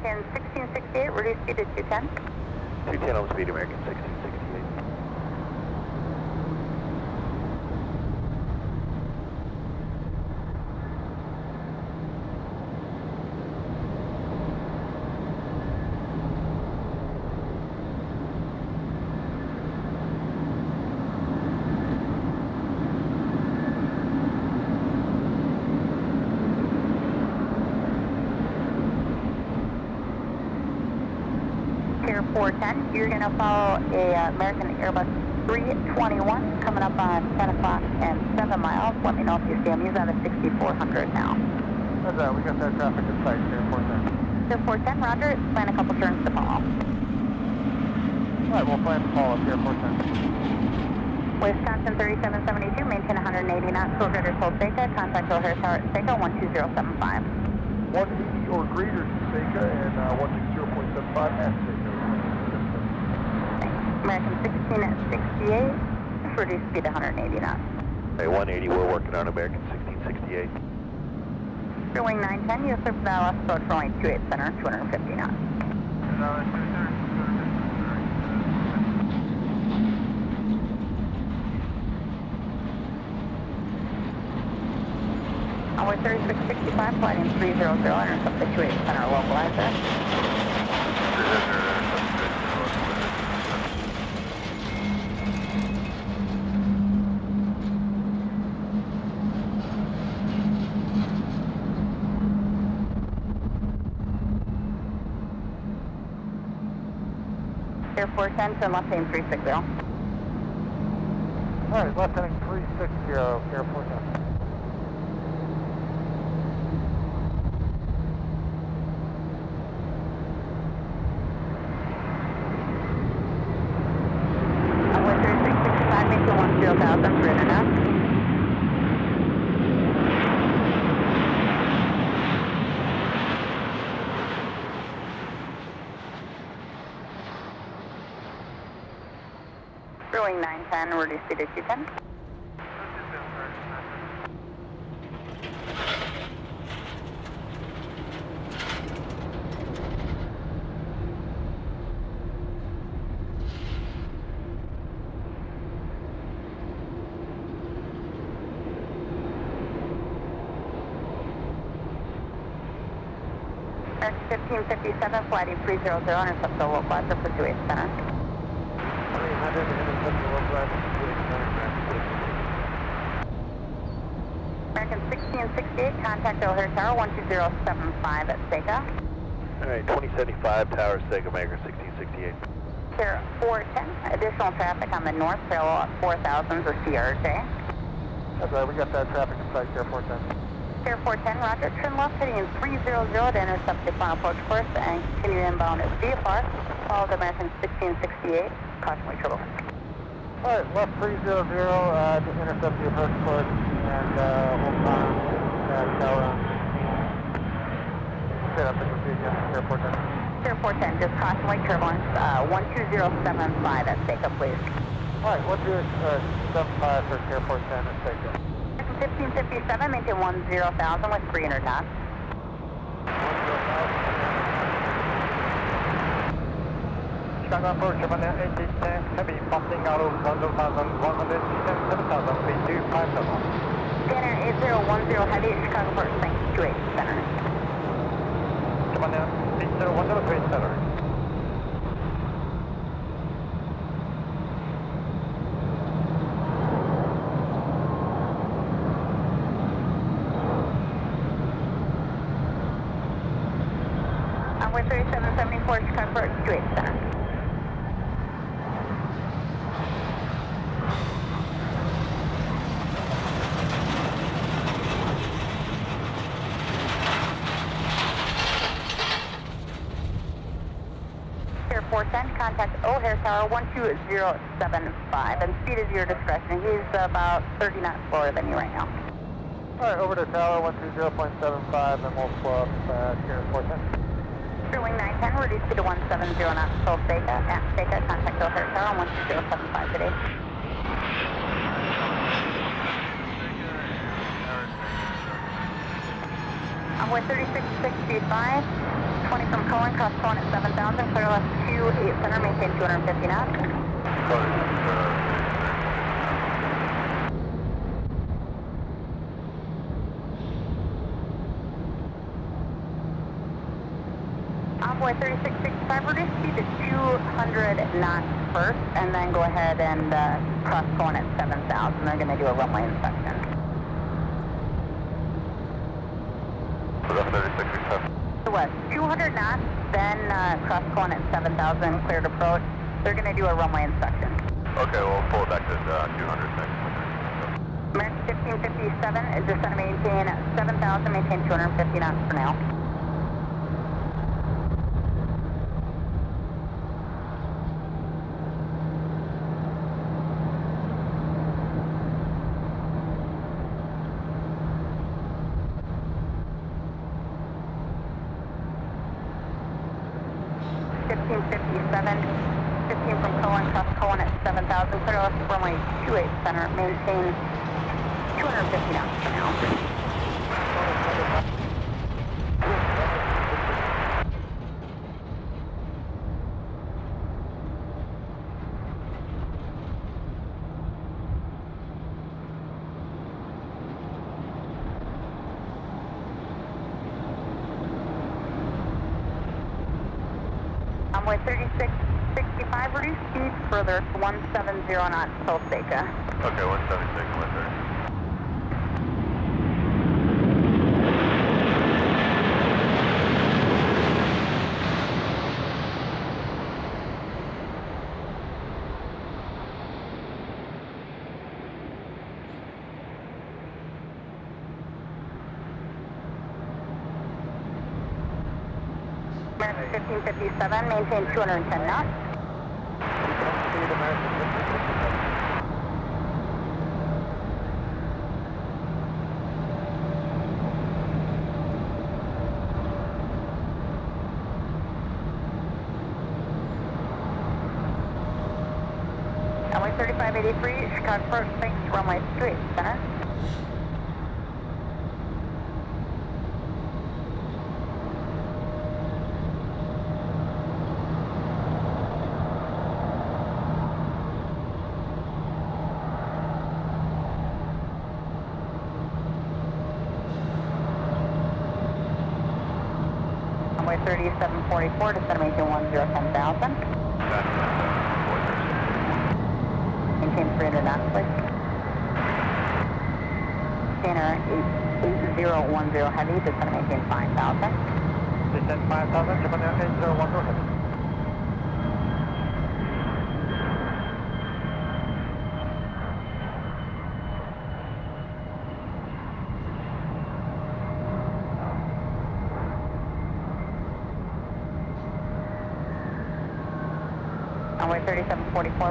American 1668, reduce speed to 210. 210 on speed, American 1668. Pier 410, you're going to follow a uh, American Airbus 321 coming up on 10 o'clock and 7 miles. Let me know if you see him. He's on the 6400 now. Right, we got that traffic in sight, Pier 410. Pier 410, roger. Plan a couple turns to follow. All right, we'll plan to follow up Pier 410. Wisconsin 3772, maintain 180 knots, full grid hold Seika, contact O'Hare Tower at Seika 12075. 180 or greater to Seika and uh, 160.75 at Seika. American 1668, reduce speed 180 knots. Hey, 180, we're working on American 1668. Wing 910, you slip Dallas approach runway 28 center, 250 knots. Runway 3665, flighting 300, intercept the 28 center, localizer. 410, turn left aim 360. All right, left heading 360, Pier 410. 10, release CDC 10. That's 1557, flight 300 intercept the local at the 287. 300 intercept the localizer for 28 center. American 1668, contact O'Hare Tower 12075 at Seika. All right, 2075, Tower Sega, American 1668. Pier 410, additional traffic on the north parallel at 4000 for CRJ. That's right, we got that traffic in sight, Pier 410. Pier 410, roger, turn left heading 300 to intercept the final approach course and continue inbound at VFR, follow the American 1668, caution we turbo. All right, left 300 uh, to intercept the approach course and uh, hold on at tower. Straight up proceed again, Pier 410. Pier 410, just caution wake turbulence, uh, 12075 at Seika, please. All right, 12075 for Pier 410 at Seika. 1557, maintain 10,000 with 300 knots. Chicago approach, Germania 1810, heavy passing out of 1,100, 7,000, please do 5,000. Scanner 8010 heavy, Chicago Port, thanks, 28 center. Germania 8010, center. 2075, and speed is your discretion. He's about 30 knots slower than you right now. All right, over to tower 120.75, and we'll slow up uh, here at 410. Clear wing 910, reduce to 170 knots, full Seca, at Seca, contact O'Hare Tower 12075 today. I'm with 3665 from Cohen, cross Cohen at 7,000, clear left 28 center, maintain 250 knots. Envoy 3665, reduce speed to 200 knots first, and then go ahead and uh, cross Cohen at 7,000. They're going to do a runway inspection. It was 200 knots, then uh, cross Cohen at 7,000, cleared approach. They're going to do a runway inspection. Okay, we'll pull it back to uh, 200 next. American 1557 is just going to maintain 7,000, maintain 250 knots for now. Zero knots, Tolseca. Okay, 176, 130. 1557, maintain 210 knots. on first thing runway straight, center. Runway 3744 to center operator Knoxville. Scanner 8010, Heavy, descent 18 5000. Descent 5000, Japan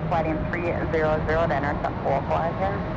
flight in 300 to intercept 450.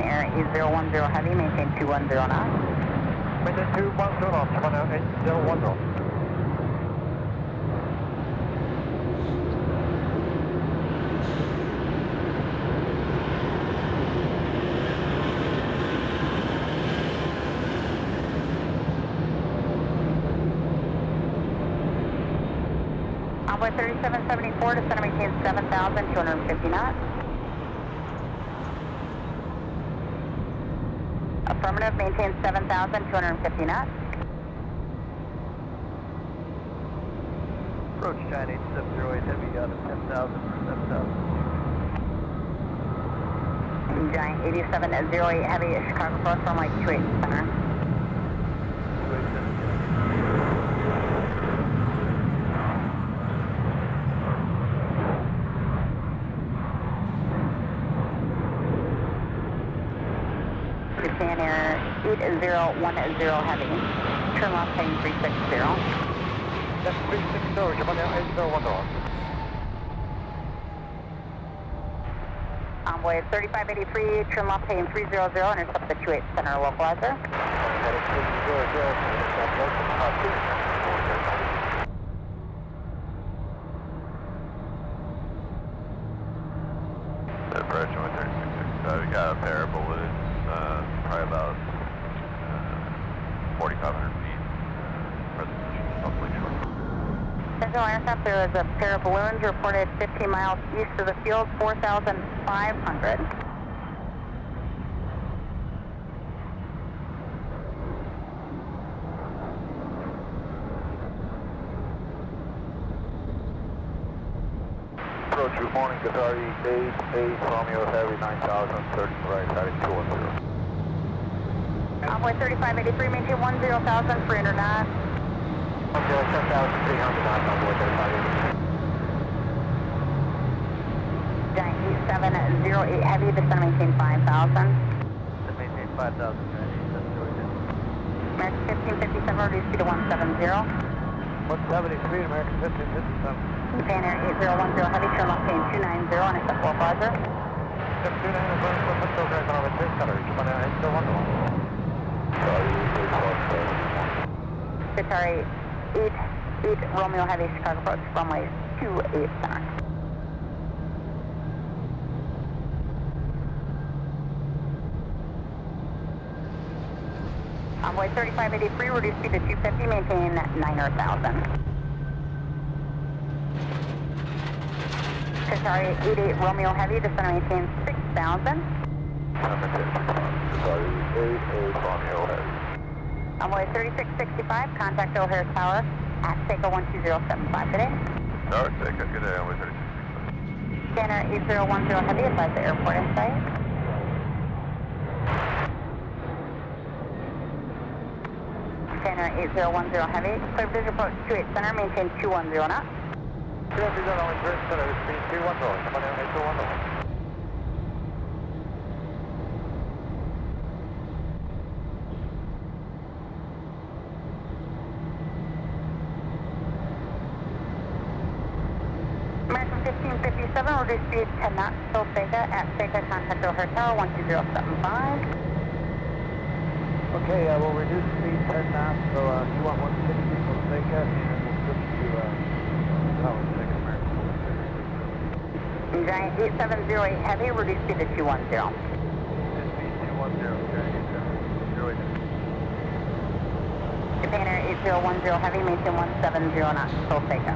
Japan Air 8010 Heavy, maintain 210 knots. Maintain 210 knots, Japan Air 8010. Envoy 3774 to center maintain 7,250 knots. affirmative, maintain 7,250 knots. Approach China 870 heavy down to 10,000 Giant 8708 heavy Chicago 4 runway 28 Center. 8010 Heavy, turn left heading 360. That's 360, Japan Air 8010. Envoy 3583, trim left heading 300, intercept the 28 center localizer. Approach 136. we got a pair of balloons, uh, probably about uh, 4,500 feet. Uh, present hopefully short. Intercept, there was a pair of balloons reported 15 miles east of the field, 4,500. Approach, good morning, Qatari 88, Romeo Heavy 9000, 30 right, heading 210. Envoy 3583, maintain 10,000, 300 knots. 10,300 knots on board 3583. Giant 8708 Heavy, descend maintain 5,000. Just maintain 5,000, Giant 8708. American 1557, reduce to 170. 173, American 1557. Japan Air 8010 Heavy, turn left heading 290, intercept localizer. Step 29, advance for Metro Drive on our trace cutter, Japan Air 8010. Qatari 8, 8 Romeo Heavy, Chicago approach, runway 28 center. Envoy 3583, reduce speed to 250, maintain 9,000. Qatari 88 Romeo Heavy, descend maintain 6,000. Qatari 88, Romeo Heavy. Envoy 3665, contact O'Hare Tower at Seiko 12075 today. No, Seiko, good day, I'm with 36. Scanner 8010 Heavy, advise the airport in sight. Center 8010 Heavy. Clear visual approach 28 Center, maintain 210 knots. 210 Center, speed 210. Come 210. Cruise speed 10 knots, still Vega at Vega Continental Hotel 12075. Okay, uh, I will reduce speed 10 knots, so uh, you want 160 for Vega and we'll switch to uh, Tower 6 American. Giant 8708 Heavy, reduce speed to 210. Reduce speed 210, Giant 8708 Japan Air 8010 Heavy, maintain 170 knots, still Vega.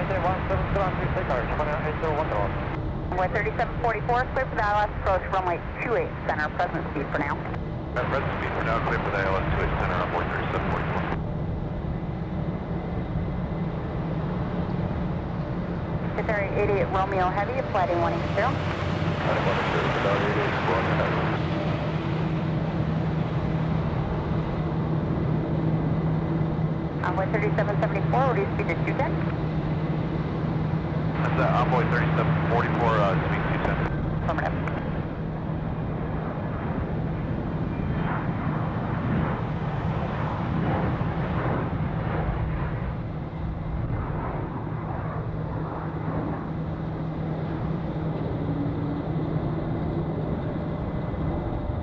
Maintain 170 on 3 Seika, Japan Air 8010. Runway 3744, clear for the ILS approach, runway 28 center, present speed for now. At present speed for now, clear for the ILS 28 center board 3744. Qatari 88 Romeo Heavy, flighting 180. Heading 110, Qatari 88, Romeo Heavy. Envoy 3774, reduce speed to 210. That's uh, Envoy 3744, uh, speed 210. Affirmative.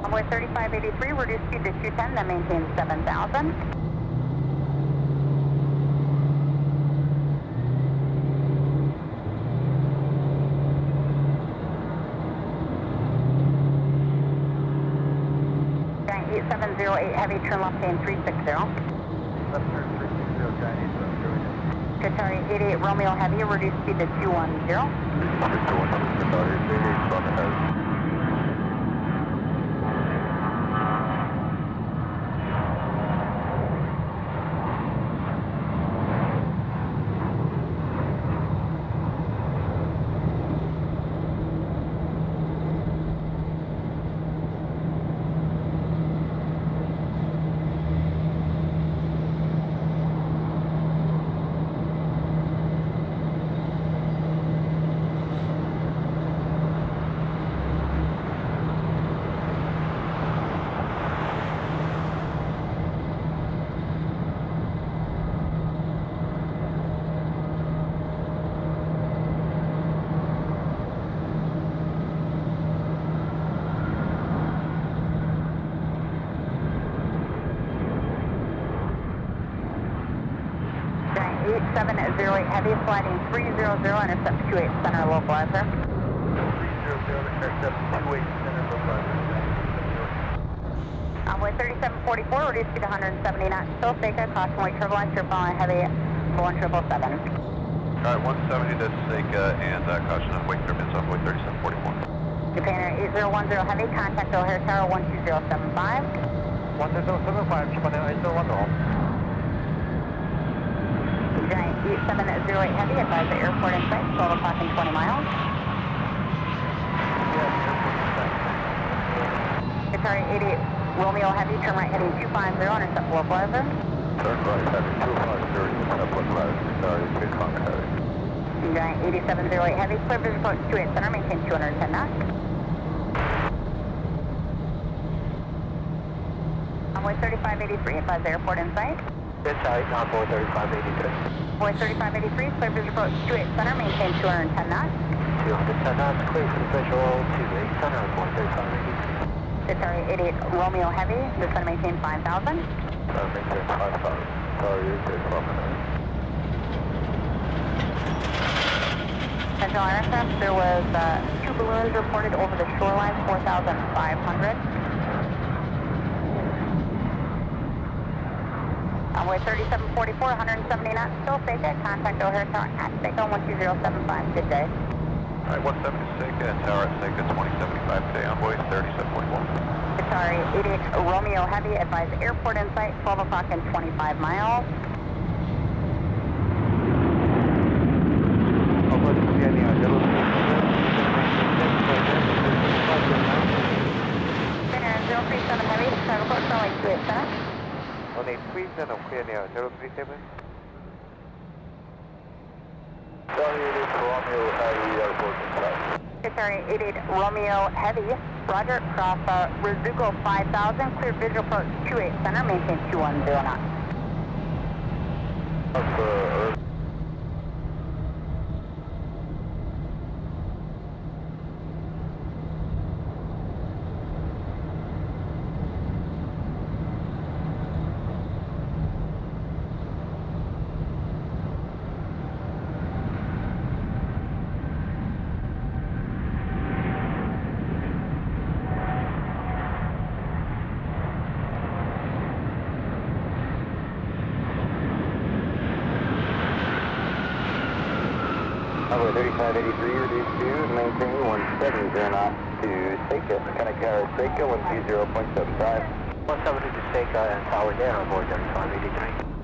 Envoy 3583, reduce speed to 210, then maintain 7000. Giant 8708 Heavy, turn left heading 360. Left turn 360, Giant 8708. Qatari 88 Romeo Heavy, reduce speed to 210. 210, Qatari 88, Romeo Heavy. 3708 heavy, sliding 300, intercept 28 center localizer. 300, intercept 28 center localizer. Envoy 3744, reduce speed to 170 knots, still Seika, caution wake turbulence, you're following heavy, Boeing 777. All right, 170 to Seika and uh, caution on wake turbines on Envoy 3744. Japan 8010 heavy, contact O'Hare Tower 12075. 1075, keep on the 8010. Giant 8708 heavy, advise the airport in sight, 12 o'clock and 20 miles. Qatari 88 Romeo heavy, turn right heading 250, intercept localizer. Turn right heading 250, intercept localizer, sorry, good contact. Giant 8708 heavy, clear visual approach 28 center, maintain 210 knots. Envoy 3583, advise airport in sight. It's out, Envoy 3583. Boy 3583, clear visual approach 28 center, maintain 210 knots. 210 knots, clear for visual, 28 center, Envoy 3583. Qatari 88 Romeo heavy, descend maintain 5000. Uh, maintain 5,000. Sorry, it's 12 minutes. Central aircraft, there was uh, two balloons reported over the shoreline, 4,500. Envoy 3744, 170 knots, still Seika, contact O'Hare Tower at Seika 12075, good day. All right, 170 to Seika and tower at Seika 2075 today, Envoy 3744. Sorry, 88 Romeo Heavy, advise airport in sight, 12 o'clock and 25 miles. Envoy 037. Center 037 Heavy, travel code runway 28 center. On a freeze and on clear now, 037. Sorry, it is Romeo Heavy Airport inside. Qatari 88 Romeo Heavy, Roger, cross uh, Rizuko 5000, clear visual approach 28 center, maintain 210 knots. That's, uh, Envoy 3583, reduce to maintain 170 knots to Seika. At Seika 120.75. 170 to Seika and tower down, Envoy 3583.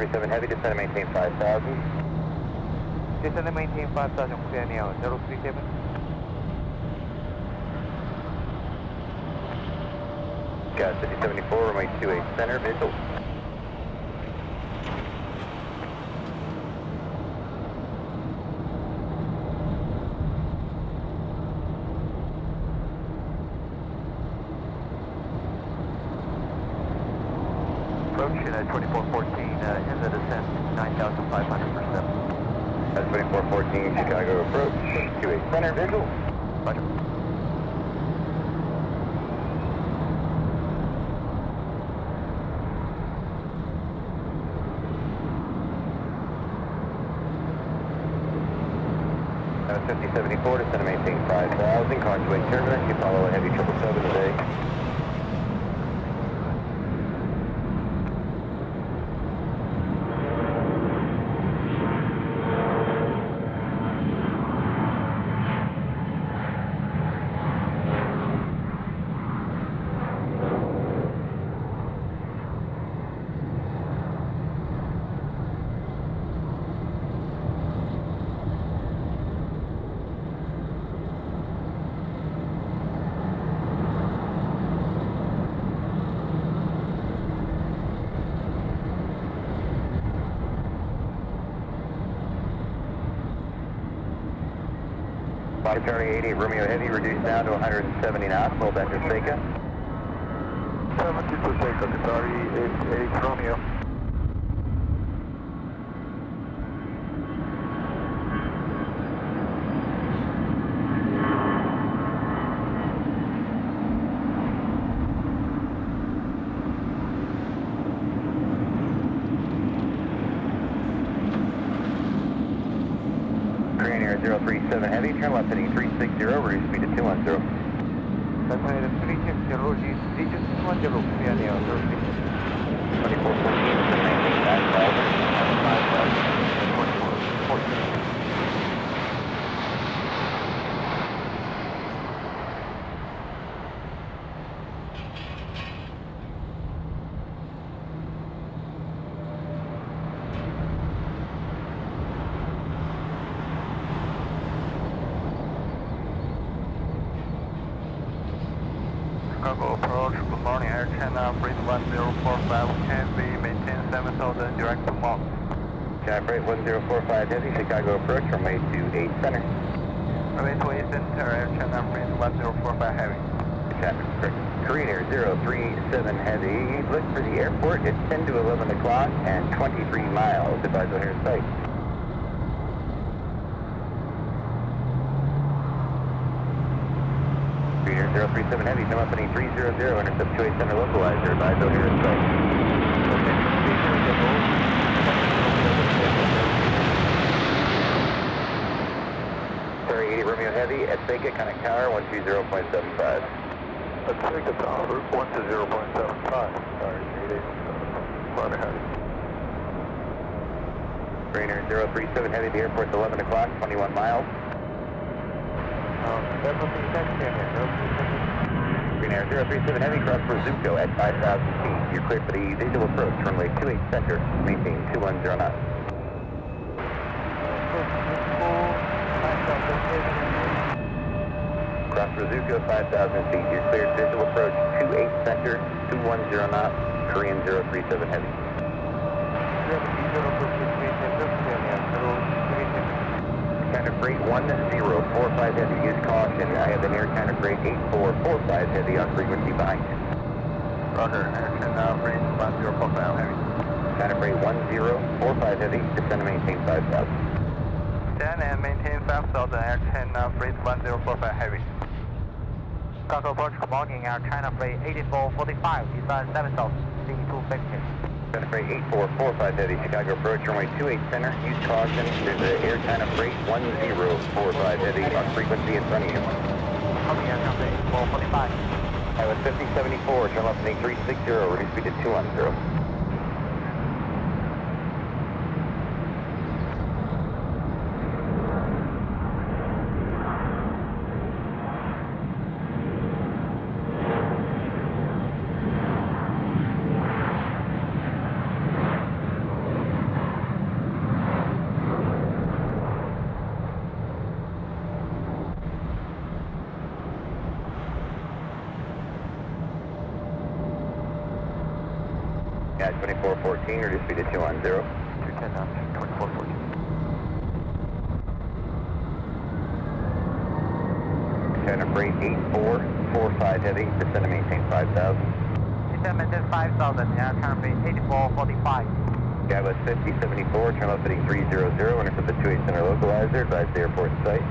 Korean 037 Heavy, descend and maintain 5,000. Descend and maintain 5000, clear now, 037. Got 5074, runway 28 center, visual. Approaching at 2414, uh, in the descent, 9,500 percent. That's 2414, Chicago approach, 28 center, visual. Roger. Uh, 5074, descend and maintain 5,000. Conjoint turbulence, you follow a heavy 777 today. Fox Charlie 88 Romeo Heavy reduced down to 170 knots, hold back to Seca. 70 to Seika, Qatari 88 Romeo. Korean Air 037 Heavy, turn left heading 360, reduce speed to 210. Delta 360, reduce speed to 210, Korean Air 037. 2414, 5000. Chicago approach, good morning, Air China, Freight 1045, can we maintain 7000 direct to Mont? China Freight 1045 Heavy, Chicago approach, runway 28 center. Runway 28 center, Air China, Freight 1045 heavy. Traffic, correct. Korean Air 037 Heavy, look for the airport, it's 10 to 11 o'clock and 23 miles, advise O'Hare site. Korean Air 037 Heavy, come up heading 300, intercept 28 center localizer, advise O'Hare site. Terry 80 Romeo Heavy at Seika, Connect Tower, 120.75. Let's take it down, route 1 to 0.75. Sorry, 88, far ahead. Rainer 037 Heavy, the airport's 11 o'clock, 21 miles. Um, 737, Korean Air 037 Heavy, cross Rozuko at 5,000 feet. You're cleared for the visual approach, runway 28 center, maintain 210 Cross 5,000 feet. You're cleared visual approach, 28 center, 210 knots, Korean 037 Heavy. China Freight 1045 Heavy, use caution. I have an Air China Freight 8445 Heavy on frequency behind. Roger, Air China, Freight 1045 heavy. China Freight 1045 Heavy, descend and maintain 5,000. Stand and maintain 5000 Air China Freight 1045 heavy. Chicago approach, good morning, Air China Freight 8445, descend 7000, C250. China Freight 8445 Heavy, Chicago approach, runway 28 center, use caution. There's an Air China Freight 1045 Heavy on frequency in front of you. Coming Air China Freight 8445. I was 5074, turn left heading 360, reduce speed to 210. Yeah, 2414, reduce speed to 210. 210 knots, 2440. China Freight 8445 Heavy, descend and maintain 5,000. Descend maintain 5000 Air China Freight 8445. Gabus 5074, turn left heading 300, intercept the 28 center localizer, advise the airport site.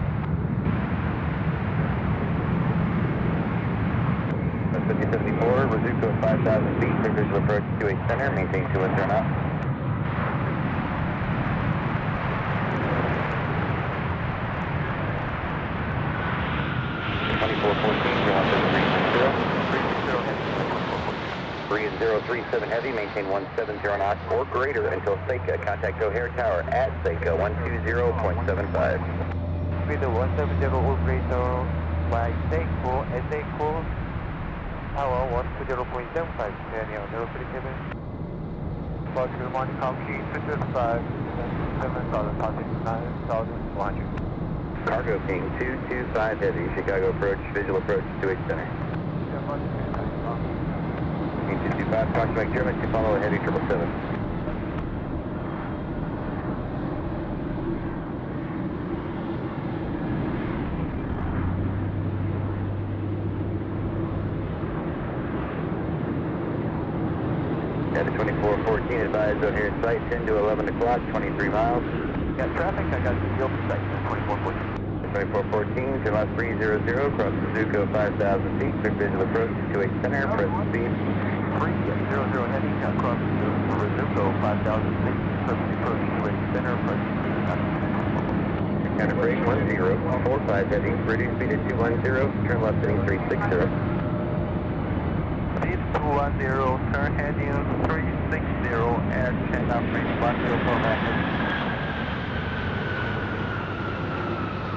That's 5074, Razuko at 5,000 feet, clear visual approach to 28 center, maintain 210 knots. Twenty-four fourteen, turn left heading three six zero. 3037 Heavy, maintain 170 knots or greater until Seika. Contact O'Hare Tower at Seika 120.75. Speed 170 operator by Seiko, Seiko, Tower 120.75, Daniel 037. But good morning, complete 225, 7,000, 9,100. Cargo King 225 Heavy, Chicago approach, visual approach, 28 center. Southwest Proximate German to follow a heavy 777. Heavy 2414, advised on here in sight, 10 to 11 o'clock, 23 miles. Got traffic, I got yield sight, 2414. 2414, July 300, cross zuko 5,000 feet, clear visual approach, 28 center, present speed. 5 heading reduce speed at 210, turn left heading 360. Speed 210, turn heading 360 at Chennai Bridge, Boston,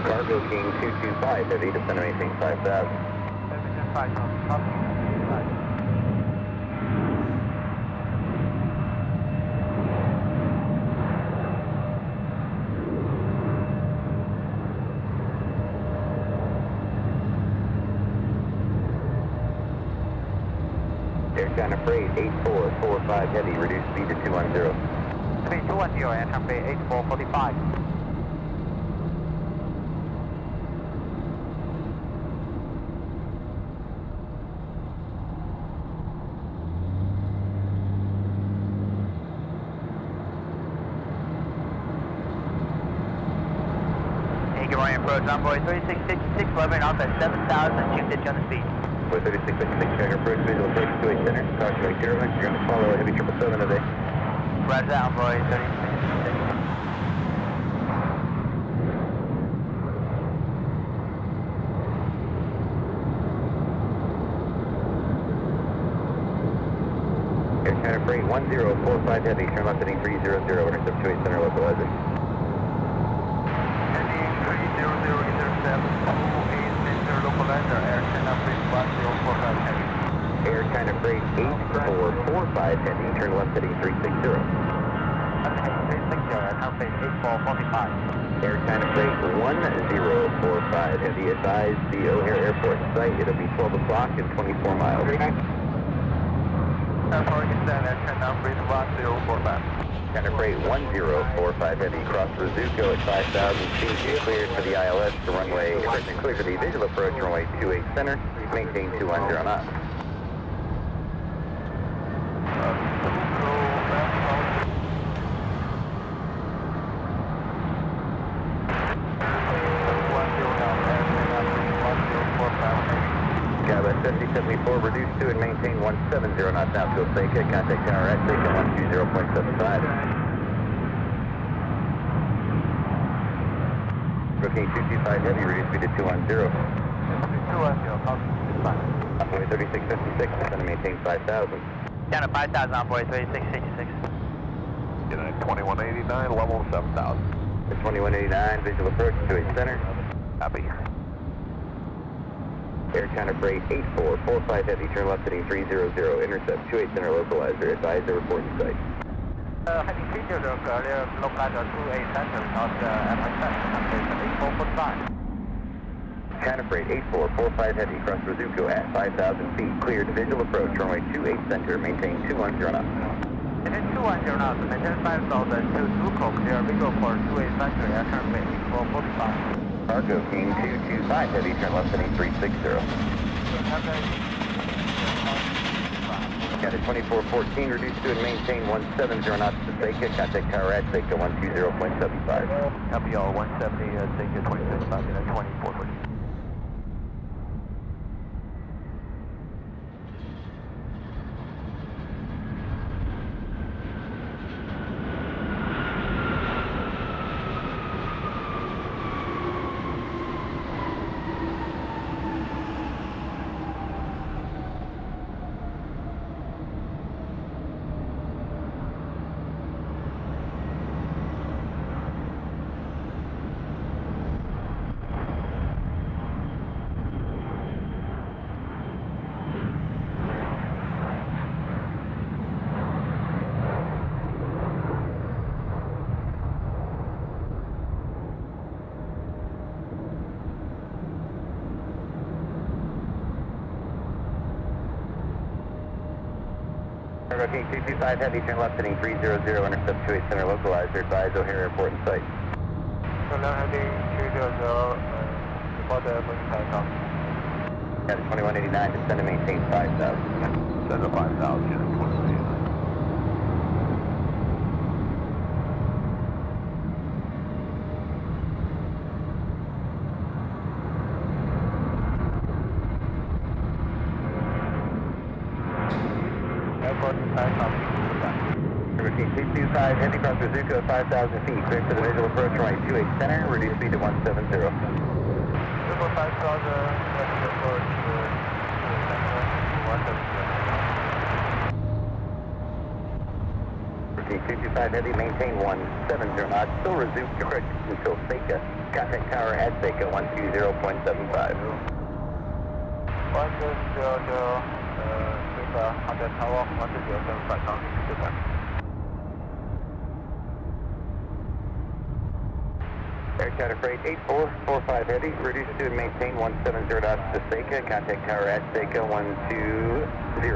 Cargo King 225 heavy, descend racing 5000. 725, 8445 heavy, reduce speed to 210. Speed 210, air China free 8445. Eagle Royal approach, envoy 3666, leveling off at 7,000, keep ditch on the speed. For 3666 Tiger approach, visual approach 28 center, caution turbulence, you're going to follow a heavy 777 today. Roger that, envoy 3666. Air China Freight 1045 heavy, turn left heading 300, intercept 28 center localizer. Heading 300, intercept 28 center localizer, air China free 1045 heavy. Freight 8445 heavy, turn left heading 360. Okay, 360, air China free 8445. Air China Freight 1045 heavy, advise the O'Hare Airport site, it'll be 12 o'clock and 24 miles. Airport descend, air China free 1045. China Freight 1045 heavy, cross Rizuko at 5,000 feet, cleared for the ILS to runway, clear for the visual approach, runway 28 center, maintain 210 knots. Gaba 70 knots now, fuel Seca, contact tower at Seca 120.75. Rookie 225 heavy, reduce speed to 210. 210, copy, 65. Envoy 3656, descend and maintain 5000. Down to five thousand, envoy thirty six sixty six. Twenty-one eighty-nine, level 7000. 2189, visual approach to a center. Copy. Air China Freight 8445 heavy, turn left heading 300, intercept 28 center localizer, advise the report in sight. Uh, heading 300, earlier localizer 28 center, not uh, MSS, number 8445. China Freight 8445 heavy, cross Rizuko at 5,000 feet, cleared visual approach, runway 28 center, maintain 210 knots. Heading 210 knots, maintain 5,000 to Zuko, clear visual for 28 center, air China free 8445. Argo King 225 Heavy, turn left heading 360. Got a 2414, reduce to and maintain 170 knots to Seika, contact tower at Seika 120.75. Copy all, 170 uh, Seika 265 and 2414. Road King 325 Heavy, turn left heading 300, intercept 28 center localizer, advise O'Hare Airport in sight. Turn left heading 300, uh, about the Moon Tiger. 2189, descend and maintain 5,000. To 5,000. At 5,000 feet, clear for the visual approach runway 28 center, reduce speed to 170. Triple 5000, visual approach, uh, 170. Routine 225, heavy, maintain 170 knots, still resume approach until Seika. Contact tower at Seika 120.75. 170, uh, Seika, contact tower, 120.75, sound goodbye. Air Chatter Freight 8445 Heavy, reduce to and maintain 170 knots to Seika. Contact tower at Seika 120.75.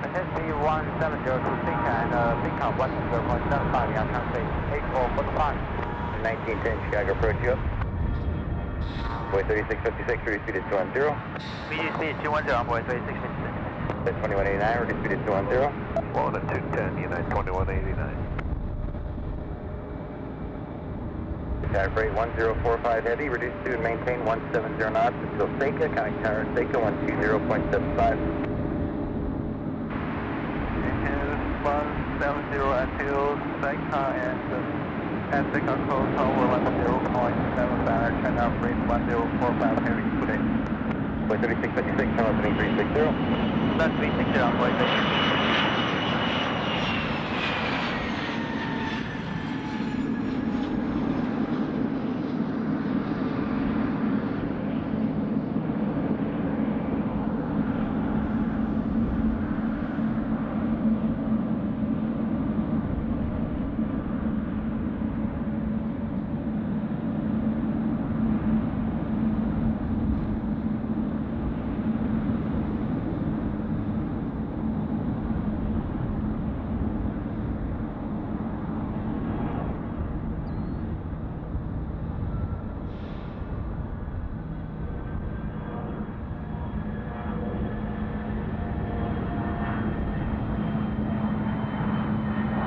SSC 170 to Seika and uh, Seika 120.75, yeah, translate 8445. 1910 Chicago approach you up. Boy 3656, reduce speed to 210. BGC 210, Envoy 3656. At 2189, reduce speed to 210. One at 210, United 2189. Chatter Freight 1045 Heavy, reduce to and maintain 170 knots until. Contact tower at Seika 120.75. Engine 170 until Seika and uh, at Seika close tower 10.75, China freight 1045 heavy today. Boy 3656, turn opening 360. That's 360, Envoy 3656.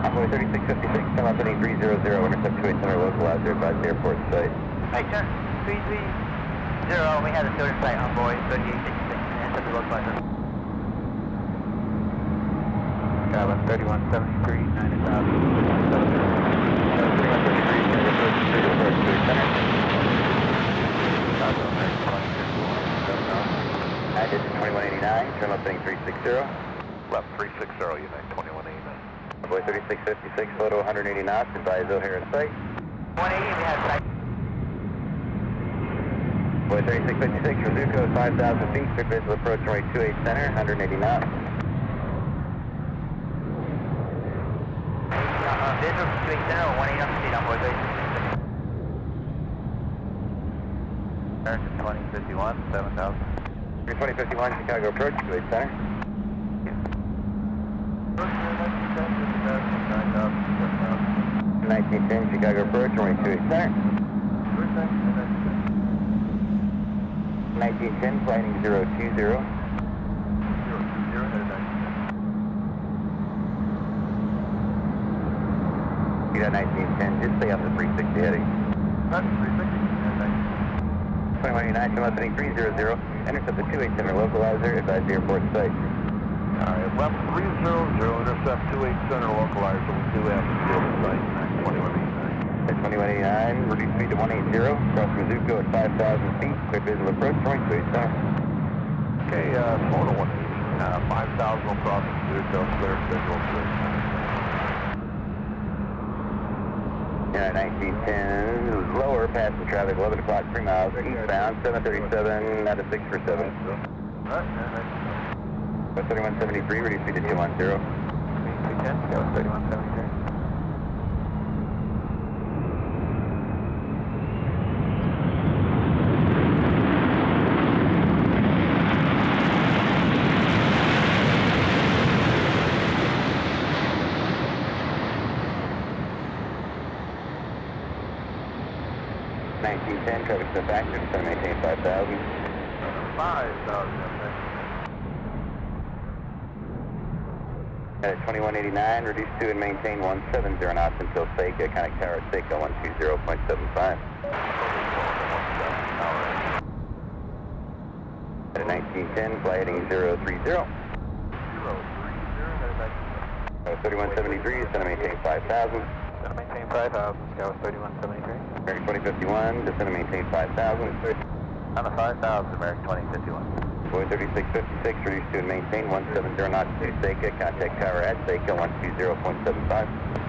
Envoy 3656, turn opening 300, intercept 28 center localizer, advise the airport site. Hey, turn 330, we had a third flight Envoy 3866, and the localizer. Cabin 3173, 90,000. Added 2189, turn opening 360. Left 360, You United 2189. Envoy 3656, photo 180 knots, advise O'Hare in sight. 180, we had sight. Boy 3656, Rizuko, 5,000 feet, clear visual approach runway 28 center, 180 knots. Uh, visual straight center, 180 up speed, Envoy 3666. American 2051, 7000. 2051, Chicago approach, 28 center. 1910, Chicago approach, runway 28 center. 1910, flighting 020. You got 1910, just stay on the 360 heading. 2189, come opening 300, intercept the 28 center localizer, advise the airport site. Alright, left 300, intercept 28 center localizer, we do have deal with site, United 2189. Reduce speed to 180, cross Mizuko at 5,000 feet, clear visual approach, runway 28 center. Okay, uh, slow to 180, uh, 5,000 will cross Zuko, clear visual clear. Yeah, 1910, lower, passing traffic, 11 o'clock, 3 miles eastbound, 737, out of 6 for 7. West 3173, reduce speed to 210. 3173. Nineteen ten, traffic to the factory, just gonna maintain five thousand. 5,000, uh, At twenty-one eighty-nine, reduce to and maintain one seven zero knots until Seika, connect tower at Seika one two zero point seven five. At nineteen ten, fly heading zero three zero. Uh, 3173, descend and maintain 5000. Descend and maintain 5,000, Skywest 3173. American 2051, descend and maintain 5000. On the 5,000, American 2051. Boeing 3656, reduce to and maintain 170 knots to contact tower at Seika 120.75.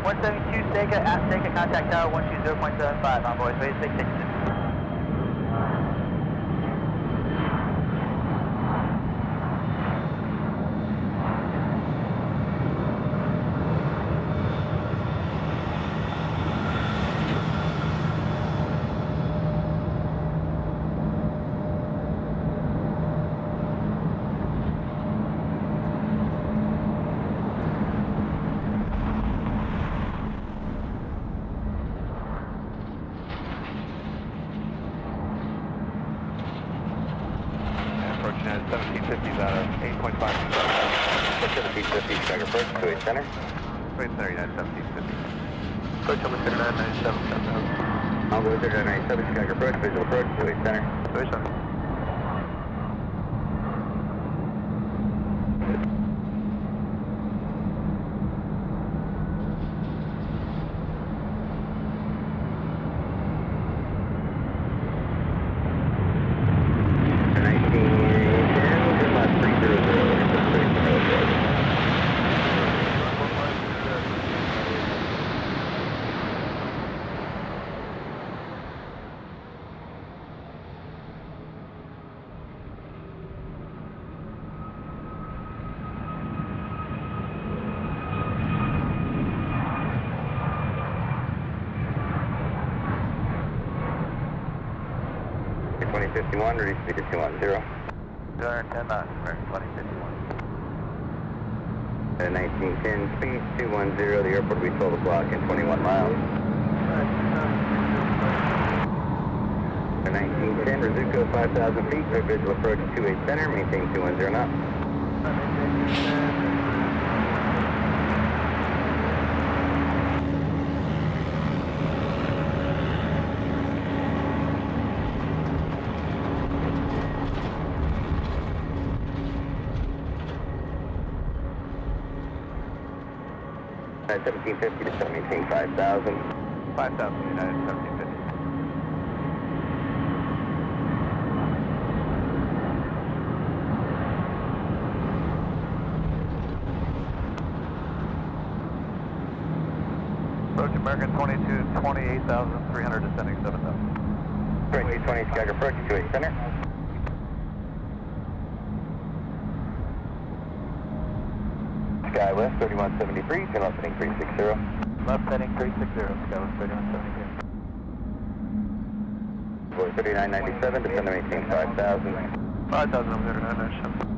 172 Seika at Seika, contact tower 120.75, envoy 3666. Approaching at 1750s out of 8.5. 1750, Chicago approach, 28 center. Wait, 39, 1750. Approach over 3997, 7000. Envoy 3997, Chicago approach, visual approach, 28 center. 27. For 1910, good luck, 300, intercept 30 2051, speed to 210. 210 knots, American 2051. 1910 speed, 210, the airport will be 12 o'clock and 21 miles. At 1910, Rizuko 5,000 feet, clear visual approach 28 center, maintain 210 knots. At 1750 to maintain 5,000. 5000 United 1750. Approach American 22, 28,300, descending 7,000. 2220 Chicago approach 28 center. Skywest 3173, turn left heading 360. Left heading 360, Skywest 3173. Boy 3997, descend to maintain 5,000. 5,000 over there,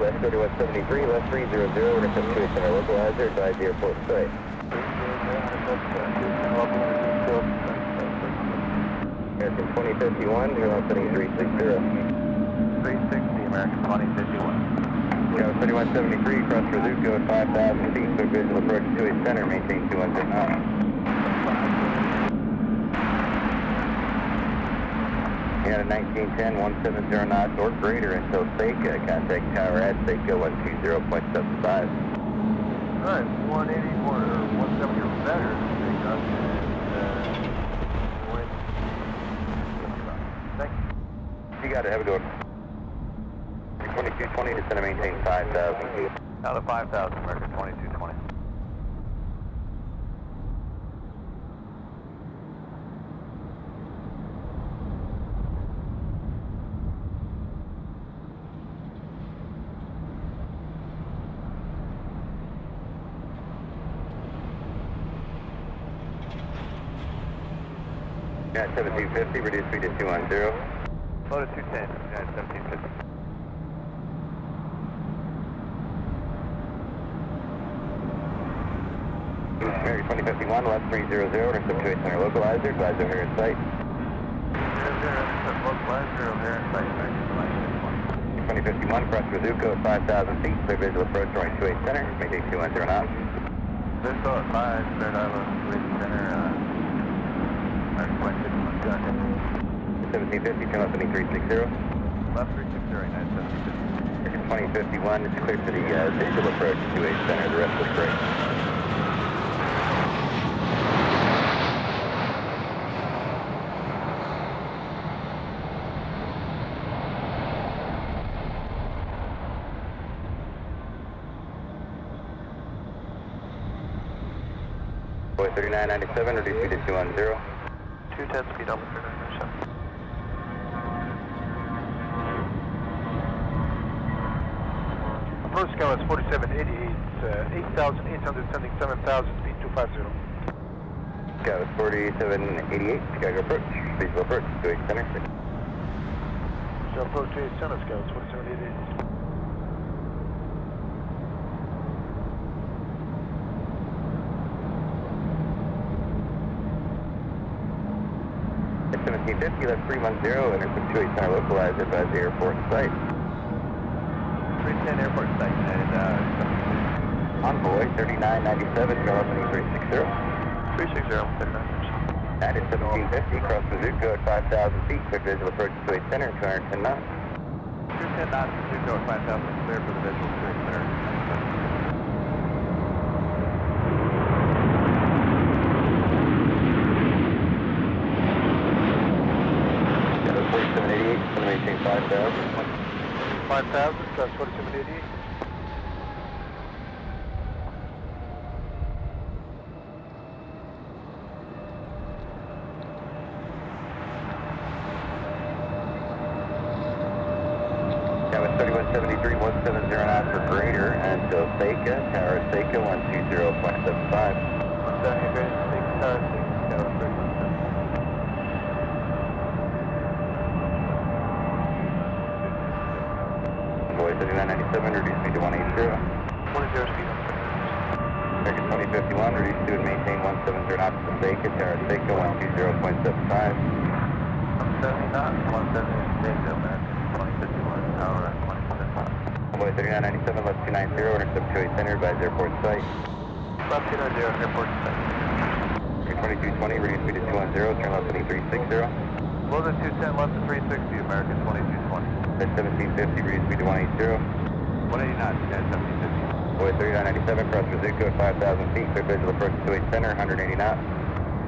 997. Skywest 3173, left 300, intercept 28 center, localizer, advise the airport site. American 2051, turn left heading 360. 360, American 2051. Skywest 3173, cross Rizuko at 5,000 feet, clear visual approach 28 center, maintain 210 1910 1709 knots or greater until Seca. Contact tower at Seca 120.75. Alright, 180 or 170 or better. Uh, Thank you. You got it. Have a good one. 2220, descend and maintain 5,000. Out of 5,000, American 22. 250, reduce speed to 210. Low to 210, 1750. Mary 2051, left 300, intercept 28 center localizer, advisor here in sight. 00, intercept localizer, here in 2051, cross Rizuko, 5,000 feet, clear visual approach, joint, 28 center, maintain 210 knots. Visual at 5, island, 28 center, uh, 1750, turn left heading 360. Left 360, United 1750. 2051, it's clear for the uh, visual approach 28 center, the rest looks great. Boy 3997, reduce speed to 210. 210 speed up. Approach scale is 4788, uh, 8,800 sending 7,000 feet 250. Scout 4788, Chicago approach, visual approach, 28 center. So approach 28 center is 4788. At 1750, left 310, intercept 28 center localized, advise the airport sight. 310 airport site, United, uh, Envoy 3997, turn left heading 360. 360, cleared intercept. United 1750, cross Mizuko at 5,000 feet, quick visual approach 28 center, 210 knots. 210 knots, Zuko at 5,000, cleared for the visual, 28 center. Scout 4788, going to maintain 5,000. 5,000, that's 4788. That was 3173, 170 knots for greater, until Seika, tower Seika 120.75. 170, great, 6, tower 6, tower 3. Envoy 3997, reduce speed to 180. 20 speed up, American 2051, reduce to and maintain 170 knots to Seika, tower Seika 120.75. 170 knots, 170, Dayton, American 2051, tower at 20% knots. Envoy 3997, left 290, intercept 28 center, advise airport site. Left 290, airport site. American 2220, reduce speed to 210, turn left heading 360. Loaded 210, left to 360, American 2220. At 1750, reduce speed to 180. 180 knots, United 1750. Envoy 3997, cross Mizuko at 5,000 feet, quick visual approach 28 center, 180 knots.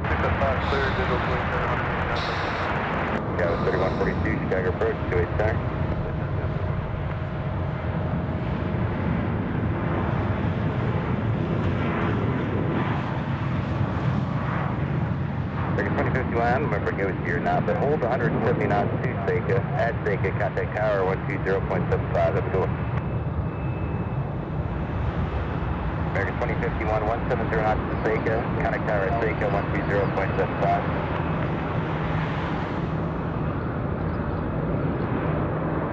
605, clear, visual 20 center, 180 knots. Scout 3142, Chicago approach 28 center. American 2051, remember go with your knot, but hold 170 knots to Seika. At Seika, contact tower 120.75 at the door. American 2051, 170 knots to Seika, contact tower at Seika 120.75.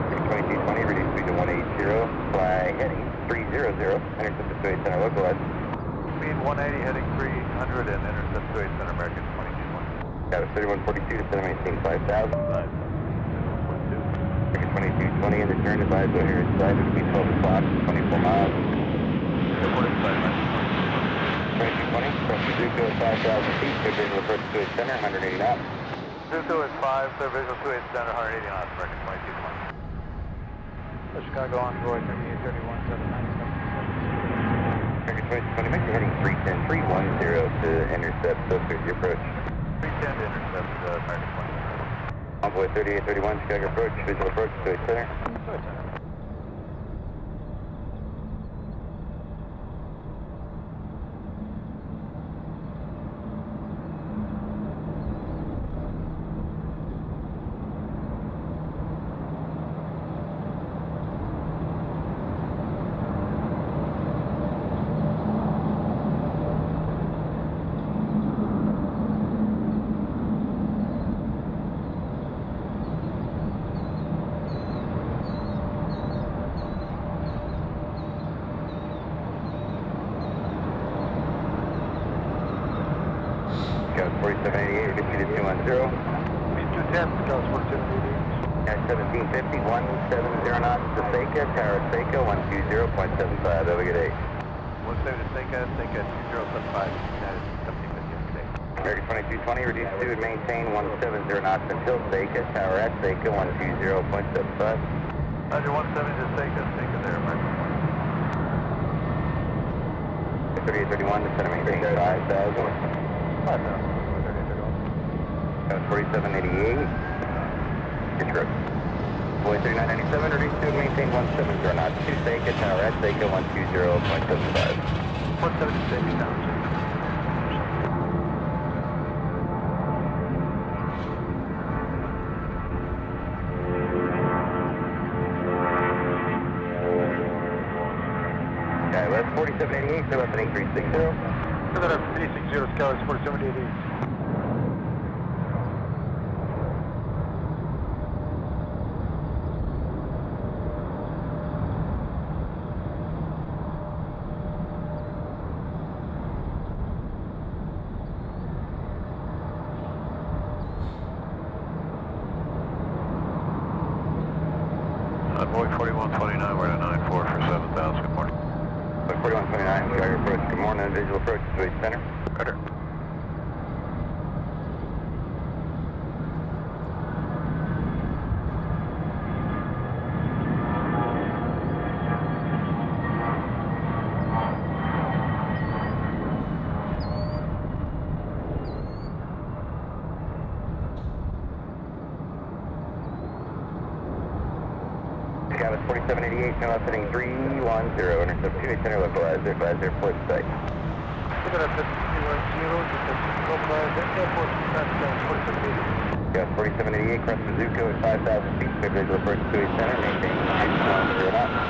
American 2220, reduce speed to 180, fly heading 300, intercept the Space Center localized. Speed 180, heading 300, and intercept 28 center, American 2220. Got a 3142 to 718, 5000. 5. American 2220 in the turn, advise go here be 12 o'clock, 24 miles. Airport inside, American 2220, cross Mizuko at 5,000 feet, good visual approach to its center, 180 knots. Zuko is 5, clear visual 28 center, 180 knots, American 2220. Chicago Envoy 3831, 797. American 2220, make your heading 310, 310 to intercept, so clear your approach. 310 to intercept uh, American 2220. Envoy 3831, Chicago approach, visual approach to its center. Tower at Seika, 120.75. Roger 170 to Seika, Seika there, American 3831, descend and maintain 5,000. 5000. 4788. Pitch road. Boy 3997, reduce to maintain 170 knots to Seika, tower at Seika, 120.75. 170 Seika, down 4788, still up at 8360. Still at 360, Scout 4788. Envoy 4129, we're at 94 on a visual approach to 8 center. Cutter. Cabot 4788, no outfitting 3. 10, intercept Phoenix Center localized, advise airport site. Intercept 210, intercept localized, airport site, 4788. Got 4788, cross Mizuko at 5,000 feet, clear visual approach to a center, maintain 9 knots.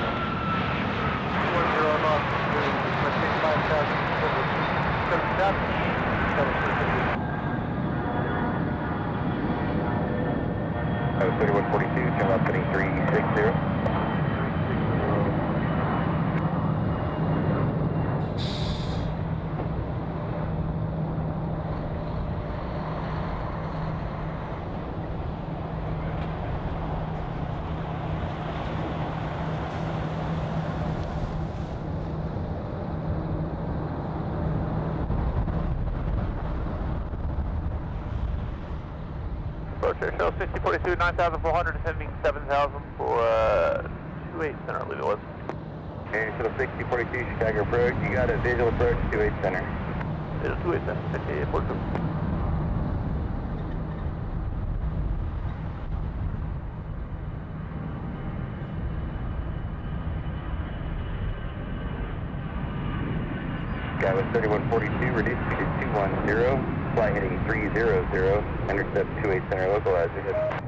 6042, 9400, descending 7000 for uh, 28 center, I believe it was. And so 6042, Chicago approach, you got a visual approach to Wade Center. It is 28 center, 58, 42. Skywest 3142, reduced to 210, fly heading 300, intercept 28 center, localizer.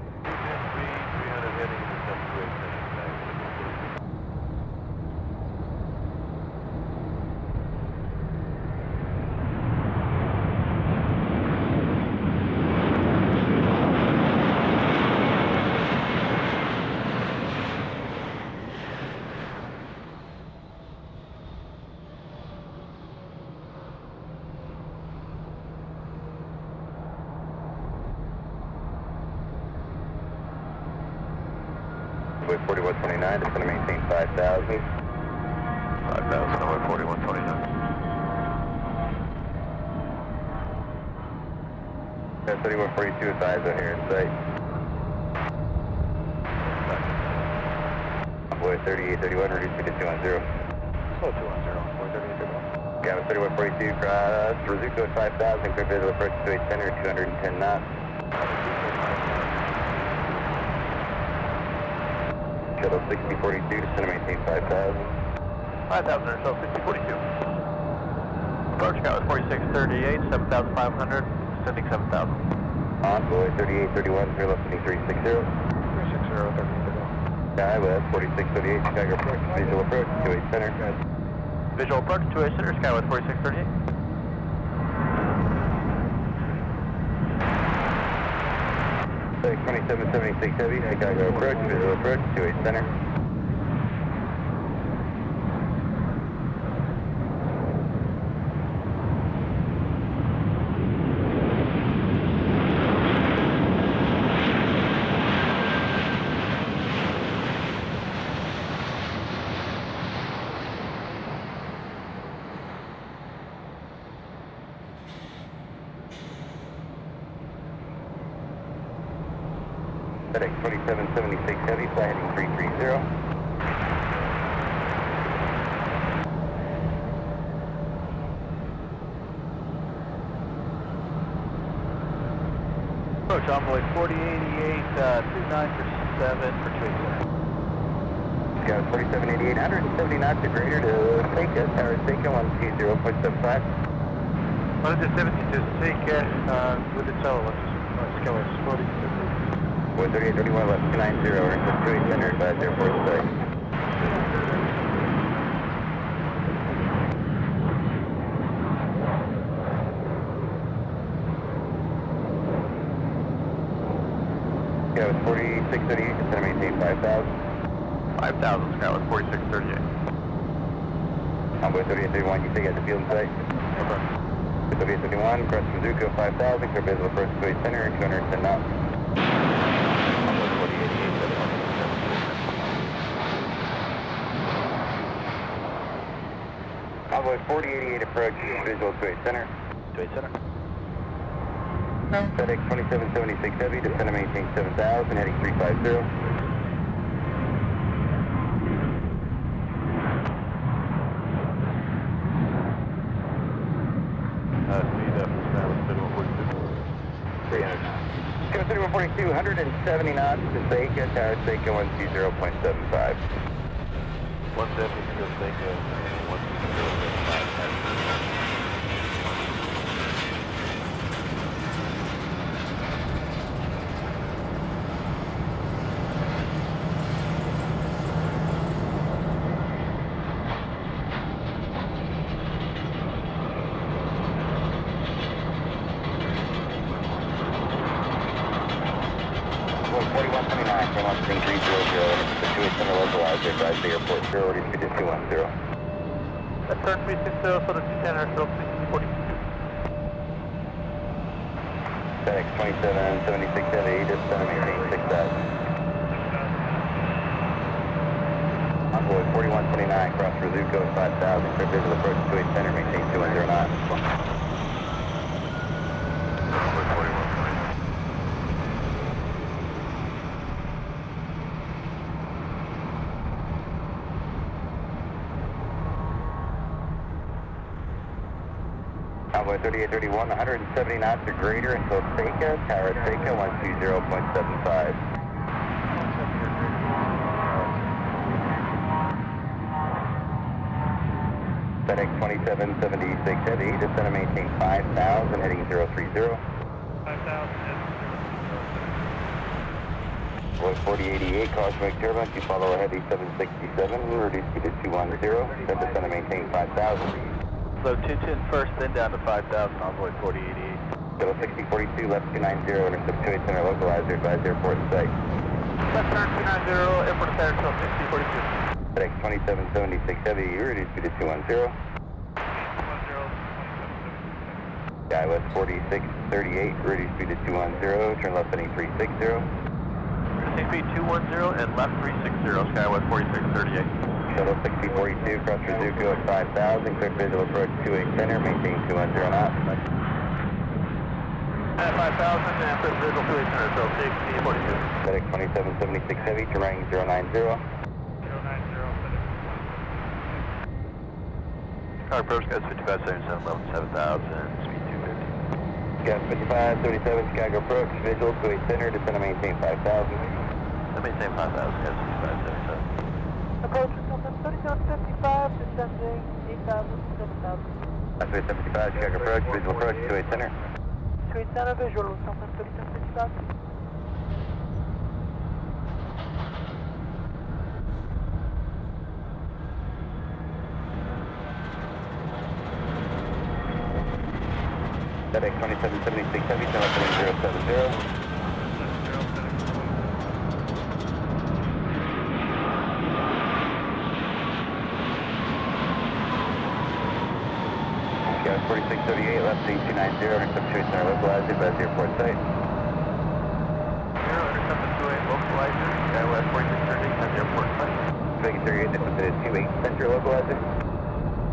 42 advisor here in sight. Boy 3831, reduce speed to 210. Slow 210, boy 3831. Cabin 3142, cross, Rizuko at 5000, clear visible approach to 810 or 210 knots. Shuttle 6042, descend and maintain 5000. 5000 or so, 6042. Approach got 4638, 7500, sending 7000. Envoy 3831, clear left 360. 360, 3831. Skywest 4638, Chicago approach, visual approach, 28 center. Visual approach, 2A center, Skywest 4638. Six 2776 heavy, Chicago approach, visual approach, 28 center. FedEx 2776 Heavy, fly heading 330. Approach envoy 4088, uh, 2947 for Twin Center. Scout 4788, 170 knots or greater to Seika, Tower Seika 120.75. 172 Seika, uh, with its elements, uh, scale is 40. 13831 left 290, 28 center, advise airport site. Scout 4638, just gonna maintain 5,000. 5,000, Skywest 4638. Envoy 3831, you you got the field in sight? Okay. 3831, cross Mizuko 5000, clear visual approach to 8 center, 210 knots. Envoy 4088, 7167. Envoy 4088 approach, visual to 8 center. To 8 Center. FedEx 2776 Heavy, descend and maintain 7000, heading 350. Uh, speed up, Skywest 3142. 300. Go 3142, 170 knots to Seika, Tower Seika 120.75. 170 to Seika, 12075. Well, 4129 from Austin 300, situation center localizer, advise the airport, priority speed is 210. That's turn 360 for the 2 Center, so 42. FedEx 2776 Heavy, descend and maintain 6000. Envoy 4129, cross Rizuko 5000, clear visual approach to 8 center, maintain 210 knots. Envoy 4129. Envoy 3831, 170 knots or greater until Seika, Tower Seika 120.75. FedEx 2776 Heavy, descend and maintain 5000, heading 030. 5,000. 4088, cause to make turbulence, you follow a heavy 767, reduce speed to 210, then descend and maintain 5000. So 210 first, then down to 5,000, envoy 4088. Shuttle 6042, left 290, intercept 28 center localizer, advise airport sight. Left turn 290, airport center, so 6042. FedEx 2776 Heavy, reduce speed to 210. Skywest 4638, reduce speed to 210, turn left heading 360. CP 210 and left 360, Skywest 4638. Shuttle 6042, cross Rizuko at 5000, clear visual approach 28 center, maintain 210 knots. At 5,000, and for visual 2 Center, so 6042. FedEx 2776 Heavy, terrain 090. 090, Car approach, guys 5577, level 7000, speed 250. Gas 5577 Chicago approach, visual 28 center, descend and maintain 5000. Let me say 5000, guys 5577. Dispatch, check approach, visual approach, center. 28 center, visual, Southwest 37 dispatch. 2776 heavy, 990, interception localizer, Buzz Airport site. 0, interception 28, localizer, Skywest 4630, Buzz Airport site. Vegas 38, intercepted 28 center localizer.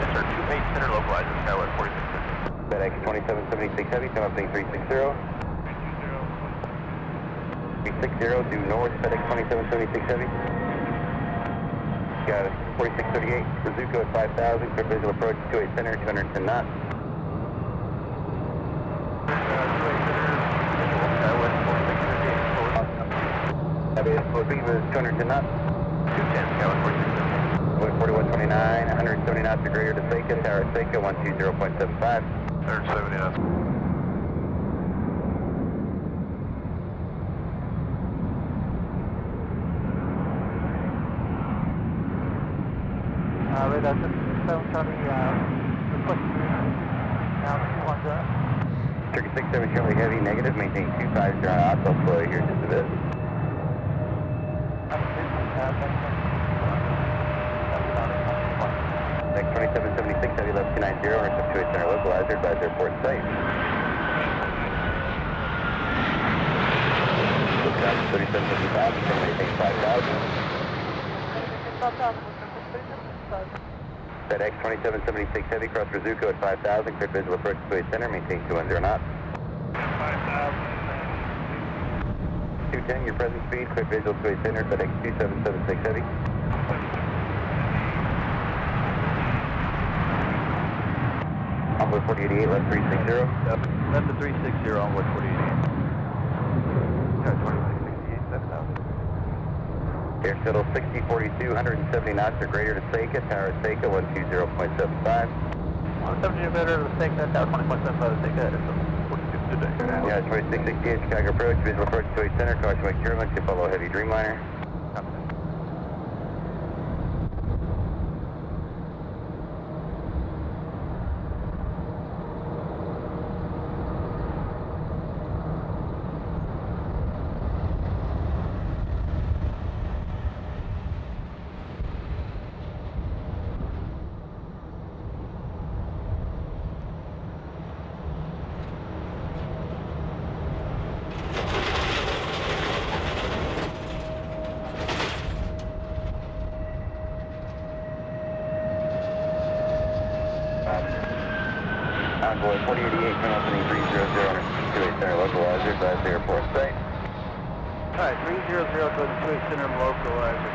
Yes sir, 28 center localizer, Skywest 4630. FedEx 2776 Heavy, come 360. 360, due north, FedEx 2776 Heavy. Got it, 4638, bazooka at 5000, clear visual approach 28 center, 210 knots. Speed was 210 knots. 210, Skyway 4638. Wind 4129, 170 knots or greater to Seika, tower at Seika 120.75. 170 knots. 990, Ransom 2 Center localizer, advise airport site. Looking up 3755, terminating 5000. FedEx 2776 Heavy Cross Rizuko at 5000, clear visual approach to center, maintain 200 knots. 5000. 210, your present speed, clear visual to center, FedEx 2776 Heavy. Envoy 4088, left 360. That's the 360 on what 48. Yeah, 2668, 7000. Air Shuttle 6042, 170 knots or greater to Seika, tower at Seika 120.75. 170 or better to that down 20.75 to take that. Yeah, 2668 Chicago approach, visual approach to 8 center, caution turbulence, to follow heavy Dreamliner. Envoy 4088, turn opening 300, to 8 center localizer, advise the airport site. Alright, 300 go to 28 center localizer.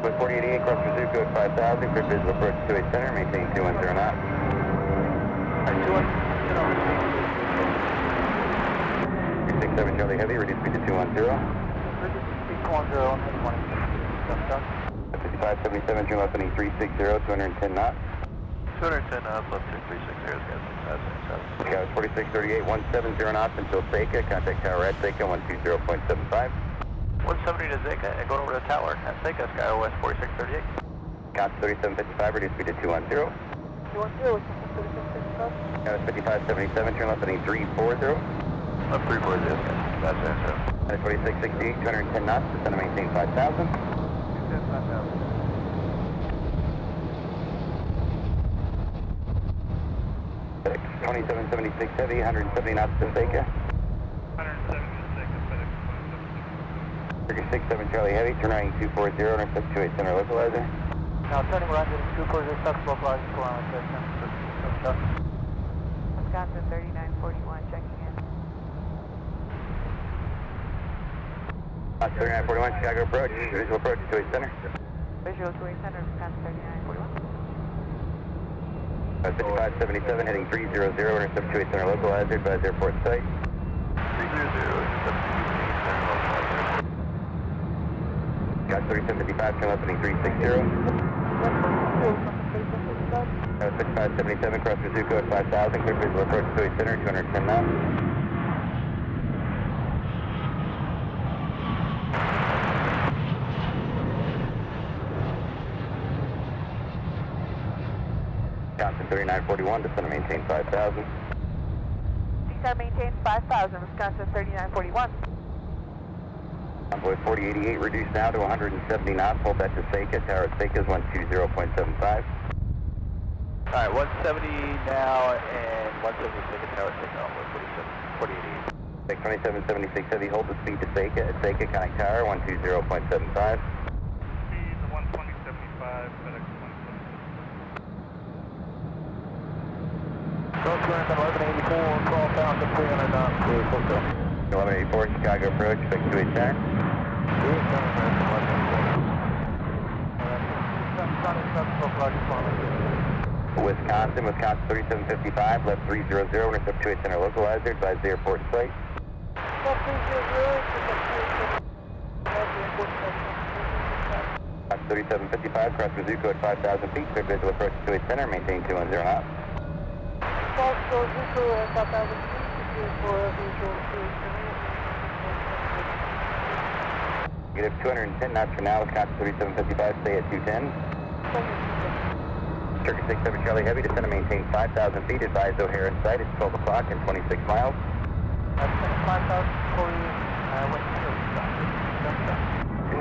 With 4088, cross Rizuko at 5000, clear visual approach to 8 center, maintain 210 knots. Alright, 210, you know, 367 Charlie Heavy, reduce speed to 210. Speed 210 on the 20. 5577, turn opening 360, 210 knots. 210 knots, left 2360, guys. That's it, Scout 4638, 170 knots until Seika, contact tower at Seika 120.75. 170 to Zika and going over to the tower at Seika, Skyway 4638. Count 3755, reduce speed to 210. 210, 3665. Scout 5577, turn left heading 340. Left 340, guys. That's it, so. At 4668, 210 knots, descend to maintain 5000. 210, 5000. 2776 Heavy, 170 knots to Seika. 37 Charlie Heavy, turn right 240, intercept 28 center localizer. Now turning right into 240, stop localizer, go on with Wisconsin 3941 checking in. Knots 3941, Chicago approach, visual approach 28 center. Visual to 8 center, Wisconsin 3941. Uh, 5577 heading 300, intercept 28 center localizer, advise airport site. 300, intercept 28 center localizer. Got 3755, turn left heading 360. Uh, 5577, cross Rizuko at 5000, clear visual approach to 8 center, 210 knots. Johnson 3941, descend to maintain 5000. CSAR maintains 5000, Wisconsin 3941. Envoy 4088, reduced now to 170 knots, hold that to Seika, tower at Seika is 120.75. Alright, 170 now and 176 at tower Seika, Envoy 47, 48. Take 2776 heavy, hold the speed to Seika, at Seika, connect tower 120.75. Speed 120.75, FedEx 120. Go to 1184, call down to 300 knots to Hotel. 1184 Chicago approach, expect 28 center. Wisconsin, Wisconsin 3755, left 300, intercept 28 center localizer, advise the airport plate. Left 300, Fox 3755, cross Mizuko at 5,000 feet, clear visual approach to 28 center, maintain 210 knots. Fox Zuko at 5,000 feet, secure for visual Negative 210 knots for now, Wisconsin 3755, stay at 210. Turkey 67 Charlie Heavy, descend and maintain 5,000 feet, advise O'Hare in sight, it's 12 o'clock and 26 miles.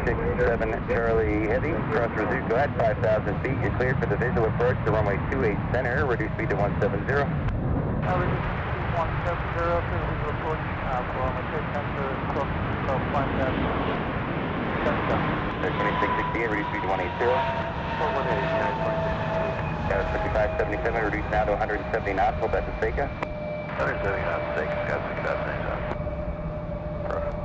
67 Charlie Heavy, cross Rizzuto at 5,000 feet, you're cleared for the visual approach to runway 28 center, reduce speed to 170. There's 2668, reduce speed to 180. Got 5577, reduce now to 170 knots, hold that to Seika. 170 knots, take Scott 65 knots. Perfect.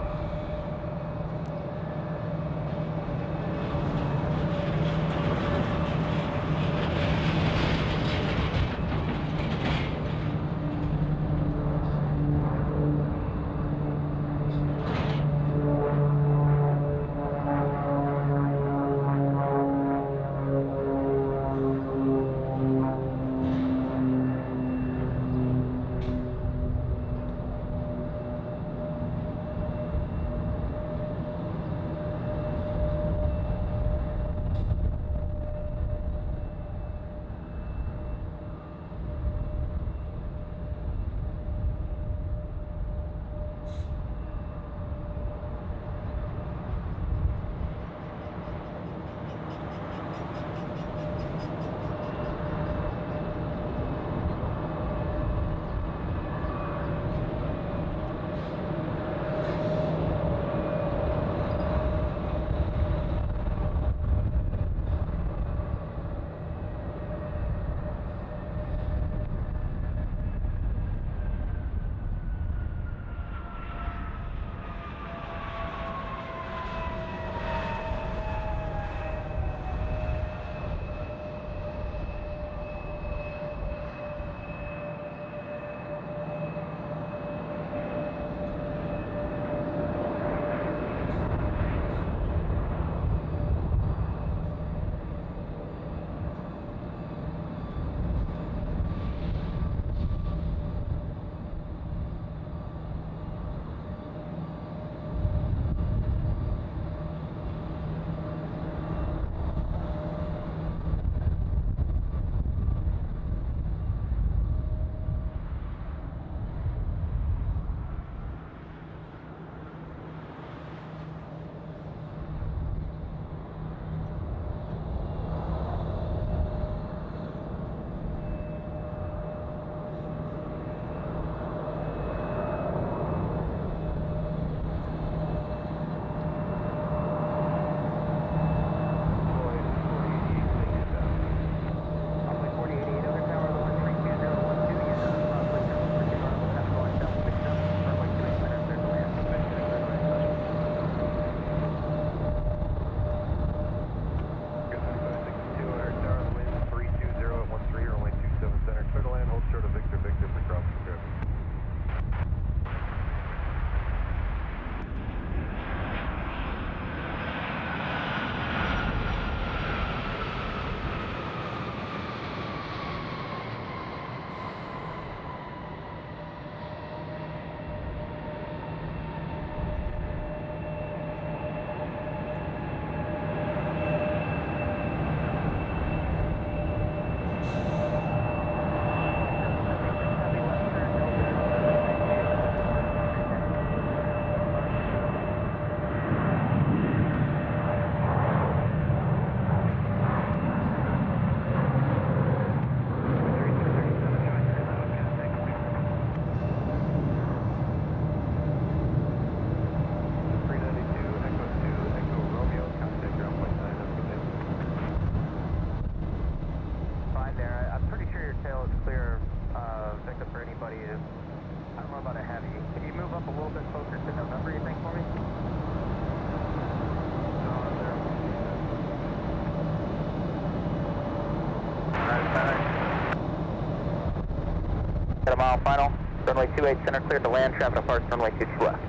28 center cleared to land. Traffic departs runway 22 left.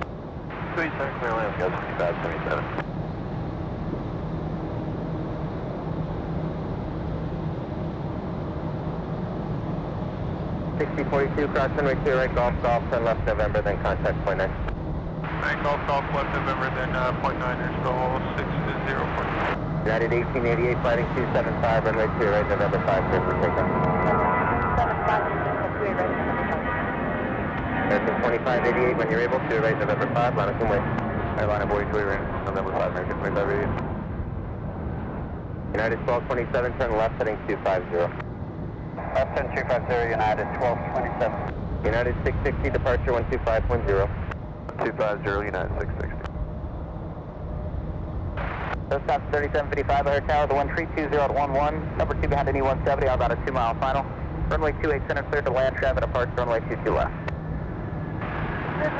28 center clear land, guys, 5577. 6042, cross runway 2 right, golf, golf, turn left November, then contact point 9. Nine Golf Golf left November, then uh, point nine, there's the whole six to zero point. United 1888, fighting 275, runway 2 right, November 5, clear for takeoff. 588 when you're able to, right, November 5, line of Kumwe. Airline line of 42, you're in November 5, American 25. United 1227, turn left heading 250. Left heading 250, United 1227. United 660, departure one two five one zero. Two five zero. United 660. Those stops 3755 air tower, the 1320 number 2 behind any 170, I'm about a 2 mile final. Runway 28 center cleared to land, traffic departs runway 22 left. Two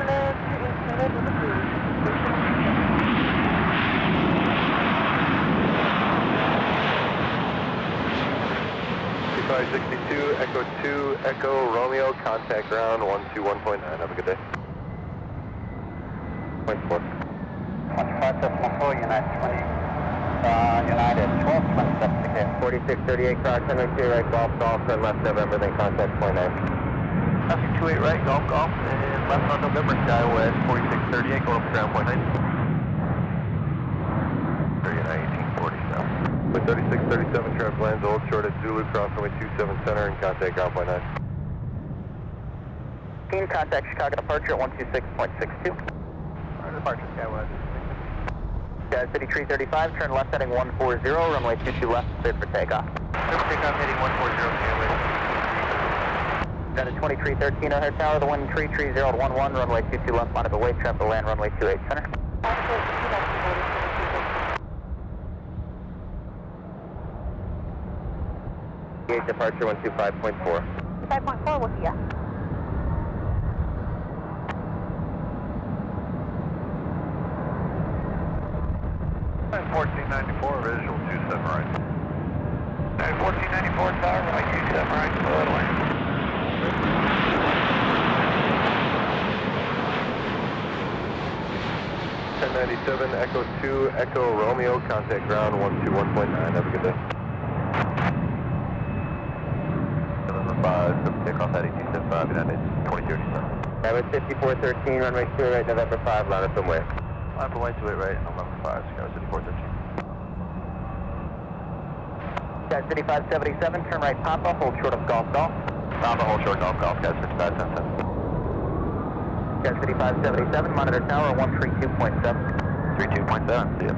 five sixty-two, Echo two, Echo Romeo, contact ground one two one point nine, have a good day. Point 4. 2574 United 20. Uh, United 1227 again. 4638, cross runway 2 right, golf, golf, turn left November, then contact point 9. Traffic two eight right, Golf Golf, and left on November, Skywest forty-six thirty-eight, going up ground point nine. Thirty-nine eighteen forty south. With thirty-six thirty-seven, traffic lands old short at Zulu, cross two seven center, and contact ground point nine. Team contact Chicago departure at 126.62. Departure Skywest. Sky City Tree 35, turn left heading 140, runway 22 left, cleared for takeoff. Number takeoff heading one four 2313 on her tower, the one tree tree zero one one runway 22 left, monitor weight trap, land runway 28 center. Gate departure 125.4. 5.4 with you. Fourteen ninety four visual two seven right. Fourteen ninety four tower right two seven right for 1097 Echo 2, Echo Romeo, contact ground 121.9. Have a good day. November 5, take off at 1875, United 2030. That was 5413, runway 2 right, November 5, line up and where? Line up and to it right, November 5, Sky 5413. Jet City 577, turn right pop up, hold short of Golf Golf. Papa, hold short, golf, golf, guys, fifty-five ten ten. Sky City 577, monitor tower 132.7. Three two point seven, see ya.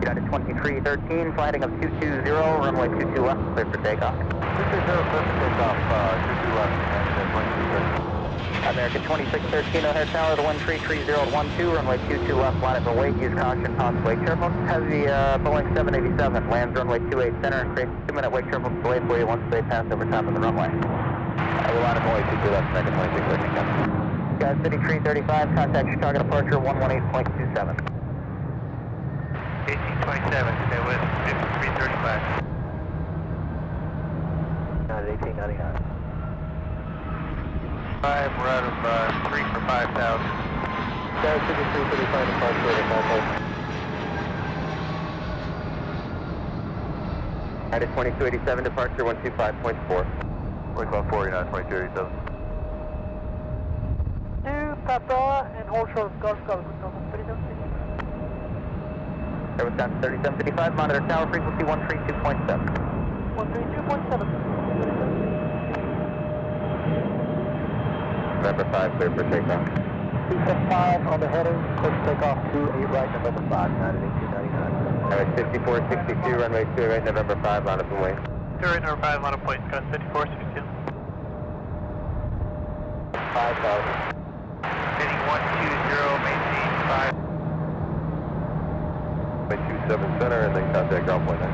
United 2313, flighting of 220, runway 22 left, clear for takeoff. Two two zero, clear for takeoff, uh, two two left, and then twenty-two thirty. American 2613 O'Hare Tower, the one tree 3012, runway 22 left, line of the wait, use caution, possible wake careful. Heavy uh, Boeing 787, lands runway 28 center, and creates a two minute wake careful delay for you once they pass over top of the runway. I will line of only two two left, American twenty-six thirteen, Captain. Sky City 335, contact Chicago departure 118.27. 1827, stay with 5335. United 1899. Five, we're out of, uh, three for five thousand. Sky City 335, departure to contact. United 2287, departure 125.4. We're twelve forty, nine twenty-two eighty-seven. 2 Papa and hold short of Golf Golf. Good number 37. Service down to 3755, monitor tower frequency 132.7. 132.7. November 5, clear for takeoff. 275 on the heading, clear to take off 28 right, November 5, United 1899. That was 5462, runway 2 right, November 5, line up and wait. 5 on a point, Scott 5000. Heading 120, maintain 5. By 27 center and then contact ground point 9.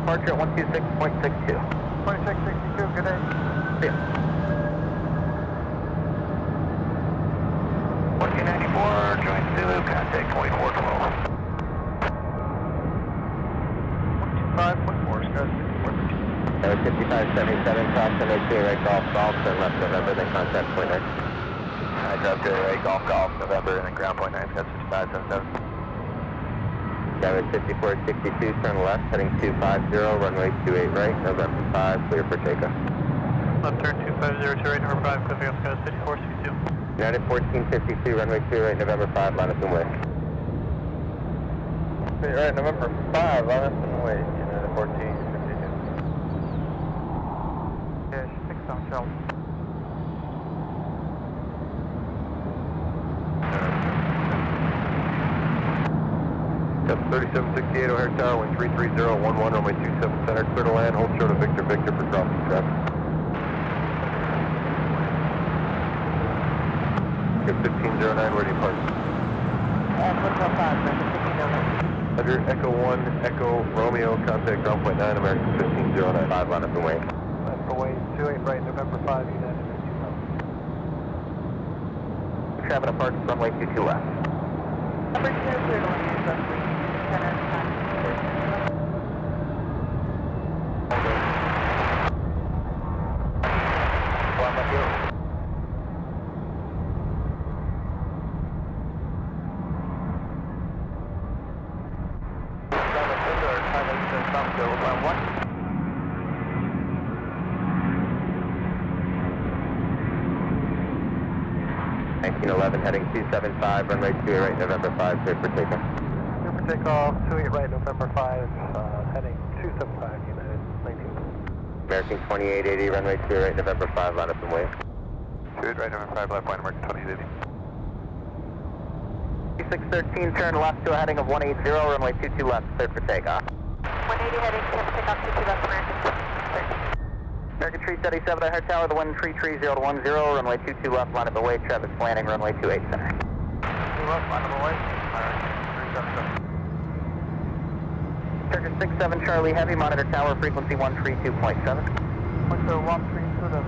Departure at 126.62. 2662, good day. See ya. 1294, join Zulu, contact 2412. 5577, cross runway 28 right, golf, golf, turn left November, then contact point nine. I dropped to right, golf, golf, November, and then ground point 9, Scott 5577. Skyway 5462, turn left, heading 250, runway 28 right, November 5, clear for takeoff. Left turn 250 to right, number 5, clipping up Sky City 462. United 1452, runway 2 right, November 5, line up and wait. Right, November 5, line up and wait, United 1452. Yeah, 6 on Yep, 3768 O'Hare Tower, wind 33011, runway 27 center, clear to land, hold short of Victor Victor for crossing traffic. Good 1509, where do you park? Hotel 5, American 1509. Under Echo 1, Echo Romeo, contact ground point 9, American 1509. 5, line up and wait. Left away 28 right, November 5, United 52 Traffic departure runway 22 left. Number 2, clear to land, Airbus 3, center, time One left you. One. 1911, heading 275, runway 28 right, November 5, clear for takeoff. Super takeoff, 28 right, November 5, uh, heading 275, United 19. American 2880, runway 28 right, November 5, line up and wait. Good, right, November 5, left line, American 2880. 2613, turn left to a heading of 180, runway 22 left, clear for takeoff. 180 heading, takeoff 22 left, American 13. American 377, O'Hare Tower, the wind 33010, runway 22 left, line of the way, traffic landing, runway 28 center. Two left, line of the way. American 377. Circuit 67 Charlie Heavy, monitor tower frequency 132.7. What's the 132 to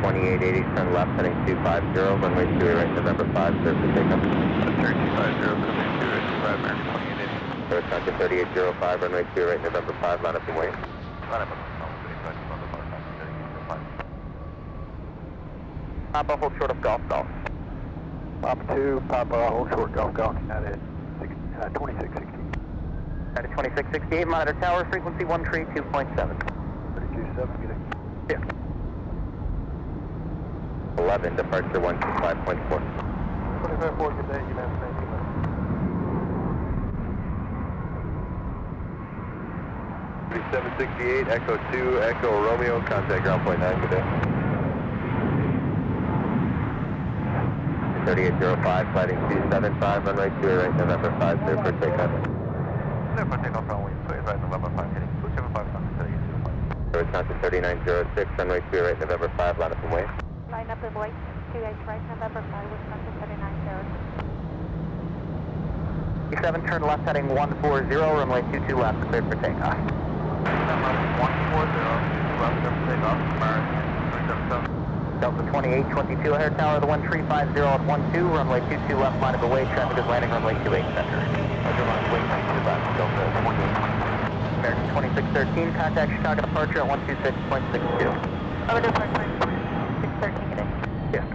2880, turn left, heading 250, runway 28 right, November 5, clear for takeoff. Turn 250, coming 2 right, 25, American 2880. Air Wisconsin 3805, runway 2 right, November 5, line up and wait. Line up, American 25, November 5, heading 5. Papa, hold short of golf, golf. Papa 2, Papa, hold short, golf, golf, United six- uh, 2660. United 2668, monitor tower frequency 132.7. 327, good. Yeah. 11, departure 125.4. 25 4, good day, United 19. 3768, Echo 2, Echo Romeo, contact ground point 9, good day. 3805, sliding 275, runway 2 right, November 5, clear for takeoff. Clear for takeoff, runway 28 right, November 5, heading 275, contact 3805. Air Wisconsin 3906, runway 2 right, November 5, line up and wait. Line up and wait, 28 right, November 5, Wisconsin 39 7 turn left heading 140, runway 22 left, clear for takeoff. Number 140, left, November takeoff, American 377. Delta 2822 O'Hare Tower, the wind 350 at 12, runway 22 left, line of the way, traffic is landing runway 28 center. Roger, runway 92 left, Delta 28. American 2613, contact Chicago departure at 126.62. Over departure 613 good day. Yeah.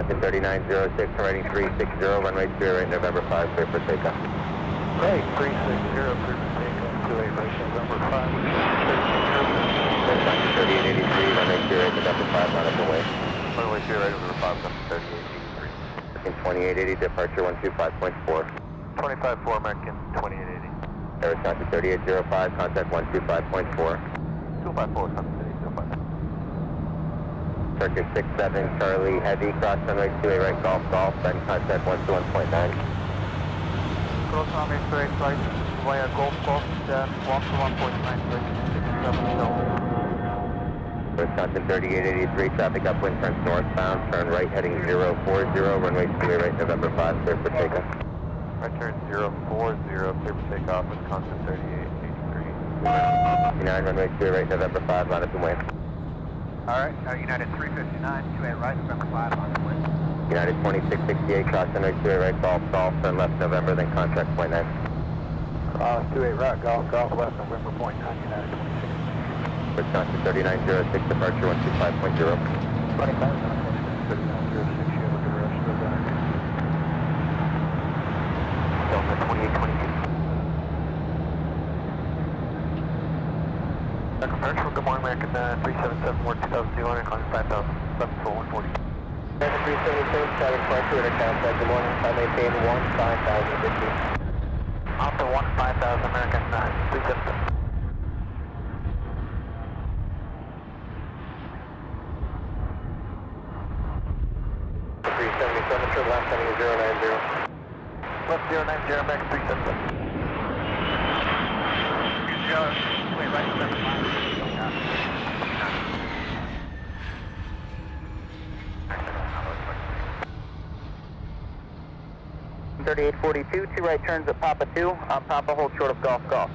That's 3906, riding 360, runway 2 right, November 5, clear for takeoff. Hey, 360, clear for takeoff, 28 right, November 5. Air Wisconsin 3883, runway 2 right, November 5, line up wait. Runway 2 right, November 5, Delta 3883. American 2880, departure 125.4. 25 4, American 2880. Air Wisconsin 3805, contact 125.4. 254, Wisconsin City, 255. Circuit 67, Charlie Heavy, cross runway 28 right, golf, golf, then contact 121.9. Cross runway 28 right, via Golf Coast, then walk to 1.9, 67 Delta. Wisconsin 3883, traffic upwind, turns northbound, turn right heading 040, runway 28 right, November 5, clear for takeoff. Right turn 040, clear for takeoff, Wisconsin 3883. 59, runway 28 right, November 5, line up and wait. All right, uh, United 359, 28 right, November 5, on the way. United 2668, cross runway 28 right, golf, golf, turn left November, then contract point 9. Uh, 28 right, golf, golf, left, November point 9, United 26. Wisconsin 3906, departure 125.0. 25, 3906, you have a good rest of the day. Delta 2822. Commercial, good morning, American uh, 377, Ward 2200, calling 5000, left for 140. 7377, starting flight to American contact. Good morning, I maintain 15050. Alpha 15000 American 9, please distance. Left heading is 090. Left 090, back 3 system. Good job. Wait, right 7 miles. 3842, two right turns at Papa 2, on Papa hold short of golf golf.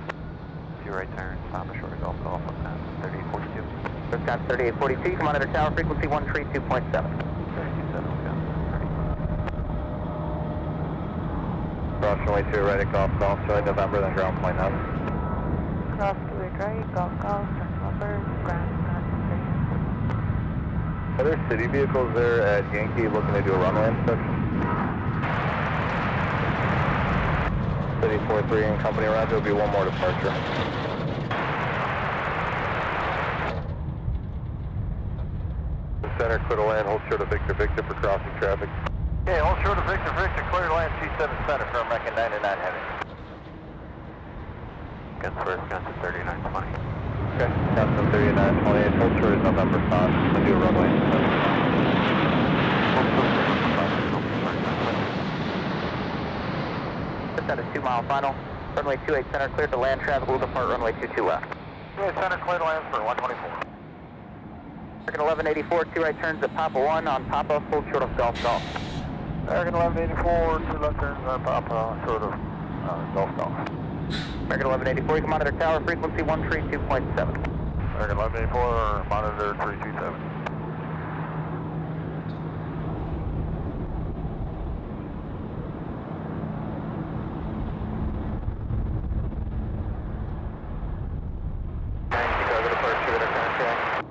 Two right turns, Papa short of golf golf, on 3842. First time 3842, come out tower, frequency 132.7. Crossway 2 right at golf golf, showing November, then ground point up. Crossway right, golf golf, November, ground Are there city vehicles there at Yankee looking to do a runway inspection? City 43 and company, Roger, will be one more departure. Center, clear to land, hold short of Victor, Victor for crossing traffic. Okay, hold short of Victor, Victor, clear to land, T7 center for American 99 heavy. Guns first, guns at 3920. Okay, Captain 3928, hold short is November 5, we'll do a runway inspection. Just at a two mile final, runway two eight center, clear to land traffic, will depart runway two two left. Okay, center clear to land for 124. American eleven eighty-four, two right turns at Papa one, on Papa, full short of golf golf. American 1184, two left turns on Papa, short of uh, golf golf. American eleven eighty-four, you can monitor tower frequency one three two point seven. American 1184, monitor 327. Chicago departure with our contract.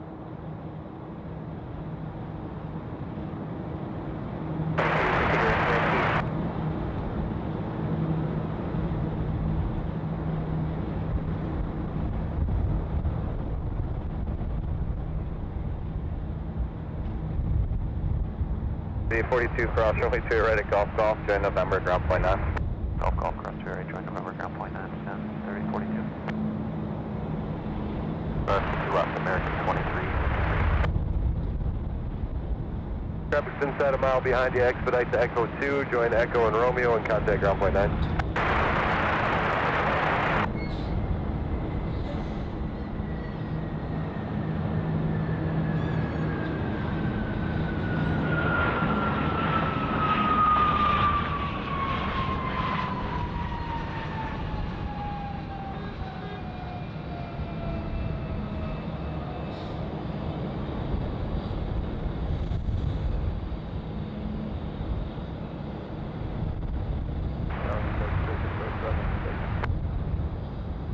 The 42 cross runway 2 right at golf, golf, join November, ground point 9. Golf Golf Cross 2 right, join November, ground point 9, stand 3042. Uh, left, American 23. Traffic's inside a mile behind you, expedite to Echo 2, join Echo and Romeo and contact ground point 9.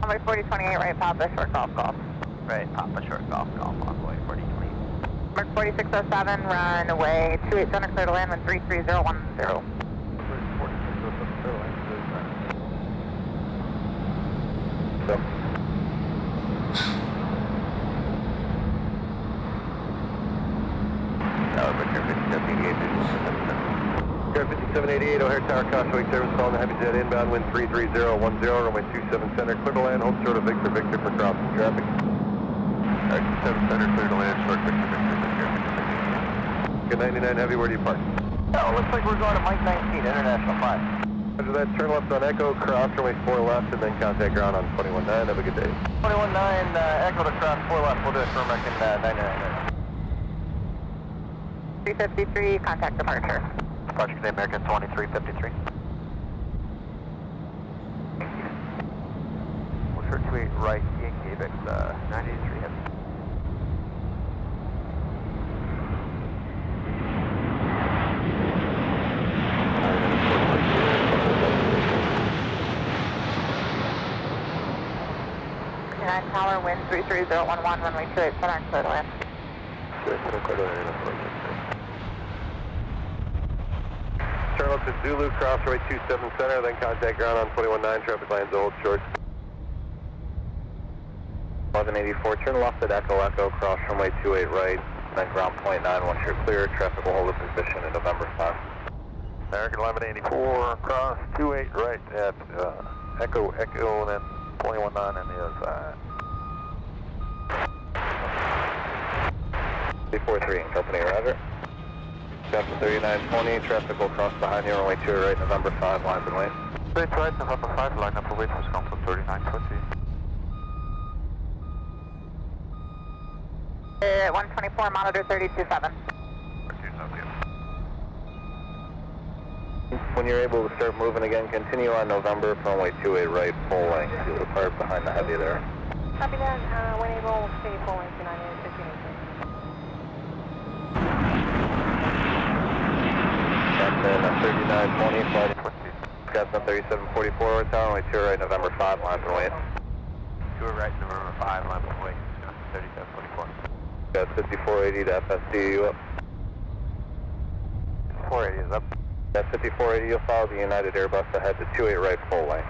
Runway 4028 right, Papa, short golf, golf. Right, Papa Short Golf Golf, Longboway 4020. Mark 4607, runway 28 center, clear to land, wind 33010. So, Tower Victor 5788, visual for 77. 5788, O'Hare Tower, Causeway service calling the Heavy Jet inbound, wind 33010, runway 27 center, clear to land, hold short of Victor, Victor for crossing traffic. Alright, 7 center, clear to land, short Victor, Victor, Victor, Victor, Good 99 Heavy, where do you park? Oh, looks like we're going to Mike 19, International 5. After that, turn left on Echo, cross runway 4 left, and then contact ground on 219. Have a good day. 219, uh, Echo to cross 4 left, we'll do it for American uh, 99. 353, contact departure. Departure today, American 2353. 3011, runway 28, center, clear to land. Turn left to Zulu, crossway 27 center, then contact ground on twenty one nine. traffic lines old, short. 1184, turn left at Echo Echo, cross runway 28 right, then ground point 9 once you're clear, traffic will hold the position in November 5. American 1184, cross 28 right at uh, Echo Echo, then twenty one nine on the other side. 343 in company, roger. Captain 3920, traffic will cross behind you, runway 28 right, November 5, lines and wait. Straight right, November 5, line up for wait for Scotland 3920. Uh, 124, monitor 327. When you're able to start moving again, continue on November for runway 28 right, full length. You'll depart behind the heavy there. Copy that, uh, when able, stay full length, 915. Captain uh, 3920, flight Captain 3744, tower, runway 2 right, November 5, lines and wait. Two right, November 5, line up wait, 3724. Got 5480 to FSD, you up. 480 is up. Got 5480, you'll follow the United Airbus ahead to 28 right, full length.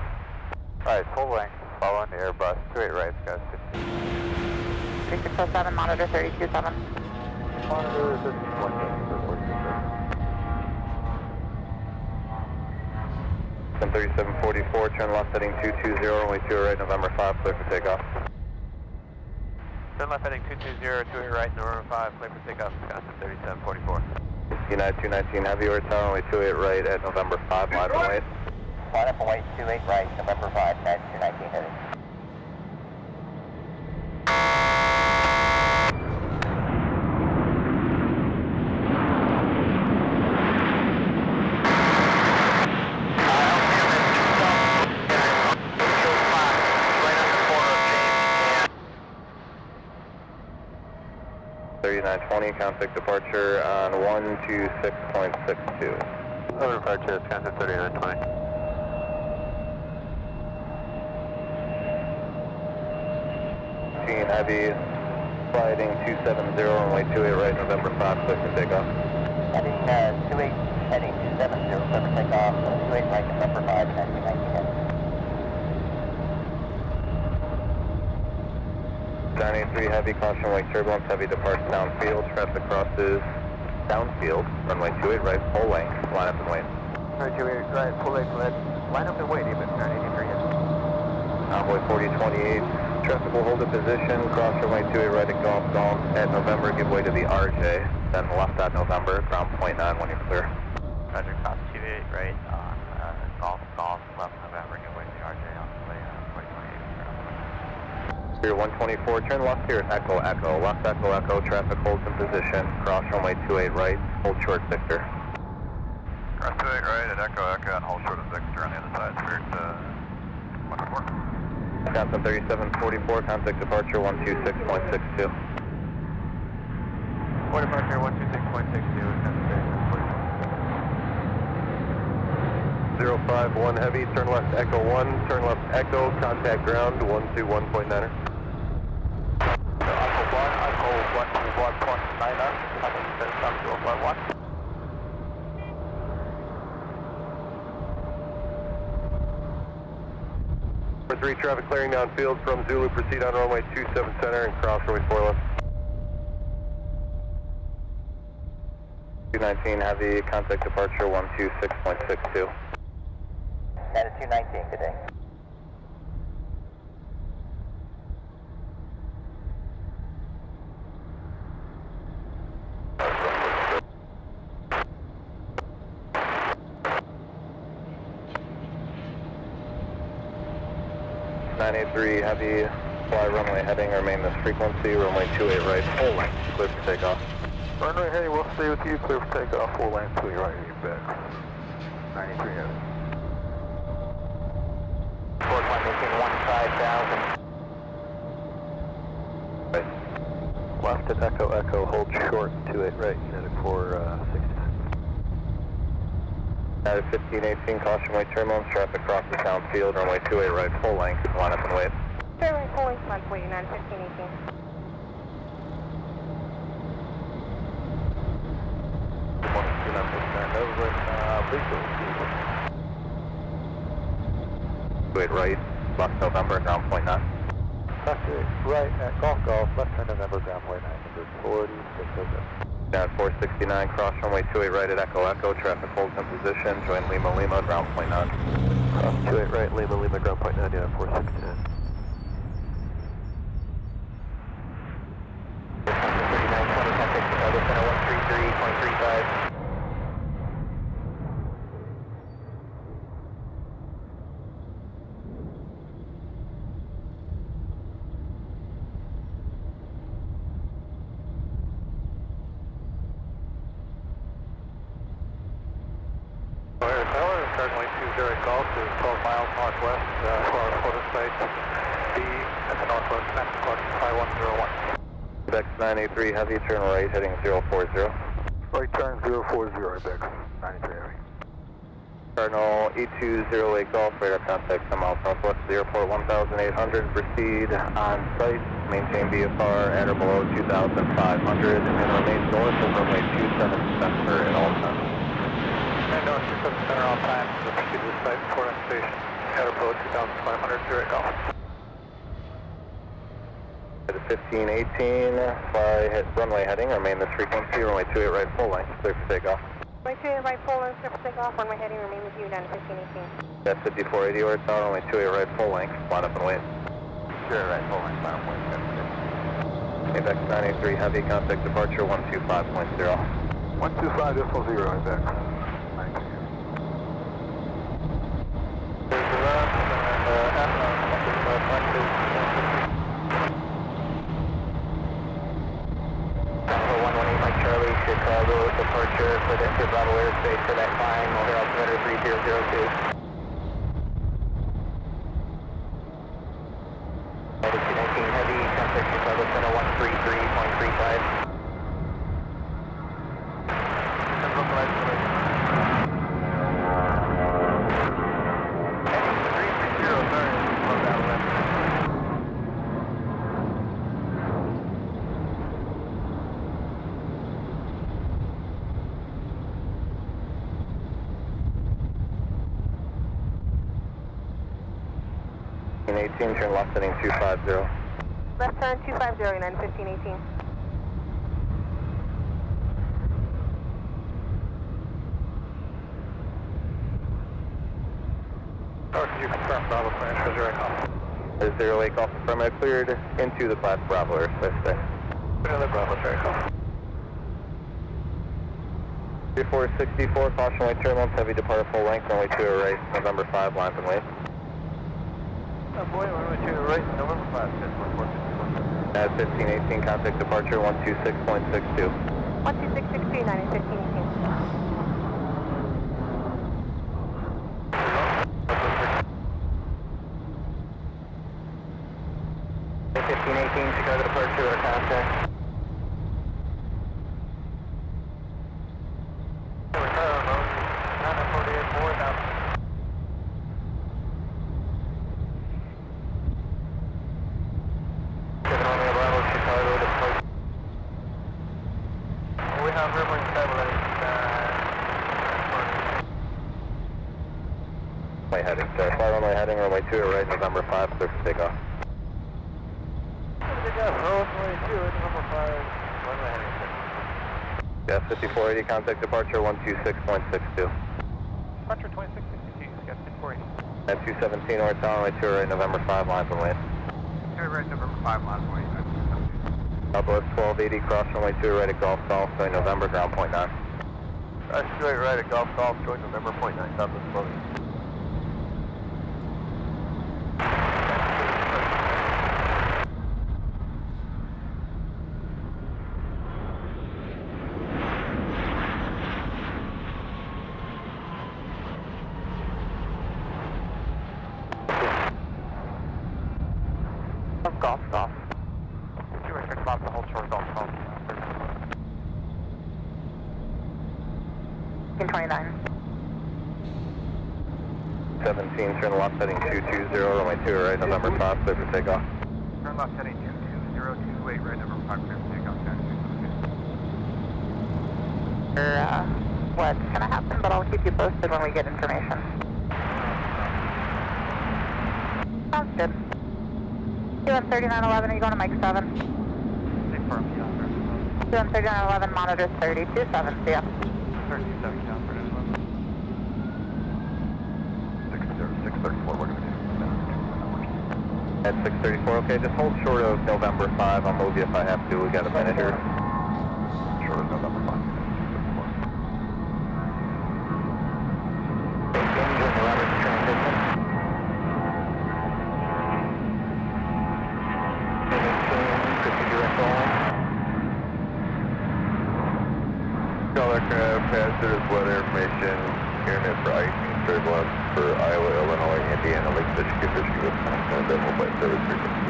Alright, full length, following the Airbus, 28 right, guys. 3607, monitor 327. Monitor 3720. 3744, turn left heading 220, runway 2 right, November 5, clear for takeoff. Turn left heading 220, 28 right, November 5, clear for takeoff, Wisconsin 3744. United 219 Heavy, or tower, runway 28 right at November 5, line and wait. Line up and wait, 28 right, November 5, United 219 heading. 920, count departure on 126.62. Over departure, Wisconsin 3920. Heavy sliding 270 runway 28 right, November 5, clear for takeoff. Heading uh, 28, heading 270, clear for takeoff, 28 right, November 5, 1919. 983 Heavy, caution wake turbulence, heavy departs downfield, traffic crosses downfield, runway 28 right, full length, line up and wait. Runway 28 right, full length, line up and wait, even 983 Heavy. Envoy 4028, traffic will hold a position, cross runway 28 right at Golf Golf, at November give way to the RJ, then left at November, ground point 9 when you're clear. Roger, cross 28 right on uh, Golf Golf, left 2028. Pier 124, turn left here at Echo Echo, left Echo Echo, traffic holds in position, cross runway 28 right, hold short Victor. Cross 28 right at Echo Echo and hold short of Victor on the other side, Spirit uh, 124. Wisconsin 3744, contact departure 126.62. What departure 126.62, Wisconsin 3744. 051 Heavy, turn left Echo 1, turn left Echo, contact ground 121.9er. Echo 1, Echo 121.9er, coming to South 051. Number 3, traffic clearing downfield from Zulu, proceed on runway 27 center and cross runway 4 left. 219 Heavy, contact departure 126.62. United 219, good day. Nine eight three Heavy, fly runway heading, remain this frequency, runway 28 right, full length, clear for takeoff. Runway heading, we'll stay with you, clear for takeoff, full length, your right, bet. 93 heavy. Ford Line maintain 15,000. Left at Echo Echo, hold short, 28 right, United 460. United 1518, caution wake turbulence, traffic crosses downfield, runway 28 right, full length, line up and wait. Straight right full length, month waiting on 1518. Wait, right, left November, ground point nine. Left right at Golf Golf, left turn November, ground point 9, number 4600. Down 469, cross runway 28 right at Echo Echo, traffic holds in position, join Lima Lima, ground point nine. Cross 28 right, Lima Lima, ground point 9, yeah, 469. 3920, contact Chicago Center 133.35. O'Hare Tower, starting way 20 Golf is 12 miles northwest uh, for our photo site B at the northwest end, course 5101. Bex 983 heavy, turn right, heading 040. Right turn 040, Bex 93 heavy. Cardinal E208 Golf, radar contact 10 miles northwest of the airport, 1,800. Proceed on site, maintain VFR at or below 2,500, and remain north of runway 27 center at all times. And uh, north 27 center all times, proceed to the site before end station, at or below 2,500, direct Golf. At 1518, fly head, runway heading, remain this frequency, runway 28 right full length, clear for takeoff. Runway two right full length, clear for takeoff, runway heading, remain with you down to 1518. At 5480 or tower, runway 28 right full length, line up and wait. Sure, right full length, line up, wait. AVEX 983 heavy, contact departure 125.0. 125 decimal zero, Bex 93. There's the run, and uh, after, uh, flight is Bravo 118 Mike Charlie, Chicago, departure for the Bravo airspace for that climb, over altimeter 3002. 915, turn left heading 250. Left turn 250, 91518. Tower, could you confirm Bravo clearance for zero Lake Is zero Lake off affirmative cleared into the class Bravo airspace then? Another Bravo, zero Lake 3464, caution light. turn left, heavy departure full length, runway 20 right, November 5, line and wave. Oh boy, runway to the right, November 5, 10.461. At 1518, uh, contact departure 126.62. 12662, United 1518. Fifteen eighteen, Chicago departure, our contact. Seven Romeo Bravo, Chicago departure. We have runway stabilized, Runway heading, sir. Fly runway heading, runway 2 right, November 5, clear for takeoff. Yeah, 5480, contact departure 126.62. Departure 2662, Scott 6480. At 217 North Town, runway 2 right, November 5, lines and wait. Two right, November 5, last way. Southwest 1280, cross runway 2 right at Golf Golf, going November, ground point 9. Uh, straight right at Golf Golf, join November point nine, Southwest 12. Golf, golf. Two right, check about the whole short Golf Golf. In 29. 217, turn left heading 220, runway 2 right, November 5, clear for takeoff. Turn left heading 22028, right number 5, clear for takeoff, Or, uh, what's gonna happen, but I'll keep you posted when we get information. Sounds good. QM 3911, are you going to Mike 7? Stay firm, yeah, QM 3911, monitor 327, see ya. 37 down for this one. 634, what do we do? At 634, okay, just hold short of November 5, I'll move you if I have to, we got a minute here. Short of November 5. Engine, Roberts transition. Proceed direct line. Call aircraft, hazardous weather information, it for icing, turbulence for Iowa, Illinois, Indiana, Lake Michigan, Michigan, Wisconsin, and mobile service frequency.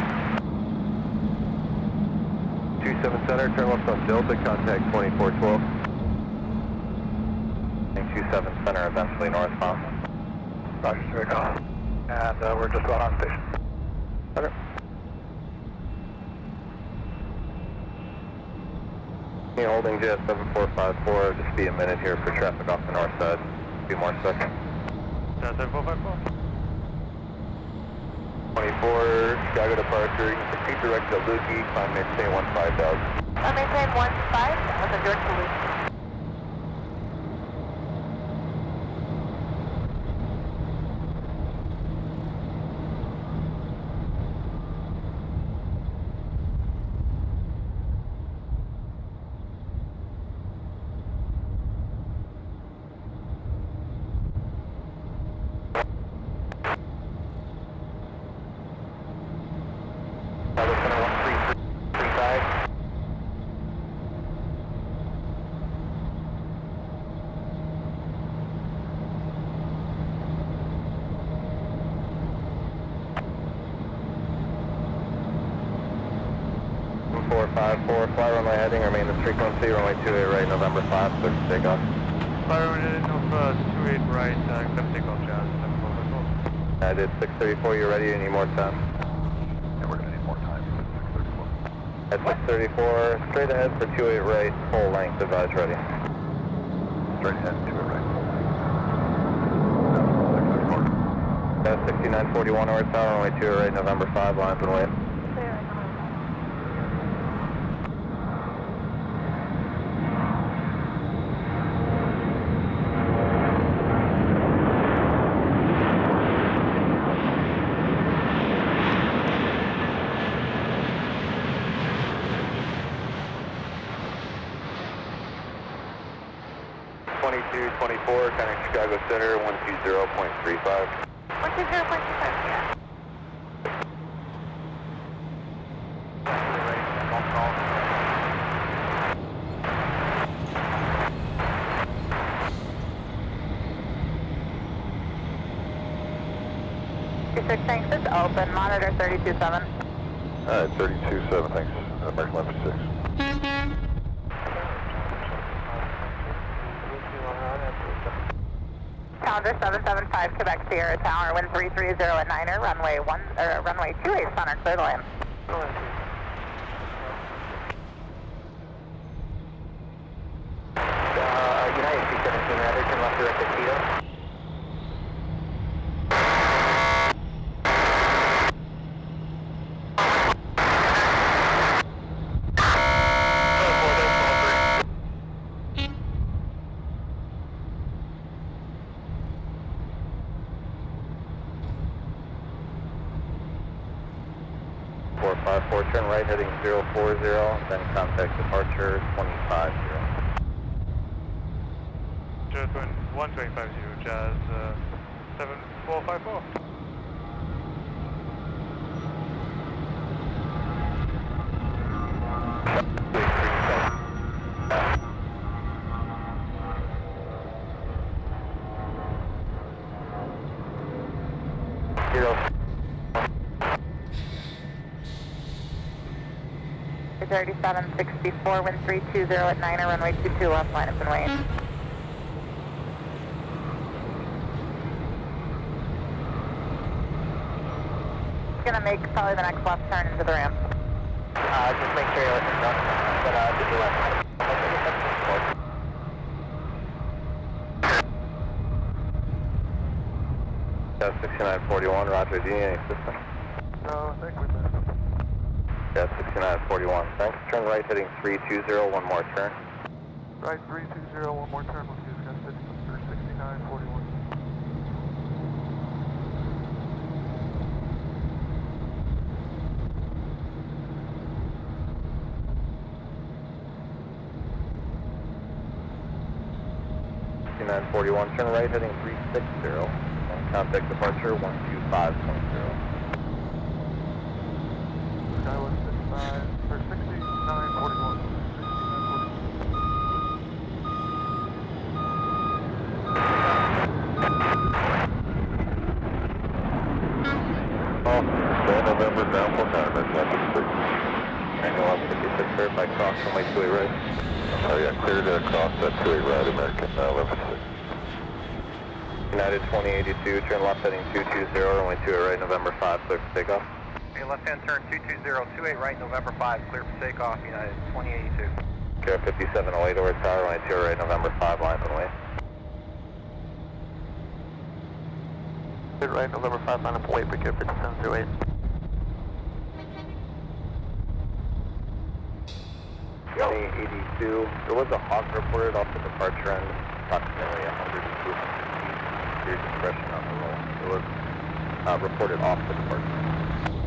27 Center, turn left on Delta, contact 2412. And 27 Center, eventually northbound. Roger, sir, call. And uh, we're just about on station. Okay. Hey, holding jet 7454, just be a minute here for traffic off the north side. A few more seconds. Jet 7454. 24, Chicago departure, you can proceed direct to Lukey, climb maintain 15000. Maintain 15, with a direct to Luke. Chicago Center 13335. Four five four, fly runway heading, remain this frequency, runway 28 right, November 5, clear for takeoff. Fire heading of uh, 28 right, uh, clear takeoff, Jazz 7454. I did 634, you ready, you need more time? Yeah, we're gonna need more time. 634. At 634, straight ahead for 28 right, full length, advise ready. Straight ahead, 28 right. At 6941 north tower, runway 28 right, November 5, lines and wait. Twenty-two, twenty-four, kind of Chicago Center, one two zero point three five. 120.25, yeah. Six tanks is open, monitor 327. Alright, uh, thirty-two seven, thanks, uh, American Left Six. Calendar 775 Quebec Sierra Tower, wind 330 at Niner, runway 1, or runway 28 center, clear to land. 1040, then contact departure 250. 1250, Jazz uh, 7454. 3764, wind 320 at Niner, runway 22 left, line up and wait. gonna make probably the next left turn into the ramp. Uh, just make sure you're listening, John. But, uh, did you left? Gas 6941, Roger, do you need any assistance? 6941. Uh, Thanks. Turn right heading 320, one more turn. Right 320, one more turn. Let's get 6941. Nine forty-one. Turn right, heading three six zero, contact departure one two five point zero. To cross that two eight right, American, uh, eleven six. United twenty eighty-two, turn left heading two two zero, runway two eight right, November five, clear for takeoff. Okay, left-hand turn 22028 right, November 5, clear for takeoff, United 2082. Care fifty-seven oh eight, over tower, runway two eight right, November five, line and way. Good right, November 5, line up, wait, for Care 5708. There was a hawk reported off the departure end, approximately a hundred to two hundred feet. Your discretion on the roll. It was, uh, reported off the departure. Thirty-seven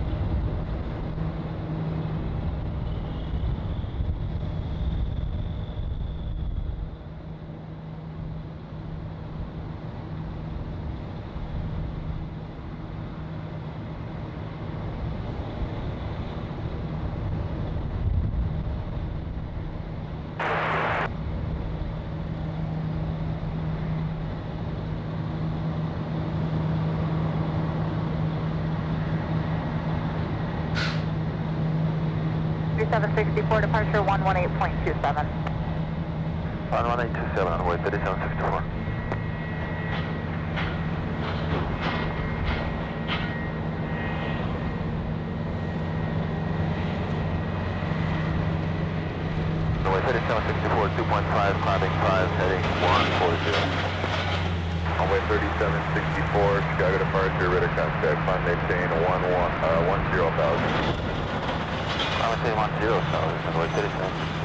On 1827, on the way, 3764. Runway 3764, 2.5, climbing 5, heading 140. Runway thirty-seven sixty-four, Chicago departure, radar contact, climb maintain one one, uh, one zero thousand. I'm going to say 10, runway 3764.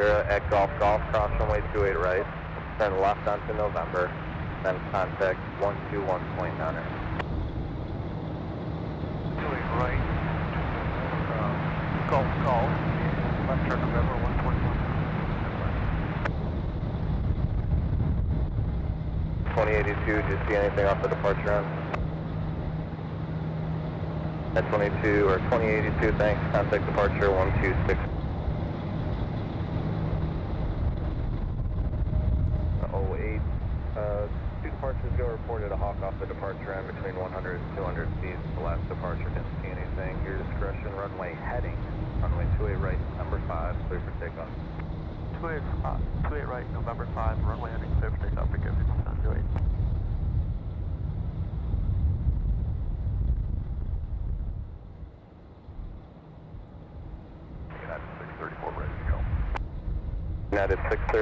Sierra at Golf Golf, cross runway 28 right, turn left onto November, then contact 121.9. Right, uh, Golf Golf, left turn November 121. 2082, do you see anything off the departure end? At 22 or 2082, thanks. Contact departure 126.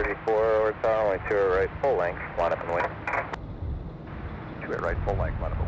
34 Or horizontal, only two at right full length, line up and wait. Two at right full length, line up and wait.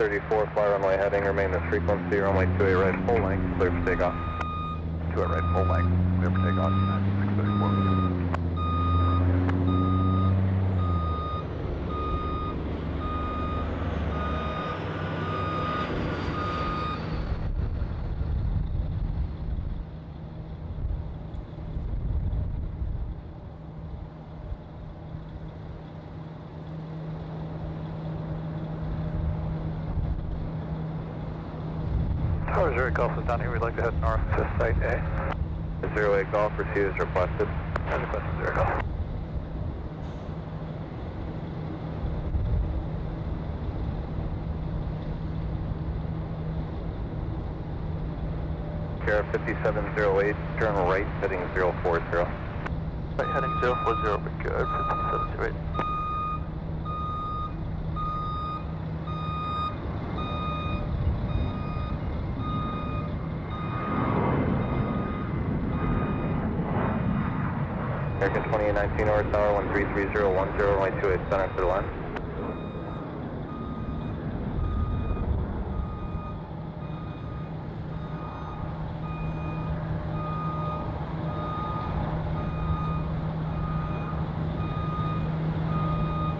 34, fly runway heading, remain this frequency, runway 28 right full length, clear for takeoff. 28 right full length, clear for takeoff. Sunny, we'd like to head north to Site A. Zero eight golf receives requested. And requested zero golf. 5708, turn right, heading 040. Right, heading 040, good, 5708. 19 North Tower, 133010, center for the line.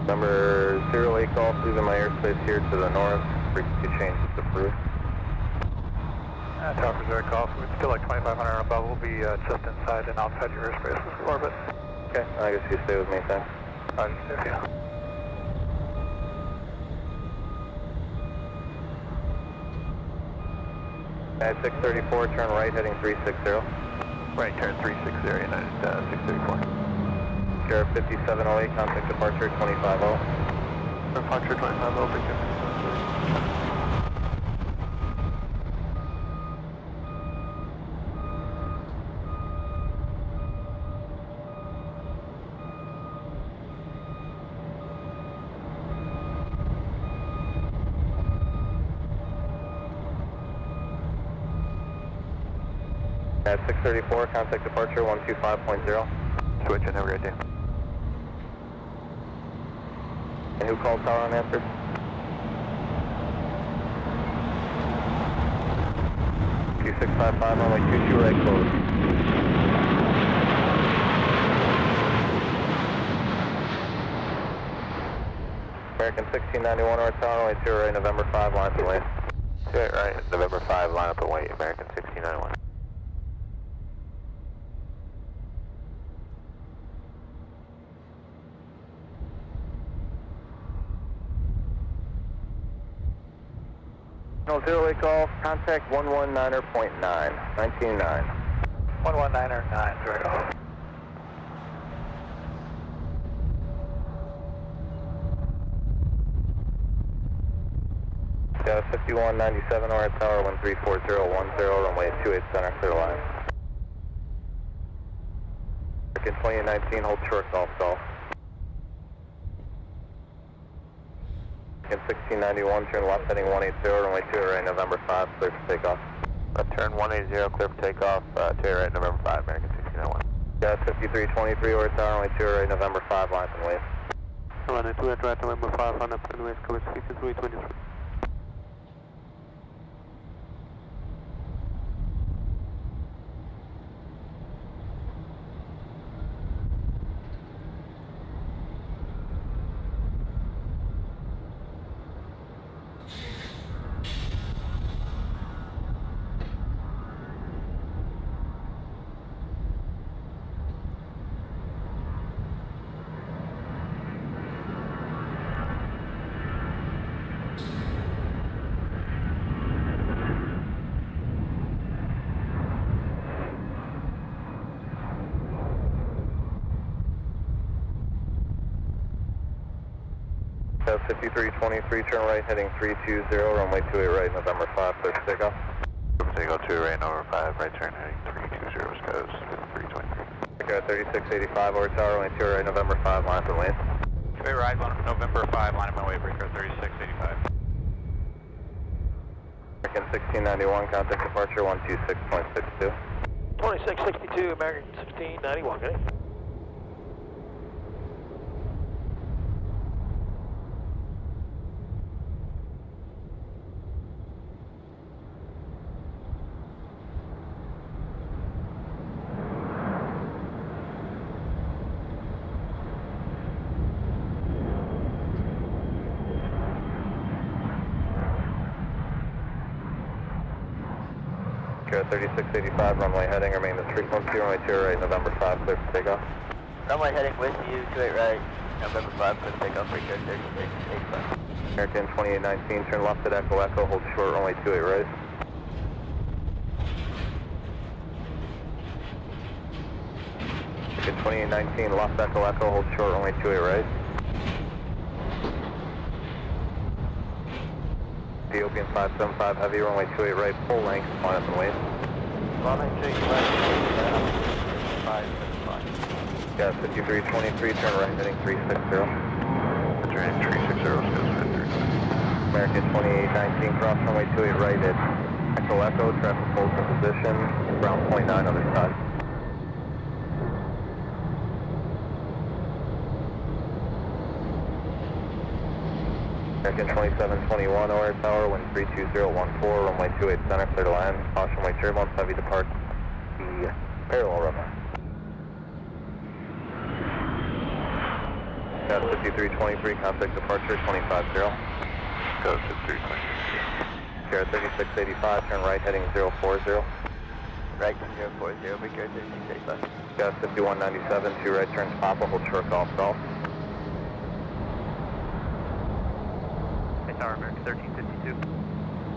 Number 08 call, please in my airspace here to the north, frequency change is approved. Uh, Tower Reserve call, so we'd still like 2500 above, we'll be uh, just inside and outside your airspace orbit. Okay, I guess you stay with me, thanks. Roger, stay with you. At 634, turn right, heading 360. Right, turn 360, United uh, 634. Sierra 5708, contact departure 250. Departure 25 634, contact departure 125.0. Switch and have a great day. And who called tower unanswered? Q655 on two two right close. American 1691 North Tower, only 2 right, November 5, line up and wait. 2 right, November 5, line up and wait, American 1691. Clearway call. contact 119er.9, 119er 119er 9, direct call. Got 5197 or at tower 134010, runway 28 center, clear line. 2019, hold short golf, golf. American 1691, turn left heading 180, runway 2 right, November 5, clear for takeoff. Left turn 180, clear for takeoff, uh, 2 right, November 5, American 1691. Yeah, 5323 North Tower, runway 2 right, November 5, line and wave. Runway 2 at right, November 5, on up and west, coverage 5323. Uh, 5323, turn right, heading 320, runway 28 right, November 5, clear for takeoff. Takeoff 2 right, November 5, right turn heading 320, Wisconsin, 323. Okay, 3685 over tower, runway 2 right, November 5, line for lane. Two right, November 5, line of my way, breaker 3685. American 1691, contact departure 126.62. 2662, American 1691, okay? Sierra 3685, runway heading, remain the frequency, runway 2 right, November 5, clear for takeoff. Runway heading with you, 28 right, November 5, clear for takeoff, Victor 3685. American 2819, turn left at Echo Echo, hold short, runway 28 right. American 2819, left Echo Echo, hold short, runway 28 right. Ethiopian 575 heavy, runway 28 right, full length, line up and wave. Runway 28 right, 575. Gas 5323, turn right heading 360. Turn 360, American 2819, cross runway 28 right at Echo Echo, traffic holds in position, ground point 9 other side. American 2721, OR Tower, wind 32014, runway 28 center, clear to land, caution wake turbulence, heavy depart the parallel runway. Gas 5323, contact departure 250. Go 5320. Sierra 3685, turn right heading 040. Right, 040, Victor 3685. Gas 5197, two right turns Papa, hold short golf golf. Hey, Tower, American 1352.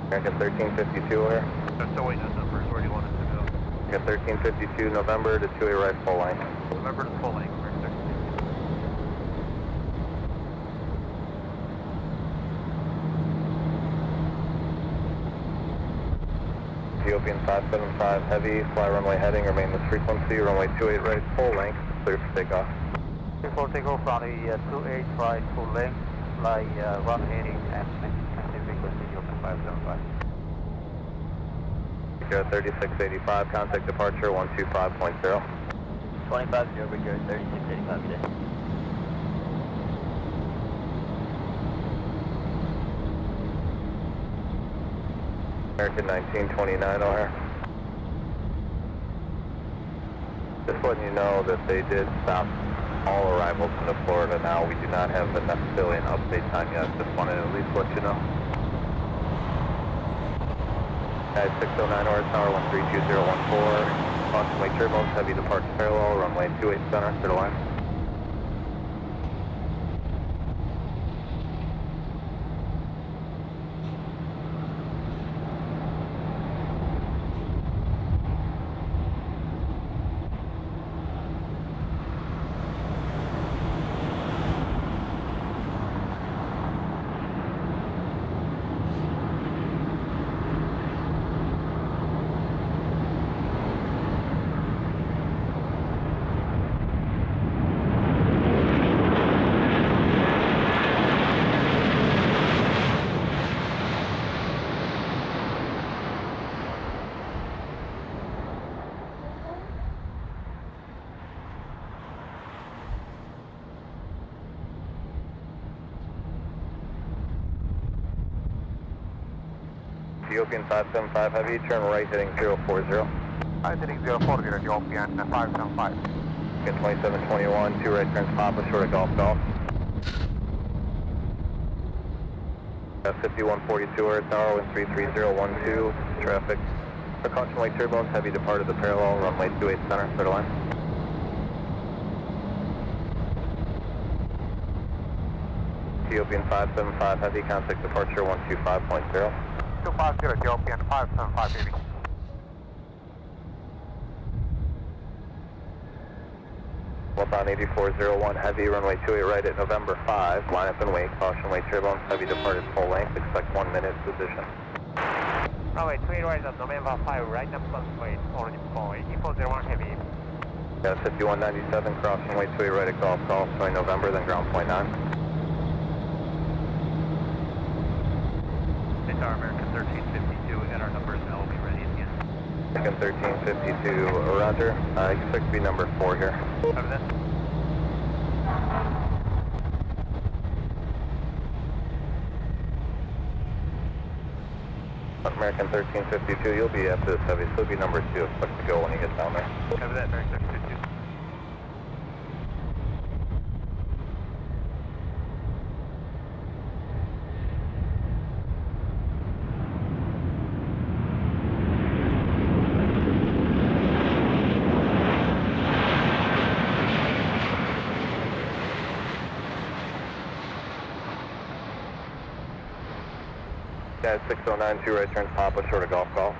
American 1352 here. I'm still waiting on numbers. Where do you want us to go? American 1352, November to 2 right full line. Remember to full length, American 1352. Ethiopian 575 heavy, fly runway heading, remain this frequency, runway 28 right full length, clear for takeoff. Before takeoff, runway uh, 28 right full length, fly uh, one heading and maintain frequency Ethiopian 575. Sierra 3685, contact departure 125.0. 25, Victor 3685 today. American 1929 OR. Just letting you know that they did stop all arrivals into Florida now. We do not have a necessarily an update time yet. Just wanted to at least let you know. Guys 609 OR Tower 132014. Caution wake turbulence, heavy departure parallel, runway 28 center, to line. Ethiopian 575 heavy, turn right heading 040. I'm heading 040, Ethiopian 575. Again 2721, two right turns Papa, short of golf golf. Got uh, 5142 Air Tower, wind 33012, traffic. Precaution light turbulence, heavy departed the parallel, runway 28 center, clear line. Ethiopian 575 heavy, contact departure 125.0. 250, Ethiopian 575, heavy. Westbound 8401 heavy, runway 28 right at November 5, line up and wait, caution light turbulence, heavy departed full length, expect one minute position. Runway 28 right at November 5, right up and wait, already for 8401 heavy. Yeah, 5197, cross runway 28 right at Golf showing November, then ground point 9. Hey, Tower, American 1352, and our numbers now will be ready again. Second 1352, roger. Uh, expect to be number 4 here. Over this. American 1352, you'll be after this heavy, so you'll be number 2, expect to go when you get down there. Over that, American 1352. Yeah, 6092 right turns Papa, short of golf call.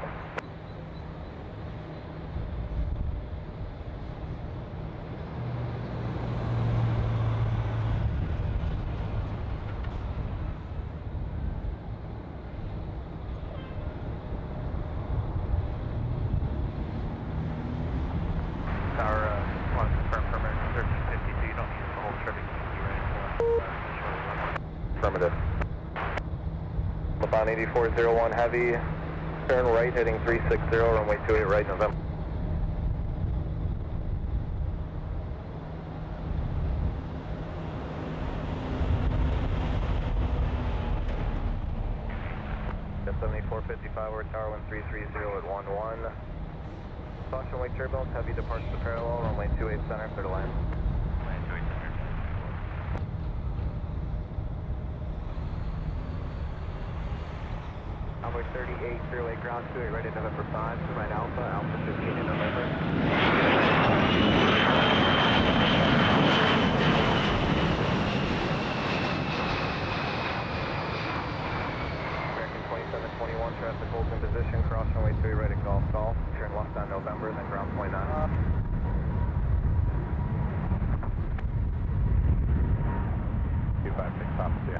Tower, uh, want to confirm for American 1352, you don't need to hold traffic to right anymore. Uh, short of runway. Affirmative. Lafon 8401 heavy, turn right heading 360, runway 28 right, November. Yes, 7455, we're tower 1330 at 11. Caution wake turbulence, heavy departure to parallel, runway 28 center, clear to land. Land 28 center. Runway 38, clear lake ground 28 right at November 5, to right Alpha, Alpha 15 in November. American 2721, traffic holds in position, cross runway 3 right at Golf Call, turn left on November, then ground point 9. Two five six top two.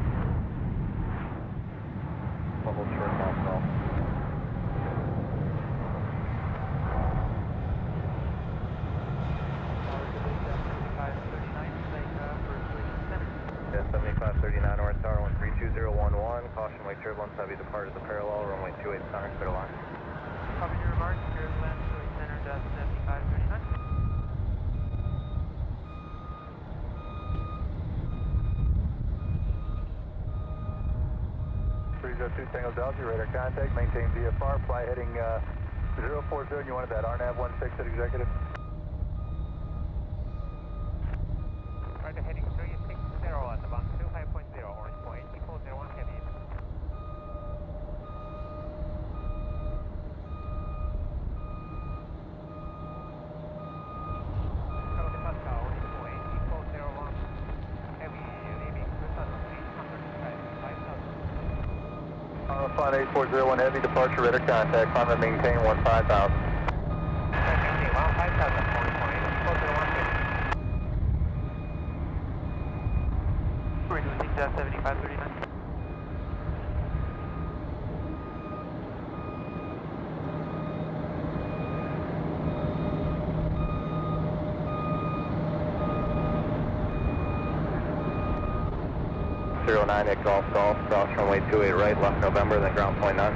Level short golf call. Yeah, 7539 North Tower, 132011, caution wake turbulence, heavy departed the parallel, runway 28 center, clear to line. Copy your remarks, clear to land to center, dash 7539. Three zero two Tango Delta, radar contact, maintain VFR, fly heading uh, 040, and you wanted that RNAV 16 at executive? 001 heavy departure radar contact. Climb and maintain 15,000. 9 at Golf Golf, cross runway 28 right, left November, then ground point 9.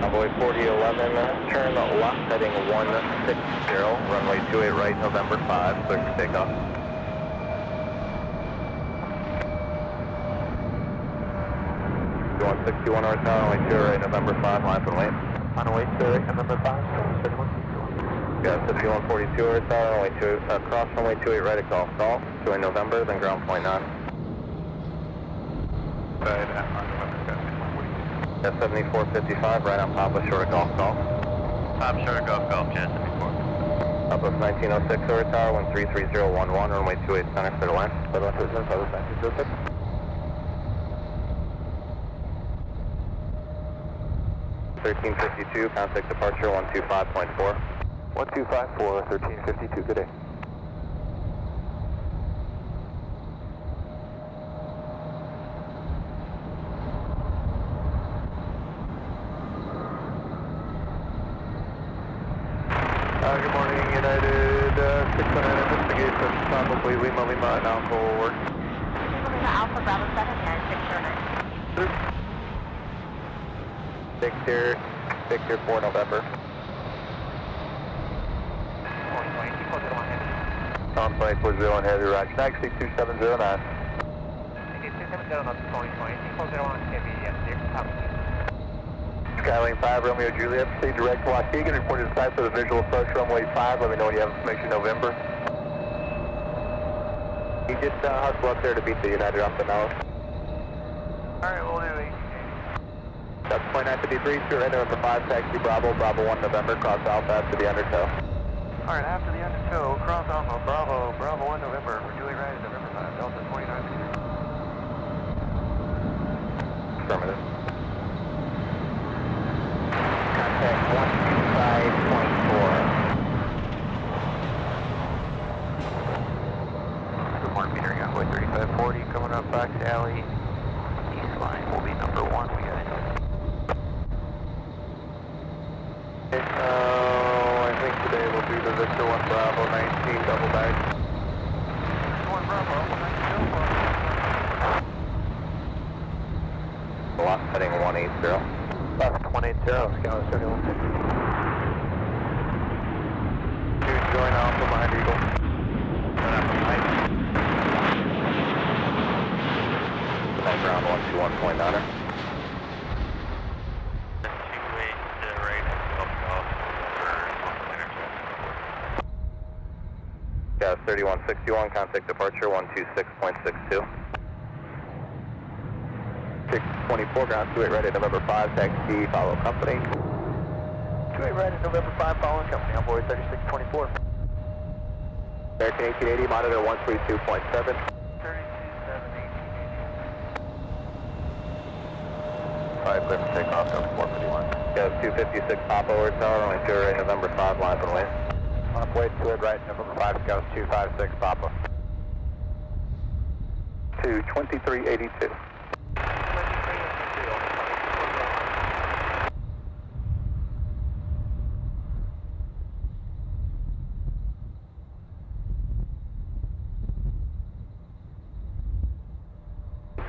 Convoy 4011, turn left heading 160, runway 28 right, November 5, clear for takeoff. Going 61 north, runway 2 right, November 5, line from lane. Runway 2 right, November 5, yeah, 5142 Earth Tower, runway 2, uh, cross runway 28 right at Golf Call, 2 November, then ground point 9. Right, 5, Yeah, 7455, right on Papa, short of Golf Call. I'm sure to golf golf, Jet 74. Southwest 1906 Earth Tower, 133011, runway 28 center, clear to land. Southwest 1906. 1352, contact departure 125.4. 1254, 1352, good day. Uh, good morning, United uh, 609 investigation, probably Lima Lima and Alpha will work. Alpha Bravo 7, and 609. Victor, Victor 4 November. 270 Heavy Rock Heavy, yes, 5, Romeo Juliet, proceed direct Waukegan, reported site for the visual approach runway 5. Let me know when you have information November. You just uh, hustle up there to beat the United off the nose. Alright, we'll do it. That's point 953, surrender the 5, taxi Bravo, Bravo 1 November, cross Alpha to the undertow. Alright, after the cross Alpha, Bravo, Bravo 1 November, we're doing right at November 5. Delta 29. Affirmative. Contact 125.4. Good morning, metering on way 3540, coming up Fox Alley. East line will be number one. We got it. Uh, I think today will be the Victor 1 Bravo 19 double bag. One Bravo, Lost heading 180. Left 180, Scout 71. To join Alpha behind Eagle. On ground 121.9er. Gas 3161, contact departure 126.62. 624, ground 28 ready, November 5, taxi, follow company. 28 ready, November 5, following company on board 3624. American 1880, monitor 132.7. 5 clear for takeoff, number 451. Gas 256, Papa, Word Tower, runway 2 right, November 5, line and way. On way to it right, November 5, Scout 256, Papa. To 2382.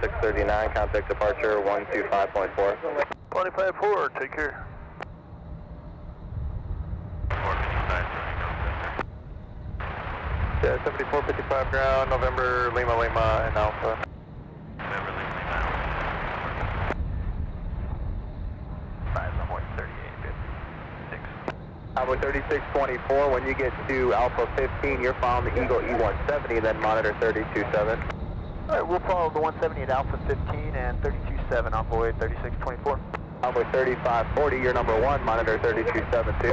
Six thirty-nine, contact departure, one two five point four. 25-4, take care. Uh, yeah, 7455 ground, November Lima Lima and Alpha. November Lima Lima Alpha 3624, when you get to Alpha 15, you're following the Eagle E170, then monitor 327. All right, we'll follow the 170 at Alpha 15 and 327 on board 3624. Alpha 3540, you're number one, monitor 3272.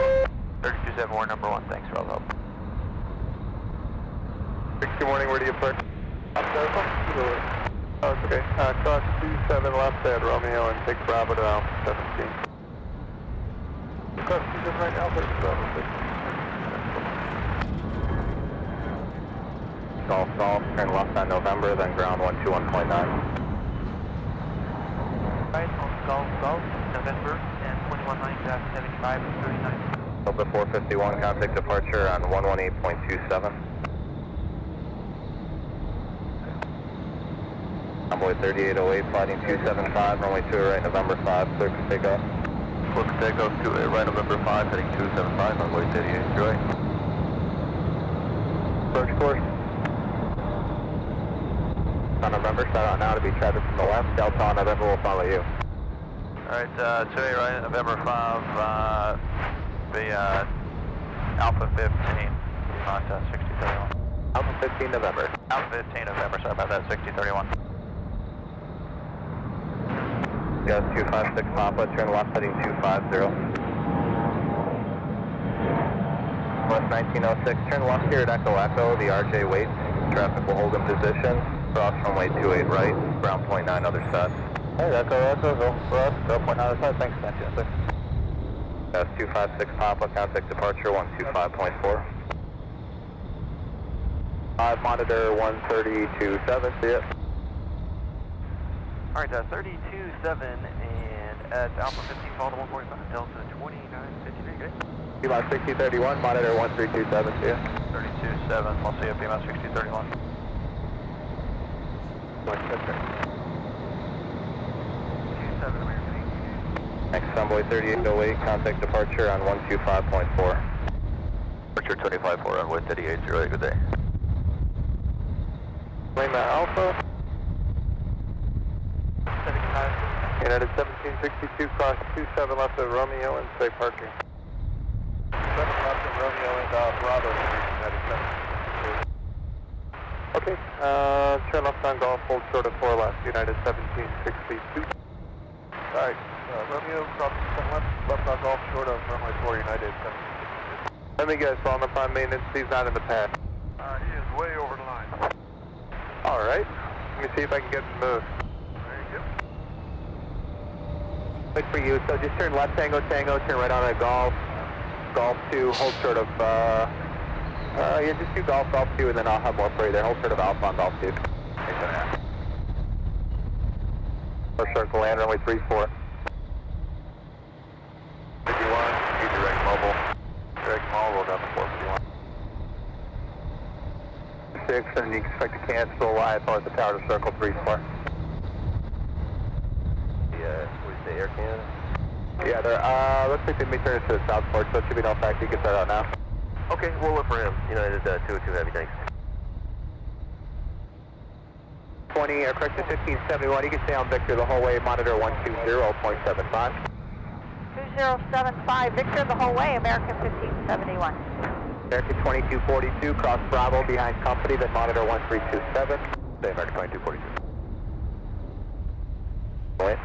3271, number one, thanks for all the help. Good morning, where do you put? Oh, it's okay. Uh, cross 27 left at Romeo and take Bravo to Alpha 17. Cross 27 right, Alpha Bravo 16. Golf, golf, turn left on November, then ground 121.9. Right, on Golf, Golf, November, and 21 75 and 39. Delta 451, contact departure on 118.27. Envoy 3808, flighting 275, runway 2 right, November 5, clear for takeoff. Clear for takeoff, 2 right, November 5, heading 275, runway 38, enjoy. Approach course. On November, start out now to be traffic from the left. Delta on November will follow you. Alright, uh, today, right, November 5, uh, the, uh, Alpha 15, contact 6031. Alpha 15 November. Alpha 15 November, sorry about that, 6031. Gus 256 Papa, turn left heading 250. West 1906, turn left here at Echo Echo, the RJ waits. Traffic will hold in position. Cross runway 28 right, ground point 9 other side. Hey, Echo Echo, go us, go point nine side, thanks, Santiago. Gus 256 Papa, contact departure 125.4. 5 monitor 132.7, see it. Alright, uh, 32.7 and at Alpha 15, follow the 145, Delta 2953, good. PMOS 6031, monitor 1327, see it. 32.7, we'll see you at PMS 6031. Next Sunboy 3808, contact departure on 125.4. Departure 25 4 runway 38, good day. Lima Alpha. United 1762, cross 27 left of Romeo and say parking. 7 left of Romeo and uh, Bravo, United 1762. Okay, uh, turn left on Golf, hold short of 4 left, United 1762. Alright, uh, Romeo, cross 7 left, left on Golf, short of runway 4, United 1762. Let me guess, on the prime maintenance, he's not in the path. Uh, he is way over the line. All right. Let me see if I can get them moved. Good for you. So just turn left tango tango, turn right on a golf. Golf 2, hold sort of, uh, uh, yeah, just do golf, golf 2, and then I'll have more for you there. Hold sort of alpha on golf 2. First circle, land runway 34. 51, you direct mobile. Direct mobile down to 451. 6, and you expect to cancel IFR at the tower to circle 34. Yeah, we say Air Canada. Yeah, they're, uh, looks like they may turn it to the southport, so it should be no factor. You can start out now. Okay, we'll look for him. United uh, 202 Heavy, thanks. 20, or correction 1571, you can stay on Victor the whole way, monitor 120.75. 2075 Victor the whole way, American 1571. American 2242, cross Bravo behind company, then monitor 1327. Stay American 2242. Wait.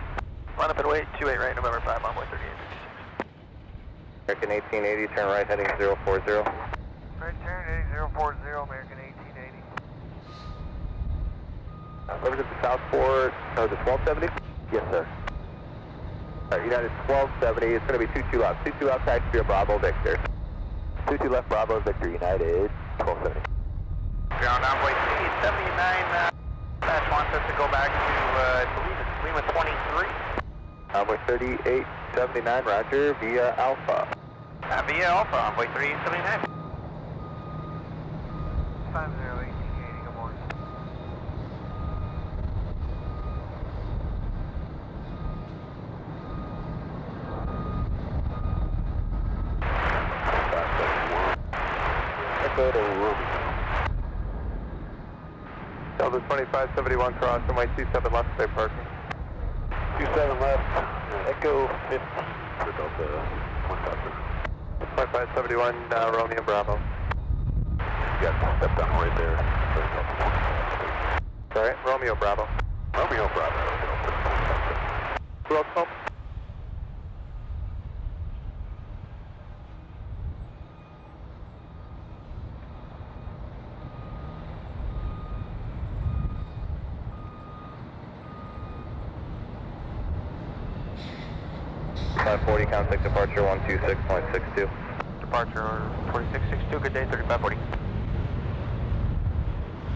Line up and wait, 28 right, November 5, Envoy 3856. American 1880, turn right heading 040. Right turn, 8040, American 1880. Over to the South Southport, or the 1270? Yes, sir. All right, United 1270, it's going to be 22 left. 22 left, taxi via Bravo, Victor. 22 left, Bravo, Victor, United 1270. Ground Envoy 379, uh, Dash wants us to go back to, uh, I believe it's Lima 23. Envoy 3879, roger, via Alpha. Uh, via Alpha, Envoy 3879. 50 1880, good morning. Echo to Ruby. Delta 2571 cross runway 27 left, stay parking. 27 left, Echo 15 for Delta uh, 1000. 5571, uh, Romeo Bravo. Got stepped on right there for Delta 1000. Sorry, Romeo Bravo. Romeo Bravo, Delta 1000. Roll call. 4540, contact departure 126.62. Departure 4662, good day, 3540.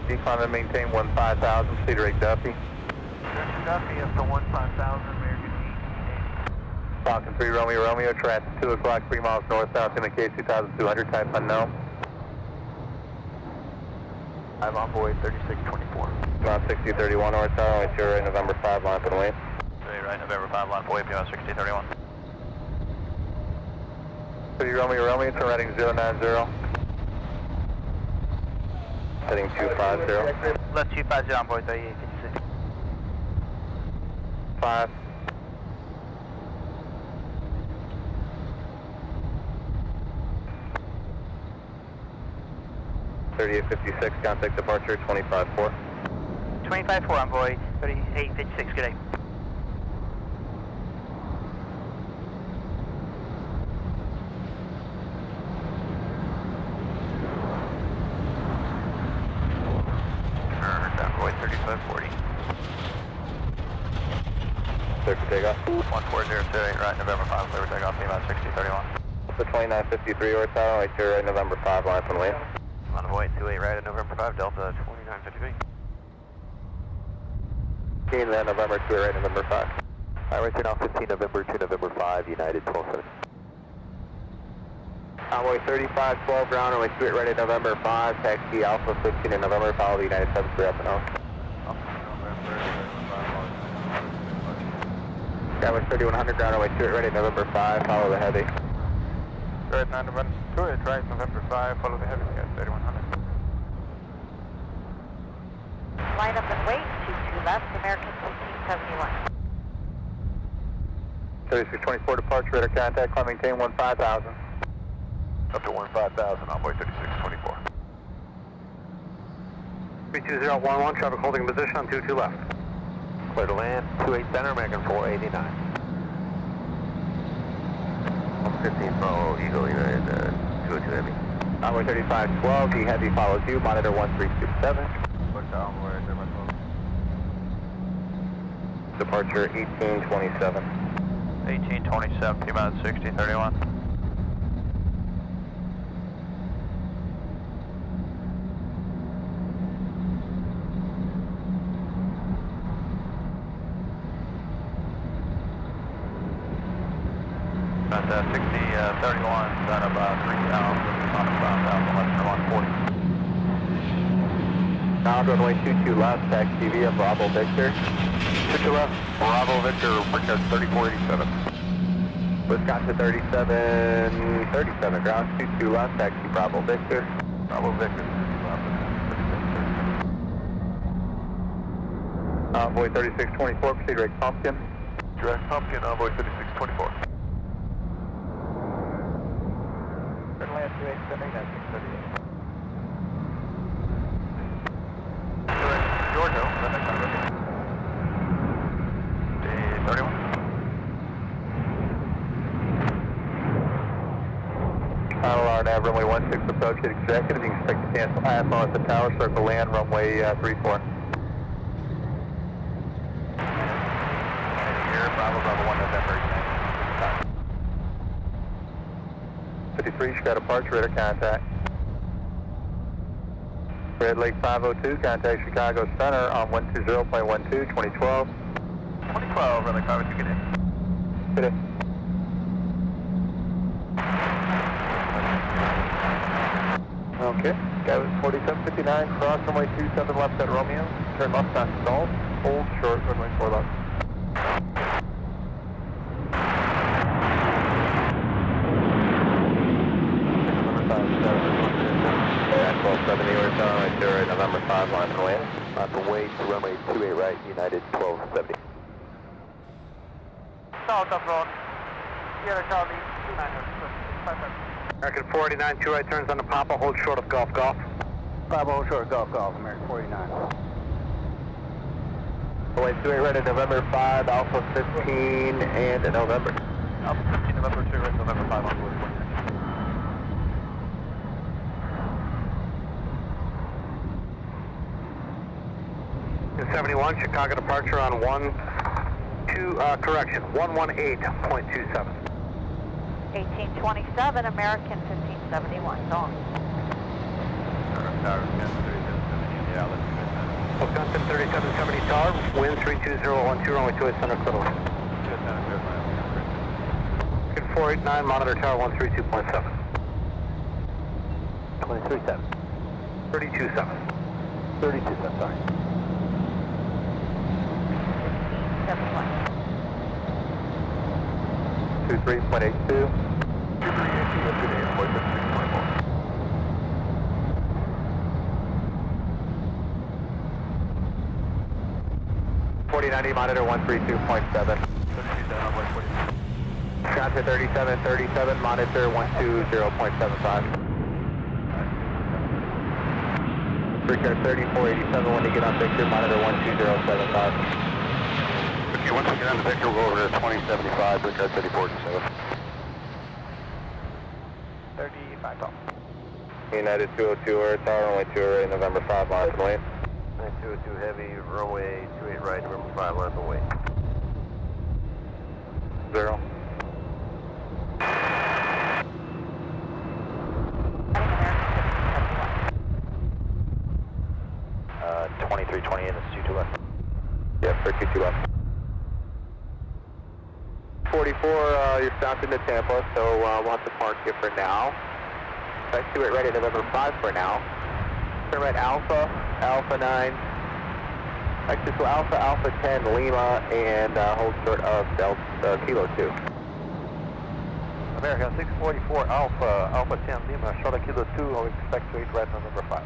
Decline and maintain 15,000, Cedar Lake Duffy. Cedar Duffy up to 15,000, American E. Falcon 3 Romeo Romeo, traffic 2 o'clock, 3 miles north-south, indicates 2,200, type unknown. I'm on board 3624. Line 6031 north, tower, it's your November 5 line for the wing. Right, November 5 line for wing, 6031. Three Romeo Romeo, turn heading zero nine zero. Heading two five zero. Left 250, Envoy 3856. Five. Thirty-eight fifty-six, contact departure, twenty-five four. 25-4 Envoy 3856, good day. Envoy 3540. Clear for takeoff. 14028, right, November 5, clear takeoff, about 6031. The twenty-nine fifty-three north tower, right here, right November five, line up and wait. Envoy 28, right at November 5, Delta 2953. Fifteen, then November two, right November five. Highway two now fifteen, November two, November five, United twelve seven. Convoy thirty-five twelve, ground runway two, right at November five, taxi Alpha fifteen in November, follow the United seven three up and out. Convoy thirty-one hundred, ground runway two, right at November five, follow the heavy. Right, 9 November 2, right, November 5, follow the heavy, yes, 3100. Line up and wait, 22 left, American 1571. Thirty-six twenty-four departure, radar contact, climbing maintain one five thousand. Up to 15,000, Envoy 3624. 32011, traffic holding position on 22 left clear to land, 28 center, American 489. 15 follow Eagle United uh, 202 Heavy. Onward 3512, the Heavy follows you, monitor 1367. Onward, Departure 1827. 1827, P-61, 6031. Uh, 60, uh, 31, done about 3,000, on about 1,140. Now runway 22 left, taxi via Bravo Victor. 22 left, Bravo Victor, Brickyard 3487. Wisconsin 37, 37, ground 22 left, taxi Bravo Victor. Bravo Victor, Envoy 3624, proceed direct Pumpkin. Direct Pumpkin, Envoy 5624. Land 287, that's 638. Georgia, then next time, okay. D31. Final RNAV runway 16 executive. You expect to cancel IFR at the tower, circle land, runway uh, 34. Here, Bravo, Bravo 1, November 53, Chicago departure, radar contact. Red Lake 502, contact Chicago Center on 120.12, 2012. 2012, radar cover, you get in. Hit it. Gavin 4759, cross runway 27 left at Romeo. Turn left on stall. Hold short runway 4 left. At 1270, we're runway 2 right, November 5, line and land. On the way to runway 28 right, United 1270. South of road. Sierra Charlie, 29. American 489, two right turns on the Papa, hold short of Golf Golf. Bravo, hold short, of Golf, Golf, American 49. Runway 28 right at November 5, Alpha 15, and in November. Alpha 15, November 2, right, November 5, on board 29. 71, Chicago departure on 1, 2, uh, correction, 118.27. 1827, American 1571, Dawn. Tower, Wisconsin 3770, yeah, let's do it. Wisconsin 3770 tower, wind 32012, runway 28 center, clear Good 489, monitor tower 132.7. 237. 327. 327, sorry. 71. 23.82. 2380, yesterday, Envoy 5624. Forty ninety monitor one three two point seven. 32, Envoy 46. Wisconsin thirty seven thirty seven monitor one two zero point seven five. Brickyard thirty four eighty seven when you get on Victor monitor one two zero seven five. Okay, once we get on the Victor, we'll go over to 2075, Brickyard 3487. 35 top. United two oh two or tower runway two oh right November five line from lane. 202 heavy, runway 28 right, November 5, left away. Zero. Uh, 2320 in the 22 left. Yeah, for two two left. Forty-four, you're into Tampa, so uh, we'll have to park you for now. Back to it ready November five for now. Turn right Alpha, Alpha nine. Exit to Alpha, Alpha ten, Lima, and uh, hold short of Delta uh, Kilo two. America 644 Alpha, Alpha 10 Lima, Charlotte Kilo 2, I'll expect to 8 right November 5.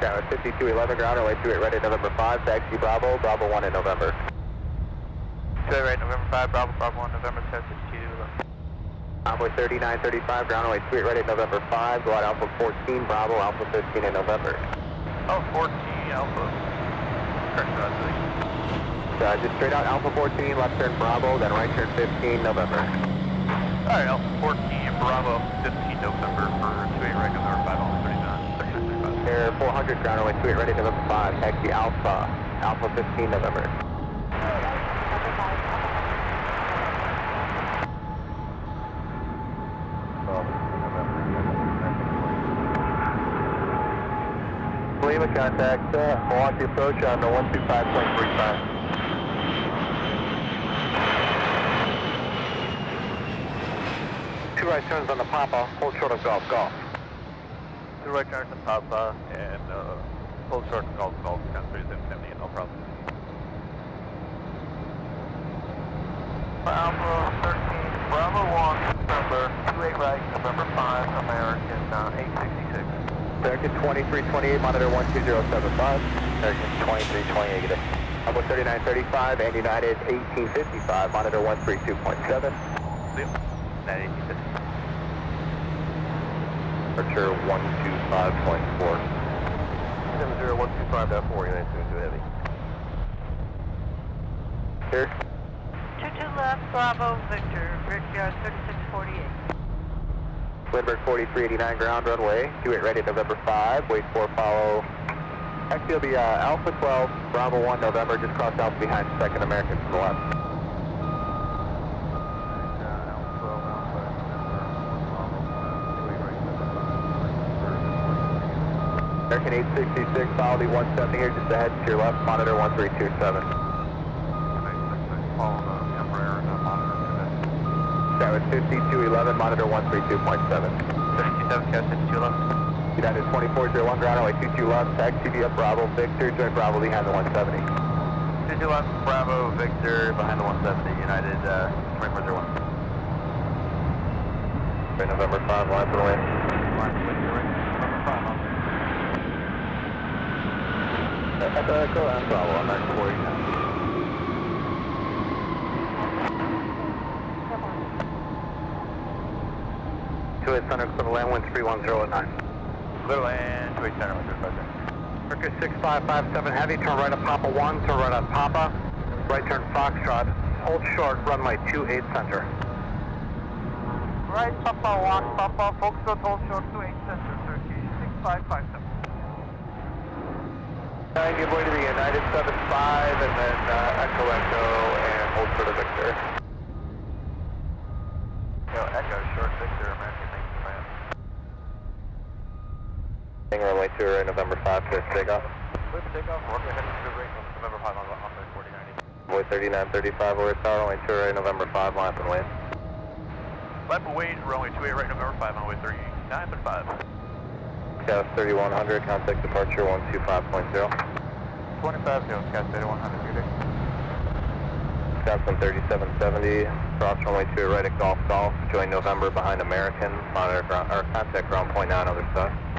Ground at 5211 ground, away to it ready November five, taxi Bravo, Bravo one in November. 2 right November 5, Bravo, Bravo 1, November 10, 62 left. Envoy 3935 ground, away it ready November five, go out Alpha 14, Bravo, Alpha 15 in November. Oh, 14 Alpha. Correct, uh, just straight out Alpha 14, left turn Bravo, then right turn 15, November. Alright, Alpha 14, Bravo, 15 November for 28 right November 5, Alpha 39, 39, Air 400 ground, away it ready November 5, taxi Alpha, Alpha 15, November. Lima contact, uh, Milwaukee approach on the 125.35. Two right turns on the Papa, hold short of Golf Golf. Two right turns in Papa and uh, hold short of Golf Golf, country 70, no problem. Bravo 13, Bravo 1, November 28 right, November 5, American uh, 866. American 2328, monitor 12075. American 2328, good day. Bravo 3935 and United 1855, monitor 132.7. United 1850. Departure 125.4. 70125.4, United 22 Heavy. Here. 22 left, Bravo, Victor, Brickyard uh, 3648. Lindbergh 4389 ground runway, 28 ready November 5, wait for follow. Actually it'll be uh, Alpha 12, Bravo 1 November, just cross Alpha behind second American to the left. American 866, follow the 170 here, just ahead to your left, monitor 1327. 5211, monitor 132.7. 57 Sierra 6211. United 2401, ground away. 22 left, tag TVF Bravo Victor, join Bravo behind the 170. 22 left, Bravo Victor, behind the 170, United uh, 2401. Right, November 5, line for the land. November 5, I'll... Uh, go ahead, Bravo, I'm 940. 2 Center, clear land, wind 31009. Clear land, 2 Center, wind 31009. Circuit 6557 Heavy, turn right at Papa 1, turn right at Papa, right turn Foxtrot, hold short, runway 28 Center. Right Papa 1, Papa, Foxtrot, hold short, 28 Center, Turkey 6557. Nine, give way to the United 75 and then uh, Echo Echo and hold for the Victor. Runway 2 right, November 5, clear for takeoff. Clear for takeoff, we're heading to the rate November 5 on the 4090. Boy 3935, over tower, runway 2 right, November 5, line for the wind. Left away, runway 28 right, November 5, on way 39, but 5. South 3100, contact departure 125.0. 25 0, Cat 100, good day. Wisconsin 3770, cross runway 2 right at Golf Golf, join November behind American, monitor ground, or contact ground point 9 other side.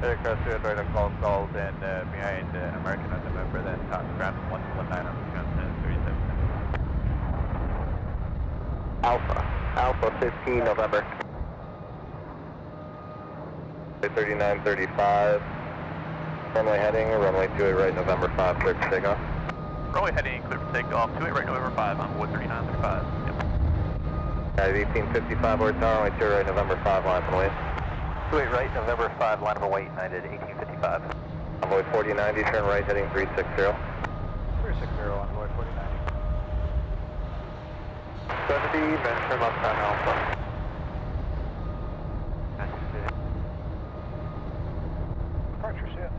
Aircraft 2 right at Golf Golf and uh, behind uh, American on November, then top ground 119 on Wisconsin 37. Alpha, Alpha 15 November. 3935, runway heading, runway 2 right November 5, clear for takeoff. Runway heading, clear for takeoff, 28 right, November 5 on board 3935. Yep. United 1855, over tower, runway 2 right November 5, line the wind. 28 right, November 5, line of away, United 1855. Envoy 4090, turn right heading 360. 360 on board 4090. 70, then turn left on Alpha. Departure, yeah.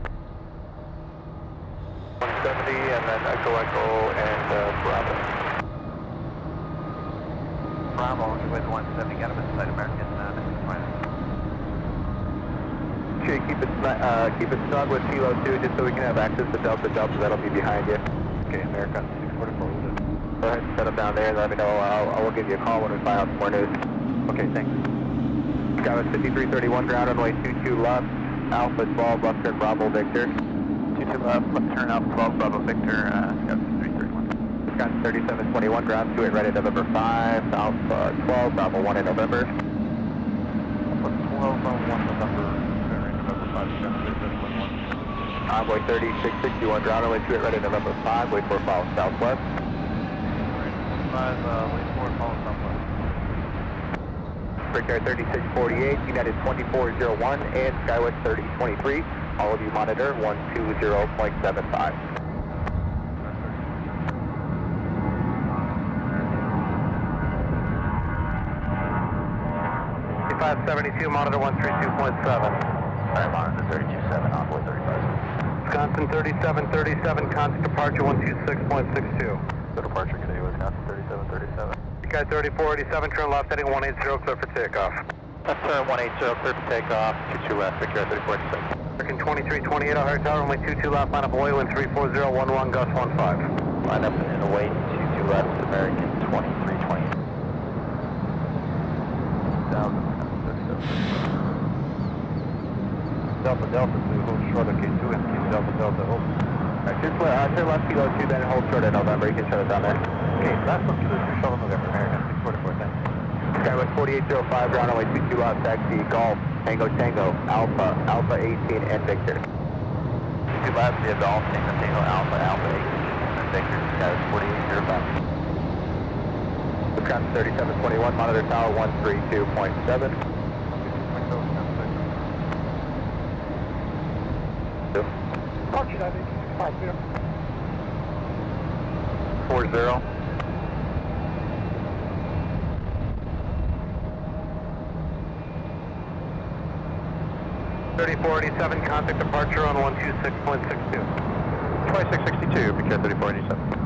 170, and then Echo Echo and uh, Bravo. Bravo, with 170, got him inside American, uh, this is fine. Sure, keep it, uh, keep it snug with Kilo 2, just so we can have access to Delta Delta, that'll be behind you. Okay, American 644. Go ahead, set them down there and let me know, I'll, I will give you a call when we find out some more news. Okay, thanks. Skywest 5331, ground runway 22 left, Alpha 12, left turn Bravo Victor. 22 left, left turn out 12, Bravo Victor, uh, Scout 331. Wisconsin 3721, ground 28 right at November 5, Alpha 12, Bravo 1 in November. Alpha 12 on 1 November, very November 5, Scout 3721. Envoy 3661, ground runway 28 right at November 5, wait for follow southwest. 5, uh, wait for follow southwest. Brickyard 3648, United 2401, and Skywest 3023. All of you monitor 120.75. Five seventy-two, monitor one three two point seven. Alright, monitor 32-7, envoy 35. Wisconsin 3737, contact departure 126.62. The departure today, Wisconsin 3737. Sky 3487, turn left heading 180, clear for takeoff. Left turn 180, clear for takeoff, 22 left, Victor 3426. American 2328, O'Hare Tower, runway 22 left, line up away, wind 34011, gust 15. Line up and away, 22 left, American 2320. Down, Delta Delta to hold short of K2 and keep Delta Delta hold. Alright, turn, uh, turn left, kilo 2, then hold short at November, you can shut it down there. Okay, last one kilo 2, shuttle November, American 644, thanks. Skywest 4805, ground runway 22 left, taxi, Golf, Tango Tango, Alpha, Alpha 18, and Victor. 2 left, we have Golf, Tango Tango, Alpha, Alpha 18, and Victor, Skywest 4805. Wisconsin 3721, monitor tower 132.7. Four zero. Thirty-four eighty-seven, contact departure on one two six point six two. 2662, Brickyard 3487.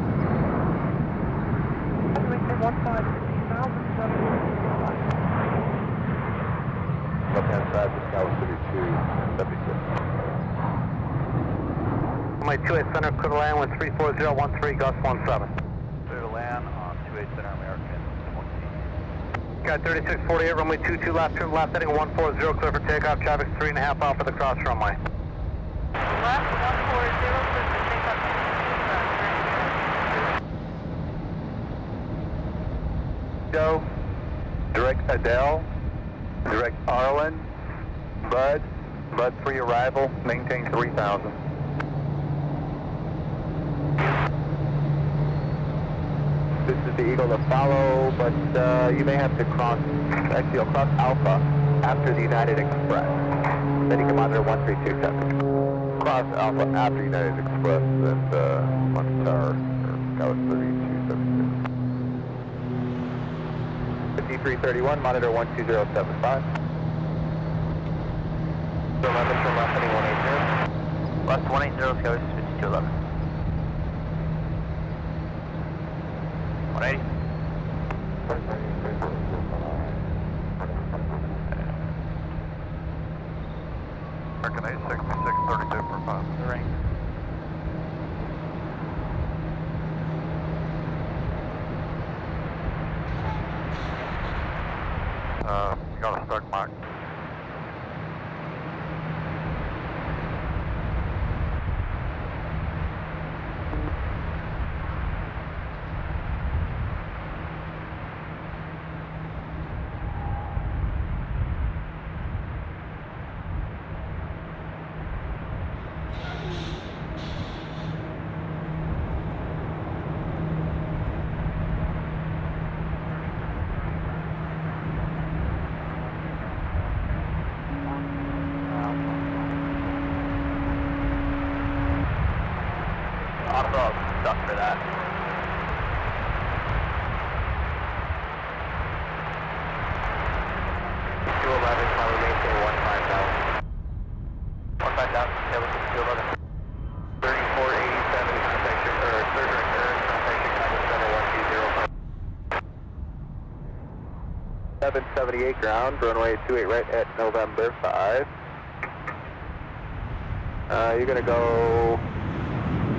Left hand side, Skywest 3276. My two eight center, clear to land, wind three four zero one three, gust one seven. Clear to land on 28 Center American 20. Sky thirty-six forty-eight, runway two two left, turn left heading one four zero, clear for takeoff, traffic three and a half off of the cross runway. Left 140, clear for takeoff. Joe, direct Adele, direct Arlen, Bud, Bud pre-arrival, maintain 3000. This is the Eagle to follow, but uh, you may have to cross, actually you'll cross Alpha after the United Express. Can monitor 1327. Cross Alpha after United Express and uh, Lunch Tower, Skywest 3276. 5331, monitor 12075. So 11 from left 180. Left 180, Skywest 5211. 180. 78 ground, runway 28 right at November 5. Uh, you're going to go...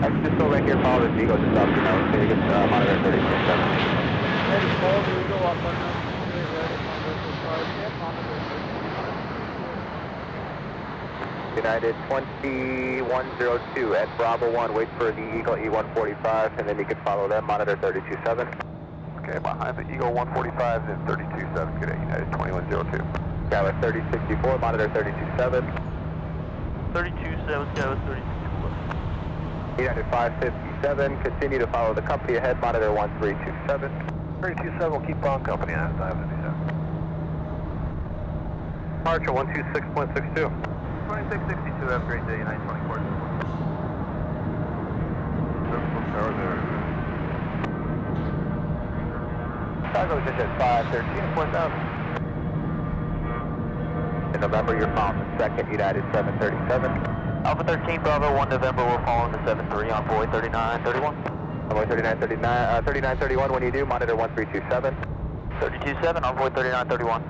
I'm just go right here, follow this eagle just off the nose, so you get uh, monitor 36 Hey, follow monitor 36 United 2102 at Bravo 1, wait for the Eagle E145, and then you can follow them, monitor 327. Okay, behind the Eagle 145 is 32.7, good day, United 2102. Skywest 3064, monitor 327. 32-7, Skywest 32. United 557, continue to follow the company ahead, monitor 1327. 327 will keep on company on 557. Departure 126.62. 2662, have a great day, United 24. Tower there. Chicago is at 513, 4000. In November, you're following the second United 737. Alpha 13, Bravo 1 November, we're following the 7-3 Envoy 3931. Envoy 3939, uh, 3931, when you do, monitor 1327. 327 Envoy 3931.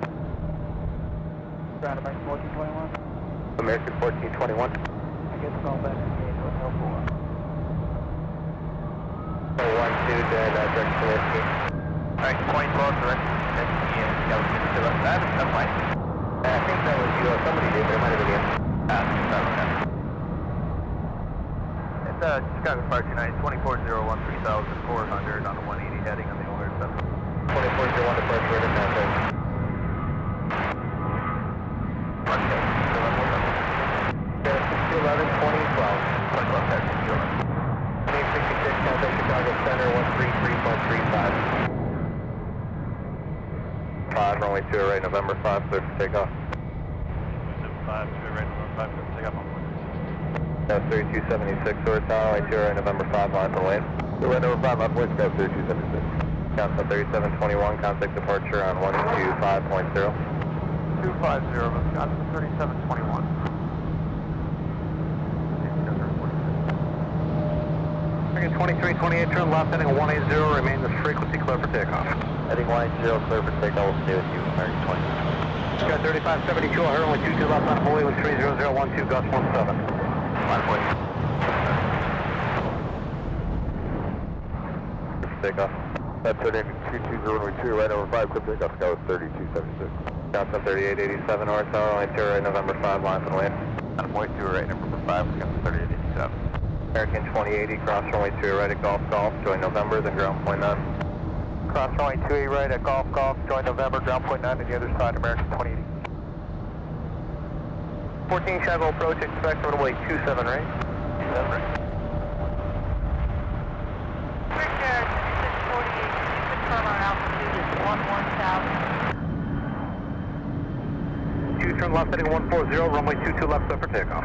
Ground American 1421. American 1421. I guess call back to gate hotel 4. 1, 2, dead, uh, direction Alright, 2012, direct, next to you, Skeleton to the left, that's fine. I think that was you, or somebody did, but it might have been you. Ah, that's okay. It's uh, Chicago Fire 29, 2401, 3400 on the 180 heading on the older 7. 2401 departure, radar contact. Yeah, 11, 2012. 2066, contact Chicago Center, 133.35. 5, runway 2, right, November 5, clear for takeoff. 5, 2, right, November 5, clear for takeoff on That's 3276, so it's on right 2, right, November 5, line for lane. Right, November 5, left west, Scout 3276. Council 3721, contact departure on 125.0. 250, Wisconsin 3721. American 2328, turn left heading 180, remain this frequency, clear for takeoff. Heading 180, clear for takeoff, we'll stay with you, American 20. Sky 3572, O'Hare, only 22 left on boy with 30012, Gus 17. Line point. Takeoff. That's it in 220 right over 5, clear takeoff, Scout 3276. Wisconsin 3887, north tower, line 2, right, November 5, line for lane. On point 2, right, November 5, Wisconsin 3887. American 2080, cross runway 2 right at Golf Golf, join November, then ground point 9. Cross runway 28 right at Golf Golf, join November, ground point 9 to the other side, American 2080. 14 Chicago approach, expect runway 27 right. 27 right. Richard, 648, confirm our altitude is 11,000. 2 turn left heading 140, runway 22 left clear for takeoff.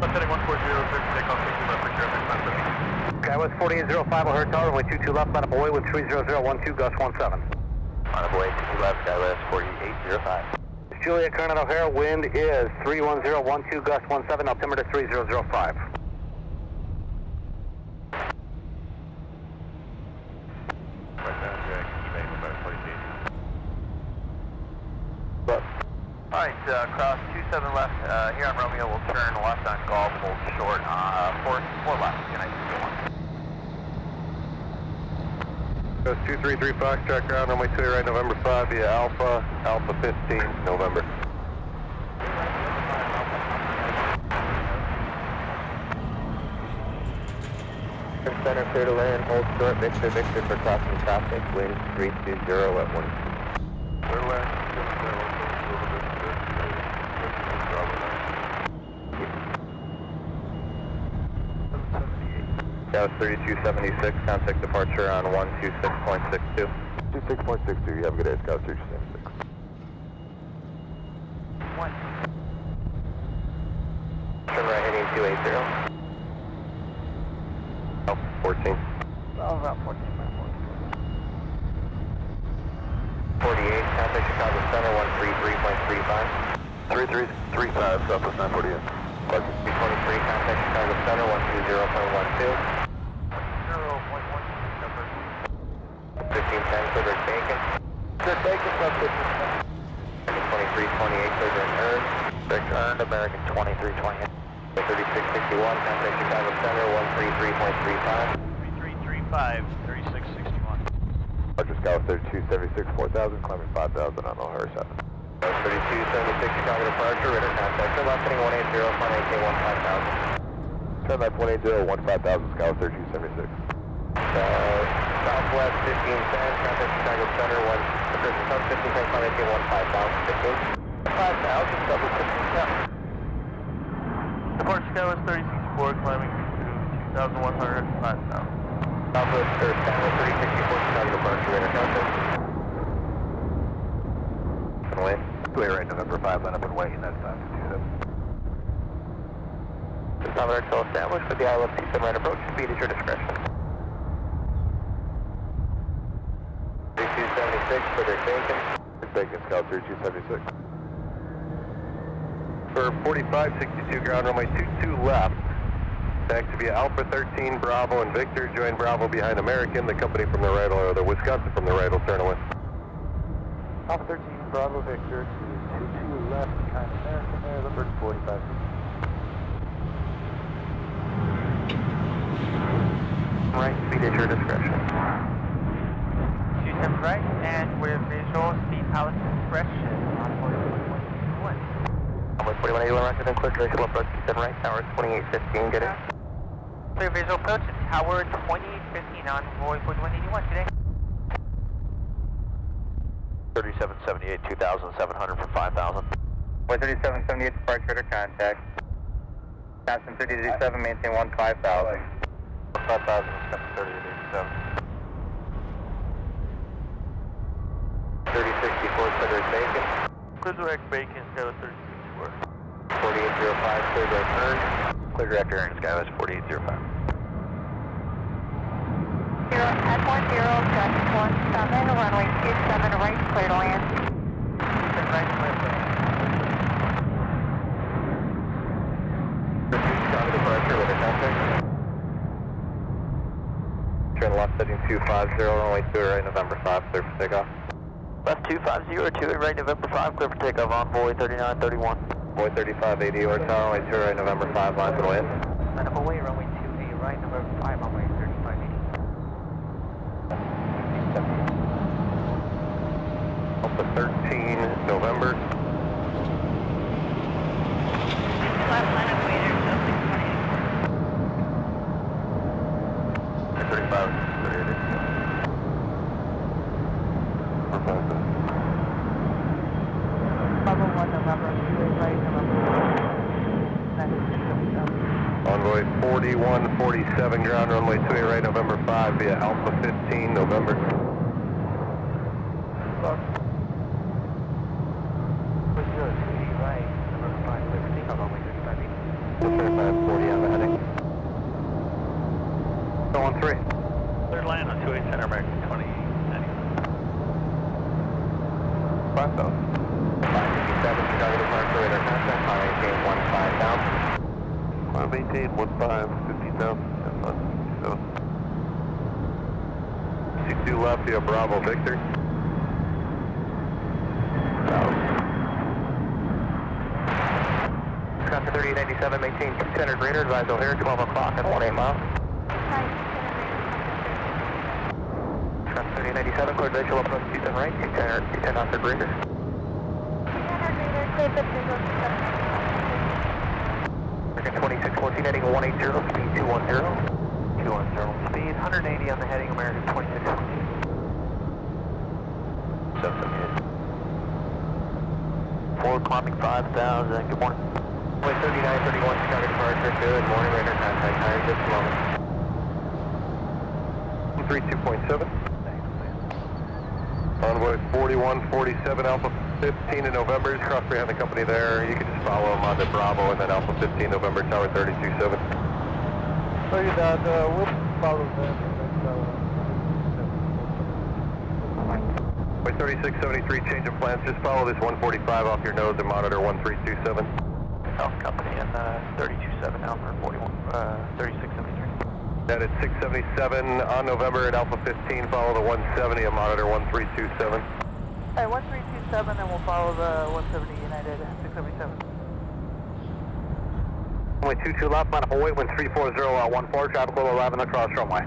Left heading 140, clear for takeoff, 60 left for German, Skywest 4805, O'Hare Tower, runway 22 left on a boy with 30012, Gus 17. On a boy, 2 left, Skywest 4805. Juliet Current O'Hare, wind is 31012, Gus 17, altimeter 3005. But, Alright, uh, cross 27 left, uh, here on Romeo, we'll turn left on Golf, hold short, uh, 4, 4 left, good night, goes 233 Foxtrot ground, runway 2 right, November 5 via Alpha, Alpha 15, November. Center clear to land, hold short, Victor, Victor for crossing traffic, wind 320 at 1. Clear to land. Was 3276, contact departure on 126.62. 26.62, you have a good day, Scout 3276. Semi 180, 3276. Southwest 1510, traffic Chicago Center, 1, Christian Sun 1510, climb 18, 15,000, 15. 5,000, double 15,000. Support Chicago is 3664, climbing to 2,100, 5,000. Southwest, or Stanley 3064, Chicago, Burn, Curator, Council. Clear right, November 5, line up and wait, that's 5. The altimeter until established for the ILFC submarine approach. Speed is your discretion. 3276, figure taken. Taken, Scout 3276. For 4562 ground runway 22 left. Back to be Alpha 13, Bravo, and Victor. Join Bravo behind American. The company from the right, or the Wisconsin from the right, will turn away. Alpha 13, Bravo, Victor 22 left behind American there, Liberty 45. Right, speed at your discretion. Two seven right, and with visual speed pilot discretion on board 2181. With 4181 roger, then clear visual approach, 27 right, tower 2815, get it? Clear visual approach to tower 2815 on Roy 4181 today. 3778, 2700 for 5000. Boy 3778, departure radar contact. Thompson 3007, uh, maintain 1 5000. 5000 is 3087. 3064, clear bacon. Clear direct bacon, Skylar 364. 4805, clear direct turn. Clear direct Skywest 4805. Zero at one zero, just one runway two seven right, clear to land. Right, clear bacon. Stop departure radar contact. Turn left heading 250, runway 2 right, November 5, clear for takeoff. Left 250, 2 right, November 5, clear for takeoff, envoy 3931. Boy 3580, or tower, runway 2 right, November 5, lines and wind. Line up away, runway 28 right, number 5, runway 3580. Alpha 13, November. Last line of waiters, so 620. 35, 38. Level one, November, two right, November. That is six seven seven. Envoy 4147, ground runway 28 right, November 5 via Alpha 15, November. Clear zero, 28 right, number 5, clear for takeoff, runway 3580. 3540 on the heading. Go on 3. Third land on 28 Center American 2090. 5000. 557, Chicago departure radar contact, climb maintain 1 5000. Climb maintain 15, 15,000. 62 left via Bravo Victor. Wisconsin 3897, maintain 200 radar, advise O'Hare 12 o'clock at 18 miles. Wisconsin 3897, clear visual approach 27 right, 210, 210 off the radar. American 2614 heading 180, speed 210. 210, speed 180 on the heading, American 2614. 778. 4 climbing 5000, good morning. Way 3931, Chicago departure, good morning, radar contact, higher just a moment. 32.7. Envoy 4147, Alpha 15 in November. Just cross behind the company there. You can just follow them on to Bravo and then Alpha 15 November, Tower 327. Sorry that, uh, we'll follow them, Way 3673, change of plans. Just follow this 145 off your nose and monitor 1327. South Company and uh, 327 Alpha 41, uh, 3673. That is 677 on November at Alpha 15. Follow the 170 at Monitor 1327. Hey 1327 and we'll follow the 170 United 677. Runway 22 left, line up away, wind 340 14, uh, traffic will eleven across the cross runway.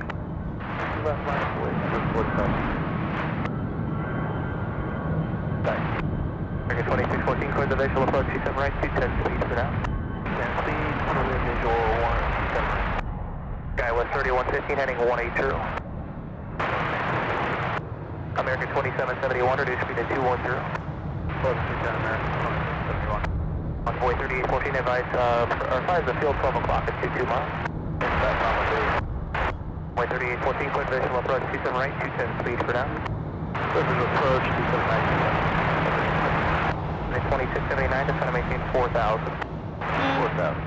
Left line up away, 340. 2614, the visual approach 27 right, 210 speed for now. 10 speed, clear visual 127 right. Guy was 3115 heading 180. American 2771, reduce speed to 210. Close to 10 American 2671. Envoy 3814, advise, uh, the field 12 o'clock at 22 miles. Inside Bravo 3. Envoy 3814, clear visual approach 27 right, 210 speed for now. Is approach 279. Then 2679, just trying to maintain 4,000. 4000,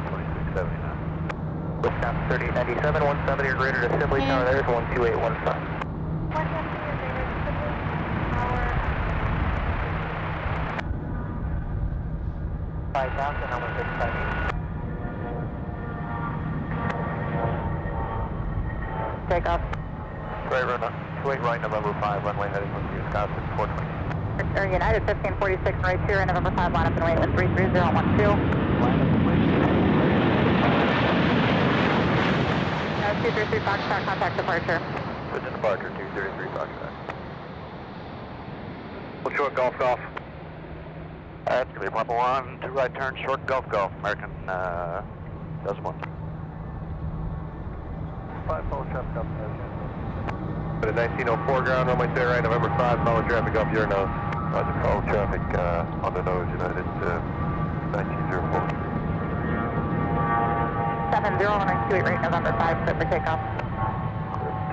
2679. Wisconsin 3897, 170 or greater to Sibley Tower, there's 12815. 5000, runway 658. Takeoff. Straight runner, 28 right, November 5, runway heading with Wisconsin 420. Air United 1546, right here, November 5, line up and wait with 33012. No, 233 Foxtrot, contact departure. Within departure, 233 Foxtrot. Hold short golf golf. That's going to be Papa 1, two right turn, short Gulf Golf, American uh, decimal. 5 follow traffic up At a 1904 ground, runway stay right, November 5, follow traffic up your nose. Roger, follow traffic uh, on the nose, United uh, 1904. 70 128 right, November 5, clear for takeoff.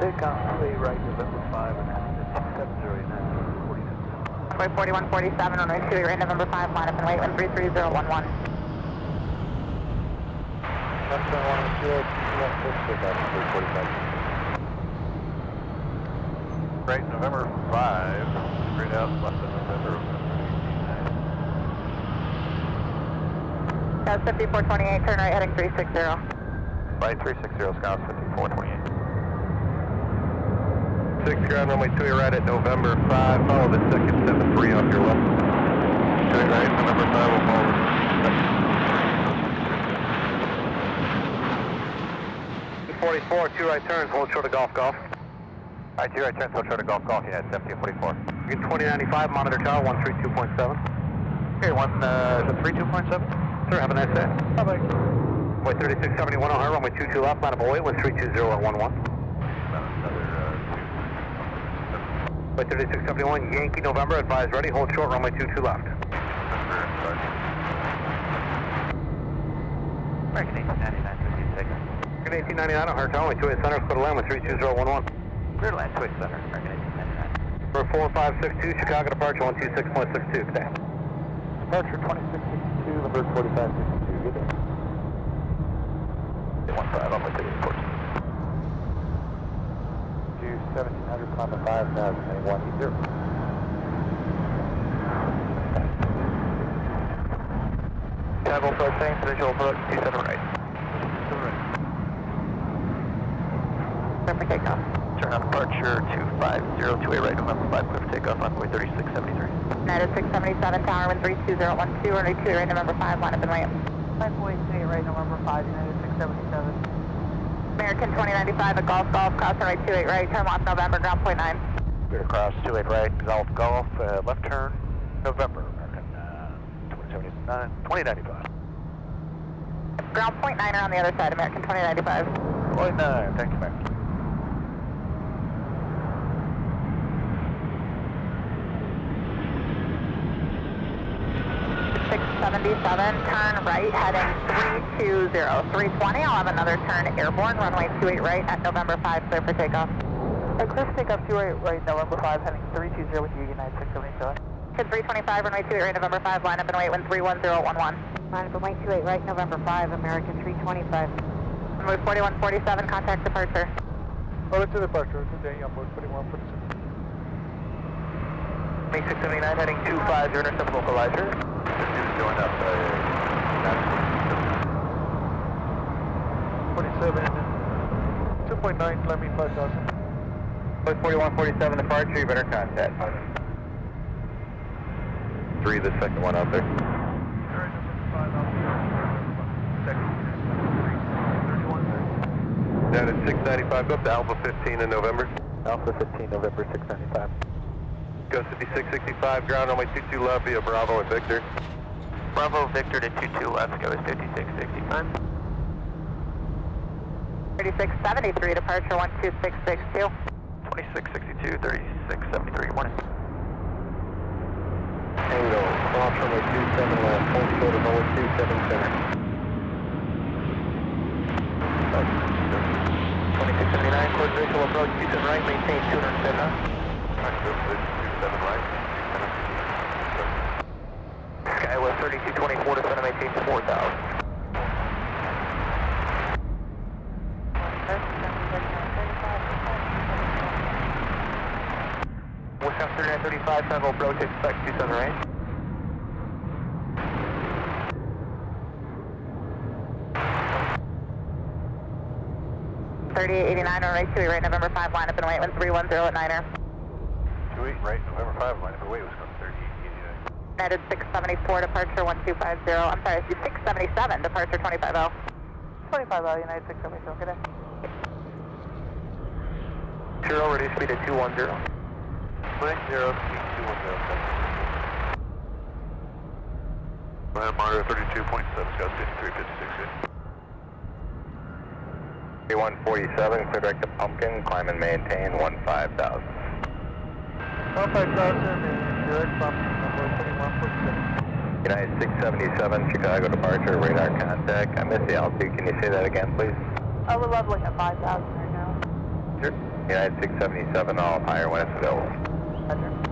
Takeoff, 28 right, November 5, and that's 70 United 46. Runway 4147, runway 28 right, November 5, line up and wait with 33011. That's the one, good, takeoff, 345. Right, November 5, straight out, left of November. Uh, That's 5428, turn right heading 360. Right, 360, Scouts 5428. 6 ground, runway 2 right at November 5, follow the second 73 off your left. Straight right, November 5 will follow the 44, 2 right turns, hold short of golf golf. Right, two right turn, so try to Gulf Golf, yeah, 1744. You get 2095, monitor tower, 132.7. Okay, one, uh, is it 32.7? Sir, have a nice day. Bye-bye. Runway 3671 on her, runway 22 left, line up away, with 32011. Another, 3671, Yankee November, advise ready, hold short, runway 22 left. American 1899, 56. Good 1899 on her tower, runway 28 center, clear to land with 32011. Clear to land, Twitch Center, American 1899. For 4562, Chicago departure 126.62, today. Departure 2662, number 4562, good day. One five, I'm with the report. To 1700, climb to 5000, anyone, zero. Travel approaching, visual approach, 27 right. Clear for takeoff. Turn on departure, 250, two-way right, November 5, clear for takeoff, runway 3673. United 677, tower wind 32012, runway 2 right, November 5, line up and wait. 5.28 right, November 5, United 677. American 2095 at Golf Golf, cross runway 28 right, turn off November, ground point 9. Clear across, two-way right, Golf Golf, uh, left turn, November, American, uh, 2079, 2095. Ground point 9 are on the other side, American 2095. Point nine, thank you, ma'am. 677, turn right, heading 320, 320. I'll have another turn airborne, runway 28 right at November 5, clear for takeoff. Uh, clear for takeoff, 28 right, November 5, heading 320 with you, United 677. Kid 325, runway 28 right, November 5, line up and wait, wind 31011. Line up and runway 28 right, November 5, American 325. Runway 4147, contact departure. Well, it's a departure, today, on board 4146. 679 heading 250, intercept localizer. This is going up, uh, 47, 2.9, climbing 5000. Runway 4147 departure, you better contact. Three, the second one out there. Alright, number 5, Alpha, second, 31, Down 695, go up to Alpha 15 in November. Alpha 15, November 695. Go 5665, ground runway 22 left via Bravo and Victor. Bravo Victor to 22 left, go is 5665. 3673, departure 12662. 2662, 3673, 1. Tango, cross runway 27 left, hold short of runway 27 center. 2679, course visual approach, 27 right, maintain 207 knots. Skywest 3224 to 4000. 35 approach, expect Thirty-eight eighty-nine, or right two, right November five, line up and wait, one three one zero at niner. 28 right, November 5, line up and wait, Wisconsin 3889. United 674, departure 1250, I'm sorry, 677, departure 250. 250, United 677, good day. Zero, reduce speed at 210. Flight 0, speed 210. Land monitor 32.7, Scott 5356. 147, clear direct to Pumpkin, climb and maintain 15,000. 15,000 is good, Pumpkin number 2146. United 677, Chicago departure, radar contact. I missed the altitude, can you say that again, please? Oh, we're leveling at 5,000 right now. Sure. United 677, all higher when it's available. Roger.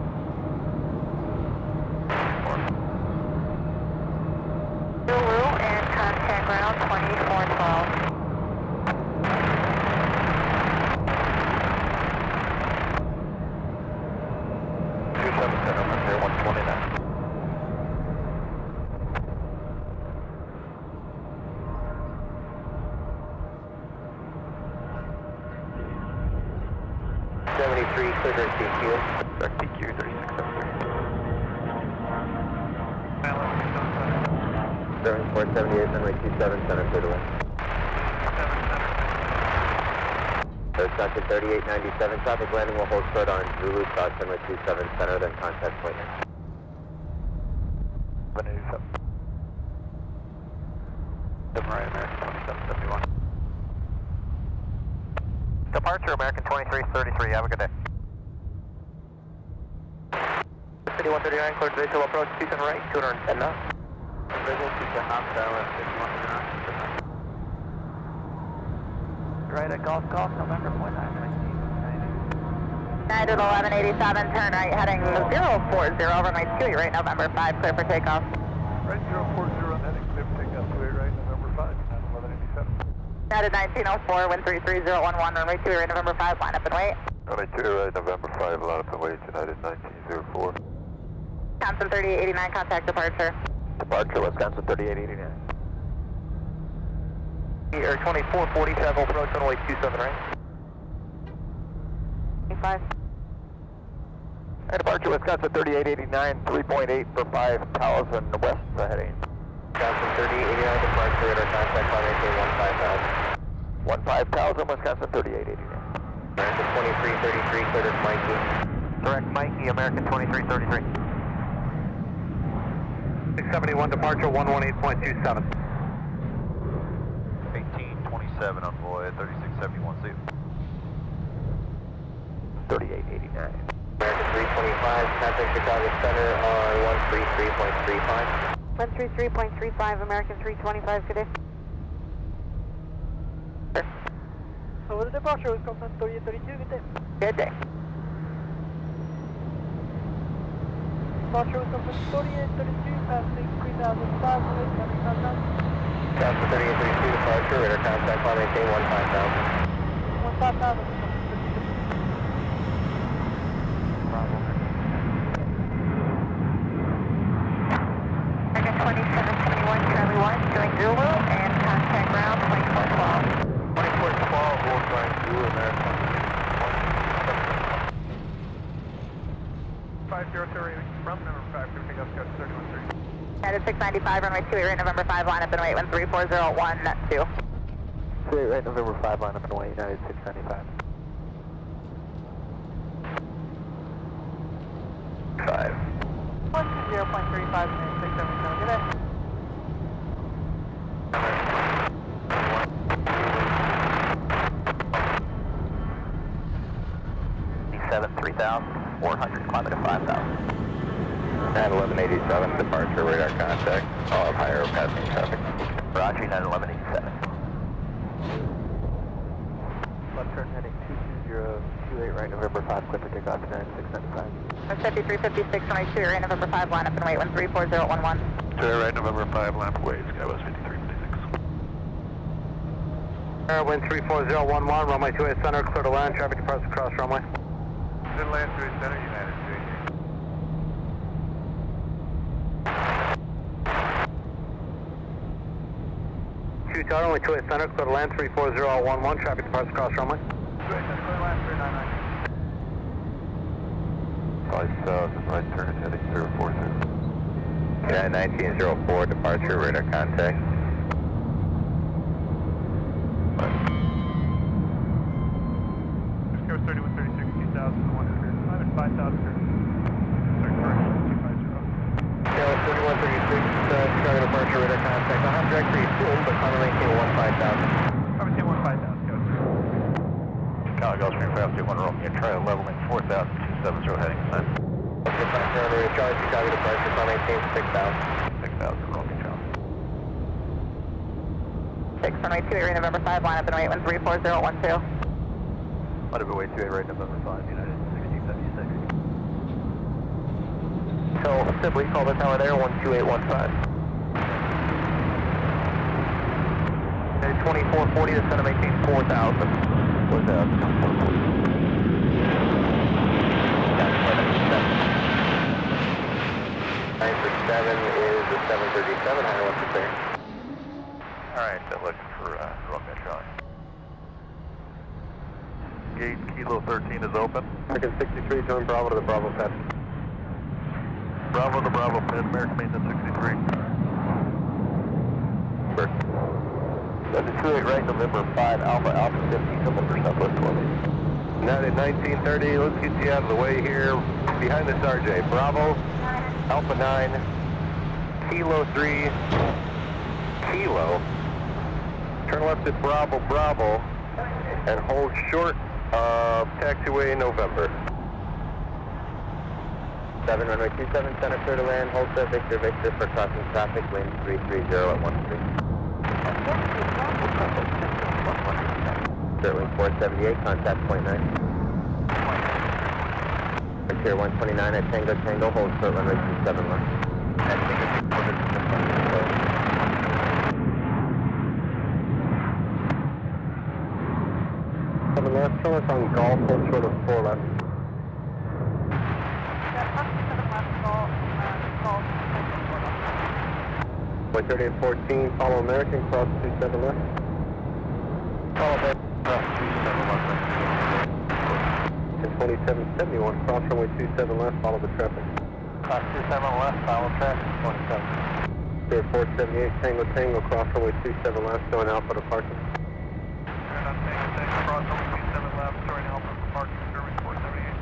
7 traffic landing will hold short on Zulu South 727 center, then contact point. 187. American 2771. Departure American 2333, have a good day. City 139, cleared visual approach, Houston right, 210 knots. Visual, Houston half tower, 5139. Right at golf golf, November 0.93. United 1187, turn right, heading 040, runway 28 right, November 5, clear for takeoff. Right 040, heading clear for takeoff, 28 right, November 5, 1187. United 1904, wind 33011, runway 28 right, November 5, line up and wait. Runway 2 right, November 5, line up and wait, United 1904. Wisconsin 3889, contact departure. Departure Wisconsin 3889. Air 2440, travel approach runway 27 right. 5. Air departure Wisconsin 3889, 3.8 for 5000 west heading. Wisconsin 3889, departure radar contact on maintain 15,000. 15,000 Wisconsin 3889. American 2333, clear to Mikey. Direct Mikey, American 2333. 671, departure 118.27. 1827 on thirty-six seventy-one, see. 3889. American 325, contact Chicago Center on 133.35. 133.35, American 325, good day. Over the departure, Wisconsin 3832, good day. Good day. Departure Wisconsin 3832, passing 3,500, coming contact. Wisconsin 3832, departure, radar contact, climb maintain 15,000. 15,000. 55, runway 28 right, November 5, line up and wait, 13401, net 2. 28 right, November 5, line up and wait, United 695. Five. 120.35. 356 when I shoot right November 5 lineup and wait 134011. To right November 5 lineup wait, Skywest 5356. Air uh, wind 34011, runway 28 center, clear to land, traffic departs across runway. Then land 3 center, United. Tower, only two 28 center, clear to land 34011, traffic departs across runway. Five south, right turn is heading 040. Yeah, 1904, departure, radar contact. 1012. Underway 28 right November 5, United 1676. So, Sibley, call the tower there, 12815. 2440 the center maintain 4000. 4000. Nine six seven is the seven thirty seven. I want to say. All right, so looking for uh, roll control. Gate Kilo 13 is open. American 63, join Bravo to the Bravo pad. Bravo to Bravo, Pin, American Maintenance 63. First. That's a 28 right, November 5, Alpha, Alpha 15, double for Southwest 12. Now at 1930, let's get you out of the way here. Behind this RJ, Bravo, Alpha 9, Kilo 3, Kilo. Turn left at Bravo, Bravo, and hold short Uh, of taxiway November. 7 runway 27, center clear to land, hold set Victor Victor for crossing traffic, wind 330 at 13. Sterling 478, contact point 9. Frontier 129 at Tango Tango, hold short runway 27 left. Seven left, turn us on golf, hold short of 4 left. One thirty and fourteen, follow American, cross two seven left. Follow American, cross two seven left. And twenty-seven seventy-one, cross runway two seven left, follow the traffic. Cross 27 left, follow traffic 27. Clear four seventy-eight, Tango Tango, cross runway two seven left, showing Alpha to parking. Tango Tango, cross runway 27 left, showing Alpha for parking, service 478.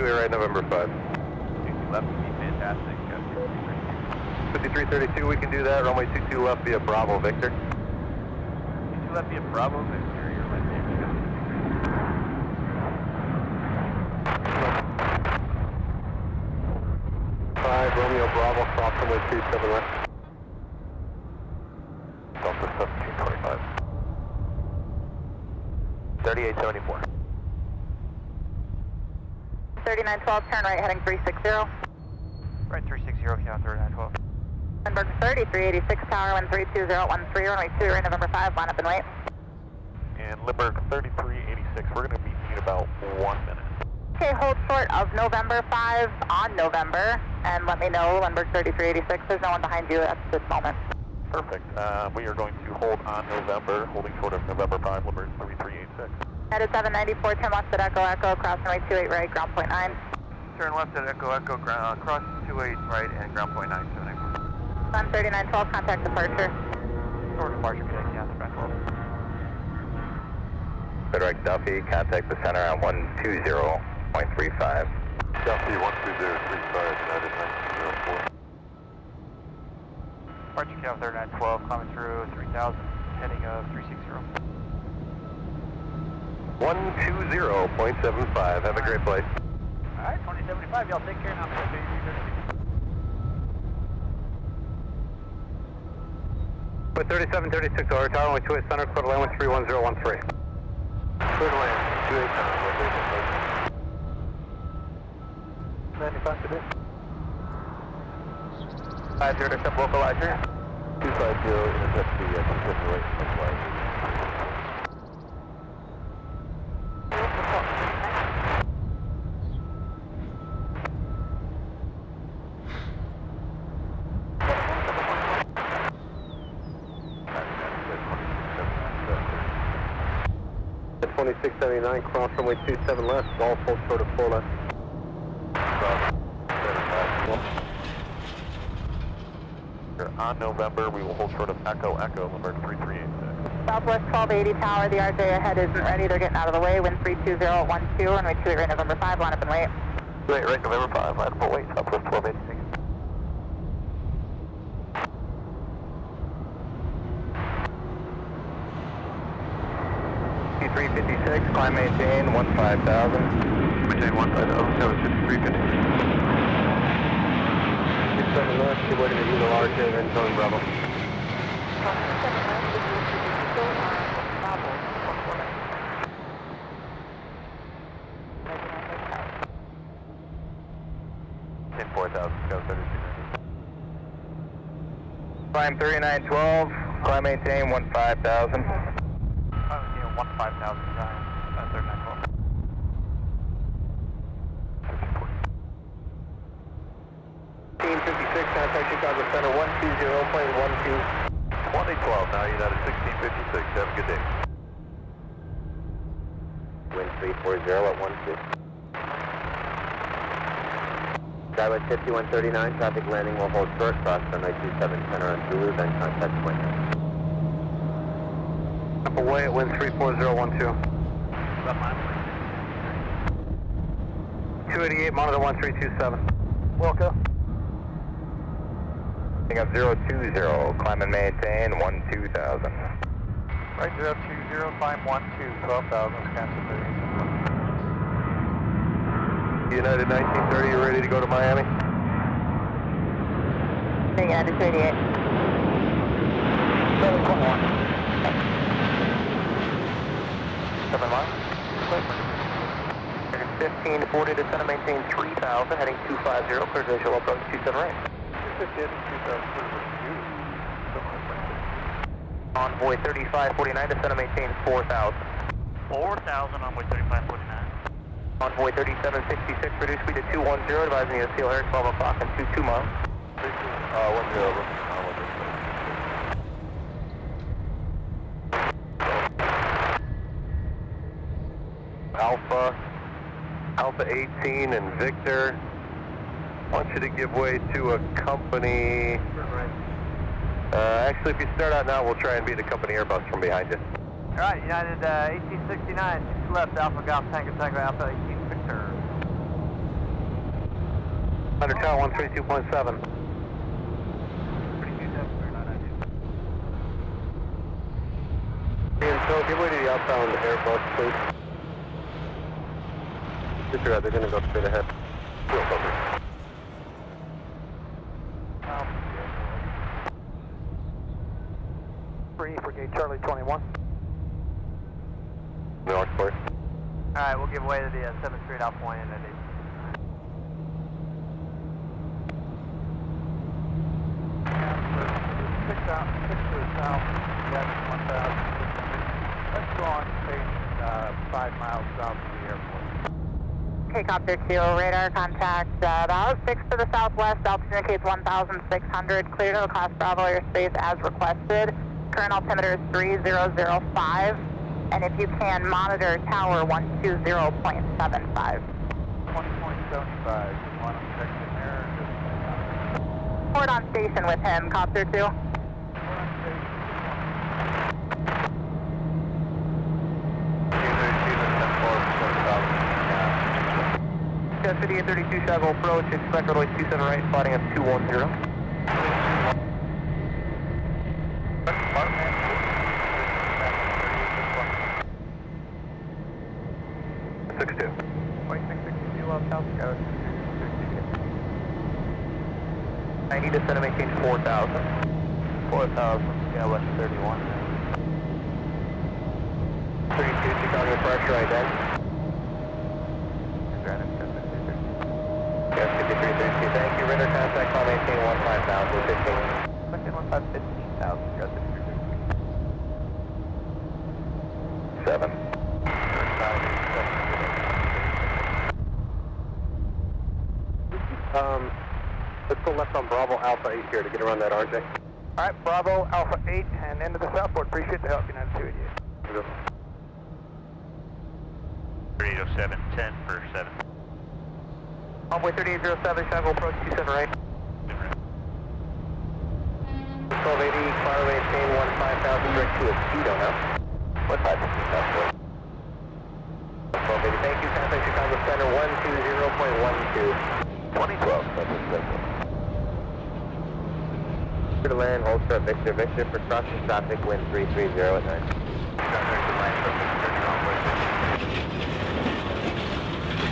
You're 2 right, November 5. Left would be fantastic. 5332, we can do that. Runway 22 left via Bravo, Victor. You left via Bravo, Victor, you're right there. Five, Romeo Bravo, cross runway two seven left. Delta 1725. 3874. 3912, turn right heading 360. Right 360, count 3912. Lindbergh 30, 386 tower, wind 32013, runway 2 right November 5, line up and wait. And Lindbergh 3386. We're going to be in about one minute. Okay, hold short of November 5 on November, and let me know, Lindbergh 3386, there's no one behind you at this moment. Perfect. Uh, we are going to hold on November, holding short of November 5, Lindbergh 3386. Headed 794, turn left at Echo Echo, cross runway 28 right, ground point 9. Turn left at Echo Echo, ground, uh, cross 28 right and ground point 979. Sun 3912, contact departure. Short departure, connecting out to front 12. Federac Duffy, contact the center on 120.35. Duffy 12035, United 1904. Departure count 3912, climbing through 3000, heading uh, of 360. 120.75. Have a great flight. Alright, 2075, y'all take care now. With 37, 36 over tower, only 28 center, clear to land with 31013. Clear to land, 28 center, location 95 today. 50 to step localizer. 250, intercept the uh, concept right, localizer. 2679, cross runway 27 left, all hold short of 4 left. On November, we will hold short of Echo Echo, number 3386. Southwest 1280 Tower, the RJ ahead isn't ready, they're getting out of the way, wind 32012, runway 28 right November 5, line up and wait. Wait, right, November 5, line up, and wait, Southwest 1286. six, climb maintain, one five thousand. Maintain one five thousand, seven six three fifty. Six seven north, two way to the large Arch, and then Tony Bravo. Climb 3912, climb maintain 15,000. Climb maintain 15,000, 1656, contact Chicago Center, 120, plane 12. 1812 now, United 1656. Have a good day. Wind 340 at 16. Skyway 5139, traffic landing will hold first, cross runway 27 center on Zulu, then contact Quinn. Up away at wind 34012. 288, monitor 1327. Wilco. Picking up 020, climb and maintain, 12,000. Right, zero two zero, climb one two, twelve thousand, cancel. United 1930, you ready to go to Miami? United 288. 721. Seven miles? 1540 to center, maintain 3,000, heading 250, clear visual approach 27 right. Envoy 3549 to center, maintain 4,000. Four thousand on way thirty-five forty-nine. Envoy 3766, reduce speed to 210, advising you to seal air 12 o'clock and 22 miles. Uh, one zero, over. Uh, one zero. Alpha, Alpha 18 and Victor, I want you to give way to a company. Uh, actually, if you start out now, we'll try and beat a company Airbus from behind you. All right, United uh, 1869, six left, Alpha Golf Tango Tango Alpha 18 Victor. Under tower 132.7. Ian, so give way to the outbound Airbus, please. They're gonna go straight ahead. Real focus. Three for gate Charlie 21. Northport. All right, we'll give way to the uh, 7th Street Alpha 1 and at 18. Six out, six to the south, yes, one thousand. Let's go on, station, uh, five miles south of the airport. Okay, copter 2, radar contact uh, about 6 to the southwest, altitude indicates 1,600, clear to the class Bravo airspace as requested. Current altimeter is 3005, and if you can, monitor tower 120.75. Twenty point seventy-five, just want to check in there, just, Port on station with him, copter 2. Jet 5832 Chicago approach, expect runway 27 right, spotting at 210. I need to send a maintain 4,000. 4,000, yeah, west 31. 32, Chicago, pressure, right then. Yes, 5332, thank you. Radar contact, call maintain 15,000, 15. Second 15,000, left on Bravo Alpha 8 here to get around that RJ. All right, Bravo, Alpha eight, and into the southport, appreciate the help, United two eighty-eight. 3807, 10 for 7. Envoy 3807, Chicago approach 27 right. 1280, fire maintain 15,000, direct to Espedo now. 15, that's good. 1280, thank you, contact Chicago Center 120.12. 2012, that's to land, hold short, Victor, Victor, for crossing traffic, wind 330 at 9.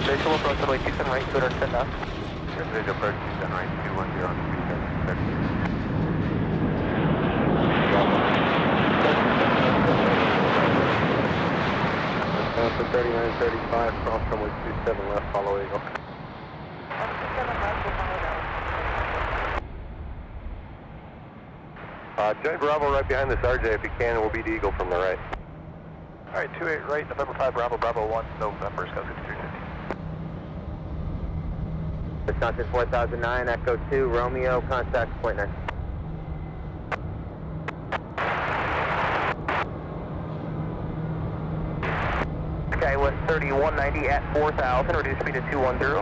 Visual approach runway 27 right, 210 knots. Visual approach 27 right, 210 on 27. Delta 3935, cross runway 27 left, follow Eagle. Uh, join Bravo right behind this RJ if you can, and we'll beat Eagle from the right. All right, 28 right, November 5, Bravo, Bravo 1, November, Scout 5350. Wisconsin 4009, Echo 2, Romeo, contact point 9. Skywest 3190 at 4,000, reduce speed to 210.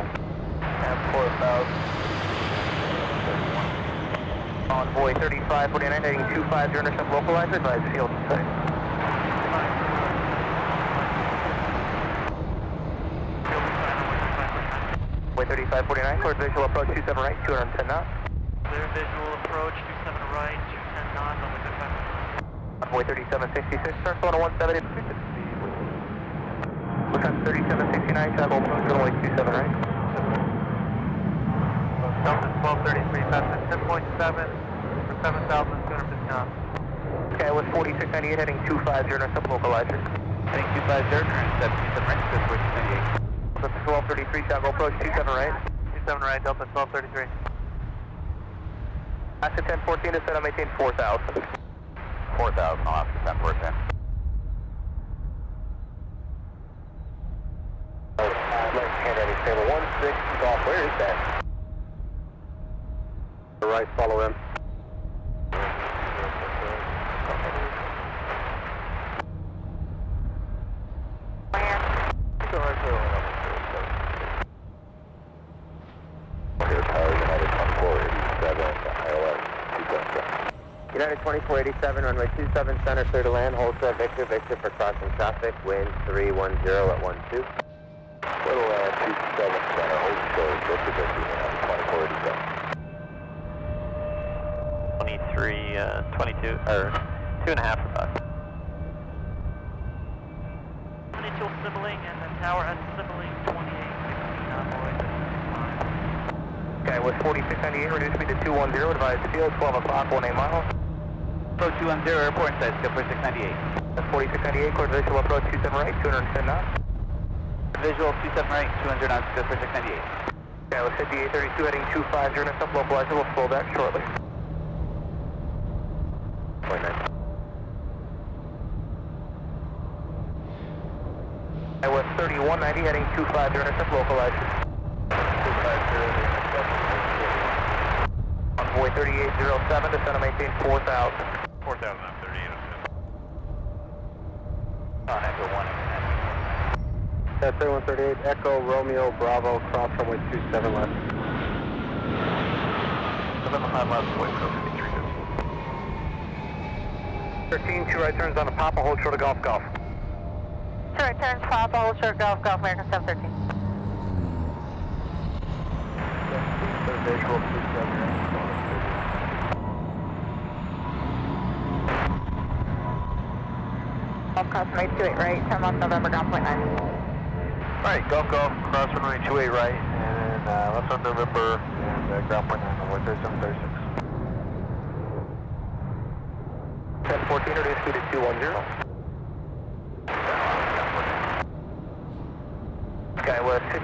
At 4,000. Envoy 3549 heading 250, intercept localizer, advise field six. Envoy 3549, towards visual approach 27 right, 210 knots. Clear visual approach, 27 right, 210 knots, 55. 3766, turn phone 170. Wisconsin 3769, travel approach runway 27 right. Delta 1233, fastest 10.7 for 7,250 knots. Okay, with 4698 heading 250, intercept localizer. Heading 250, turn 77 right, switch 98. Delta 1233, Chicago approach 27 right. 27 right, Delta 1233. After 1014 to set, maintain 4000. 4,000, I'll have to 10 for 10. Left-hand ready, stable 16, golf, where is that? The right, follow him. United 2487, runway 27 center, clear to land, hold short, Victor, Victor for crossing traffic, wind 310 at 12. Little uh, 27 center, hold short, Victor, Victor, United 2487. 23, uh, 22, or two and a half for us. Initial sibling and then tower at sibling 28, 16 envoy, Okay, with 4698, reduce speed to 210, advise field 12 o'clock, 18 miles. Approach 210, airport inside, Scout 4698. That's 4698, course visual approach 27 right, 210 knots. Visual 27 right, 200 knots, Scout 4698. Okay, with 5832 heading 250, intercept localizer, we'll slow back shortly. Point 9. Okay, with 3190 heading 250, intercept localizer. 250, Envoy 3807, descend and maintain 4000. 4,000 on 3807. Uh, on Echo 1. Yeah, 3138, Echo, Romeo, Bravo, cross runway 27 left. November 5 left, for 5350. 13, two right turns on the Papa, hold short of Golf Golf. Turns, Papa, hold short, Golf, Golf, American 713. Visual 27 Golf cross runway 28 right, turn on November ground point 9. Alright, Golf Golf, cross runway 28 right, and uh, left on November, and uh, ground point 9, runway 3736. 1014, reduce speed to 210.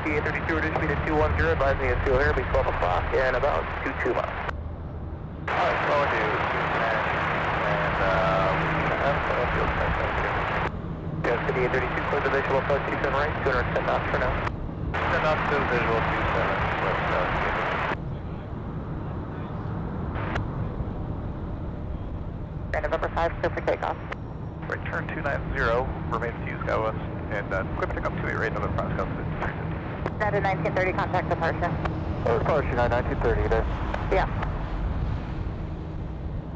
Sky West 5832, reduce speed to 210, advise me to fuel here, be 12 o'clock, and about 22 miles. Alright, so I'll do 210, and uh, that's what I'll feel Yes, 5832, clear the visual approach 27 right, 210 knots for now. 10 knots to visual 27, west uh, Okay, November 5, clear for takeoff. right turn 290, remains to use Skywest, and uh, quick pick up 28 right November 5 Skywest. United 1930, contact departure. Oh, departure, 1930 there. Yeah.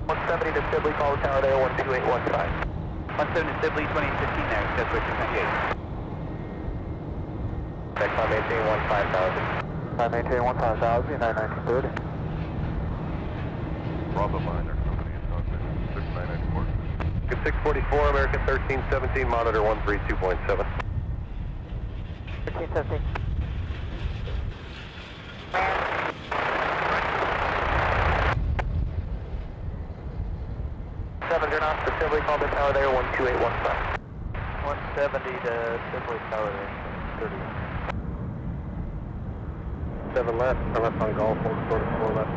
170 to Sibley, call the tower there, 12815. 170 to Sibley, 2015 there, Step Switch 98. Check climb maintain 15000. I maintain 15000, 1930. Bravo Miner Company, contact 6994. Good 644, American 1317, monitor 132.7. 1317. Seven, you're not to Sibley, call the tower there, 12815. 170 to Sibley Tower there, 30. 7 left, turn left on golf, hold short of 4 left.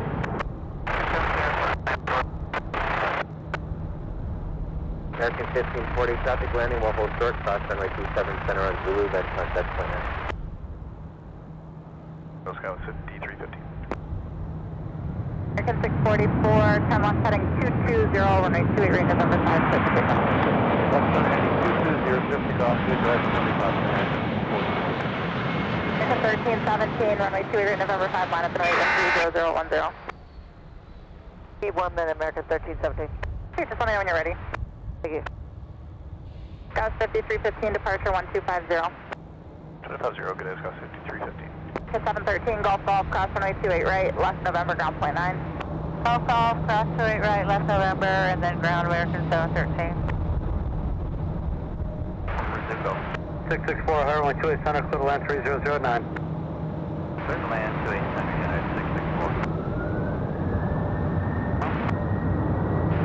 American 1540, traffic landing will hold short, cross runway 27 center on Zulu, that's then contact point nine. Go Skywest D315. American 644, time lock heading 220, runway 28 right November 5, clear for takeoff. 170 50 off, good drive, 75 American 1317, runway 28 right November 5, line up and wait 13010. Keep one minute, American 1317. Okay, just let me know when you're ready. Thank you. Scouts 5315, departure 1250. 250, good day, Skywest 5315. To 713, Golf Golf, cross runway 28 right, left November, ground point 9. Golf Golf, cross 28 right, left November, and then ground American 713. Rizzo. 664, runway 28 center, clear to land 3009. Clear to land 28 Center, United 664.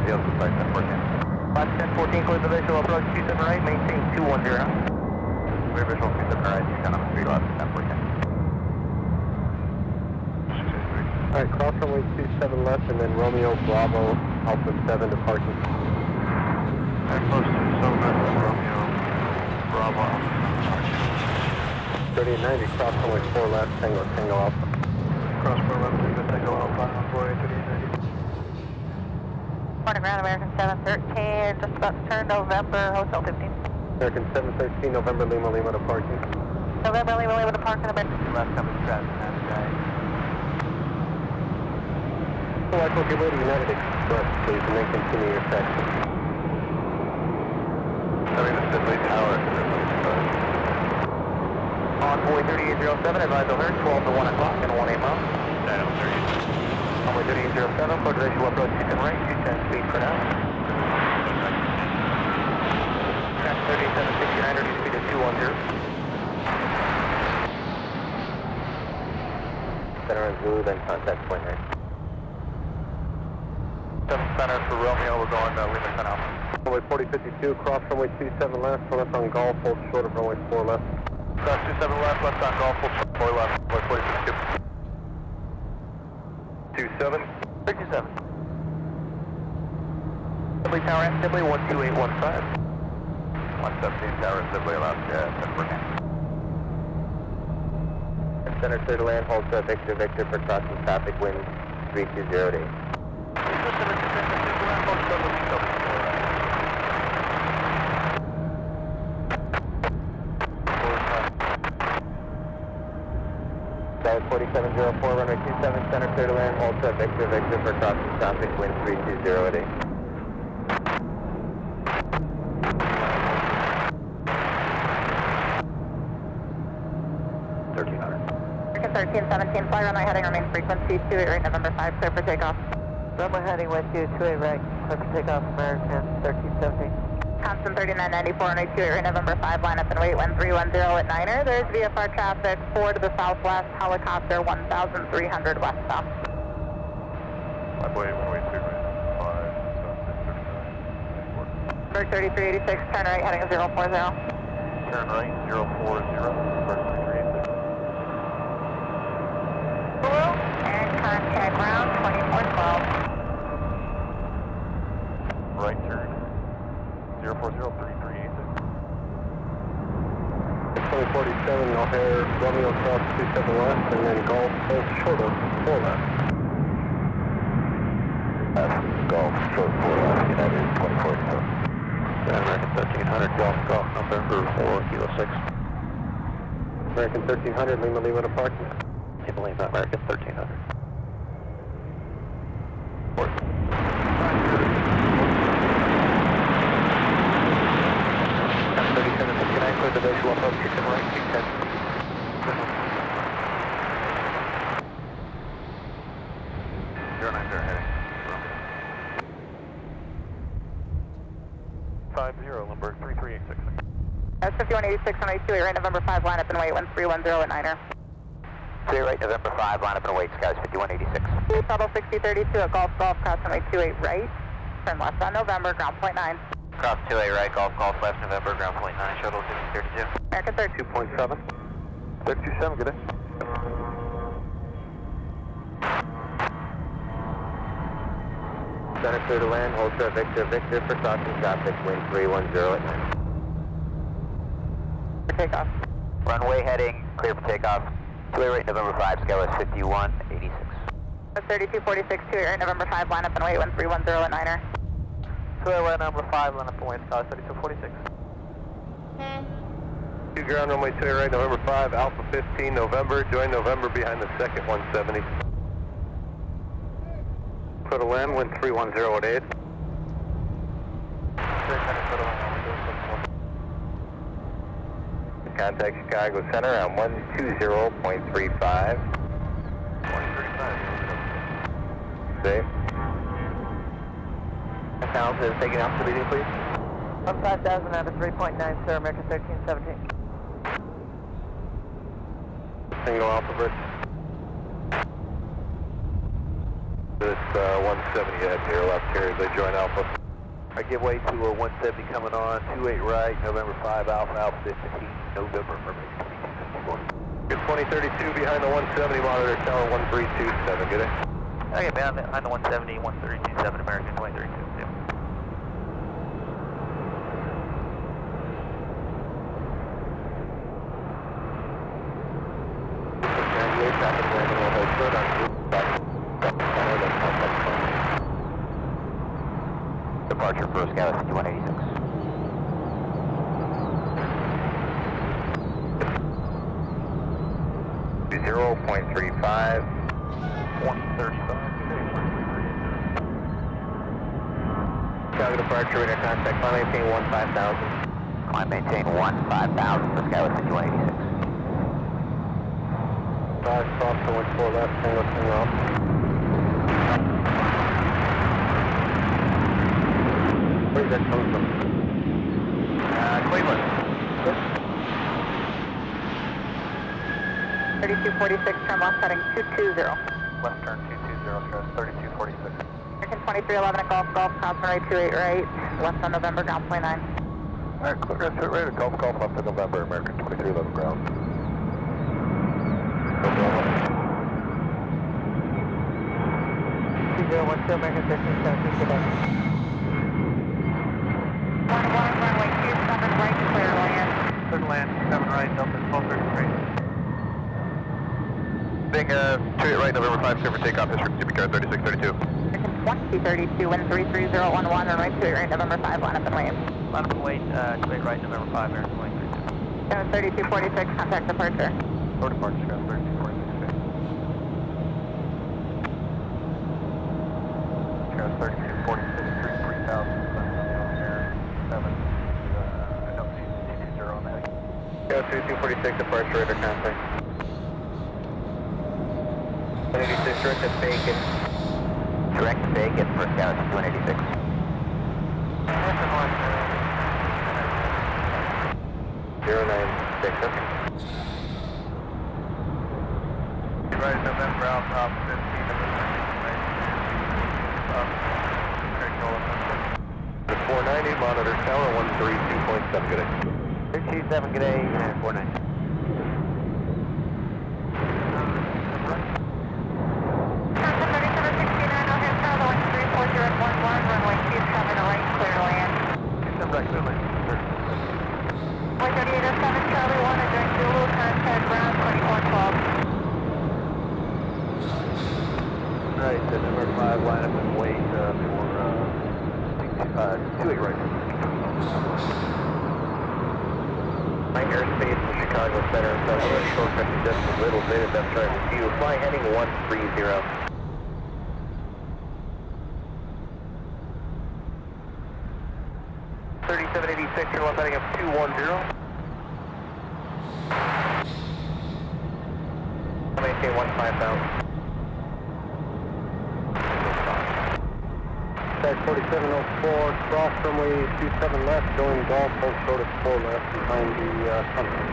The other side, that's 1014, clear the visual approach 27 right, maintain 210. Clear visual 27 right, you on the street left, 1014. Alright, cross runway 27 left, and then Romeo Bravo, Alpha 7 departure. And close to Silver, Romeo, Bravo, 3890, cross runway 4 left, Tango, Tango Alpha. Cross for left, good Tango Alpha, on 48, 3890. Morning, ground American 713, just about to turn November, Hotel 15. American 713, November Lima Lima departure. November, Lima, Lima, departure, American. Left coming traffic, that's right. Central Echo Djibouti United Express, please remain continue your section. this is the Tower, Envoy 3807, advise O'Hare, 12 to 1 o'clock and 1 8 miles. 3807, for approach, you can right, 210 speed for now. Track 3769, reduce speed to 210. Center and Zulu, then contact point 9. Uh, Lima 10 Alpha. Runway 4052, cross runway 27 left, left on golf, hold short of runway 4 left. Cross 27 left, left on golf, full 4 left, runway 42. 27. 37. Sibley Tower at Sibley 12815. 117 Tower, Sibley, Alaska, 10 14. Center clear to land, hold uh, Victor Victor for crossing traffic, wind 3208. Tower 4704, runway 27, center clear to land, hold uh, Victor Victor for crossing traffic, wind 32008. American 1317, fly runway heading remain frequency 28 right, November 5, clear for takeoff. Runway heading with west 228 right, clear for takeoff, American 1317. Constant 3994, runway 28 right, November 5, line up and wait 1310 at Niner. There's VFR traffic 4 to the southwest, helicopter 1300 westbound. I believe when we two right, 5, Bird 3386, turn right heading 040. Turn right, 040, first 336. And contact ground 2412. Right turn, 040, 3386. 2047, O'Hare, Romeo cross 27 left, and then golf, hold short of 4 left. Golf, short 4 left, United 24. American 1300, Golf Golf, November 4, Kilo 6. American 1300, Lima Lima departure. Lima Lima, American 1300. 186, 182, eight right November 5, line up and wait, 1310 at Niner. 3 right November 5, line up and wait, skies 5186. Shuttle 6032 at Golf Golf, cross 128 right, turn left on November, ground point 9. Cross 28 right, Golf Golf left November, ground point 9, shuttle 6032. American 3. 2.7. 327, good day. Center clear to land, hold traffic to Victor for crossing traffic, wind 310 at 9. For takeoff. Runway heading, clear for takeoff. Clear right, November 5, Skyless 5186. That's 3246 right, November 5, line up and wait, 1310 at Niner. Clear right, number 5, line up and wait, sky 3246. Hmm. Two ground runway two right, November 5, Alpha 15, November, join November behind the second 170. Put a land, wind 310 at 8. Contact Chicago Center on 120.35. 135. Safe. Sounds is taking off the leading, please. 5000 out of 3.9, sir, American 1317. Single Alpha Bridge. This uh, 170 ahead to your left here as they join Alpha. I give way to a 170 coming on, 28 right, November 5, Alpha, Alpha 15, November for me. It's 2032 behind the 170 monitor, tower 1327, get it? Okay, man, the, behind the 170, 1327 American 2032. Yeah. Departure for Scala 187. 0.35. 135. Chicago departure, radar contact, climb maintain one five thousand. Climb maintain one five thousand. this guy was situation 86. 5 soft, 114 left, single, single up. Where's that coming from? Uh, Cleveland. 3246, turn left heading 220. Left turn 220, stress 3246. American 2311 at Golf Golf, cross runway 28 right, left on November, ground point 9. Alright, clear right, straight right, Golf Golf left to November, American 2311 ground. 2012, American 1317, good day. 11, runway 27 right, clear land. Clear land, 7 right, Delta 1233. Being uh, straight right, November 5, clear for takeoff, this from Supercar 3632. American 2032, wind 33011, runway 28 right, November 5, line up and wait. Line up and wait, uh, 28 right, November 5, American 2322. 3246, contact departure. Door departure, stress 3246. Stress 3246, 3000, air 7. Uh, I don't see T20 on that. Yeah, 3246 departure, radar contact. direct to Bacon. Direct to Bacon, first down 186. This is Right November Alpha 15 The 490 monitor tower 132.7 good day. 327 good day, 49. 4704, cross runway two seven left, going golf, hold short at 4 left behind the uh, sunset.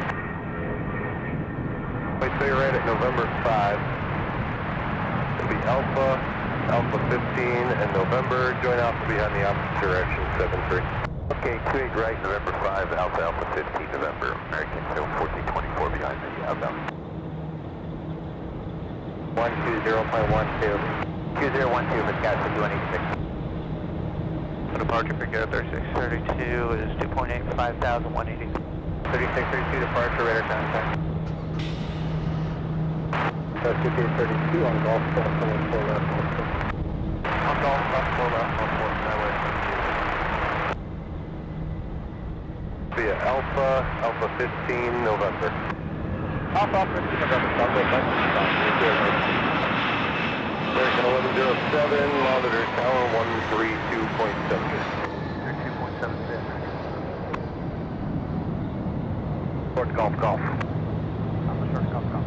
Wait, so you're right at November 5. It'll be Alpha, Alpha 15, and November. Join Alpha behind the opposite direction, 7-3. Okay, 28 right, November 5, Alpha Alpha 15, November, American Hill 1424 behind the outbound. 120.12. 2012, Wisconsin, 286. Departure figure 3632 is 2.8, 5,180. 3632 departure, radar contact. That's 232 on golf, cross runway 4 left. On golf, cross 4 left, on 4 skyway. Via Alpha, Alpha 15, November. Alpha, Alpha 15, November, Southwest, that's American 1107, monitor tower 132.7. 32.76. Short golf, golf. Alpha short golf, golf.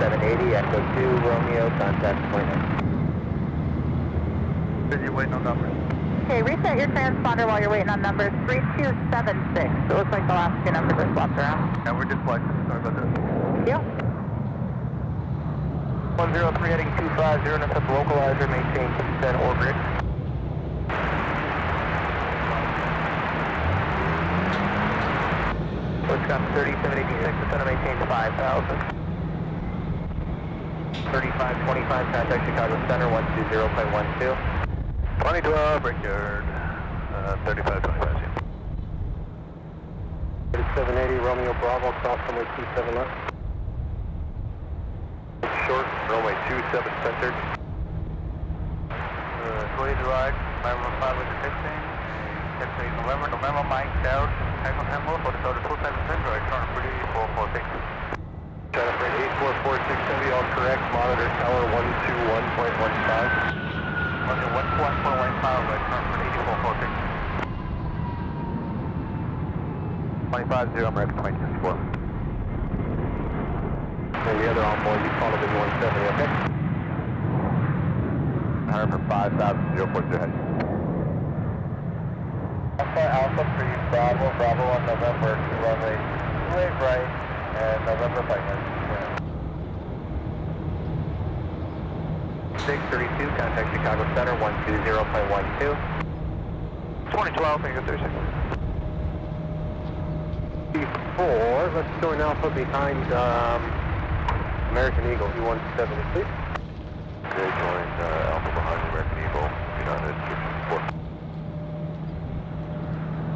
780, Echo 2, Romeo, contact point. Busy waiting on numbers. Okay, reset your transponder while you're waiting on numbers 3276. It looks like the last two numbers are swapped around. And we're deflected, sorry about that. Yep. 103 heading 250, intercept localizer, maintain 210 orbit. Wisconsin 3786, the center maintains 5,000. 3525, contact Chicago Center 120.12. 2012, Brickyard, uh, 3525. 3780, Romeo Bravo, cross runway 27 left. Short, runway 27 centered. Uh, 20 to right, November 5 with the 15. Let's say November, November, Mike, Down, Tango Temple, for the total 277, right, turn pretty 446. China Freight 844670, all correct. Monitor tower 121.15. Okay, 1.415, right, turn pretty 8446. 250, I'm ready for 224. And the other onboard, you call it in 170, okay? Harbor 5000, 040 ahead. Alpha, Alpha 3, Bravo, Bravo on November, to runway 28 right, and November by 632, contact Chicago Center 120.12. 2012, Bingo 36. Before, let's join Alpha behind um, American Eagle, E170, please. They joined uh, Alpha behind the American Eagle, United 64.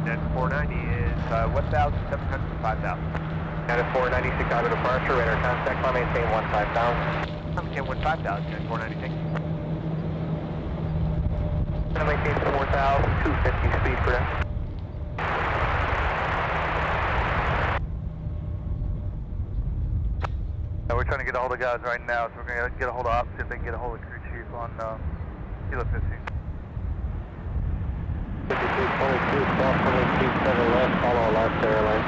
And 490 is uh, 1,700 to 5,000. United 490, Chicago departure, radar contact, climb maintain 15000. Okay, 1,500 and 490, thank you. Gonna maintain 4,250 speed per day. Uh, we're trying to get a hold of guys right now, so we're going to get a hold of ops, if they can get a hold of crew chief on uh, Kilo 15. 5222, cross runway 27 left, follow Alaska Airlines.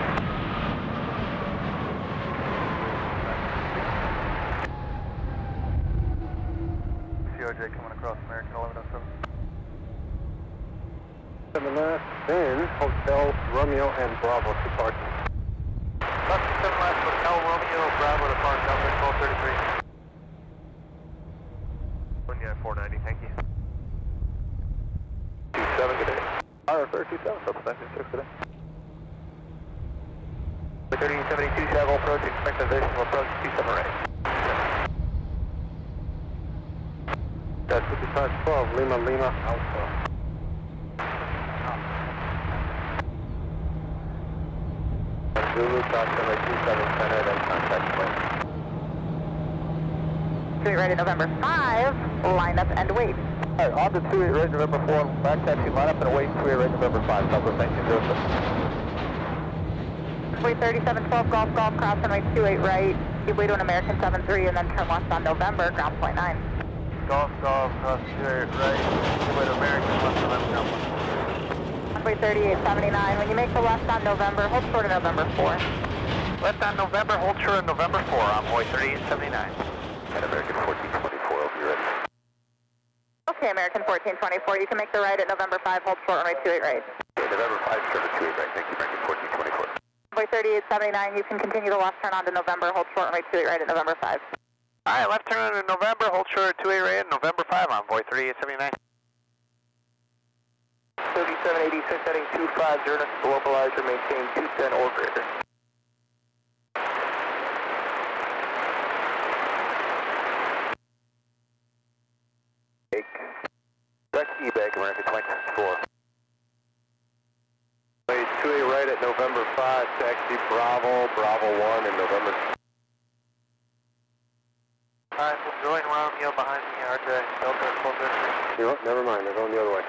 CRJ coming across American 1107. 7 left, then Hotel Romeo and Bravo to parking. Left 7 left, Hotel Romeo, Bravo to park, number 1233. United 490, thank you. 27, good day. Alright, 37, Southwest 96, good day. 1372, Shadow approach, expect a visual approach, 27 right. That's 5512, Lima Lima Alpha. Zulu, runway 27 center, then contact point. Straight ready November 5, line up and wait. Alright, on to 28 right, November 4, back taxi, line up and await 28 right, November 5, Southwest 1906. Way 3712 Golf Golf, cross runway 28 right, give way to an American 73 and then turn left on November, ground point 9. Golf, golf, cross 28 right, give way to American, left on ground point. Runway 3879, when you make the left on November, hold short of November 4. Left on November, hold short of November 4, envoy 3879. And American 1424, will be ready. Okay, American 1424, you can make the right at November 5, hold short runway 28 right. Okay, November 5, service 28 right, thank you, American 1424. Runway 3879, you can continue the left turn onto November, hold short runway 28 right at November 5. Alright, left turn in November, hold short at 28 right, at November 5, envoy 3879. 3786 heading 250, localizer, maintain 210 or greater. Take. Deck E-Bank, American 24. Wait, 28 right at November 5, taxi Bravo, Bravo 1 in November. Alright, we'll join Romeo behind me, RJ, Delta 1233. You know never mind, they're going the other way.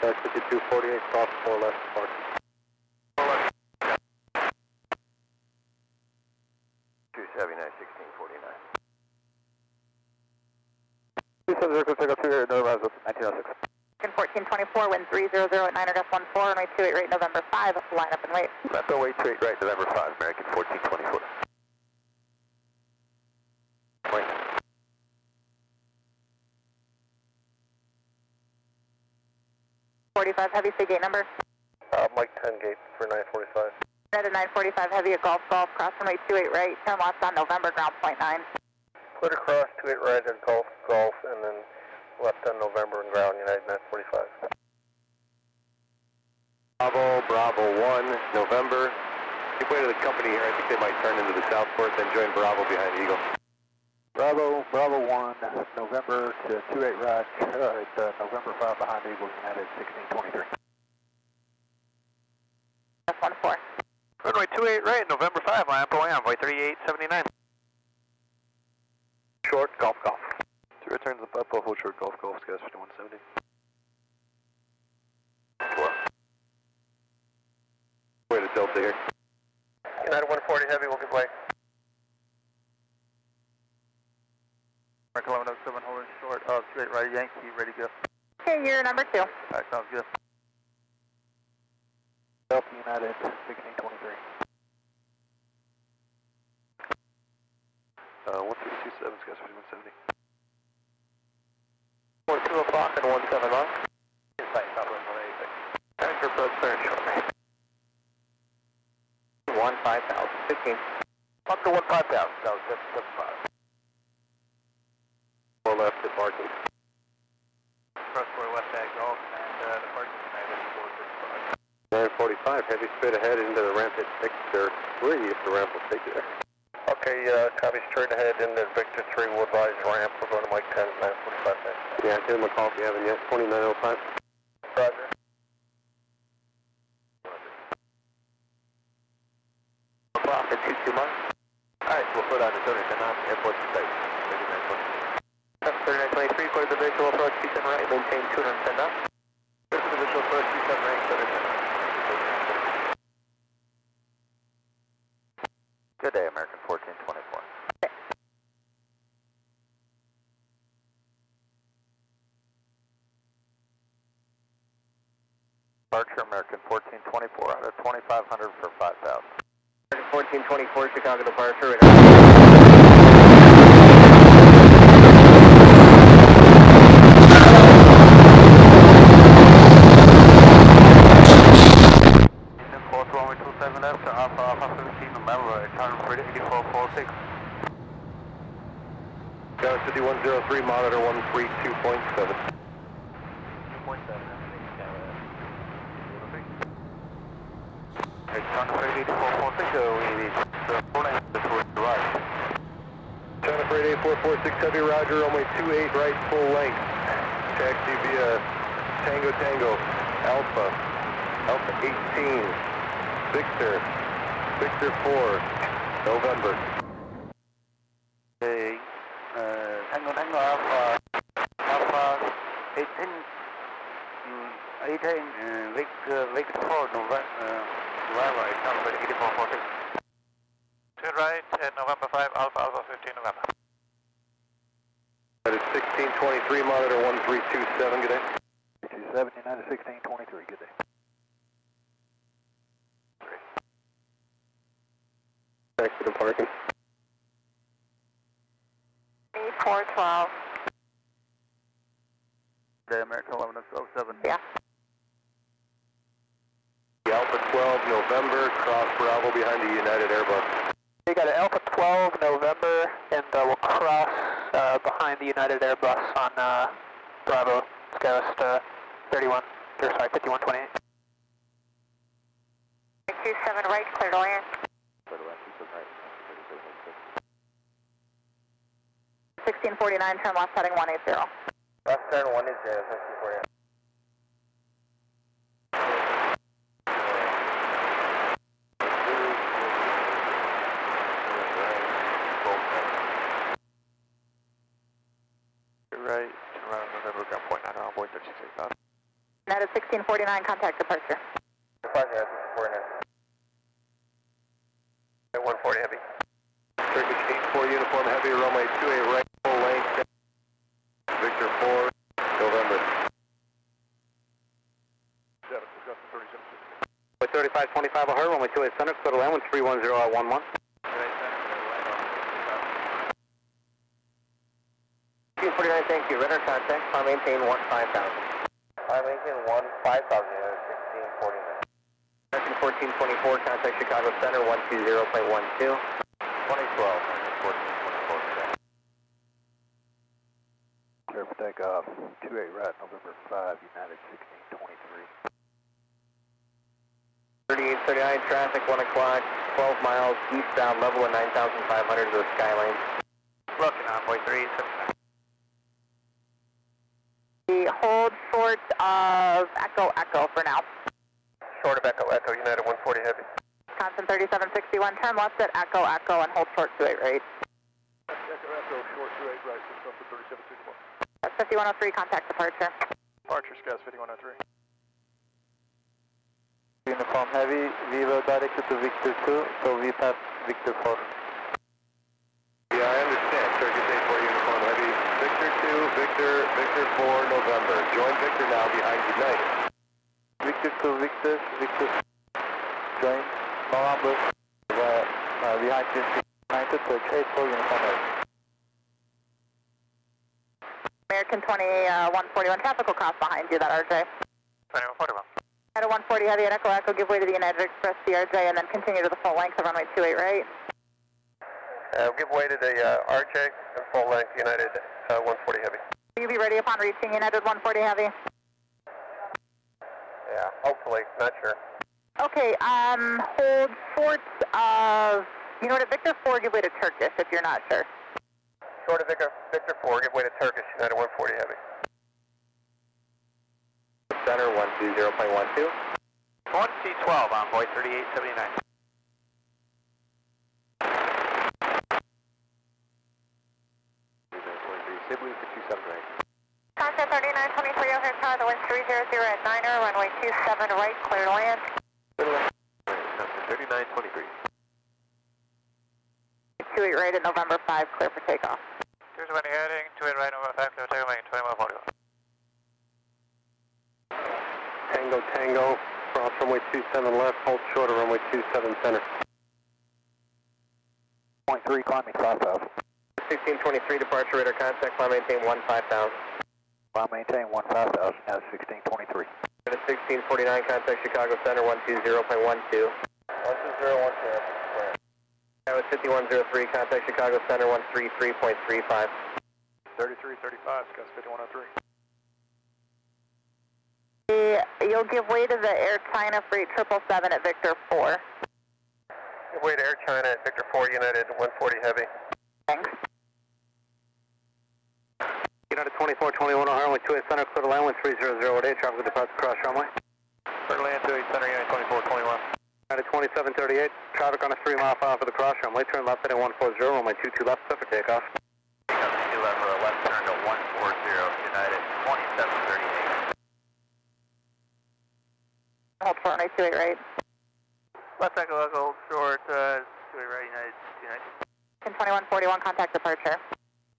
5248, cross 4 left, park. Yeah. 279, 1649. 270, check out 2 November 1424, wind 300 at 9 RF 14, runway 28 right, November 5, line up and wait. Left away 28 right, November 5, American 1424. Wait. 945 Heavy, say gate number. Uh, Mike 10 gate for 945. At 945 Heavy, at golf golf, cross runway 28 right, turn left on November, ground point 9. Put across 28 right at golf golf, and then left on November and ground United 945. Bravo, Bravo 1, November. Keep way to the company here. I think they might turn into the southport, then join Bravo behind Eagle. Bravo, Bravo 1, November to 28 right, uh, it's uh, November 5 behind Eagle United 1623. F14. Runway 28 right, November 5, line up away, envoy 3879. Short, Golf, Golf. To return to the Buffalo, hold short Golf Golf, Skies 5170. Way to Delta here. United 140 heavy, we'll give way. 1107, holding short, uh, 28 right, Yankee, ready to go. Okay, you're number two. Alright, sounds good. Delta United 1623. Uh, 1327, Skies 5170. 4 2 o'clock and 1 7 on. Insight, Southwest 186. Thanks for approach clearance shortly. 1 5000, 15. Up to 1 5000, that was 775. 4 left at parking. Cross 4 left at golf, and uh, the parking tonight is 455. 945, heavy spit ahead into the ramp at Victor 3 if the ramp will take you there. Okay, uh, copy straight ahead into Victor 3 Woodrise ramp. We're going to Mike 10, 945 next. Yeah, give him a call if you haven't yet. 2905. Roger. 8412. Day American 1107. Yeah. Alpha 12, November, cross Bravo behind the United Airbus. We got an Alpha 12 November, and uh, we'll cross uh, behind the United Airbus on uh, Bravo, Skywest uh, 31, or sorry, 5128. 27 right, clear to land. 1649, turn left heading 180. Left turn 180, 1648. Right, turn right on November, ground point 9 on board 3685. That is 1649, contact departure. Departure, 1649. 140 heavy. Turkish 84 uniform heavy, runway 28 right, 525 O'Hare, runway 28 center, clear to land with 310 49, thank you. Radar contact, car maintain 1 5000. Car maintain 1 5000, 1649. 1424, contact Chicago Center, 120.12. 2012, 1424. Perfect takeoff, uh, 28 right, November 5, United 1620. 3839 traffic, 1 o'clock, 12 miles eastbound, level of 9,500 to the Skyline. Looking Envoy 379. We hold short of Echo Echo for now. Short of Echo, Echo, United 140 Heavy. Wisconsin 3761, turn left at Echo Echo and hold short 28 right. Echo Echo, short 28 right, Augusta 3761. That's 5103, contact departure. Departure, Skies 5103. Uniform Heavy, Vivo directed to Victor 2, so we pass Victor 4. Yeah, I understand. Turkish 84 uniform heavy. Victor 2, Victor, Victor 4, November. Join Victor now behind United. Victor 2, Victor, Victor, join, November, uh, uh, behind United, so 84 Uniform Heavy. American 20, uh, 141 traffic will cross behind you, that RJ. 2141. At a 140 heavy at Echo Echo, give way to the United Express CRJ and then continue to the full length of runway 28 right. Uh, give way to the uh, RJ and full length United uh, 140 Heavy. Will you be ready upon reaching United 140 heavy? Yeah, hopefully, not sure. Okay, um, hold short of, you know what, at Victor 4, give way to Turkish if you're not sure. Short of Victor, Victor 4, give way to Turkish United 140 Heavy. Center 120.12. 1C12 Envoy 3879. Sibley 67 right. Contact 3923 O'Hare Tower, the wind 300 at 9er, runway 27 right, clear to land. 3923. 28 right at November 5, clear for takeoff. 220 heading, 28 right over 5, clear for takeoff, making 2141. Tango Tango, cross runway 27 left, hold short of runway 27 center. Point 3, climbing 5000. 1623 departure radar contact, climb maintain 15000. Climb maintain 15,000, now 1623. At 1649 contact Chicago Center 120.12. 120.12. That was 5103 contact Chicago Center 133.35. 3335, Skies 5103. You'll give way to the Air China Freight 777 at Victor 4. Give way to Air China at Victor 4 United 140 Heavy. Thanks. United 2421 O'Hare, runway 28 center, clear to land, 1300 traffic departs across runway. Clear to land 28 center, unit 2421. United 2738, traffic on a 3 mile file for the cross runway, turn left heading 140, runway 22 left, clear for takeoff. Two left for a left turn to 140, United 2738. Runway 28 right. Left Echo Echo short, uh, 28 right, United 290. Pin 2141, contact departure.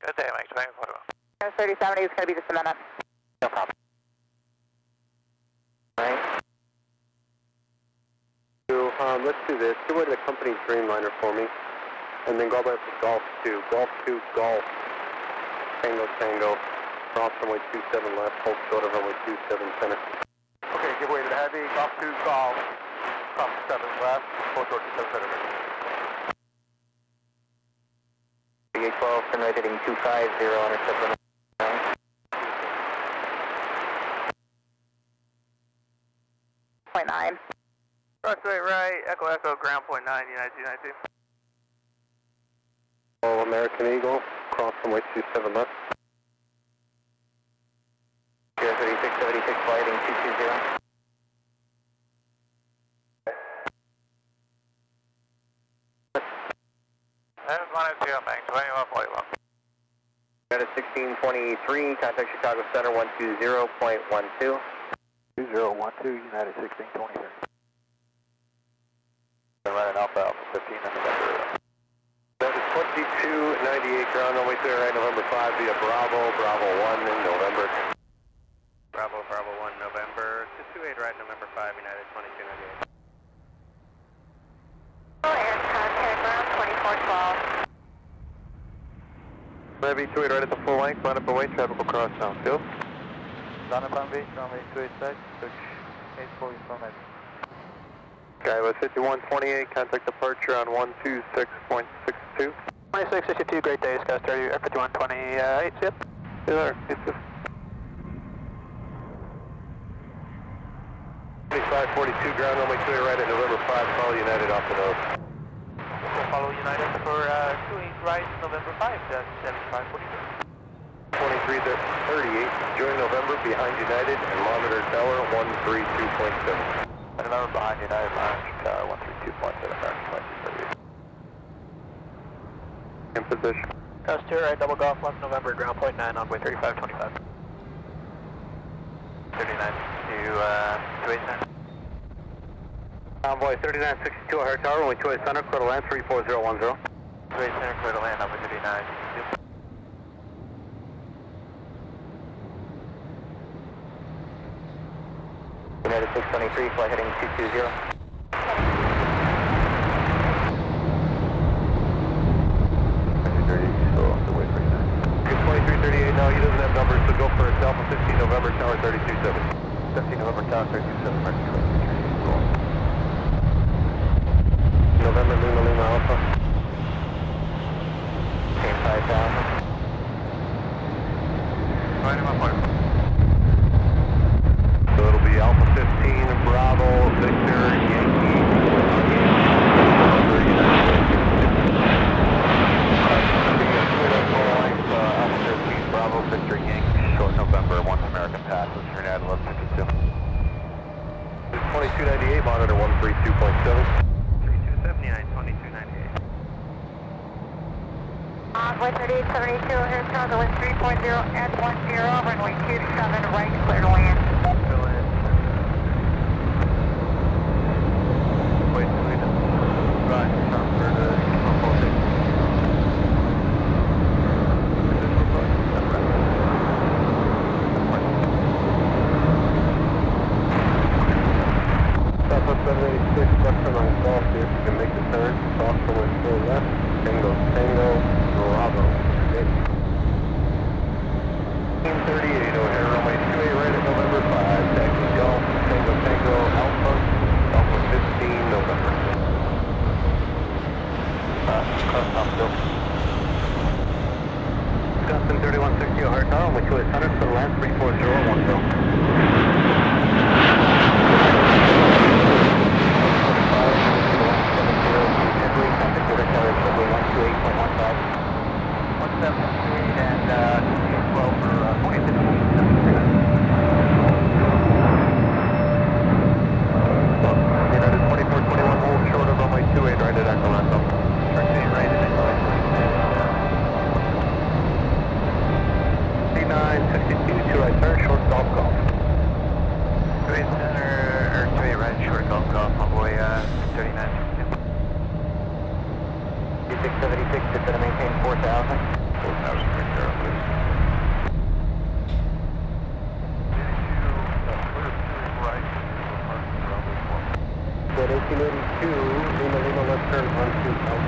Good day, Mike. 2141. Nose 3070 is going to be just a minute. No problem. Right. So, um, let's do this. Get away to the company Dreamliner for me. And then go back to Golf 2. Golf 2, Golf. Tango, Tango. Cross runway 27 left. Hold short of runway 27 center. Okay, give way to the heavy, golf two, golf, cross seven left, full short two seven center. BA 12, runway heading 250, intercept runway 9. Point nine. Cross 28 right, Echo Echo, ground point 9, United 292. All American Eagle. Cross runway 27 left. 036, 76, flighting 220. And 102, Mike. 2141. United 1623, contact Chicago Center 120.12. 2012, United 1623. I'm Running Alpha Alpha 15 on November. That is 2298 ground runway clear right November 5 via Bravo, Bravo 1 in November. Bravo, Bravo 1, November. 228 right, November 5, United 2298. Air contact ground 2412. Heavy 28 right at the full length, line up away, traffic will cross sound field. Line up on beach, runway 286, switch 840 from it. Skywest 5128, contact departure on 126.62. 2662, great day, Sky 30, F5128, yep. Hey there, it's just 2542 ground runway clear right at November 5, follow United off the nose. Follow United for uh, 28 right, November 5, that's 7542. 2338, join November behind United and monitor tower 132.7. And remember behind United Lounge, tower 132.7, American In position. Coast 2 right, double golf left November, ground point 9, on way 3525. 39 to uh, 28 Convoy 3962 O'Hare Tower, runway 28 center, clear to land 34010. 28 center, clear to land, number 39. United 623, flight heading 220. 2338 now, he doesn't have numbers, so go for. Alpha 15 November, tower 327. 15 November, tower 327, American 2238. November Lima Lima Alpha. Same 5000. Right in my point. So it'll be Alpha 15, Bravo, Victor, Yankee. Bravo, Victor Yankee, November, 1 American passes, United 1152. 2298, monitor 132.7. 3279, 2298. Envoy uh, 3872, Air Chicago wind 3.0 at 10, runway 27 right, clear to land. maintain 4,000. 4,000 right there, please. Good, 1882, Lima Lima, left turn, 1, 2,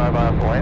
mobile for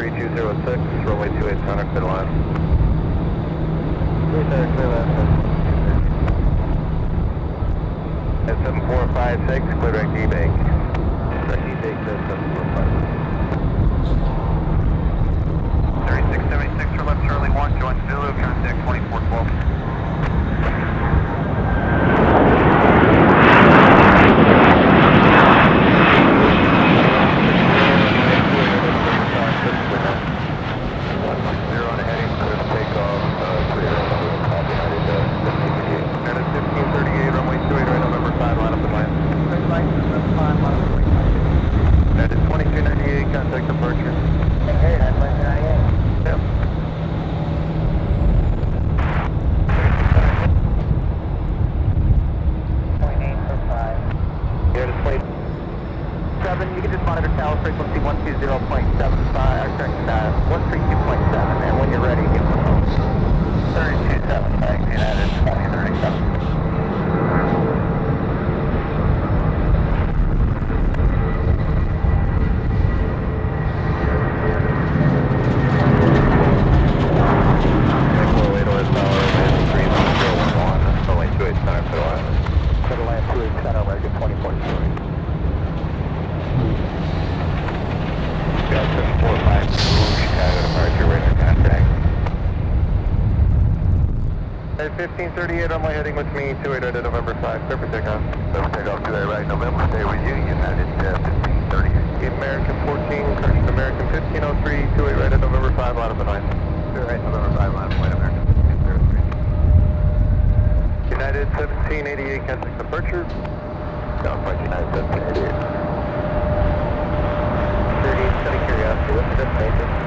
3206, runway 28 Center, clear line. 3 Center, clear line. At 7456, clear direct eBay. 1938 runway heading with me, 28 right at November 5, clear for takeoff. Clear for takeoff today, right, November, stay with you, United uh, 1538. American 14, correction American 1503, 28 right at November 5, out of the 9. 2 right, November 5, out of the 9, American 1503. United 1788, Kensington departure. Southwest United 1788. Thirty-eight. out curiosity, what's the destination?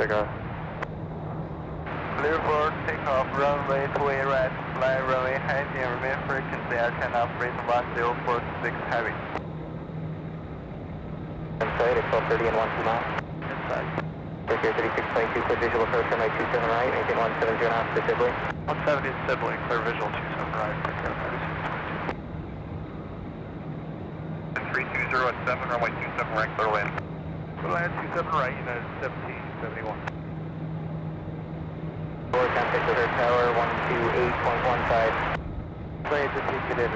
Takeoff. Clear for takeoff, runway 28 right, fly runway heading, remain frequency, air can operate 1046 heavy. Inside at 1230 and 1 2 miles. Inside. Brickyard 3622, clear visual approach runway 27 right, maintain 170 and off to Sibley. 170 Sibley, clear visual 27 right, prepare 3622. 320 at 7, runway 27 right, clear land. Clear land 27 right, United Earth Tower 128.15. Play just need to get in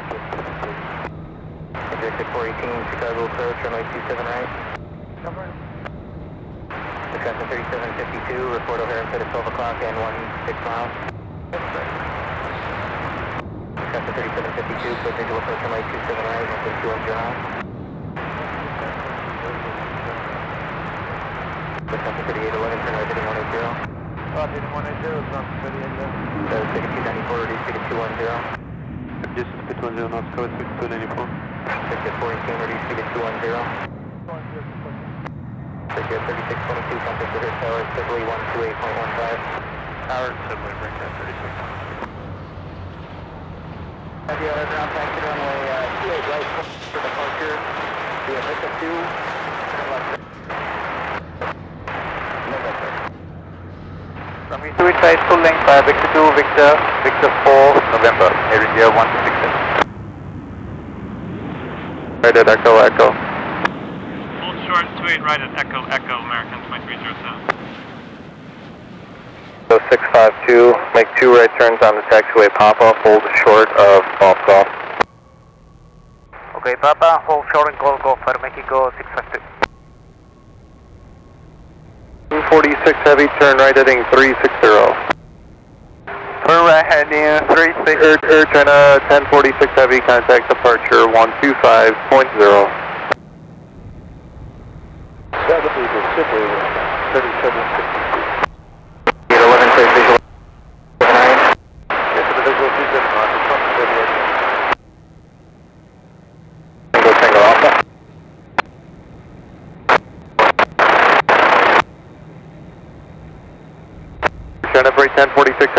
Exit 418, Chicago approach runway 27 right. Wisconsin 3752, report instead of 12 o'clock and 16 miles. Wisconsin 3752, clear visual approach runway 27 right, maintain 210 miles. Wisconsin 3811, turn right heading 180. 210. Distance between 0 knots, code 6294. Ticket 418, reduce ticket 210. Ticket 3622, contact with Earth Tower, Sibley 128.15. Howard Sibley, bring that 36. Have you other ground taxi runway uh, 28 right for departure via Victor 2, to it right full length by Victor 2, Victor, Victor 4, November, Air India 166. Right at Echo, Echo. Hold short, 28 right at Echo, Echo, American 2307. So 652, make two right turns on the taxiway Papa, hold short of Golf Golf. Okay, Papa, hold short and Golf Golf for Mickey go 46 heavy, turn right heading 360. Turn right heading 360, turn uh, 1046 heavy, contact departure 125.0.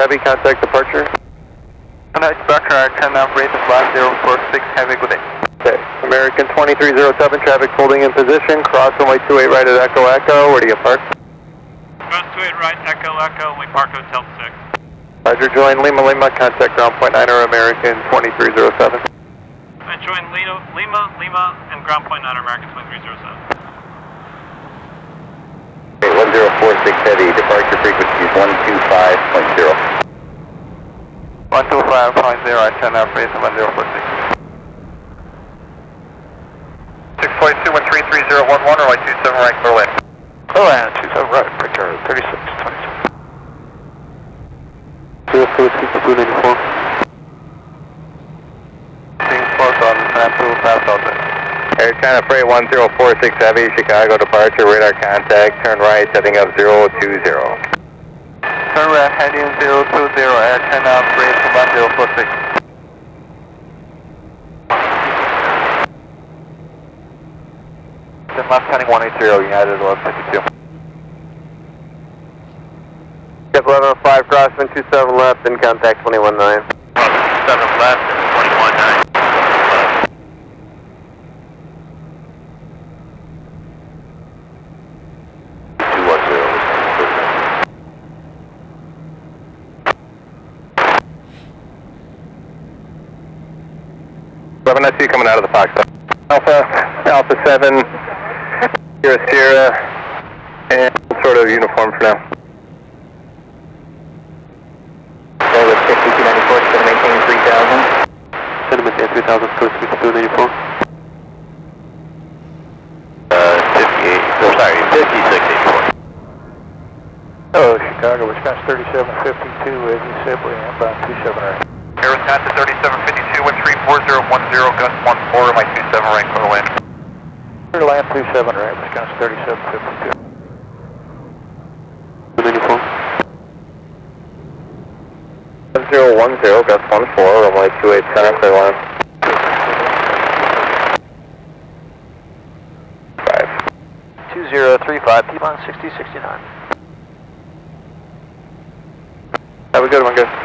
heavy, contact departure. Nice Becker, turn operate 5046, have a good day. Okay. American 2307, traffic holding in position, cross runway 28 right at Echo Echo, where do you park? Cross 28 right, Echo, Echo, we park Hotel 6. Roger, join Lima Lima, contact ground point 9 or American 2307. And join Lima, Lima, Lima, and ground point 9 American 2307. 1046 heavy, departure frequency is 125.0. 125.0, I turn operate 1046. 642 133011, runway 27 right, clear lane. Clear land, 27 right, Brickyard 3622. 046294. Things close on Sample Pass Delta. Air China Freight 1046 heavy, Chicago departure, radar contact, turn right, setting up 020. Turn right heading 020, Air China Freight 1046. Then left heading 180, United 1152. Step 1105, crosswind 27 left, in contact 219. 7 left and 21 9. Eleven, I see you coming out of the Fox. Alpha, Alpha 7, Sierra Sierra, and sort of uniform for now. Okay, with 5294, it's going to maintain 3000. Cinnamon 3000, code 6294. Uh, 58, oh, sorry, 5684. Hello, Chicago, Wisconsin 3752, Eddie Sibley, inbound 278. Air Wisconsin 3752, wind 34010, gust 14, my 27 right, clear land. Clear land 27 right, Wisconsin 3752. 294. 7010, gust 14, runway 28 center, clear line. 5. 2035 5, P-minus 60, 69. Have a good one, guys.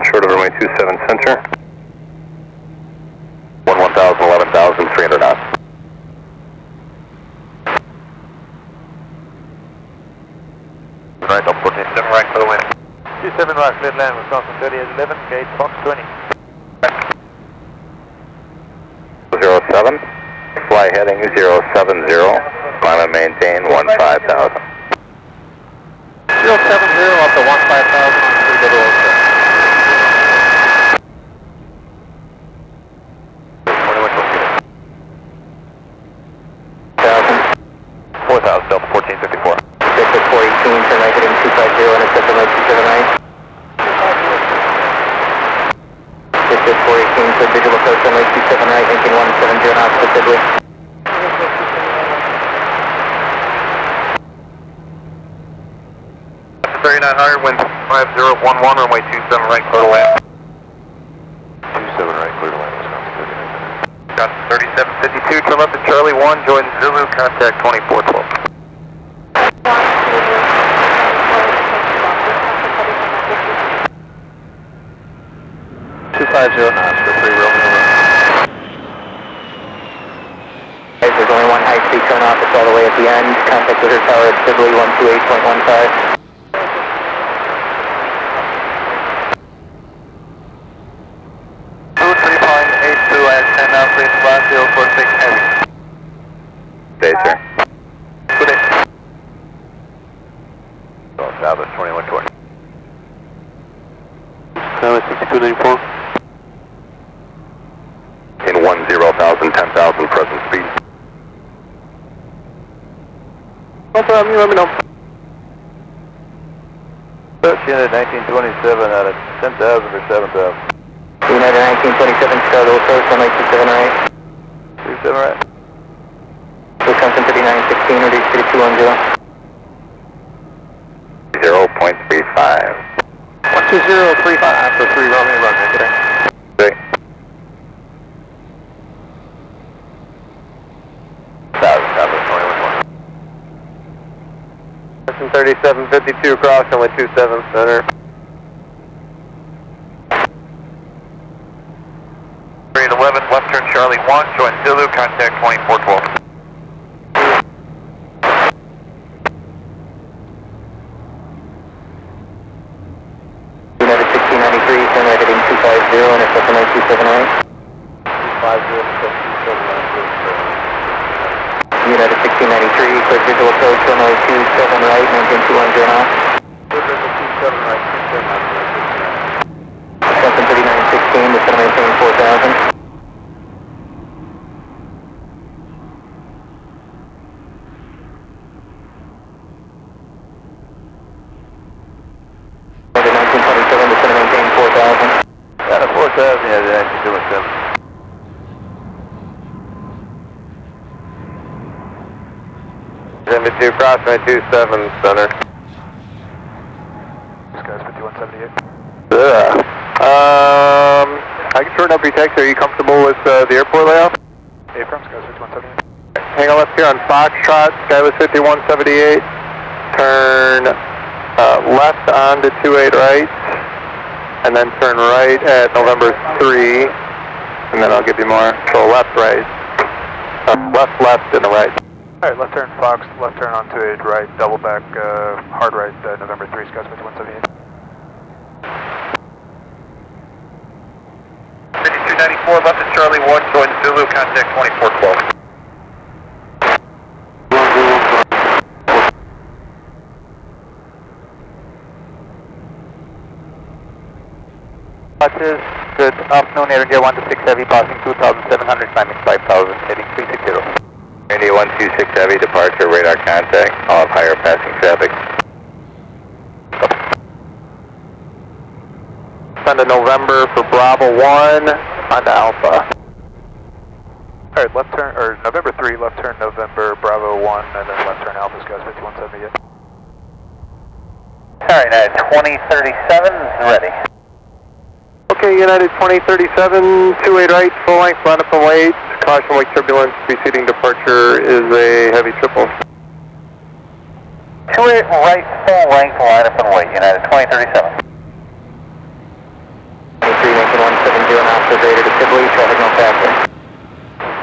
hold short of runway 27 center. 1 1000, 11,300 knots. Right, up 14, 7 right for the wind. 27 right, cleared land, Wisconsin 30 at 11, gate Fox 20. 07, fly heading 070, climb and maintain 15,000. 070 up to 15000 on 3007. 4000, Delta 1454. Victor 418, turn right heading 250 and accept runway 279. Victor 418, clear visual approach runway 27 right, engine 170 knots to Sibley. Thirty-nine hundred, wind five zero one one, runway two seven right, clear to land. Two seven right, clear to land, Wisconsin thirty-nine. Got thirty-seven fifty-two, turn left at Charlie one, join Zulu, contact twenty-four twelve. Two five zero knots for three Romeo. Guys, there's only one high-speed turn off, it's all the way at the end. Contact with her tower at Sibley 128.15. Two three point eight two and ten now, please fly zero four six heavy. Stay, sir. Good day. So Southwest twenty-one twenty. Tower 6294. In 10,000, 10,000 present speed. No problem, you let me know. Thirteen at nineteen twenty-seven out of ten thousand or seven thousand. United 1927, Chicago approach runway 27 right. Two seven right. Wisconsin 3916, reduce to 210. 0.35. 12035 for 3 Romeo runway, good day. Caution 3752 across, runway 27 center. Three eleven Western Charlie 1, join Zulu, contact 2412. 927 center. SkyWest 5178. Yeah. Um, I can turn up your text. Are you comfortable with uh, the airport layout? Affirm, SkyWest 5178. Hang on left here on Foxtrot, SkyWest 5178. Turn uh, left onto 28 right, and then turn right at November 3, and then I'll give you more. So left, right. Uh, left, left, and a right. All right, left turn Fox, left turn on two eight right, double back, uh, hard right, uh, November three, SkyWest fifty-one seventy-eight. Fifty-two ninety-four, left at Charlie one, join Zulu, contact twenty-four twelve. Watches Good afternoon, Air India 126 Heavy, passing 2,700, climbing 5,000, heading 360. India 126 Heavy, departure, radar contact, all higher passing traffic. Send a November for Bravo 1, on to Alpha. Alright, left turn, or November 3, left turn November, Bravo 1, and then left turn Alpha SkyWest 5178. Alright, United uh, 2037 is ready. Okay, United 2037, 28 right, full length, line up and wait. Caution wake turbulence, preceding departure is a heavy triple. 28 right, full length, line up and wait, United 2037. 23 Lincoln 170 and Alpha Greater to Sibley, traffic no faster.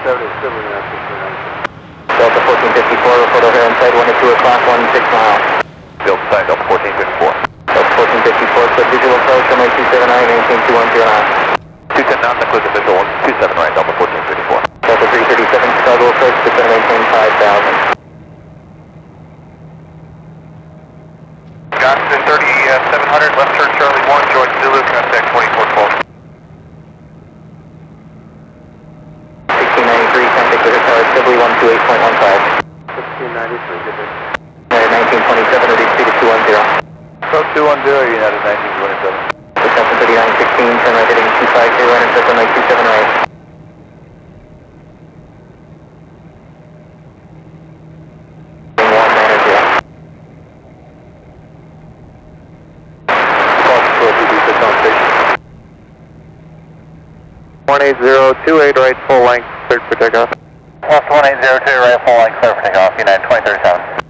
70 Sibley, Delta 1454, report O'Hare inside 1 at 2 o'clock, 16 miles. Build sign up 1454. Delta 1454, clip visual approach, runway 279, maintain 210 knots. 210 knots, include the visual 27 right, Delta 1454. Delta Federal 6 to five thousand. One eight zero two eight right, full length, cleared for takeoff. Left 1802, right full line, clear for takeoff, United 2037.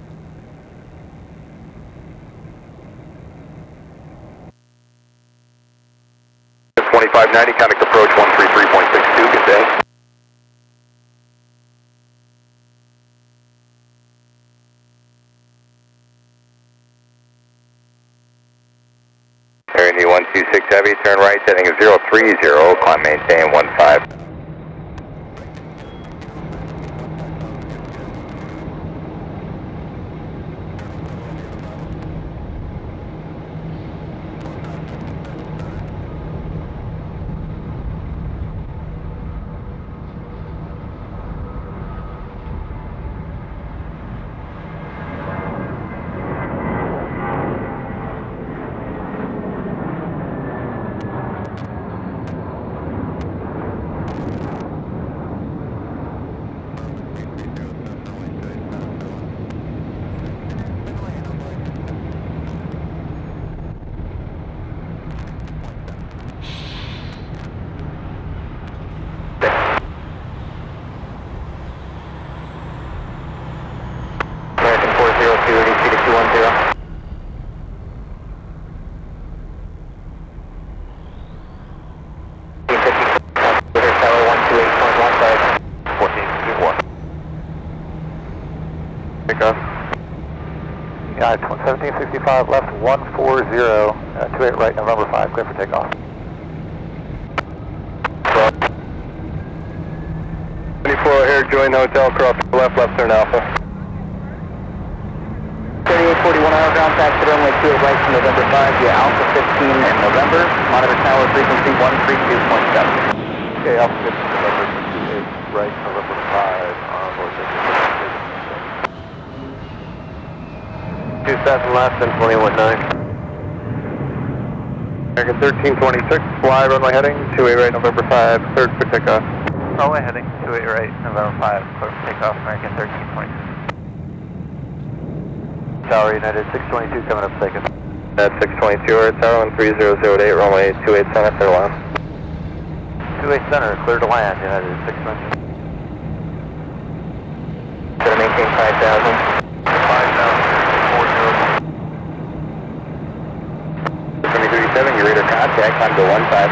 Twenty-five ninety, contact approach Chevy, turn right, heading 030, climb maintain 15. 1765, left 140, uh, 28 right, November 5, clear for takeoff. Twenty-four O'Hare, join hotel, cross left, left turn Alpha. 3841 hour ground taxi runway 28 right to November 5 via Alpha 15 in November. Monitor tower frequency 132.7. Okay, Alpha 15, November 28 right, November 5, on board 27 left and 21 9. American 1326, fly runway heading, 28 right, November 5, third for takeoff. Runway heading 28 right, November 5, clear for takeoff, American 1320. Tower United 622 coming up second. At 622, or tower 13008, runway 28 center, clear line. 28 center, clear to land, United 622. Gonna maintain 5000. Contact, climb to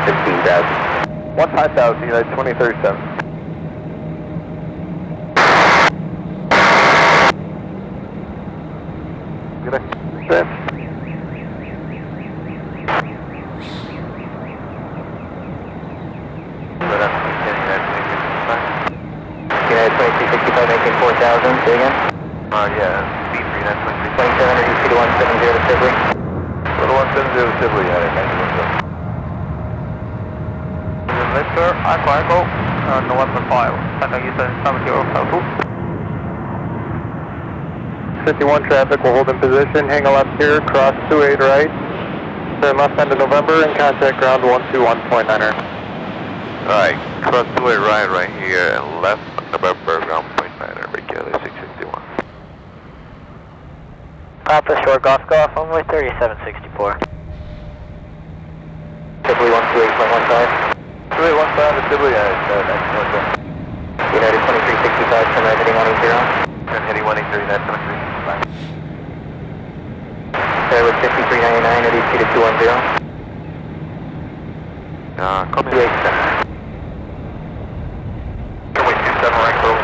15, 15000. 15000, United 2037. Good day. United 2265, maintain 4000, say again. Uh, yeah, speed for United 23. 2700, you see to 170 to Sibley. Little 170 Sibley, United 1917. Victor, Echo Echo, uh, November 5, Center Eastern 7052. 51 traffic we'll hold in position, hang a left here, cross 28 right, turn left end of November and contact ground 121.9er. Alright, cross 28 right, right here, and left November, ground point 9er, Brickyard 661. Papa Short Golf Golf, runway 3764. Sibley 128.15. 2815 to Sibley, uh, next one, United 2365, turn right heading 180. Turn heading 183, that's 7365. There with 5399 at ET to 210. Uh, come 28 center. Runway 27 right, close.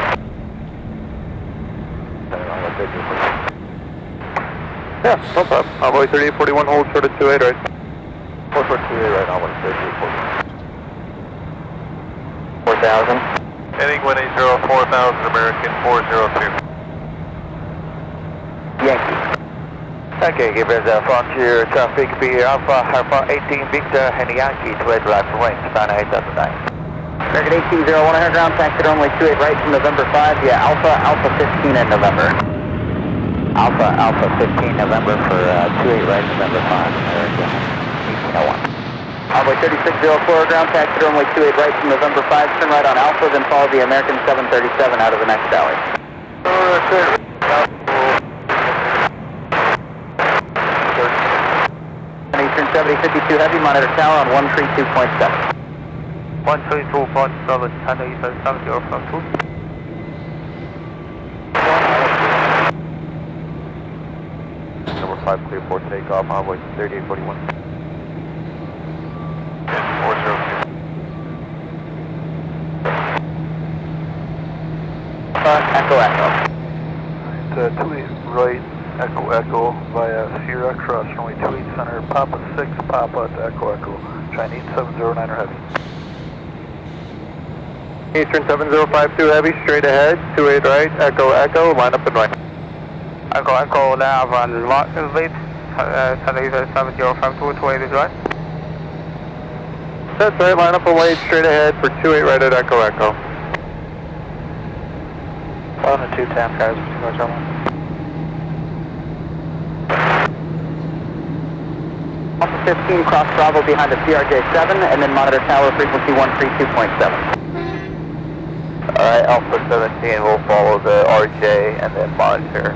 Yeah, no problem. Envoy 3841, hold short of 28 right. Hold short 28 right, Envoy 3841. 4000. Heading 180, 4000, American 402. Yankee. Okay, give us a frontier traffic, be Alpha, Alpha 18 Victor, and Yankee, 28 right for wing, Savannah 8009. American 1801 air ground, taxi runway 28 right from November 5 via Alpha, Alpha 15 in November. Alpha, Alpha 15 November for uh, 28 right, November 5, American 1801. Envoy 3604 ground, taxi runway 28 right from November 5, turn right on Alpha, then follow the American 737 out of the next alley. Eastern 7052 Heavy, monitor tower on 132.7. 132.7, Center Eastern 7052. Number 5 clear for takeoff, Envoy 3841. 402. Uh, echo, echo. It's uh, 28 right, Echo Echo via Sierra Cross, runway 28 center, Papa 6, Papa to Echo Echo, Chinese 709er heavy. Eastern 7052 Heavy, straight ahead, 28 right, Echo Echo, line up and right. Echo Echo, nav and lo- wait, uh, Center uh, Eastern uh, uh, 7052, 28 is right. That's right, line up and wait, straight ahead for 28 right at Echo Echo. On the 210 guys, what's going on? Alpha 15, cross Bravo behind the CRJ7, and then monitor tower frequency 132.7. Alright, Alpha 17 will follow the RJ and then monitor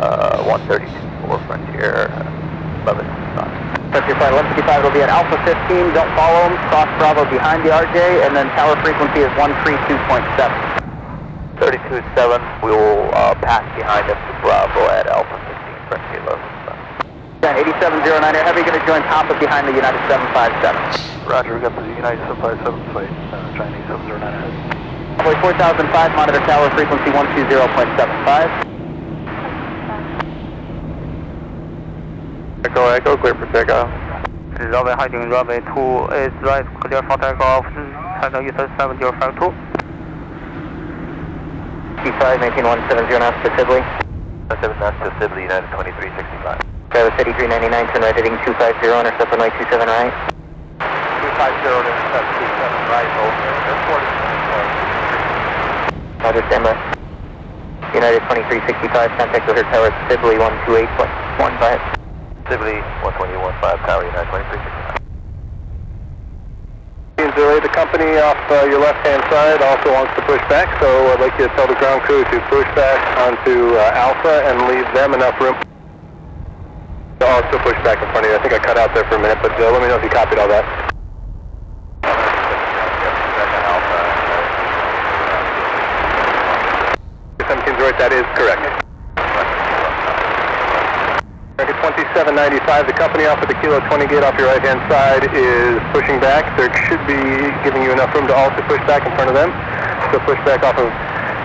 uh, 132 for Frontier 11 Frontier Flight 155 will be at Alpha 15, don't follow them, cross Bravo behind the RJ, and then tower frequency is 132.7. 32.7, we will uh, pass behind them to Bravo at Alpha 15 Frontier 11 Then 8709 Air Heavy going to join Papa behind the United 757. Roger, we got the United 757 flight, uh, Chinese 709er heavy. 4005, monitor tower frequency 120.75. Echo Echo, clear for takeoff. Runway heading runway 2 is right, clear for takeoff, Center Eastern 7052. T5, maintain 170 knots to Sibley. 7 knots to Sibley, United 2365. Travis 8399, turn right heading 250, intercept runway 27 right. 250 to intercept 27 right, over. Roger, standby. United 2365, contact with her tower at Sibley 128.15. Sibley 121.5, Tower United 2365. The company off uh, your left-hand side also wants to push back, so I'd like you to tell the ground crew to push back onto uh, Alpha and leave them enough room. To Also push back in front of you. I think I cut out there for a minute, but uh, let me know if you copied all that. 17's right, that is correct. American 2795, the company off of the Kilo 20 gate off your right-hand side is pushing back. There should be giving you enough room to also push back in front of them. So push back off of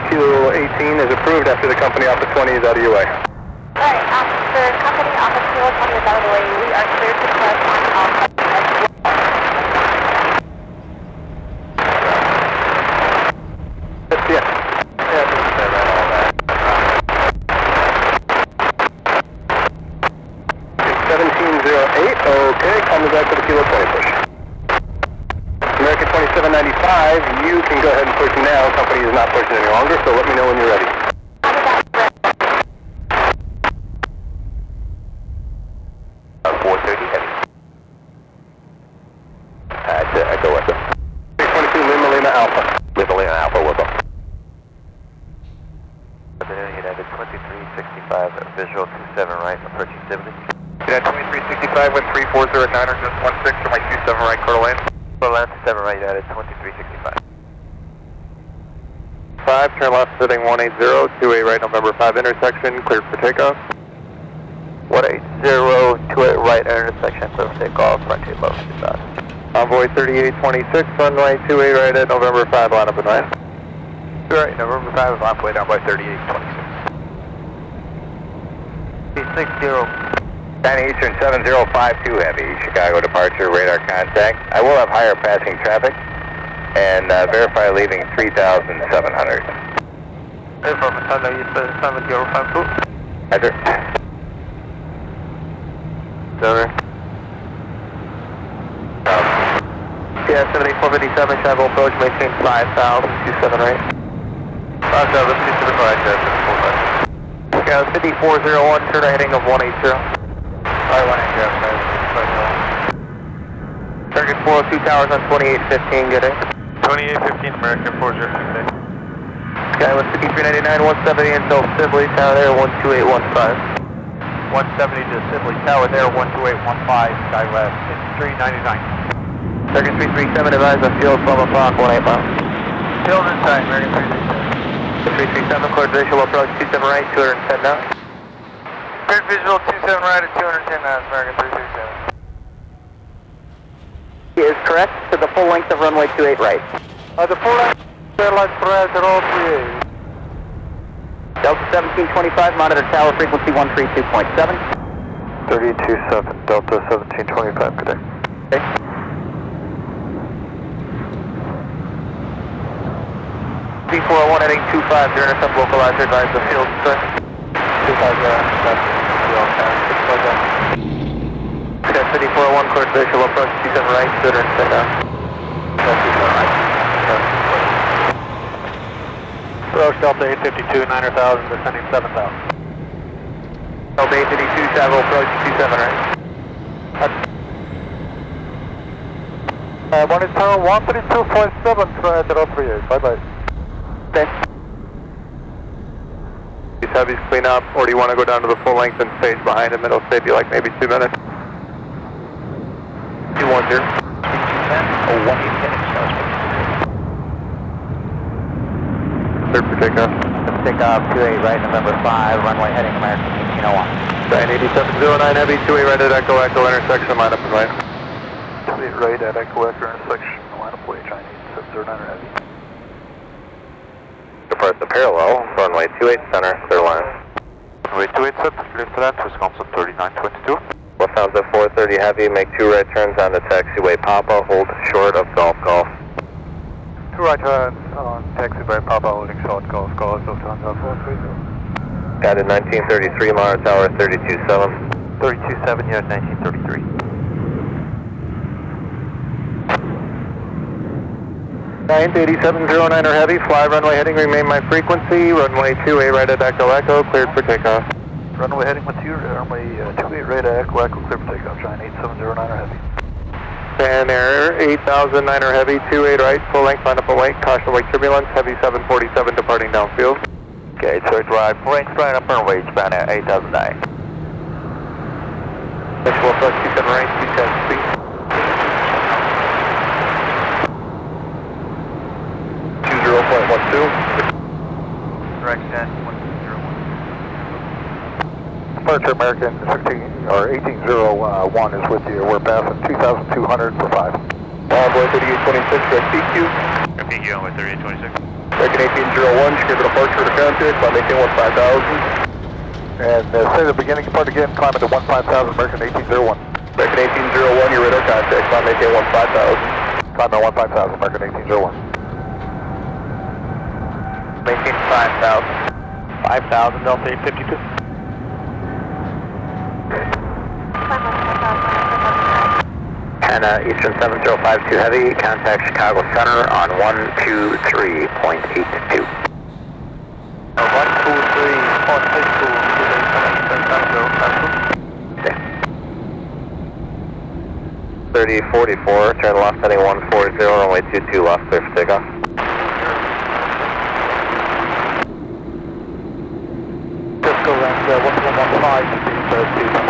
Kilo 18 is approved after the company off of 20 is out of your way. Alright, the company off of Kilo 20 is out of the way. We are cleared to press on Alpha. Okay, call me back for the kilo twenty push. American twenty seven IL company is not pushing any longer, so let me know when you're ready. Uh, 430 heavy. Uh, to Echo Echo. 322 Lima Lima Alpha. Lima Lima Alpha with them. United 2365, visual 27 right, approaching 70. United 2365 with 3409 or just 16 for my 27 right, quarter lane. Quarter lane 27 right, United 2365. 5, turn left, sitting 180, 28 right, November 5 intersection, cleared for takeoff. 180, 28 right intersection, clear for takeoff, front 2 low, 2000. Envoy 3826, runway 28 right at November 5, line up and right. Right, November 5, envoy down by 3826. 60. 9 Eastern 7052 Heavy, Chicago departure, radar contact. I will have higher passing traffic and uh, verify leaving 3700. From 7052. Heather. Over. Yeah, 7457, Chicago approach, maintain 5000, 27 right. 57, 27 right, uh, 74 Yeah, 5401, turn a heading of 180. Alright, 180, Target 402 towers on 2815, eh? good day. 2815 American 40. Sky 15399, 170 until Sibley, tower there, 12815. 170 to Sibley Tower there, 12815, SkyWest, 6399. Target 337, advise on field, 12 o'clock, 18 miles. Field inside, American 337. 337, cleared visual approach, 27 right, 210 now. Cleared visual 27 right at 210 knots, American 337. He is correct to the full length of runway 28 right. Uh, the full length airline spreads at all three Delta 1725, monitor tower frequency 132.7. 327 Delta 1725, good day. Okay. B401 heading 25, you're intercept localizer, advise the field, sir. 25, that's field, Okay, City 401, course visual approach 27 right, good intercept now. Approach Delta 852, 9000, descending 7000. Delta 852, travel approach 27 right. Uh, one is tower 132.7, try at 038, bye bye. Okay. These heavies clean up, or do you want to go down to the full length and stage behind him? It'll save you like maybe two minutes. 210. Oh, 180 Cleared for takeoff. Take off 28 right, November 5, runway heading American 1801. 98709 Heavy, 28 right at Echo Echo intersection, line up and right. 28 right at Echo Echo intersection, line up way, Chinese 709 heavy. Depart the parallel, runway 28 center, clear line. Runway 28 set, clear for that, Wisconsin 3922. Lufthansa 430 Heavy, make two right turns on the taxiway Papa, hold short of Golf Golf. Two right turns on taxiway Papa holding short golf golf Lufthansa 430. Guided 1933, Mara Tower 327. 327, you're at 1933. 98709 or Heavy, fly runway heading, remain my frequency, runway 28 right at Echo Echo, cleared for takeoff. Runway heading with you, runway uh, 28 right at Echo Echo, clear for takeoff, China 8709 or heavy. And error, 8009 or Heavy, 28 right, full length, line up a awake, caution wake turbulence, Heavy 747 departing downfield. Okay, third right, range right up runway, span at 8009. Visual approach 27 right, 210 speed. 20.12. Direction 101. Departure American 16, or 1801 is with you. We're passing 2,200 for 5. Envoy 3826, direct PQ. PQ on with 3826. Second 1801, Chicago departure to contact, by making 15000. And uh, say the beginning part again, climb into 15,000 American 1801. Second 1801, your radar contact, by making 15000. Climb into 15,000 American 1801. Maintain 5000. 5,000 Delta 852. and uh, Eastern 7052 Heavy, contact Chicago Center on 123.82. Uh, 123.82, Okay. 3044, turn left heading 140, runway 22 left, clear for takeoff. Cisco range uh, 1115, speed uh, 2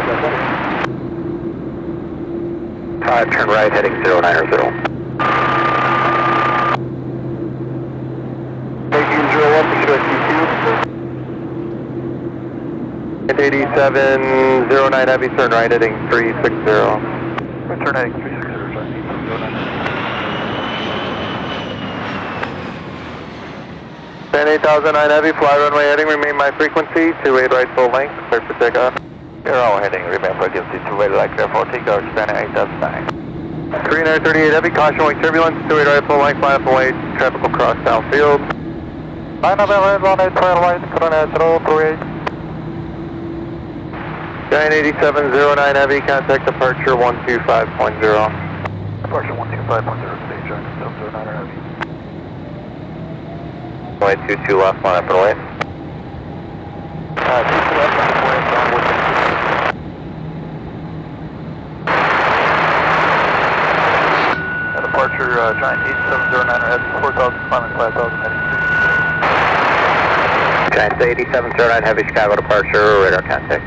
5, turn right heading 090. Making 01, pursuit T2. 8709 heavy, turn right heading 360. Return heading 360, Ten eight thousand nine heavy, fly runway heading, remain my frequency, two eight right full length, clear for takeoff. You're all heading, remember, gives you two way like clear for takeoff, span 8009. 338 heavy, caution wing turbulence, two eight right full length, line up away, traffic will cross downfield. Line up ahead, 1812 right, Corona 038. Giant 8709 heavy, contact departure 125.0. Departure 125.0, stage join 709 heavy. Runway 22 left, line up and away. Uh, 22 left, on the way, downward. Uh, departure, uh, Giant 8709 heading 4000, climbing 5000, heading 60. Giant 8709 Heavy, Chicago departure, radar contact.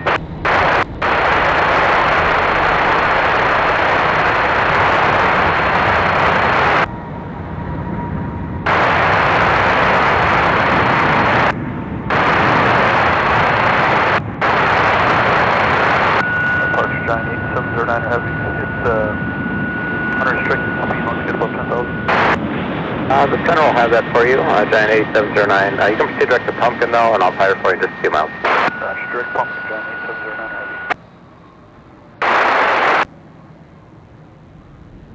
Departure Giant 8709 heavy. It's uh, unrestricted speed once you get above 10,000. Uh, the center will have that Giant 8709. Uh, you can proceed direct to Pumpkin though, and I'll fire for you just few miles. Roger, direct pump, Giant 8709 heavy.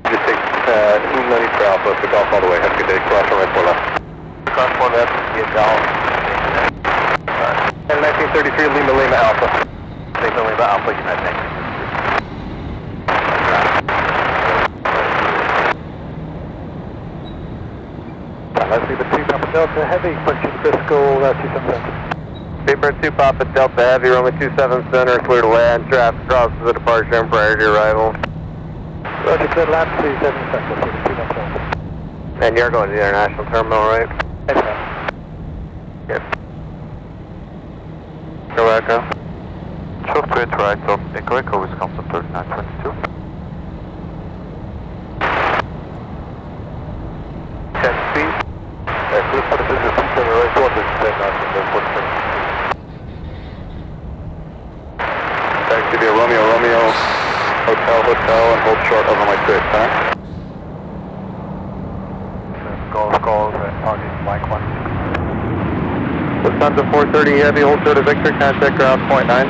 Just take uh, 290 for Alpha, pick off all the way, have a good day, cross runway 4 left. Cross one left, get down. And 1933 Lima Lima Alpha. Signal Lima Alpha United. Let's see the two Papa Delta Heavy, pushing Fiscal uh, 277. 2 Papa Delta Heavy, runway 27 center, clear to land, traffic crosses the departure and prior to arrival. Roger, clear lap 27 Central, see the two Papa Delta. And you're going to the international terminal, right? 3 Heavy, hold through to Victor, contact ground point 9.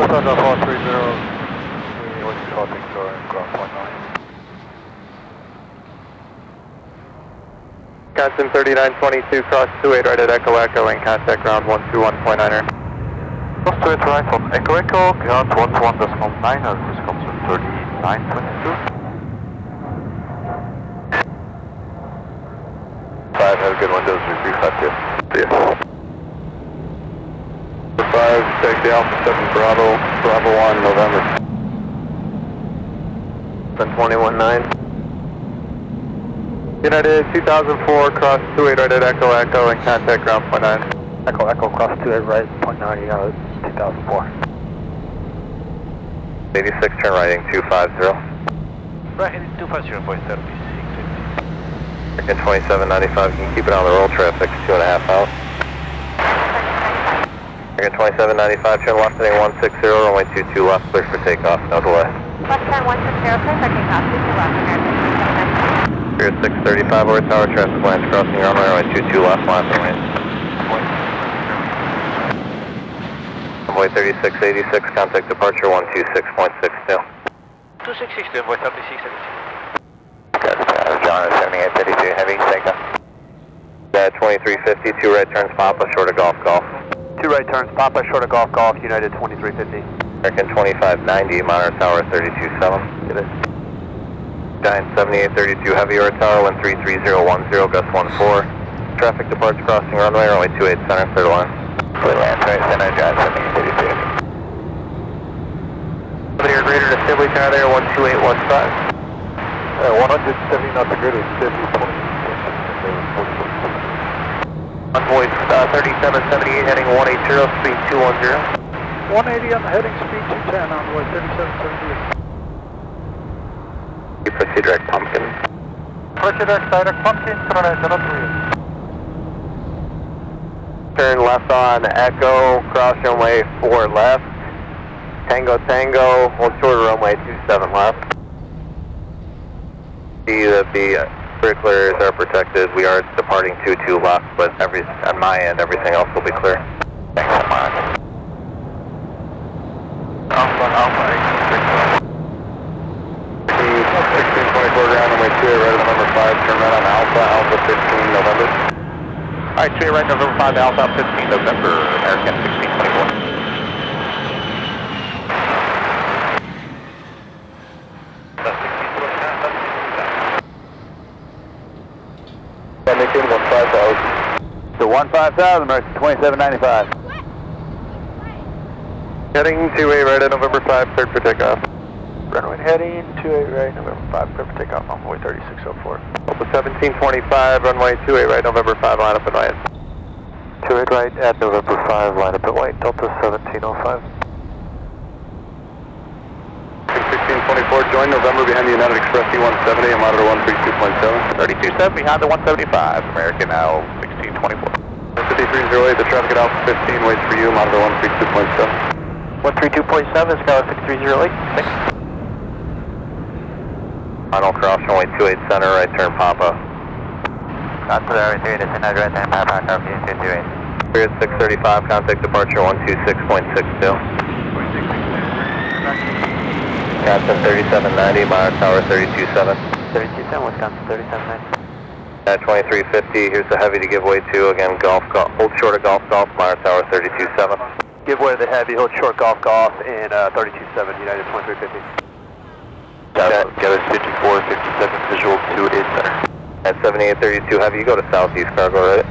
That's on 430, we hold you for Victor, ground point 9. Constant 3922, cross 28 right at Echo Echo and contact ground 121.9er. Cross 28 right from Echo Echo, ground 121.9er, this comes from 3922. Five, have a good one, Desert 352. See ya. Five, Alpha 7 Bravo, Bravo 1, November. 121.9. United 2004, cross 28 right at Echo Echo, and contact ground point 9. Echo Echo, cross 28 right, point 9, you know, 2004. 86, turn righting 250. Right, heading 250 for 36. Again 2795, can you keep it on the roll traffic, two and a half miles. Again 2795, turn left heading 160, runway 22 left, clear for takeoff, no delay. Left turn 160, clear for takeoff, 22 left, American 279. Spirit 635 over tower, traffic lines crossing runway, runway 22 left, line for lane. Runway 3686, contact departure 126.62. 2660, boy 36, Got uh, John at 7852, heavy, takeoff. Uh, 2350, two right turns, Papa, short of golf, golf. Two right turns, Papa, short of golf, golf, United 2350. American 2590, monitor tower 327. Get it. Giant 7832 Heavy or Tower, wind 33010, gust 14. Traffic departs crossing runway, runway 28 center, clear to land. Land, right center, Giant 7832. Somebody or greater to Sibley Tower there, 12815. Uh, 170 not the grid is 50, 20. Envoy uh, 3778 heading 180, speed 210. 180 on the heading, speed 210, on envoy 3778. You proceed direct pumpkin. Proceed direct pumpkin, Sonora 03. Turn left on Echo, cross runway 4 left. Tango Tango, hold short of runway 27 left. See that the uh, sprinklers are protected. We are departing 2-2 left, but every on my end, everything else will be clear. Thanks. Alpha, Alpha, 1624 ground, runway 2, right of number 5, turn right on Alpha, Alpha 15 November. Alright, two right November 5 Alpha 15 November, American 1624. Anakin 15000. So 15000, American 2795. Heading 28 right at November 5, cleared for takeoff. Runway heading 28 right, November 5, clear for takeoff, envoy 3604. Delta 1725, runway 28 right, November 5, line up and right. 28 right at November 5, line up at white, Delta 1705. 1624, join November behind the United Express E170 and monitor 132.7. 32.7 behind the 175, American now 1624. 5308, the traffic at Alpha 15 waits for you, monitor 132.7. 132.7, Skylar 5308, thanks. Final cross runway 28 center, right turn Papa. Cross to the right 3 to Sinai, right hand, Papa, copy, 228. Clear at 635, contact departure 126.62. Wisconsin 3790, Meyer Tower 327. 327, Wisconsin 3790. At 2350, here's the heavy to give way to. Again, golf, golf hold short of golf, golf, Meyer Tower 327. Give way to the heavy, hold short golf golf and uh, 327, United 2350. Got. Got a 54, 57 visual to 8 center. At 7832 heavy, you go to southeast cargo, right?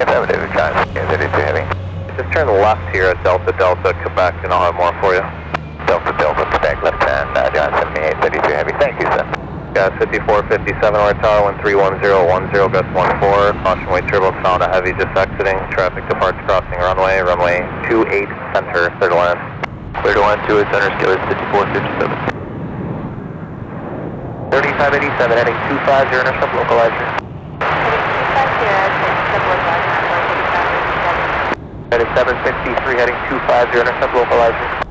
Affirmative, Giant 32 heavy. Just turn left here at Delta Delta, Quebec, and I'll have more for you. Delta, Delta, Quebec, left hand, uh, Giant 78, 32 heavy. Thank you, sir. Gas 5457, right tower, 131010, gust 14. Caution weight turbo found a heavy just exiting. Traffic departs crossing runway, runway 28 center, clear to land. Clear to land, 28 center, scale is 5457. 3587, heading 250, intercept localizer. Heading 763, heading 250, intercept localizer.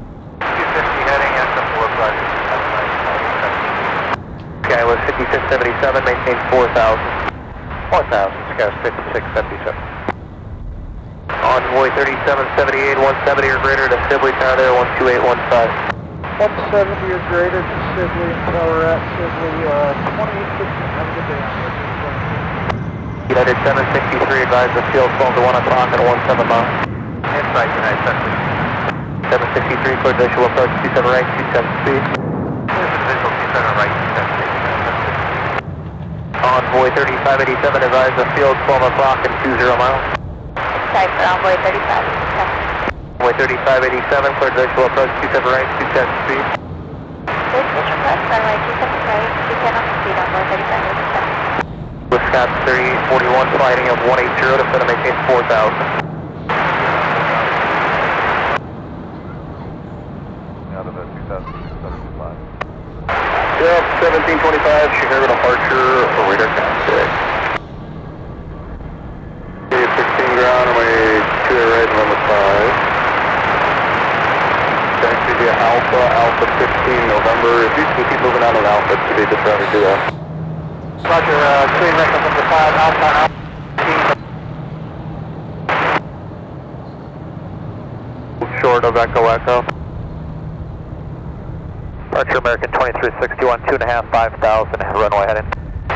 250 heading, SF localizer. SkyWest 5677, maintain 4000. 4000, SkyWest 5677. Envoy 3778, 170 or greater to Sibley Tower there, 12815. 170 or greater to Sibley and Tower at Sibley, uh, 2850, have a good day. United 763, advise the field phone to 1 o'clock at 17 miles. Inside United 763, clear visual approach 27 right, 27 speed. Visual 27 right, 27. Envoy 3587, advise the field 12 o'clock and 20 miles. Sorry for Envoy 35. Envoy 3587, clear visual approach 27 right, 27 speed. This is request runway 27 right, 210 on speed, Envoy 3587. Wisconsin 3841, sliding of 180 to maintain 4000. 1525, Chicago departure for radar. Okay, 16 ground, way to the right, limit 5. Thanks to the Alpha, Alpha 15, November. If keep moving out on Alpha, to be just routed to that. Roger, uh, clean record 5, Alpha, Alpha. Short of Echo Echo. Departure American 2361, 2.5, 5,000, runway heading.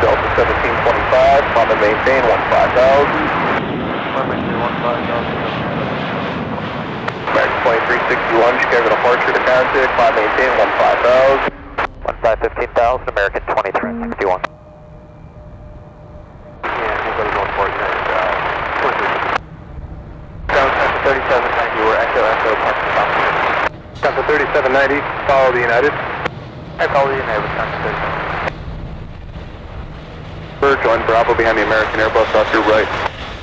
Delta 1725, on the maintain, 15,000. American 2361, Chicago departure to contact, climb maintain, 15,000. 15,000, American 23, 61. Yeah, anybody going for it, uh, Down to 3790, we're Echo Echo, Park Stop. Delta 3790, follow the United. I follow you, neighbor, Council Bird, join Bravo behind the American Airbus off your right.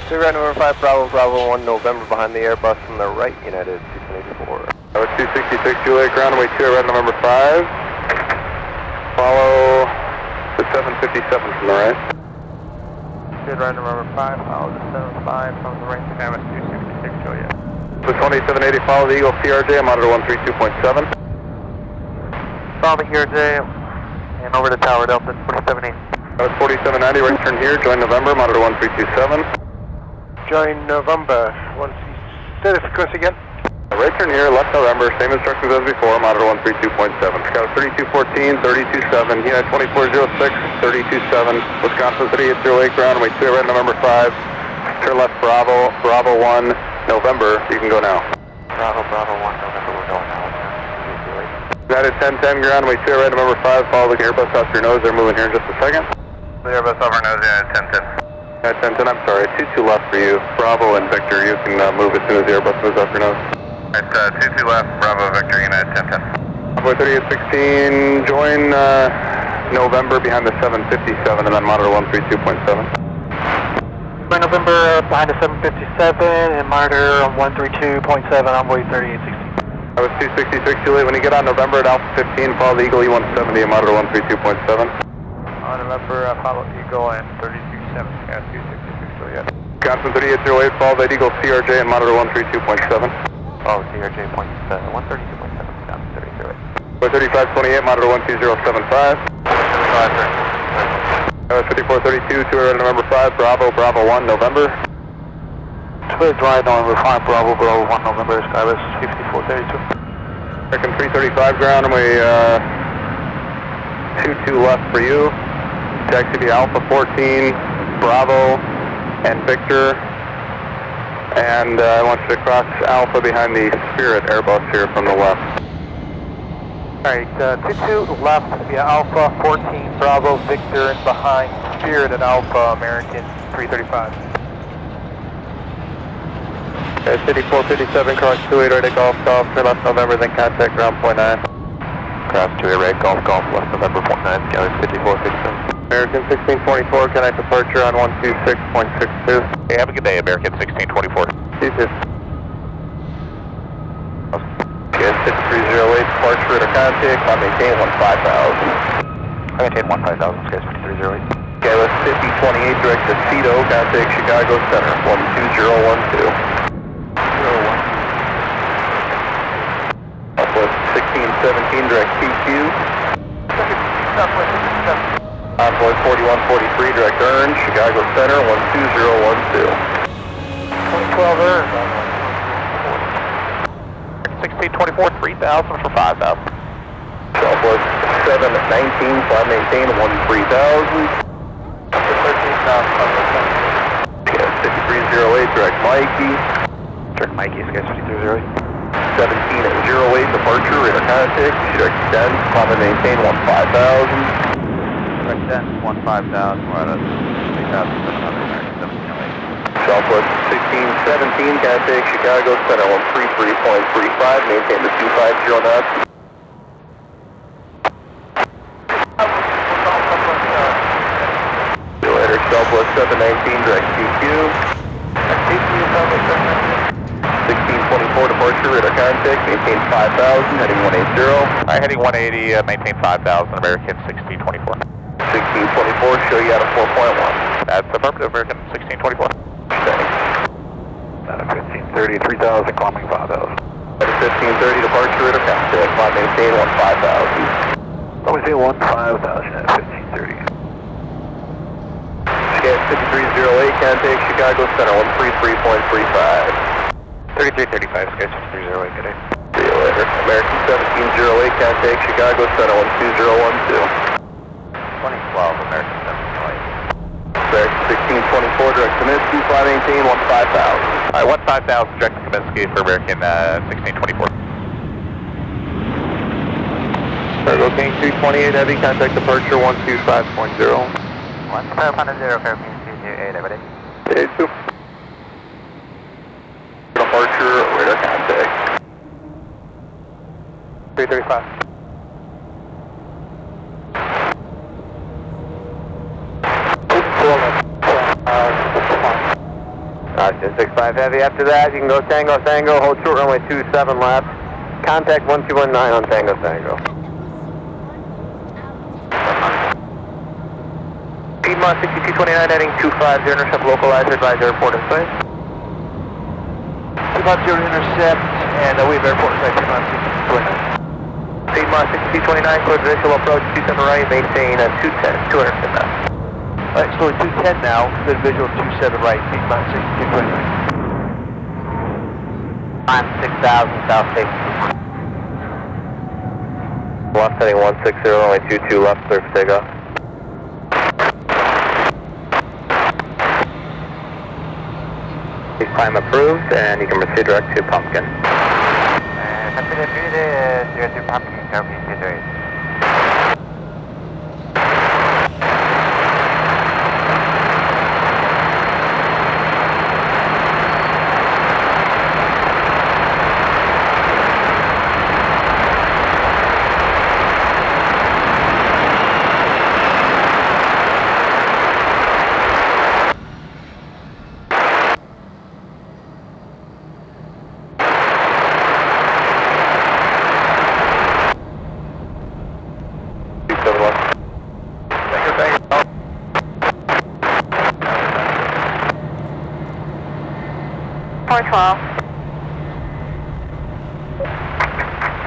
Two right number 5, Bravo, Bravo 1, November behind the Airbus from the right, United 284. That was 266, Juliet, ground away 2, right number 5. Follow the 757 from the right. Good right number 5, follow the 75 from the right to Canvas 266 Juliet. The 2780, follow the Eagle CRJ, monitor 132.7. The here, Jay, and over to Tower Delta 2780. That uh, was 4790, right turn here, join November, monitor 1327. Join November. One, say the frequency again. Uh, right turn here, left November, same instructions as before, monitor 132.7. Got 3214, 327, United 2406, 327, Wisconsin 3808, ground, wait 2 right November 5, turn left Bravo, Bravo 1, November, you can go now. Bravo, Bravo 1, November, we're going now. United 1010, ground, wait 2 right number 5, follow the Airbus off your nose, they're moving here in just a second. The Airbus over nose, United 1010. United 1010, I'm sorry, 2-2 left for you, Bravo and Victor, you can uh, move as soon as the Airbus moves off your nose. Right, uh, 22 left, Bravo Victor, United 1010. Boy 3816, join uh, November behind the 757 and then monitor 132.7. By November, behind the 757, and monitor 132.7, envoy 3860. That was 266 Juliet. When you get on November at Alpha 15, follow the Eagle E170 and monitor 132.7. On November, uh, follow Eagle and 327, Canvas 266 Juliet. Wisconsin 3808, follow that Eagle CRJ and monitor 132.7. Oh, CRJ point, uh, 132.7, down to 3008. 3528, monitor 12075. That was 5432, two right November 5, Bravo, Bravo 1, November. Split drive, November 5, Bravo, Bravo 1, November, Skyless 5432. American 335 ground, and we, uh, 2-2 left for you. Taxi to Alpha 14, Bravo, and Victor. And uh, I want you to cross Alpha behind the Spirit Airbus here from the left. Alright, uh, 22 left via Alpha, 14 Bravo, Victor, and behind Spirit and Alpha, American 335. City 457, cross 28 right at Golf Golf, turn left November, then contact ground point 9. Cross 2 right, Golf, Golf, left November 49, Skyler 5457. American 1624, connect departure on 126.62. Hey, have a good day, American 1624. You too. Okay, 6308, departure a contact, I maintain 15,000. I maintain 15,000, Sky 5308. Okay, let's 5028, direct to Cedo, contact Chicago Center, 12012. Southwest 1617, direct PQ. Envoy 4143, direct Orange, Chicago Center, 12012. 12 Earn. 1624, 3,000 for 5,000. Southwest 719, fly maintain 13,000. 5308, direct Mikey. Direct Mikey, Sky 5308. 17 at 08, departure, radar contact. Should extend, climb and maintain 15,000. Direct 10, 15,000, we're at a 3,700, American 1708. Southwest 1617, contact Chicago Center 133.35, maintain the 250 knots. See you later, Southwest 719, direct QQ. 1624, departure, radar contact, maintain 5,000, heading 180. Alright, heading 180, uh, maintain 5,000, American 1624. 1624, show you out of 4.1. That's affirmative, American 1624. Thanks. Out of 1530, 3,000, climbing 5,000. At 1530, departure, radar contact, climb maintain 15,000. Let me say 15,000 at 1530. Scan 5308, contact Chicago Center 133.35. 3335, Sky 5308, good day. See you later. American 1708, contact Chicago Center 12012. 2012, American 1708. American 1624, direct Kaminsky, fly maintain 15,000. Alright, 15,000, direct to Kaminsky for American uh, 1624. Cargo King 228 Heavy, contact departure 125.0. 1500, Cargo King 228, everybody. Okay, two. Departure, radar contact. 335. Austrian 65 Heavy, after that you can go Tango Tango, hold short runway 27 left. Contact 1219 on Tango Tango. Piedmont 6229 heading 250, intercept localizer, advise airport in sight. Piedmont 0 intercept, and uh, we have airport sight, Piedmont 6229. Piedmont 6229, clear visual approach 27 right, maintain uh, 210, 210 knots. Alright, so 210 now, good visual 27 right, Piedmont 6229. I'm 6000, south station. Left heading 160, only 22 left, clear for takeoff. Please climb approved, and you can proceed direct to Pumpkin. To there, zero two Pumpkin, Cargo King 228. Two seven left. Thank you, thank you. Four twelve.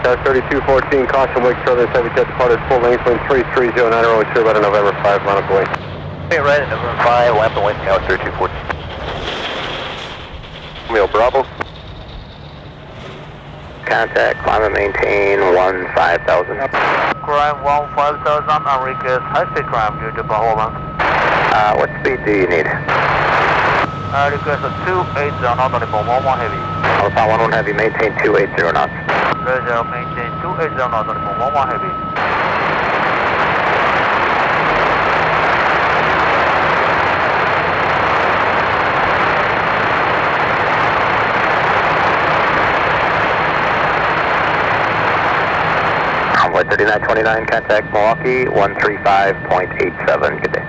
Uh, 3214, caution wake service, heavy jet departed full length, wind 3309, runway 2 about a November 5, line up away. Hey, right at November 5, lamp and wind tower 3214. Romeo Bravo. Contact, climb and maintain 15000. Crime 15000, and request high speed climb due to performance. Uh, what speed do you need? Uh, request a 280 knot on the Bomber 1 heavy. Alpha 11 Heavy, maintain 280 knots. Roger, maintain 280 knot on the Bomber 1 heavy. Convoy 3929, contact Milwaukee 135.87. Good day.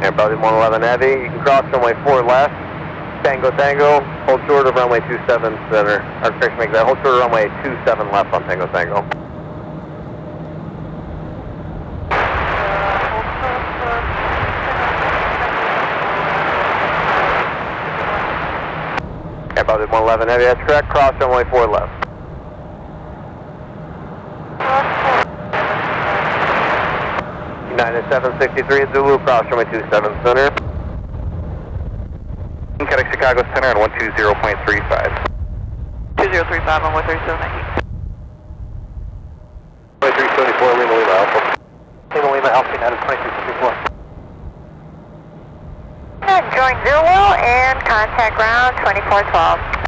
Airbus 111 Heavy, you can cross runway 4 left. Tango Tango, hold short of runway 27 center. Or correction, make that, hold short of runway 27 left on Tango Tango. Airbus 111 Heavy, that's correct. Cross runway 4 left. United 763 Zulu, cross runway 27 center. Quebec Chicago Center on 120.35. 2035 on 137 374 Lima Lima Alpha. Lima Lima Alpha United 2364. Join Zulu and contact ground 2412.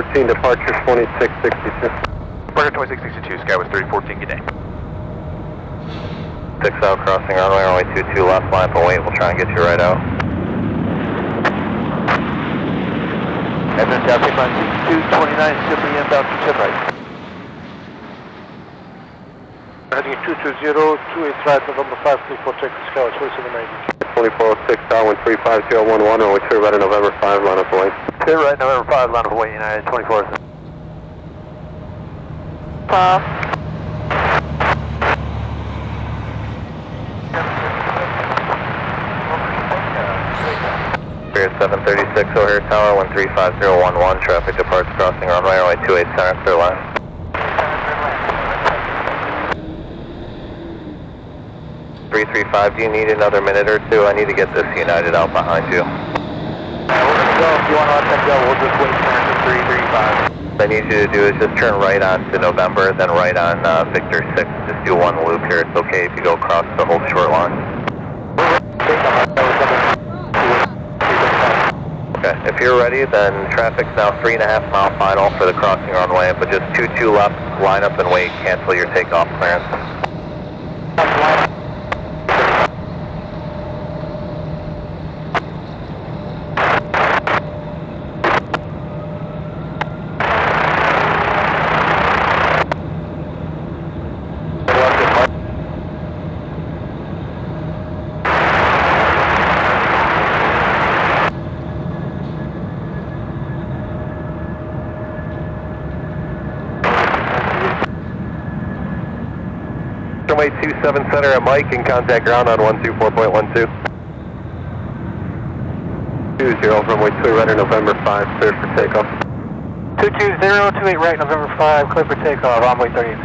14, departure 2662. Departure 2662, Skywest 3014, good day. 6 out, crossing runway, runway 22, left line for weight, we'll try and get you right out. And then Delta Fund 229, Sibley inbound to tip right. Heading 220, 28 right, November 5, 34, check the Skywest, 2790. 2406, Darwin 35011, runway 2 right, November 5, line up away. Clear right, November 5, line of away, United 24. Twelve. Spirit 736 O'Hare Tower, 135011, traffic departs crossing runway, runway 28 center, clear line. Three three five. Do you need another minute or two? I need to get this United out behind you. If you want to let them go, we'll just wait for 335. What I need you to do is just turn right on to November, then right on uh, Victor 6. Just do one loop here. It's okay if you go across the whole short line. Okay, if you're ready, then traffic's now three and a half mile final for the crossing runway, but just two two left, line up and wait, cancel your takeoff clearance. Runway 27 center at Mike and contact ground on 124.12. 20, runway 2 right, November 5, clear for takeoff. 220, 28 right, November 5, clear for takeoff, runway 38.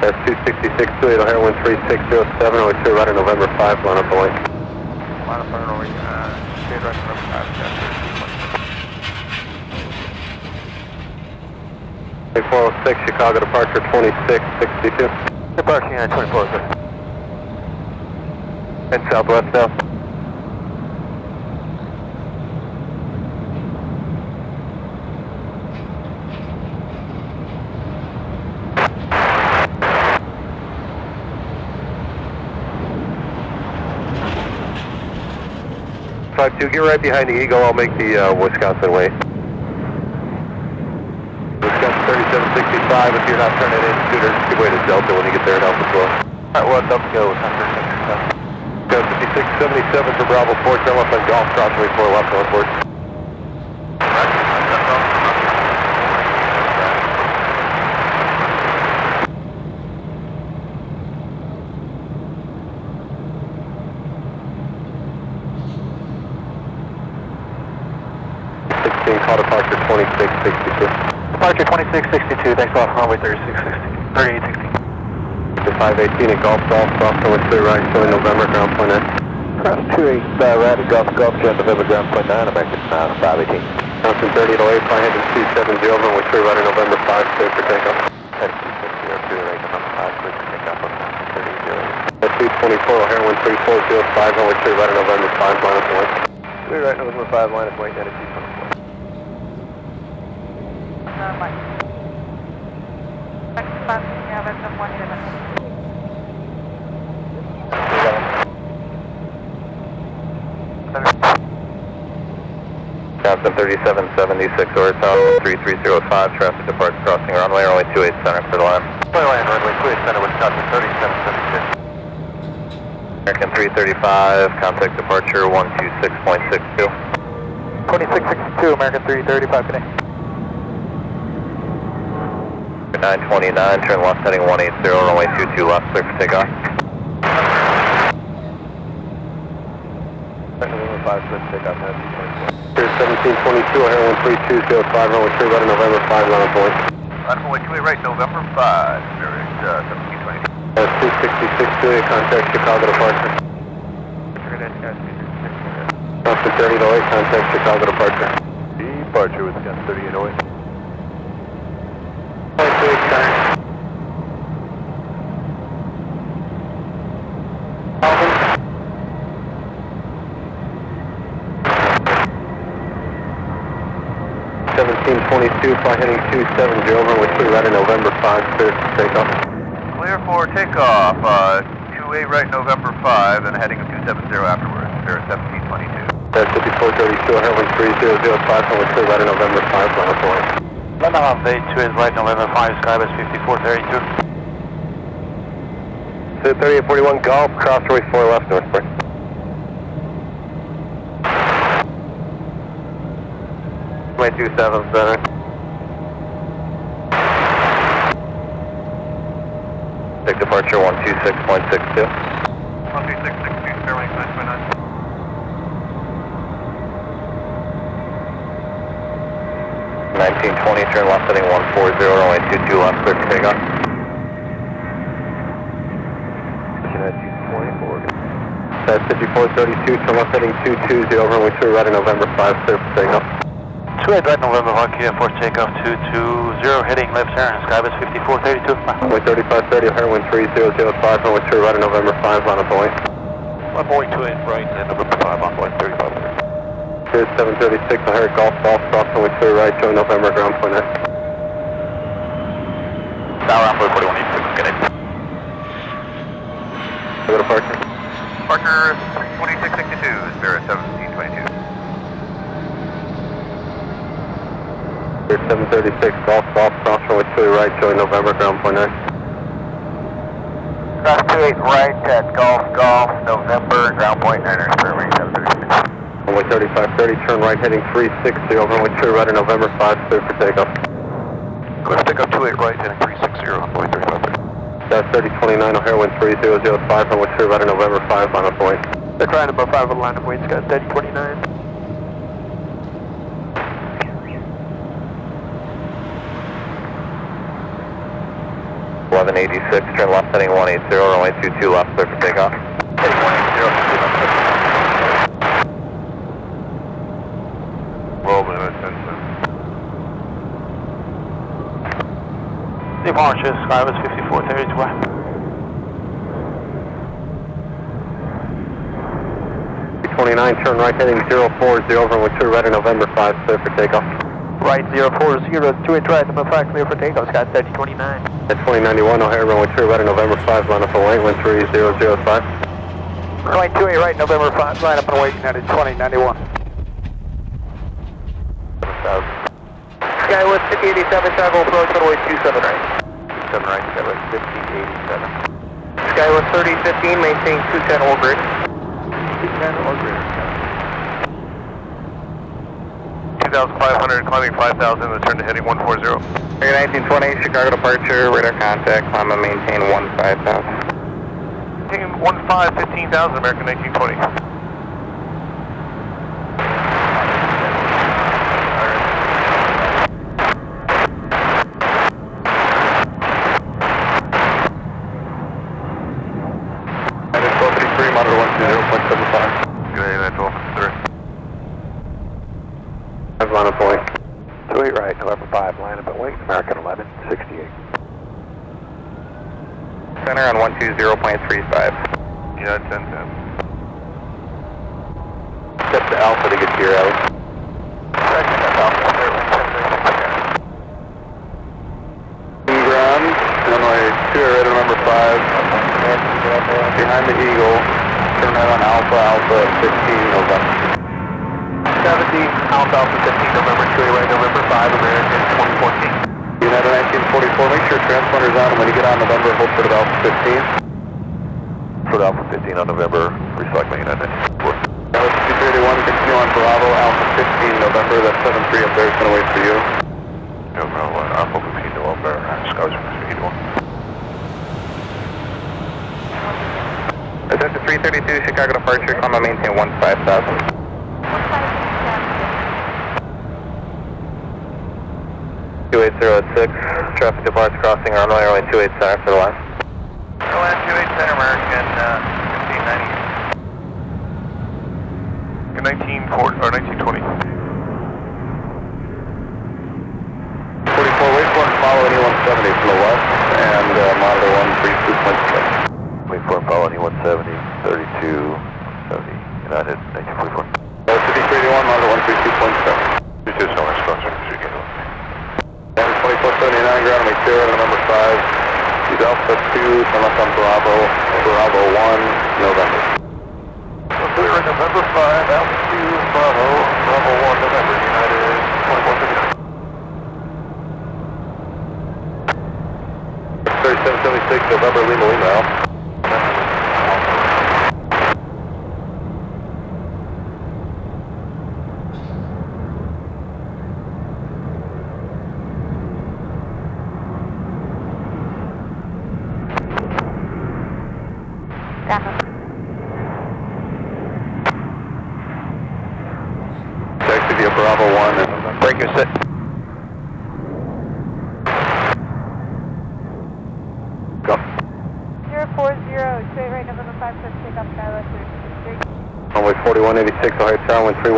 That's 266, 28 O'Hare 13607, runway 2 right, November 5, line up away. Line up runway, uh, straight right, November 5, 406, Chicago departure 2662. Departure United 24, sir. And southwest now. Five two, get right behind the Eagle. I'll make the uh, Wisconsin wait. Wisconsin 3765. If you're not turning in, shooter, give way to Delta when you get there in Alpha 12. Alright, well, Delta go, Wisconsin 37. Go 5677 for Bravo 4, turn left on Golf, crossway 4 left northward. Sixteen, call departure 2662. Departure 2662, thanks a lot, runway 3660, 3860. The 518 at Golf Golf, cross runway 3 right, showing November, ground point 9. Cross 28, uh, right at Golf Golf, Jet November ground point 9, American uh, 518. Johnson 30 at 08, fly heading 270, runway 3 right, November 5, clear for takeoff. That's 260, right, November 5, clear for takeoff on 30, That's 224, O'Hare 13405, runway 3 right, November 5, line up away. Clear right, November 5, line up away, United 224. Uh, Mike. Next bus, you have SM one unit. Johnson 3776 O'Hare Tower, 3305, traffic departs crossing runway, runway 28 center for the line. Clear line, runway 28 center, Wisconsin 3776. American 335, contact departure 126.62. 2662, American 335, connect. 929, turn left heading 180, runway 22 left, clear for takeoff. 5, clear for takeoff, United 224. Here's 1722, O'Hare 13205, runway 3 right, November 5, line up away. Runway 28 right, November 5, Spirit uh, 1720. That's 266, contact Chicago departure. Johnson 30 at 08, contact Chicago departure. Departure with gun 3808. 22, flight heading 270, over with clear right in November 5, clear for takeoff. Clear for takeoff, uh, 28 right November 5, and heading of 270 afterwards, clear at 1722. That's 5432, Heroin 3005, with clear right in November 5, final point. Lebanon Bay 2 is right November 5, Sky 5432. 3841 Golf, cross runway 4 left, northbound. Runway 27 center. Take departure 126.62. 12662, Fairway 929. Nineteen twenty, turn left heading one four zero, runway two two left, clear for takeoff. That's 5432, turn left heading 220, runway 2 right in November 5, clear for takeoff. 28 right November 1, Kia for takeoff 220, heading left turn, Skybus 5432. Runway 3530, Airwind 3005, runway 2 right in November 5, final point. One Boeing 28 right and November 5 on Boeing 3530. Here's 736, O'Hare Golf, Golf, cross runway 2 right, join November, ground point X. Now runway 4186, get it. Go to departure. Parker 2662, Spirit 1722. Here's 736, Golf, Golf, cross runway 2 right, join November, ground point X. Cross 28 right at Golf Golf, November, ground point Niners, Fairway 736. Runway 3530, turn right heading 360, runway 2 right in November 5, clear for takeoff. Go ahead, take up 28 right, heading 360 on Boeing 3530. That's 3029, O'Hare wind 3005, runway 2 right in November 5, final point. They're trying above 5 on line of weight, Scott 3029. Eleven eighty six, turn left heading one eight zero, runway two two left, clear for takeoff. Heading 180. Roll the attention. Departure, Skybus 5432. 29, turn right heading 040, runway 2 right in November 5, clear for takeoff. Right 040, 28 right, number 5, clear for takeoff, Scott 3029. At 2091, O'Hare runway 2 right November 5, line up and wait, wind 3005. Right 28 right, November 5, line up and wait, United 2091. Skywest 5087, Chicago approach, runway 27 right. 7 right, Skywest 1587. Skywest 3015, maintain 210 or grid. 210 or greater. 2,500, climbing 5,000, return to heading 140. Air 1920, Chicago departure, radar contact, climb and maintain 15,000. Team 15, 15,000, American 1920. 0.35. Yeah, 10, 10. And maintain 15,000. Two eight zero six, traffic departs crossing runway, runway two eight center for the line.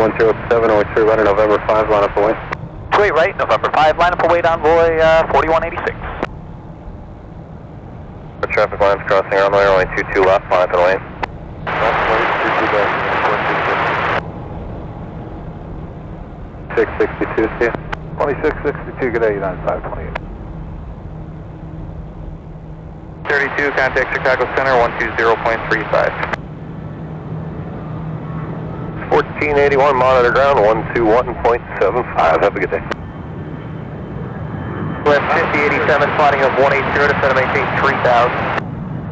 1007, always through November 5, line up away. Straight right, November 5, line up away down boy uh, 4186. The traffic line's crossing runway, only 22 left, line up the away. Six sixty two, see you. Twenty six sixty two, good day, United five twenty eight. 32, contact Chicago Center, 120.35. 1481, monitor ground, 121.75. Have a good day. West 5087, plotting of 180 to set maintain 3000.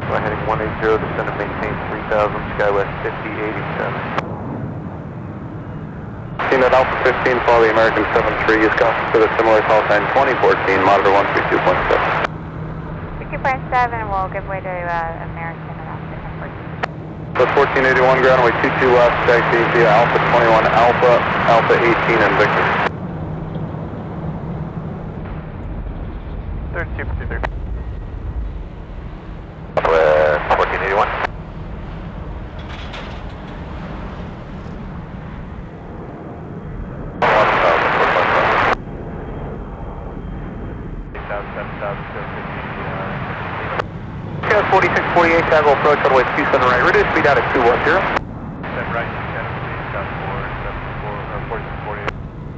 We're heading 180, descend and maintain 3000, Skywest 5087. Team at Alpha 15, follow the American 73, use caution for the similar call sign 2014, monitor 132.7. Ricky Prime 7 will give way to uh, American at Plus 1481, ground way 22 left, taxi Alpha 21, Alpha, Alpha 18, and Victor. 3253. Southwest 1481. Yes, 4648, Chicago approach runway 27 right, reduce speed down to 210.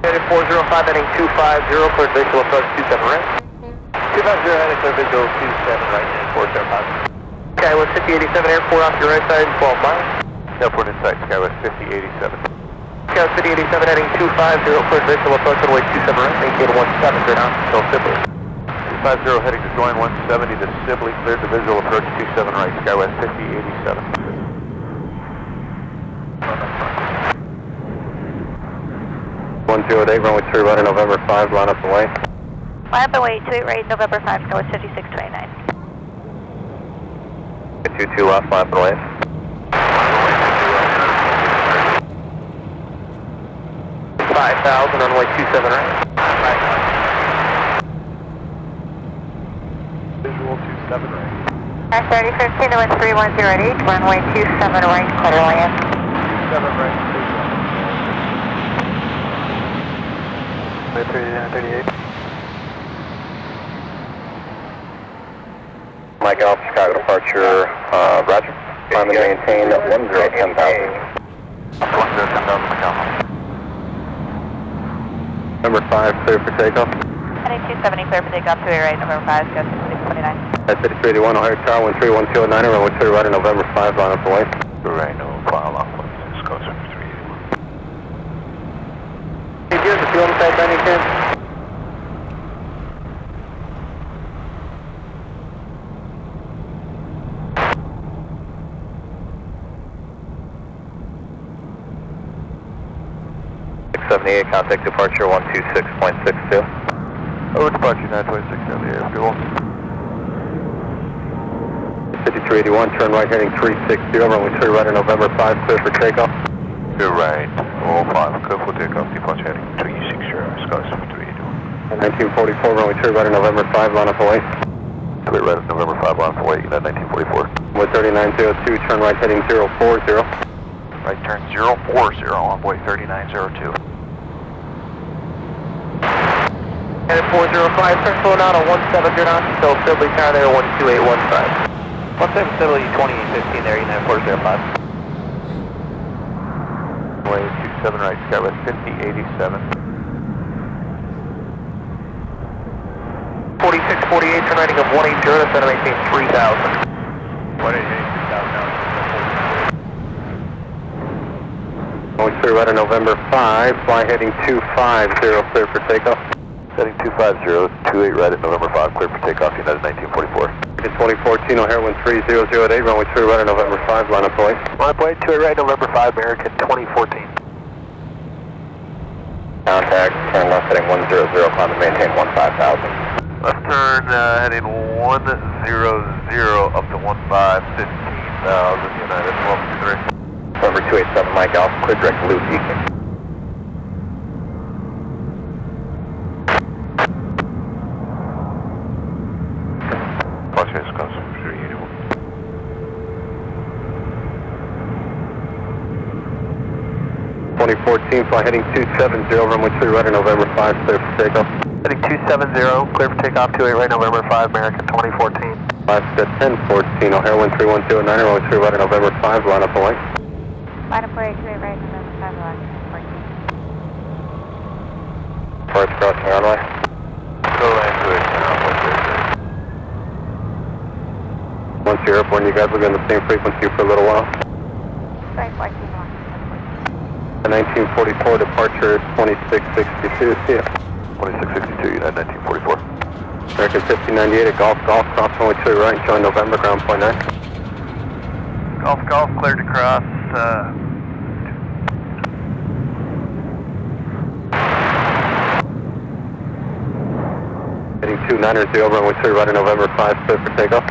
Headed 405, heading 250, clear visual approach 27 right. 250, heading clear visual 27 right, and 405. Skywest 5087, airport off your right side, 12 miles. Airport in sight, Skywest 5087. Skywest 5087, heading 250, clear visual approach runway 27 right, maintain 17 grid on, until Sibley. 250 heading to join 170 to Sibley, cleared to visual approach 27 right, Skywest 5087. One zero eight, runway three, runner, November 5, line up away. Line up and wait, 28 right, November 5, Skywest 5629. 22 left, line up and lane. Five thousand, runway two seven right. Visual 27 right. Air 3015 to wind 3108, runway 27 right, clear land. 27 right, visual. 38. Mike Alpha, Chicago departure, uh, Roger. Climb and maintain 1010,000. 10,000 McAllen. Number 5, clear for takeoff. Heading 270, clear for takeoff, 2 right, November 5, Skywest 629. At 5381, O'Hare Tower, 13109, runway three, runner, November 5, line up away. Rhino, file off on Wisconsin 381. Did you have the fuel inside by any chance? Six seventy-eight, contact departure 126.62. Over departure 926 on the air fuel. 5381, turn right, heading 360, runway three, runner, November 5, clear for takeoff. Good right, all five, clear for takeoff, departure heading 360, Wisconsin 381. 1944, runway three, runner, November 5, line up away. Clear right at November 5, line for weight, United 1944. With 3902, turn right, heading 040. Right turn 040, envoy 3902. United 405, turn slow down on one seven zero nine. you're not, still stably down there, 12815. 17, stability 2815 there, United 405. Way 27 right, Skywest 5087. 4648, turn landing of 180, that's out of 180, 3000. 180, 3000 now. Only clear right on November 5, fly heading 250, clear for takeoff. Heading 250, 28 right at November 5, clear for takeoff, United 1944. It's 2014 O'Hare 13008, runway 3 right on November 5, line up away. Line up away, 28 right, November 5, American 2014. Contact, turn left heading 100, climb and maintain 15,000. Left turn uh, heading 100 up to 15, 15,000, United 1223. November 287 Mike Alpha, clear direct loop Beacon. 2014, fly heading 270, runway 3 right November 5, clear for takeoff. Heading 270, clear for takeoff 28 right November 5, American 2014. Alaska 1014, O'Hare 1312 at 9, runway 3 right November 5, line up away. Line up away, 28 right November 5, Alaska First crossing runway. Go land to it now, Once you're airborne, you guys will be on the same frequency for a little while. Thanks, Mike. 1944 departure 2662, see ya. 2662, United 1944. American 1598 at Golf Golf, cross runway two right, join November, ground point nine. Golf, golf, cleared to cross. Uh, Heading 290, runway two right on November 5, clear for takeoff.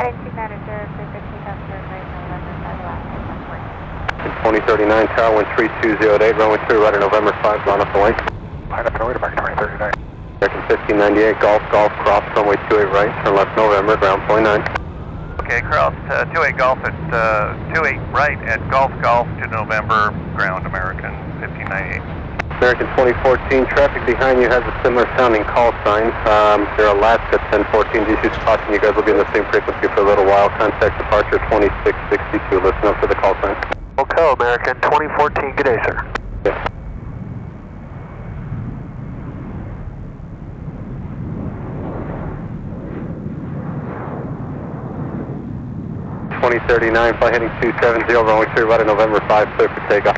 Heading 290, clear for takeoff, clear right, November 5, left 1014. 2039, tower wind 3208, runway two right on November 5, line up the away. line up and away to Mark 2039. American 1598, Golf Golf, cross runway 28 right, turn left November, ground point nine. Okay, cross uh, 28 Golf at uh, 28 right at Golf Golf to November, ground American 1598. American 2014, traffic behind you has a similar sounding call sign. Um, they're Alaska 1014, just use caution, you guys will be in the same frequency for a little while. Contact departure 2662, listen up for the call sign. Okay, American 2014, good day, sir. Twenty thirty nine, fly heading two seven zero, runway two right on November five, clear for takeoff.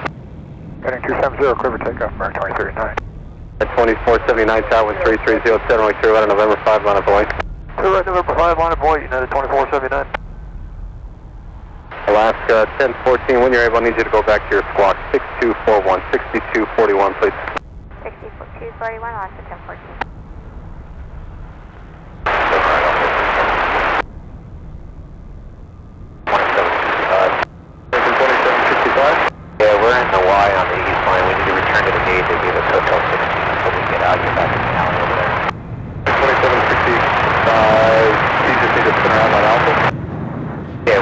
Heading 270, clear for takeoff, Mark 2039. At twenty four seventy nine, tower three three zero seven, runway two right on November five, line up away. Two right, November 5, line of boy, United 2479. Alaska ten fourteen, when you're able, I need you to go back to your squawk six two four one, sixty two forty one, please. 6241, Alaska 1014. American twenty seven sixty five. Yeah, we're in the Y on the east line. We need to return to the gate that gave us Hotel 16 so we can get out here back in the alley over there. Twenty seven sixty five, you just need to spin around on Alpha.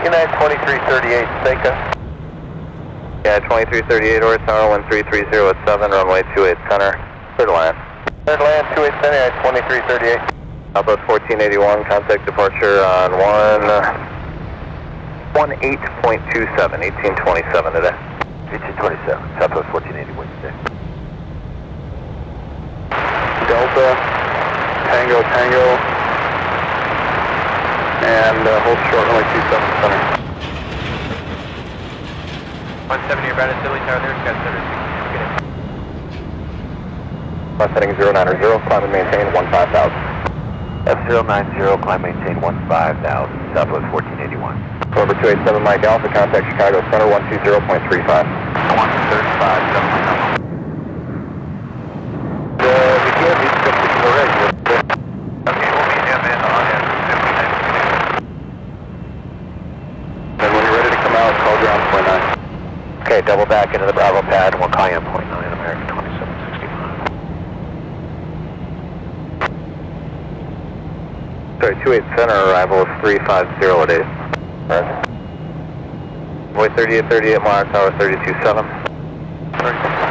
2039. United 2338, Seika. Yeah, 2338, O'Hare Tower 13307, runway 28 center. Third land. Third land, 28 center, United 2338. Southwest 1481, contact departure on 1, uh, 18.27, 1827 today. 1827, Southwest 1480, Wednesday. Delta, Tango, Tango, and uh, hold short runway 27 center. 170, you're about at Silly Tower there, got service. Good day. Left heading 090, climb and maintain 15,000. F090, climb maintain 15,000, Southwest 1481. Over 287 Mike Alpha, contact Chicago Center 120.35. 135, 7 The, the gear needs to come to already. Okay, we'll meet him in on F59. And when you're ready to come out, call ground point nine. Okay, double back into the Bravo pad we'll call you on point nine, American 2765. Sorry, 28 center arrival is 350 a day. Roger. Boy 3838 mile tower 327.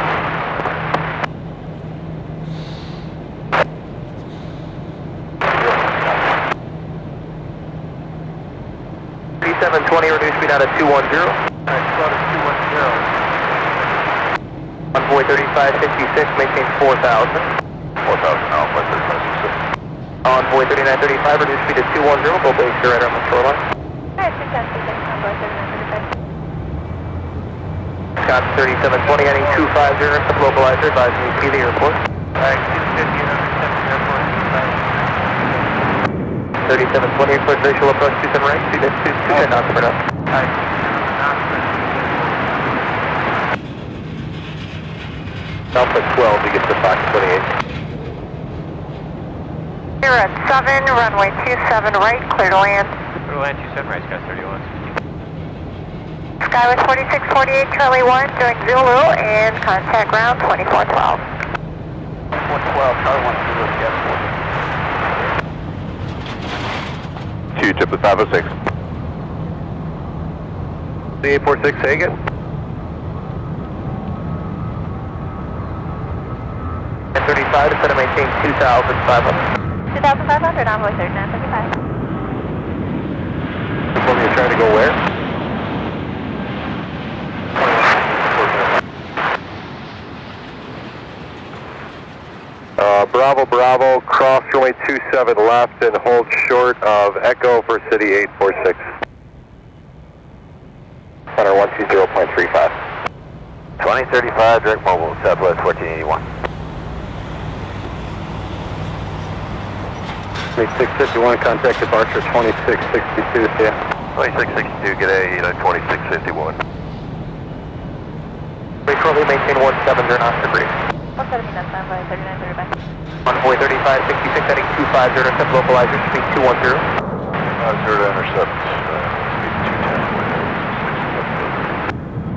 4000. 4000 Alpha, Business Houston. Envoy 3935, reduce speed to 210, go base direct on the shoreline. Scott 3720, heading 250, the localizer, advising you to the airport. Alright, 250, approach visual approach, 27 right, speed at 210 knots per hour. Alright. Alpha 12 to get to Fox 28. Here at 7, runway 27 right, clear to land. Clear to land 27 right, Sky 31. Skyway 4648, Charlie 1, doing Zulu, and contact ground 2412. 112, Charlie 1, Zulu, Sky 2 triple 506. The 846, say again. 35, descend and maintain 2,500. 2,500, envoy 3935. Inform you're trying to go where? Uh, Bravo, Bravo, cross runway 27 left and hold short of Echo for City 846. Center 120.35. 2035, direct mobile, Southwest 1481. 2651, contact departure 2662, see ya. 2662, get a uh, 2651. We currently maintain one seven zero knots to brief. 170 knots, Envoy 3935. Envoy thirty-five sixty-six, heading two five zero, intercept localizer, speed two one zero. Uh, zero to intercept, uh, speed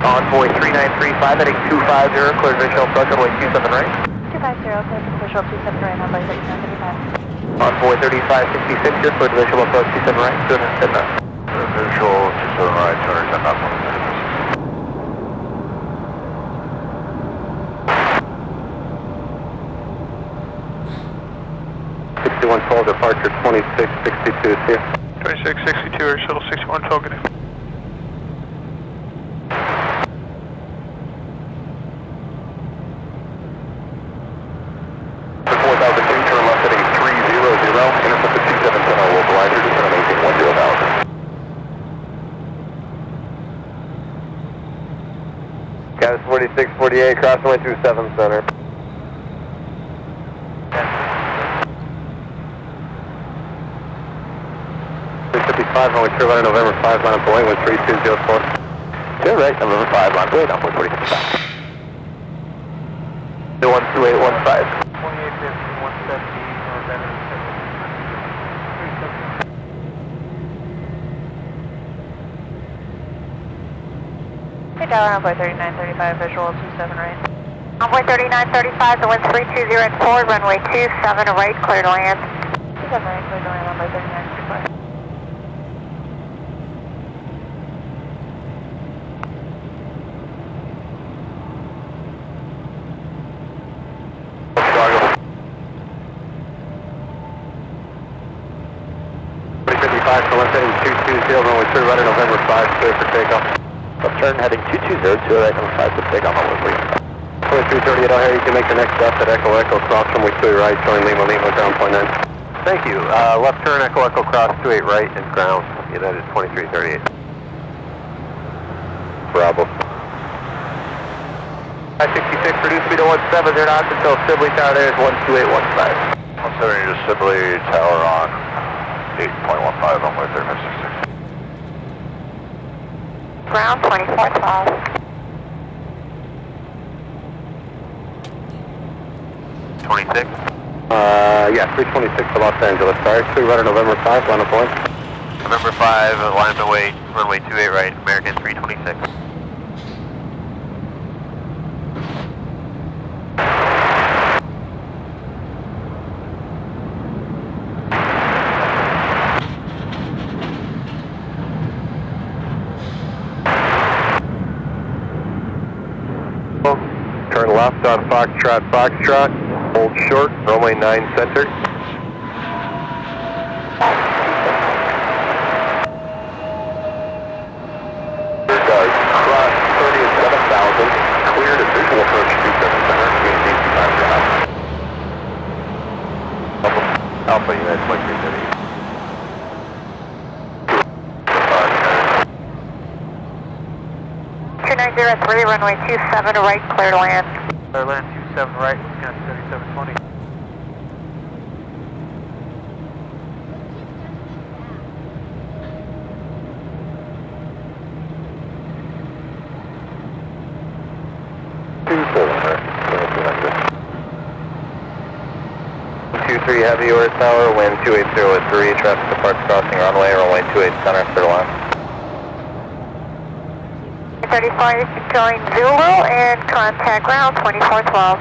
210. Envoy three nine three five, heading two five zero, clear visual approach, runway two seven right. 250, clear to visual 27 right, Envoy 3935. Envoy thirty-five sixty-six, just clear to visual approach two seven right, two hundred ten knots. Visual, 27 right, 210 knots, 136. 6112, departure 2662, see ya. 2662, Air Shuttle 6112, good Crossing way through 7 Center. Five only curve out November 5, line up away with 3204. Yeah, right, November 5, line up away, down 440. 12815. Tower, Envoy 3935, visual 27 right. Envoy 3935, the wind's 320 at forward, runway 27 right, clear to land. 27 right, clear to land, Envoy 3935. Three fifty-five, so left heading two two zero, runway two right, November five, clear for takeoff. Turn heading 220, two right, number 5, to take on over you. Twenty-three thirty-eight O'Hare, you can make the next left at Echo Echo, cross runway two right, showing Lima Lima, ground point nine. Thank you. Uh, left turn, Echo Echo cross 28 right and ground, United 2338. Bravo. Five sixty-six, reduce speed to one seven zero knots until Sibley Tower there five. One seventy to Sibley Tower on eight point one five, runway thirty five six six. Ground 2412. Twenty-six. Uh, yeah, three twenty-six to Los Angeles, sorry, two right, November five, line up Boeing. November 5, line to wait, runway 28 right, American 326. Left on Foxtrot, Foxtrot. Hold short, runway 9 center. Does cross 30 at 7,000. Cleared at visual approach 27 center. Communication. Alpha, Alpha United Flight 330. Two nine zero three, runway two seven right, clear to land. Berlin 27 right, Wisconsin 3720. Three heavy or tower, wind two eight zero three. traffic to park crossing runway, runway 28 center, clear line. 34 Join Zulu and contact ground 2412.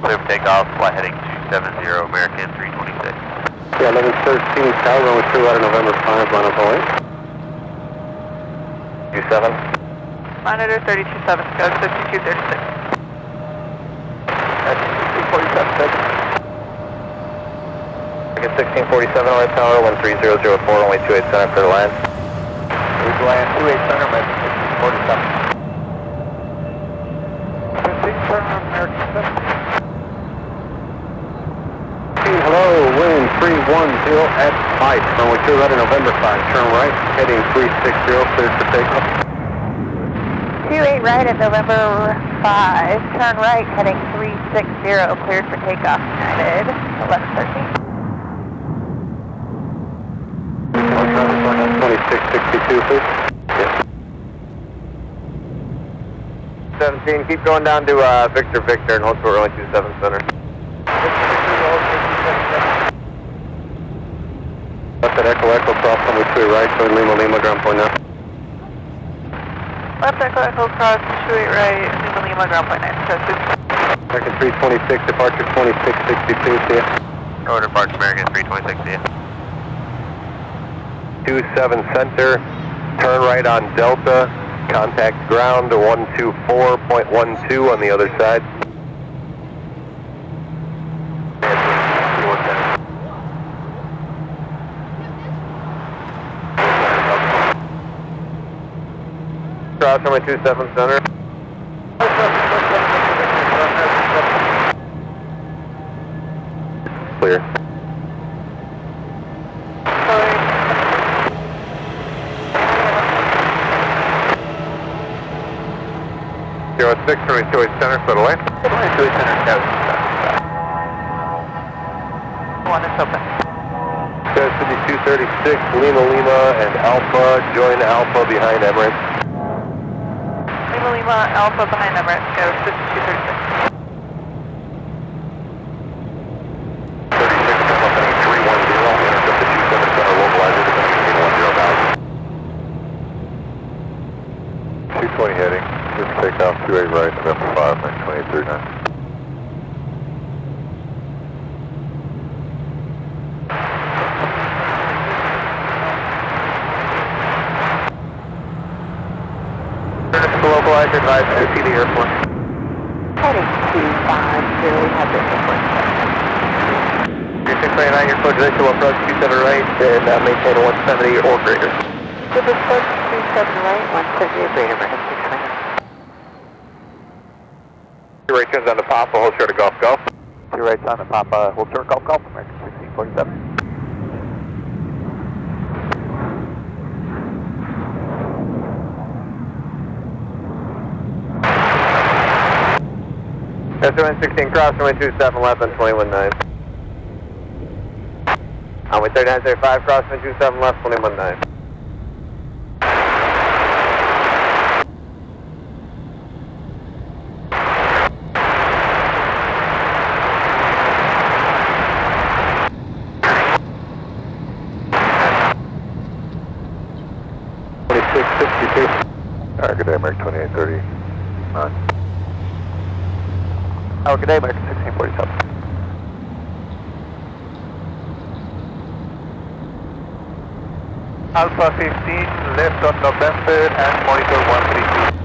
Clear for takeoff, flight heading 270, American 326. Yeah, 1113, Calvin with crew out of November 5, Monopoly. seven. Monitor 327, Go 5236. 47 horsepower, 13004, only 28 center for the line. Route land 28 center, message 47. 15 center, American 7. Hello, wind 310 at Pike, runway 2 right in November five. turn right, heading 360, Clear for takeoff. 28 right at November 5, turn right, heading 360, Clear for takeoff, United, 1113. 2662, please. 17, keep going down to uh, Victor Victor and hold short runway 27 center. Left at Echo Echo, cross runway 2 right, join Lima Lima, ground point now. Left echo echo cross, 28 right, Lima Lima, ground point 9, tested. American 326, departure 2662, see ya. Order departure, American 326, see ya. 27 center, turn right on Delta, contact ground to 124.12 on the other side. Cross runway 27 center. Clear. Zero six, runway two eight center, foot away. Two eight center, south. One is open. Center City 236, Lima Lima and Alpha, join Alpha behind Emirates. Lima Lima, Alpha behind Emirates, go 5236. 16 cross, runway 27 left on 21 9. Uh, runway 3905 cross, 27 left, 21 9. Good day, American 1647. Alpha 15, left on November and monitor 132.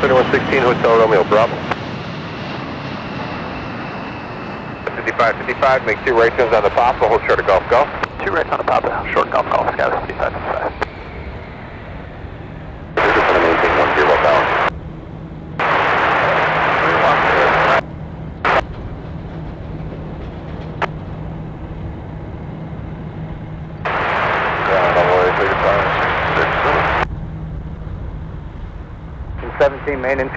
Twenty-one sixteen Hotel Romeo Bravo. Fifty-five, fifty-five, make two right turns on the pop, hold short of Golf Golf. Two rights on the pop, short golf golf, scout 55, 55. We're just gonna maintain one zero balance. Ground all the way, clear to fire, six, six,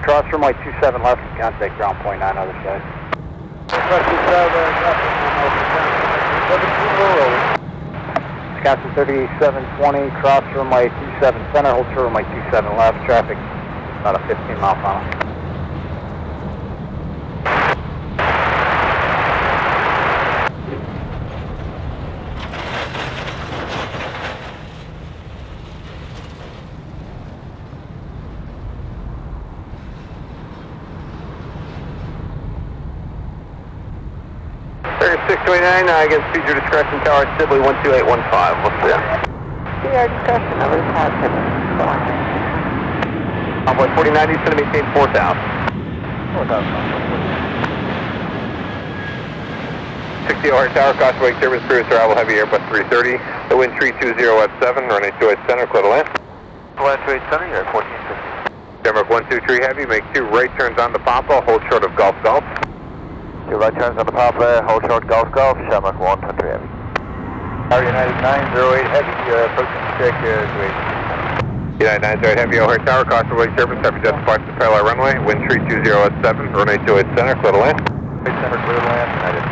17 maintenance, cross runway 27 left, contact ground point 9 other side. Wisconsin 3720, cross runway 27 center, hold short runway 27 left, traffic about a 15 mile funnel. Thirty-six twenty-nine, uh, against speed your discretion, tower Sibley one two eight one five, what's that? CR discussion number is positive. Envoy forty-nine, he's gonna maintain four thousand. 4,000. 60 O'Hare Tower, Costaway Service Cruise, arrival heavy Airbus 330. The wind 320 at 7, runway 28 center, clear to land. Land 28 center, you're at 1450. Denmark 123 heavy, make two right turns on the Papa, hold short of Golf Golf. Two right turns on the pop there, hold short Golf Golf, Shamrock 123 heavy. Tower United 908 heavy, uh, approaching check uh, to United 9 heavy O'Hare Tower, Costaway Service, have just departed the parallel runway, wind 320 at 7, runway 28 center, clear to land. 8 center, clear to land, United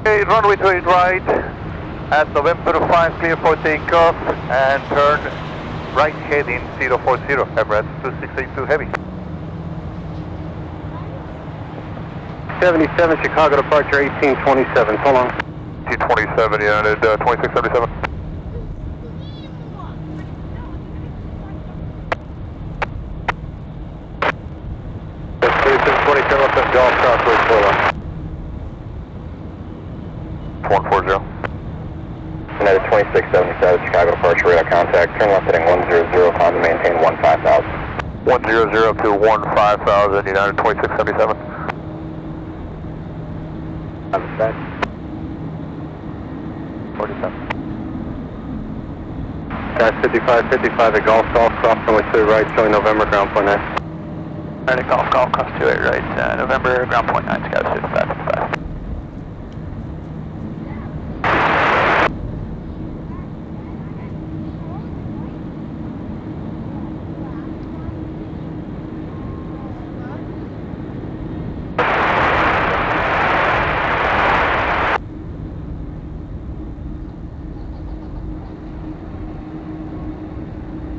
908. Okay, runway 28 right, at November 5, clear for takeoff, and turn right heading 040, Emirates 2682 heavy. 77 Chicago departure 1827. Hold on. 227, United uh, 2677. That's 3627 left on Golf, 41. 140. United 2677, Chicago departure, radar contact, turn left heading 100, climb to maintain 15000. 100 to 15000, United 2677. Other side. 47. Guys 5555 at Golf Golf, cross runway 2 right, showing November ground point 9. Right at golf golf, cross 28 right, uh, November, ground point 9, scout 55, 55.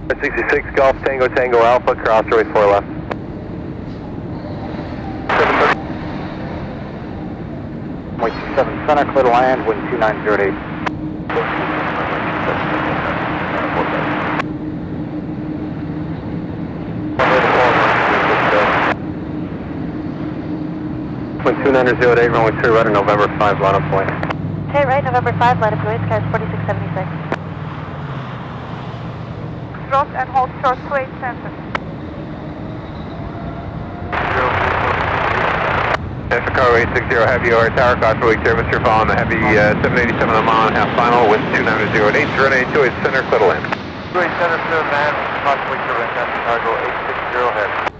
At 66 Golf Tango Tango Alpha, crossway 4 left. 7 center, clear to land, wind 2908. Wind 2908, runway 2 right at November 5, line up point. Okay, right, November 5, line up to Skies 4676. Drop and hold short to 8 center. National Cargo 860 Heavy O'Hare Tower, Costaway Service, you're following the Heavy uh, 787 on the mile and a half final, wind 2908, runway 28 center, clear to land. 28 center, clear to land, possibly to land, Chicago 860 heavy.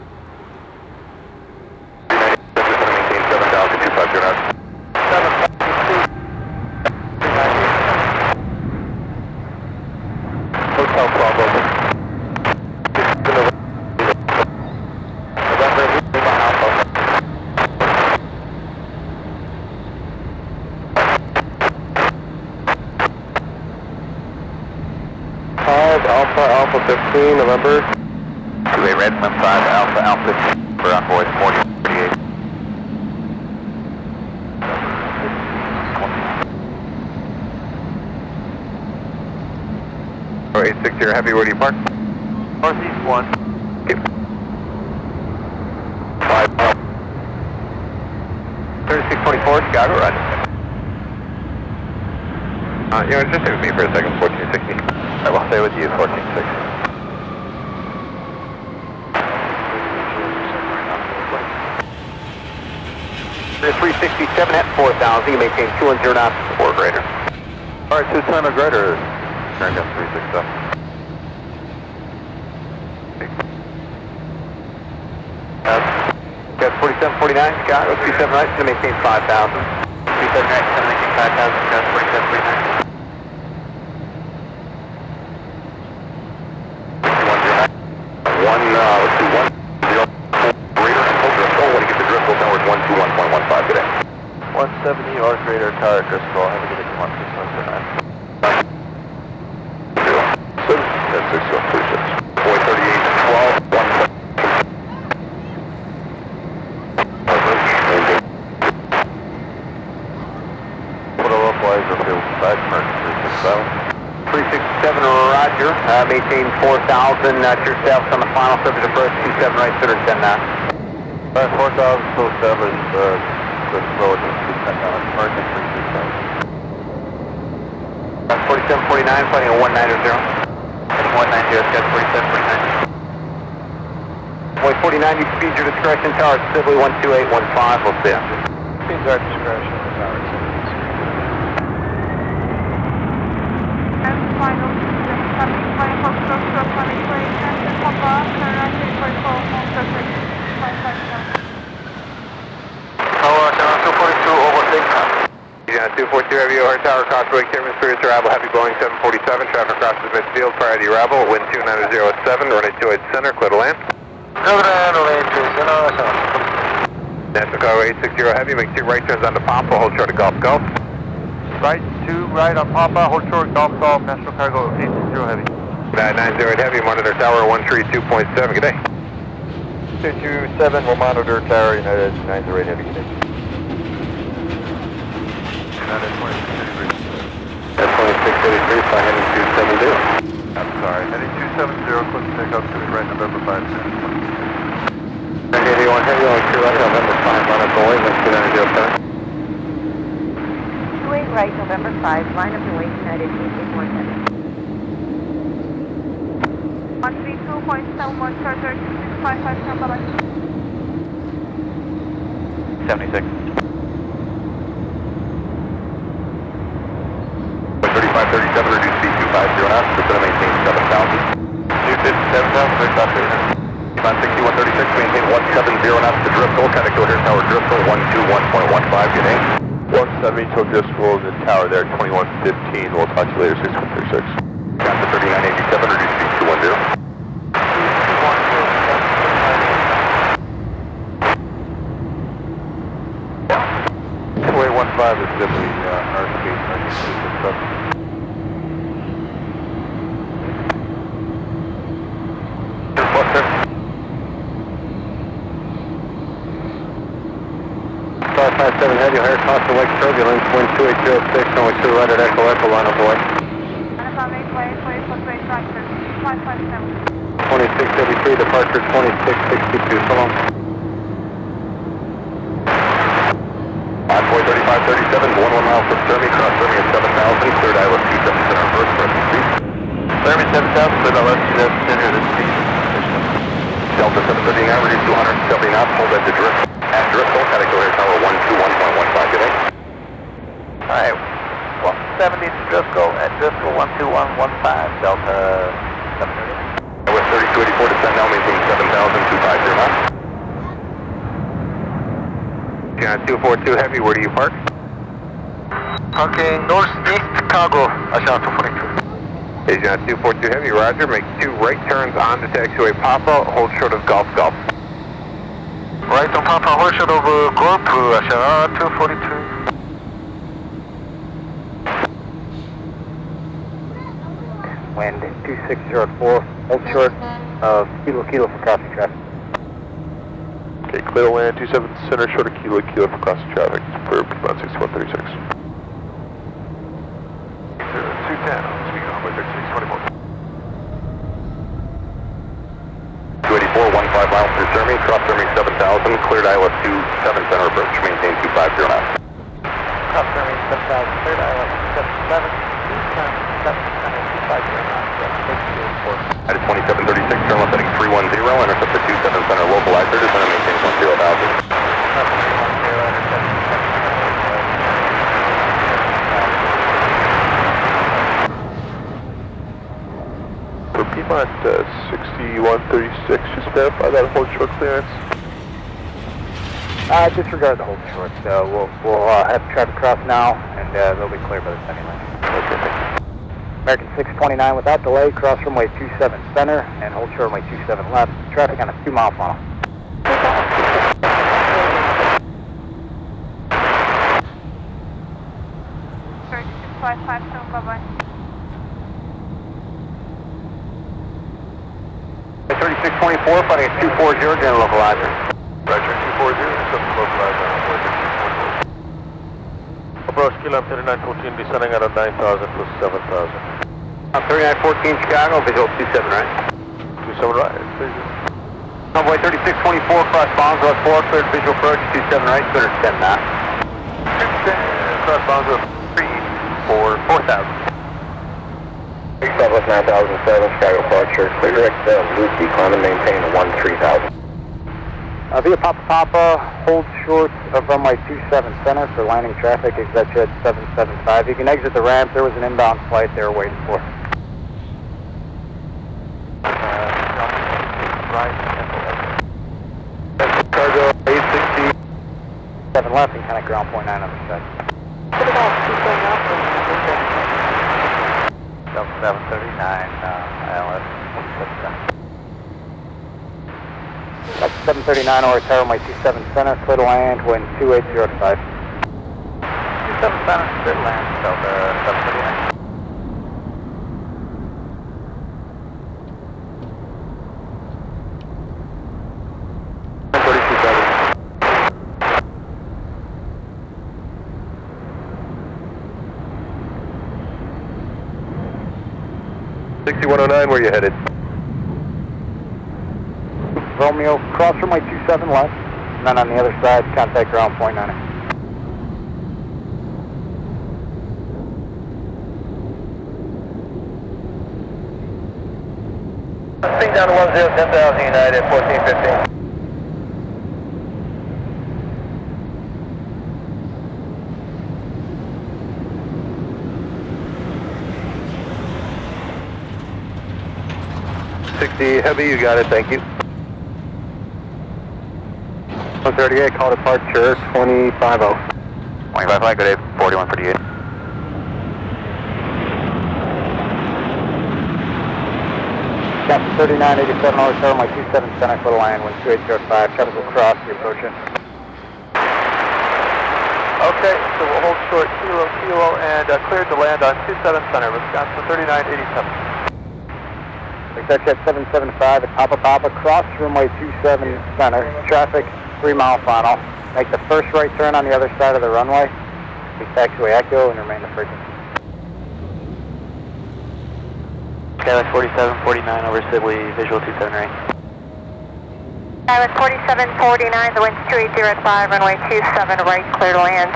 14, November. To a red Redmond 5 Alpha Alpha for Envoy 4038. Oh, eight six zero heavy. Where do you park? Northeast one. Okay. Five. Oh. Thirty-six twenty-four. Chicago. Roger. Uh, you know, just stay with me for a second? Fourteen sixty. I will stay with you. Fourteen. 4,000, you maintain 210 knots, 4 greater. Alright, 2 time or greater, turn down 367. Uh, got 4749, Chicago, 27 right, to maintain 5,000. 27 right, 7 maintain 5,000, Scott 4739. One, uh, let's do one, zero, four, greater, and hold Driscoll, when you get to Driscoll, tower is one, two, one point one five today. One seventy or greater, tower at Driscoll, have a good day, come on, six one zero nine. Zero, six, that's six one three six. Boy thirty-eight, twelve, one, Put a localizer field side, emergency six seven. 367, roger, uh, maintain 4,000, uh, to yourself on the final surface approach, 27 right, 210 knots. Alright, four thousand, so seven, uh, the road, two ten down, emergency three six seven. Uh, 4749, planning a 190. Heading 190, Scott 4739. Boy 49, you speed your discretion, tower Sibley 12815, we'll see ya. Speeds our discretion, the tower And final, coming, final, hold close to a planning plane, and the Papa, turn right, 844, home surface, 557. Tower, channel 242, over six. Yeah, 242 heavy over tower, crossway, Cameron Street, arrival, heavy Boeing 747, traffic crosses midfield, priority arrival, wind 2907, runway 28 center, clear to land. National Cargo 860 heavy, make two right turns onto Papa, hold short of Golf Golf. Right, two right on Papa, hold short, Golf Golf, National Cargo 860 Heavy. 990 heavy, monitor tower 132.7, good day. 227 will monitor tower United 908 heavy, good day. United 26 degree. That's 2683, fly heading 270. I'm sorry, heading 270, close to takeoff to the right, November 5, 81 heavy, only two right, November 5, monitor Boeing 2907. 28 right, November 5, line of the way, United 881 132.71, charger 2655, 76. 3537, reduce speed 250 knots, going to maintain 7,000. 257,000, there's about 6136, maintain 170 knots to Driscoll, connect to O'Hare Tower Driscoll, 121.15, good day. 170 to Driscoll, the tower there, 2115, we'll talk to you later, 6136. Got the 3987, reduce speed 210. Two eight one five is Sibley, uh, our speed, emergency six Five five higher cost Lake turbulence, wind two eight zero six, runway to the right at Echo Echo, line of boy. Anabama 8 way, close to 8 right, 557. Twenty-six eighty-three, departure twenty-six sixty-two, so long. 242 Heavy, where do you park? Parking northeast Chicago, Asiana 242. Asiana 242 Heavy, roger. Make two right turns onto taxiway Papa, hold short of Golf Golf. Right on Papa, hold short of uh, Golf, uh, Asiana uh, 242. Wind 2604, hold short of Kilo Kilo for copy traffic. Okay, clear land 27 center short of Kilo Kilo for crossing traffic, for about 6136. 210, speaking on with 624. 284, 15 miles through Sermi, cross Sermi 7000, cleared ILS 27 center approach, maintain 250 knots. cross runway 7000 cleared, ILS 277, descend 7 center 250 knots, At 2736, turn left heading 310, intercept the 27 center localizer, descend and maintain 10,000. For Piedmont uh, 6136, just verify that hold short clearance. Uh, disregard the hold short, so we'll, we'll uh, have traffic cross now, and uh, they'll be clear by the semi lane. Okay, thank you. American 629 without delay, cross runway 27 center, and hold short runway 27 left. Traffic on a two mile funnel. Thirty six five five seven, bye bye. 3624, fighting at 240, general localizer. Roger, 240, accept localizer. Approach kilo 3914, descending at a 9000 plus 7000. Uh, 3914 Chicago, visual 27 right. 27 right, please. Runway 3624, cross bounds, left 4, cleared visual approach, 27 right, 210 knots. Cross bounds of 3 for 4000. Southwest 9007, Chicago departure, clear direct uh, loop, decline and maintain 13,000. Uh, via Papa Papa, hold short of runway 27 center for landing traffic, exit jet 775. You can exit the ramp, there was an inbound flight they were waiting for. Cargo 860. 7 left and kind of ground point 9 on the side. Delta 739, uh, ILS 177. That's 739 or tower runway 27 center, clear to land, wind 2805. 27 center, clear land, Delta 739. Sixty-one oh nine, where you headed? Romeo, cross runway 27 left, and then on the other side, contact ground point 9. Speed down to 10, 10,000 United, 1415. Sixty heavy, you got it, thank you. 138, call departure 250. 25 flight, good day, 4148. Captain 3987, over tower runway 27 center, clear to land, wind 2805. Traffic will cross, you're approaching. Okay, so we'll hold short kilo, kilo, and uh, cleared to land on 27 center, Wisconsin 3987. Exit jet 775 at Papa Papa, cross runway 27 center, traffic 3 mile final. Make the first right turn on the other side of the runway. Be taxiway Echo and remain the frequency. Skyline 4749 over Sibley, visual 279. Island 4749, the wind's 2805, runway 27 right, clear to land.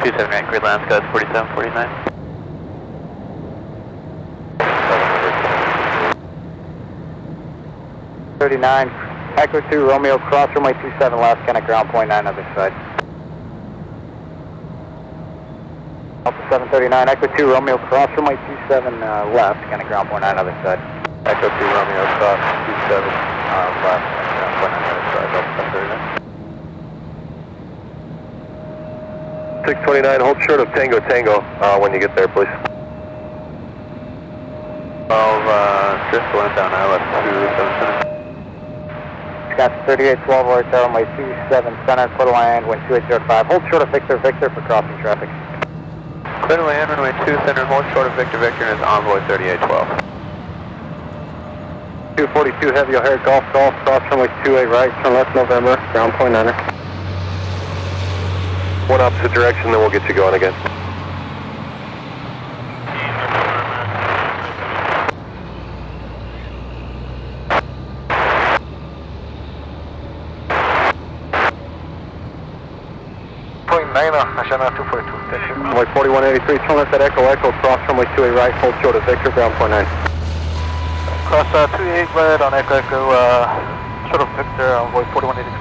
279, clear land, Skyline 4749. Thirty-nine, Echo 2, Romeo, cross runway 27 left, Connect ground point 9 other side. Alpha 739, Echo 2, Romeo, cross runway 27 uh, left, Connect ground point 9 other side. Echo 2 Romeo, cross 27 uh, left, uh, point on the other side, Delta 739. 629, hold short of Tango Tango uh, when you get there, please. 12, uh, just went down ILS 277. Scott 3812, or tower runway 27 center, clear to land, wind 2805. Hold short of Victor Victor for crossing traffic. Clear to land, runway 2 center, hold short of Victor Victor, and is Envoy 3812. 242 heavy O'Hare Golf Golf, cross runway 28 right, turn left November, ground point 9 One opposite direction, then we'll get you going again. 33, Charlie at Echo Echo, cross runway 28 right, hold short of Victor, ground 49. Cross uh, 28 right on Echo Echo, uh, short of Victor Envoy 4180.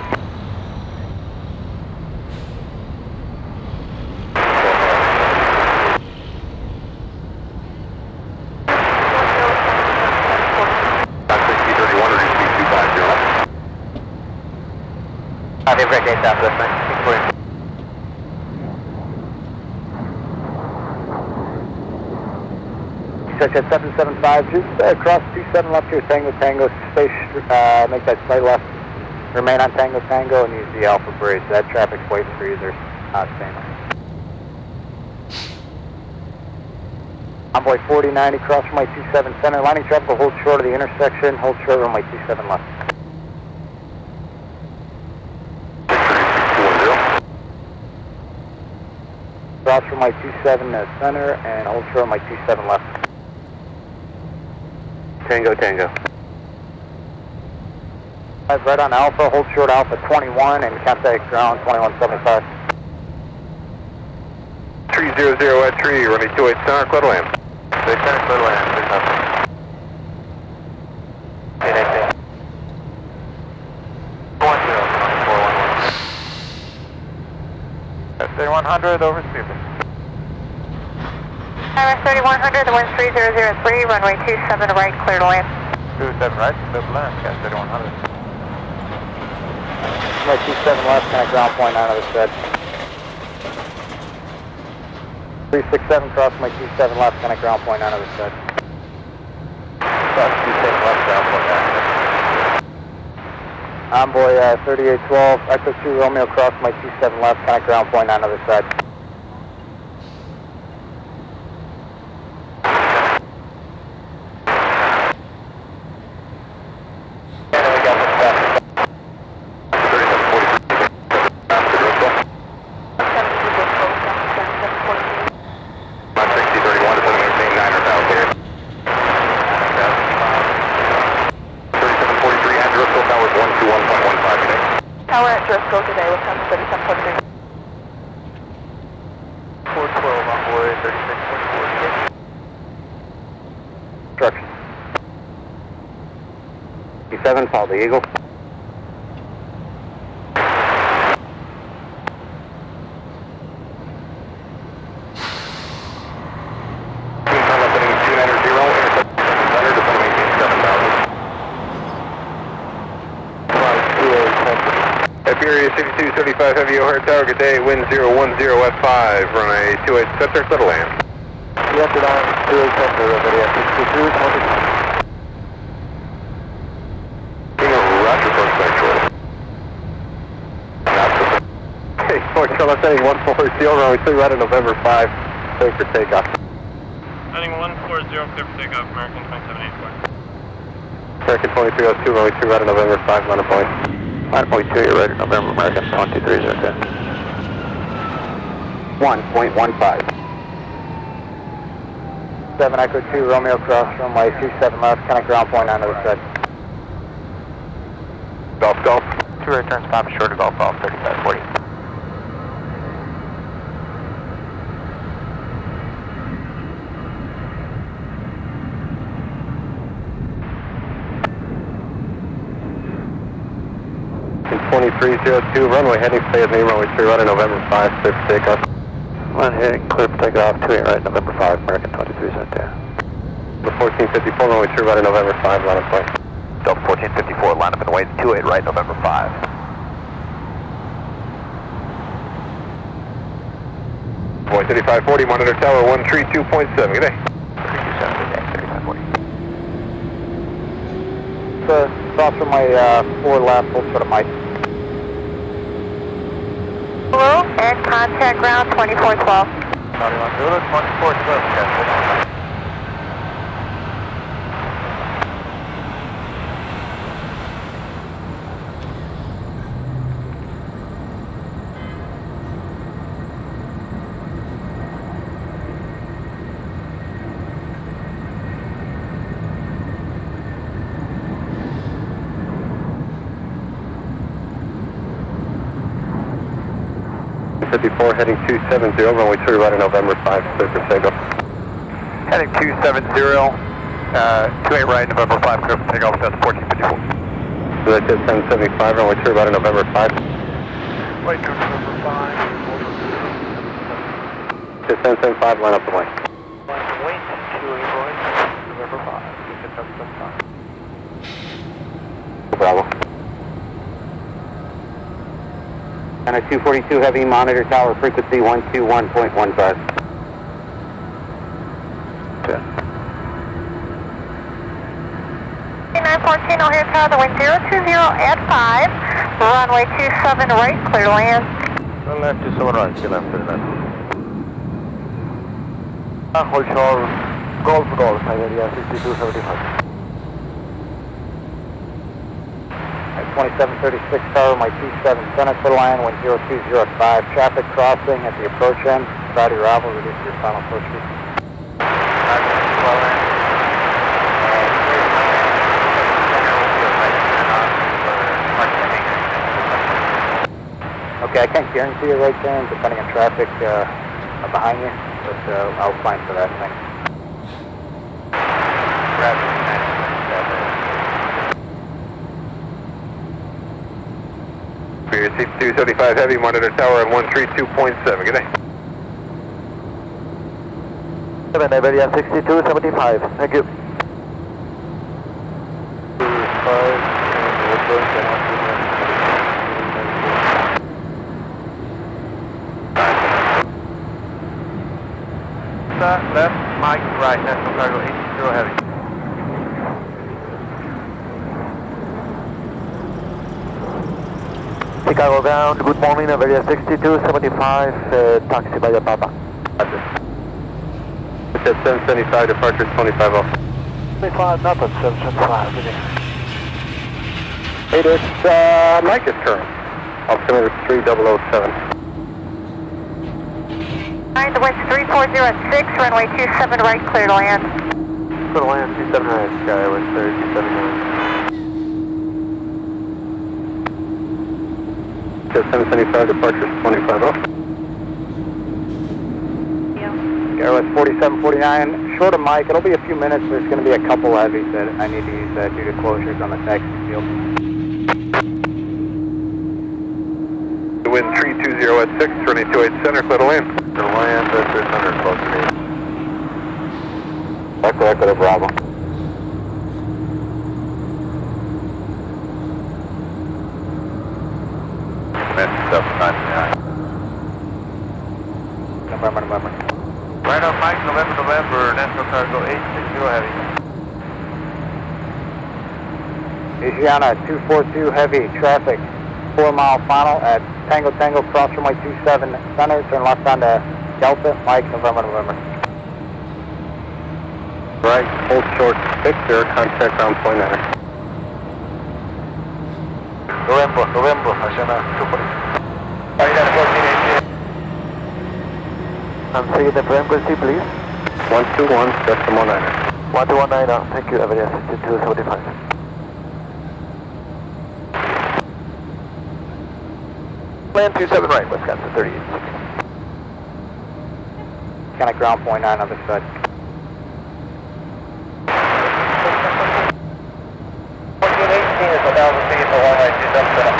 At 775, just uh, cross 27 left here, Tango Tango, uh, make that slight left, remain on Tango Tango and use the Alpha Bridge. That traffic's waiting for you, there's not staying. Envoy 4090, cross runway 27 center, lining traffic will hold short of the intersection, hold short runway 27 left. Cross runway 27 uh, center and hold short runway 27 left. Tango Tango. Five right on Alpha, hold short Alpha 21 and contact ground 2175. 300 at tree, running 28 center, clear to land. They center, clear to land, there's nothing. One zero, 411. S3100 over Stephen. Iris 3100, the wind's 3003, runway 27 right, clear to land. 27 right, clear to land, gas 3100. Runway 27 left, connect ground point 9 of the shed. 367 cross runway 27 left, connect ground point 9 of the shed. Cross 27 left, ground point 9. Envoy uh, 3812, Echo 2 Romeo cross runway 27 left, connect ground point 9 of the shed. Not 60, 31 to 718, Niner south here. 3743 at Driscoll Towers, 121.15 today. Tower at Driscoll today, with time 3743. 412, envoy 3644. Instructions. 7, follow the Eagle. Team Tunnel sending 290, intercept center to 718, 7000. Iberia 6235 Heavy O'Hare Tower, good day, wind 010 at 5, runway 28 center, clear to land. You entered on 28 center, Iberia 62, King of Roger, first actually. Okay, Fort Charlotte heading 140, runway 3 right on November 5, clear for takeoff. Heading 140, clear for takeoff, American 2784. American 2302, runway 3 right on November 5, line of point. Line point 2, you're ready, November American 12302. 1.15. 7 Echo 2 Romeo cross runway 27 left, connect ground point 9 of the shed. Golf, golf. Two right turn stop short of Golf Golf 3540. In 2302, runway heading stay with me, runway 3 right on November 5, clear for takeoff. Line heading clear for takeoff, 2 right, November 5, American 2302. The 1454, runway 3 right on November 5, line of point. Delta 1454, line up and wait 28 right, November 5. Boy 3540, monitor tower 132.7, good day. 327, 3540. So, cross runway uh, 4 left, hold short of Mike. Hello, ground 2412. County 1 Zulu, 2412, 54 heading 270, runway 2 right at November 5, clear for Sego. Heading 270, uh, 28 right, November 5, clear for takeoff, that's 1454. So that's at 1075, runway 2 right at November 5. Wait, turn November 5. Just 1075, line up the line. Wait, two Leroy, November 5. You can touch them fine. Bravo. And 242 heavy monitor tower frequency 121.15. Nine fourteen O'Hare Tower, the wind 020 at five, runway two seven right, clear land. Turn left, 27 right, clear left, clear left. Hold shore, Golf Golf, Iberia 6275. 2736 tower, my T seven Seneca line, 10205. Traffic crossing at the approach end. Cloudy arrival, reduce your final approach speed. Okay, I can't guarantee you right turn, depending on traffic uh, behind you, but uh, I'll plan for that. Thanks. 275 Heavy, monitor tower and 132.7. Good day. 7 Iberia 6275. Thank you. Chicago ground, good morning, Iberia 6275, uh, taxi by the Papa. It's at 775, departure 25 off. 25, nothing, 775, Hey, this uh, Mike is current. Altimeter 3007. Nine, the wind three four zero at six, runway two seven right, clear to land. Clear to land, 27 right, SkyWest 3279. It's at 775, departure 25 off. Garrett 4749, short of Mike, it'll be a few minutes, there's going to be a couple heavies that I need to use uh, due to closures on the taxi field. The wind 320 at 6, running 28 center, clear to land. The land, that's 600, close to me. Echo, Echo to Bravo. November, November. Right on Mike, November, November, National Cargo 860 Heavy. Asiana 242 heavy traffic, 4 mile final at Tango Tango, cross runway 27 center, turn left onto Delta, Mike, November, November. Right, hold short, Victor, contact ground point nine. November, November, Asiana 240. And say the frequency, please. 121, decimal nine. 1219, uh, thank you, Iberia 6275. Land 27 right, Wisconsin 3860. Kind of ground point nine other side. Fourteen eighteen is a thousand feet for one right two seven seven.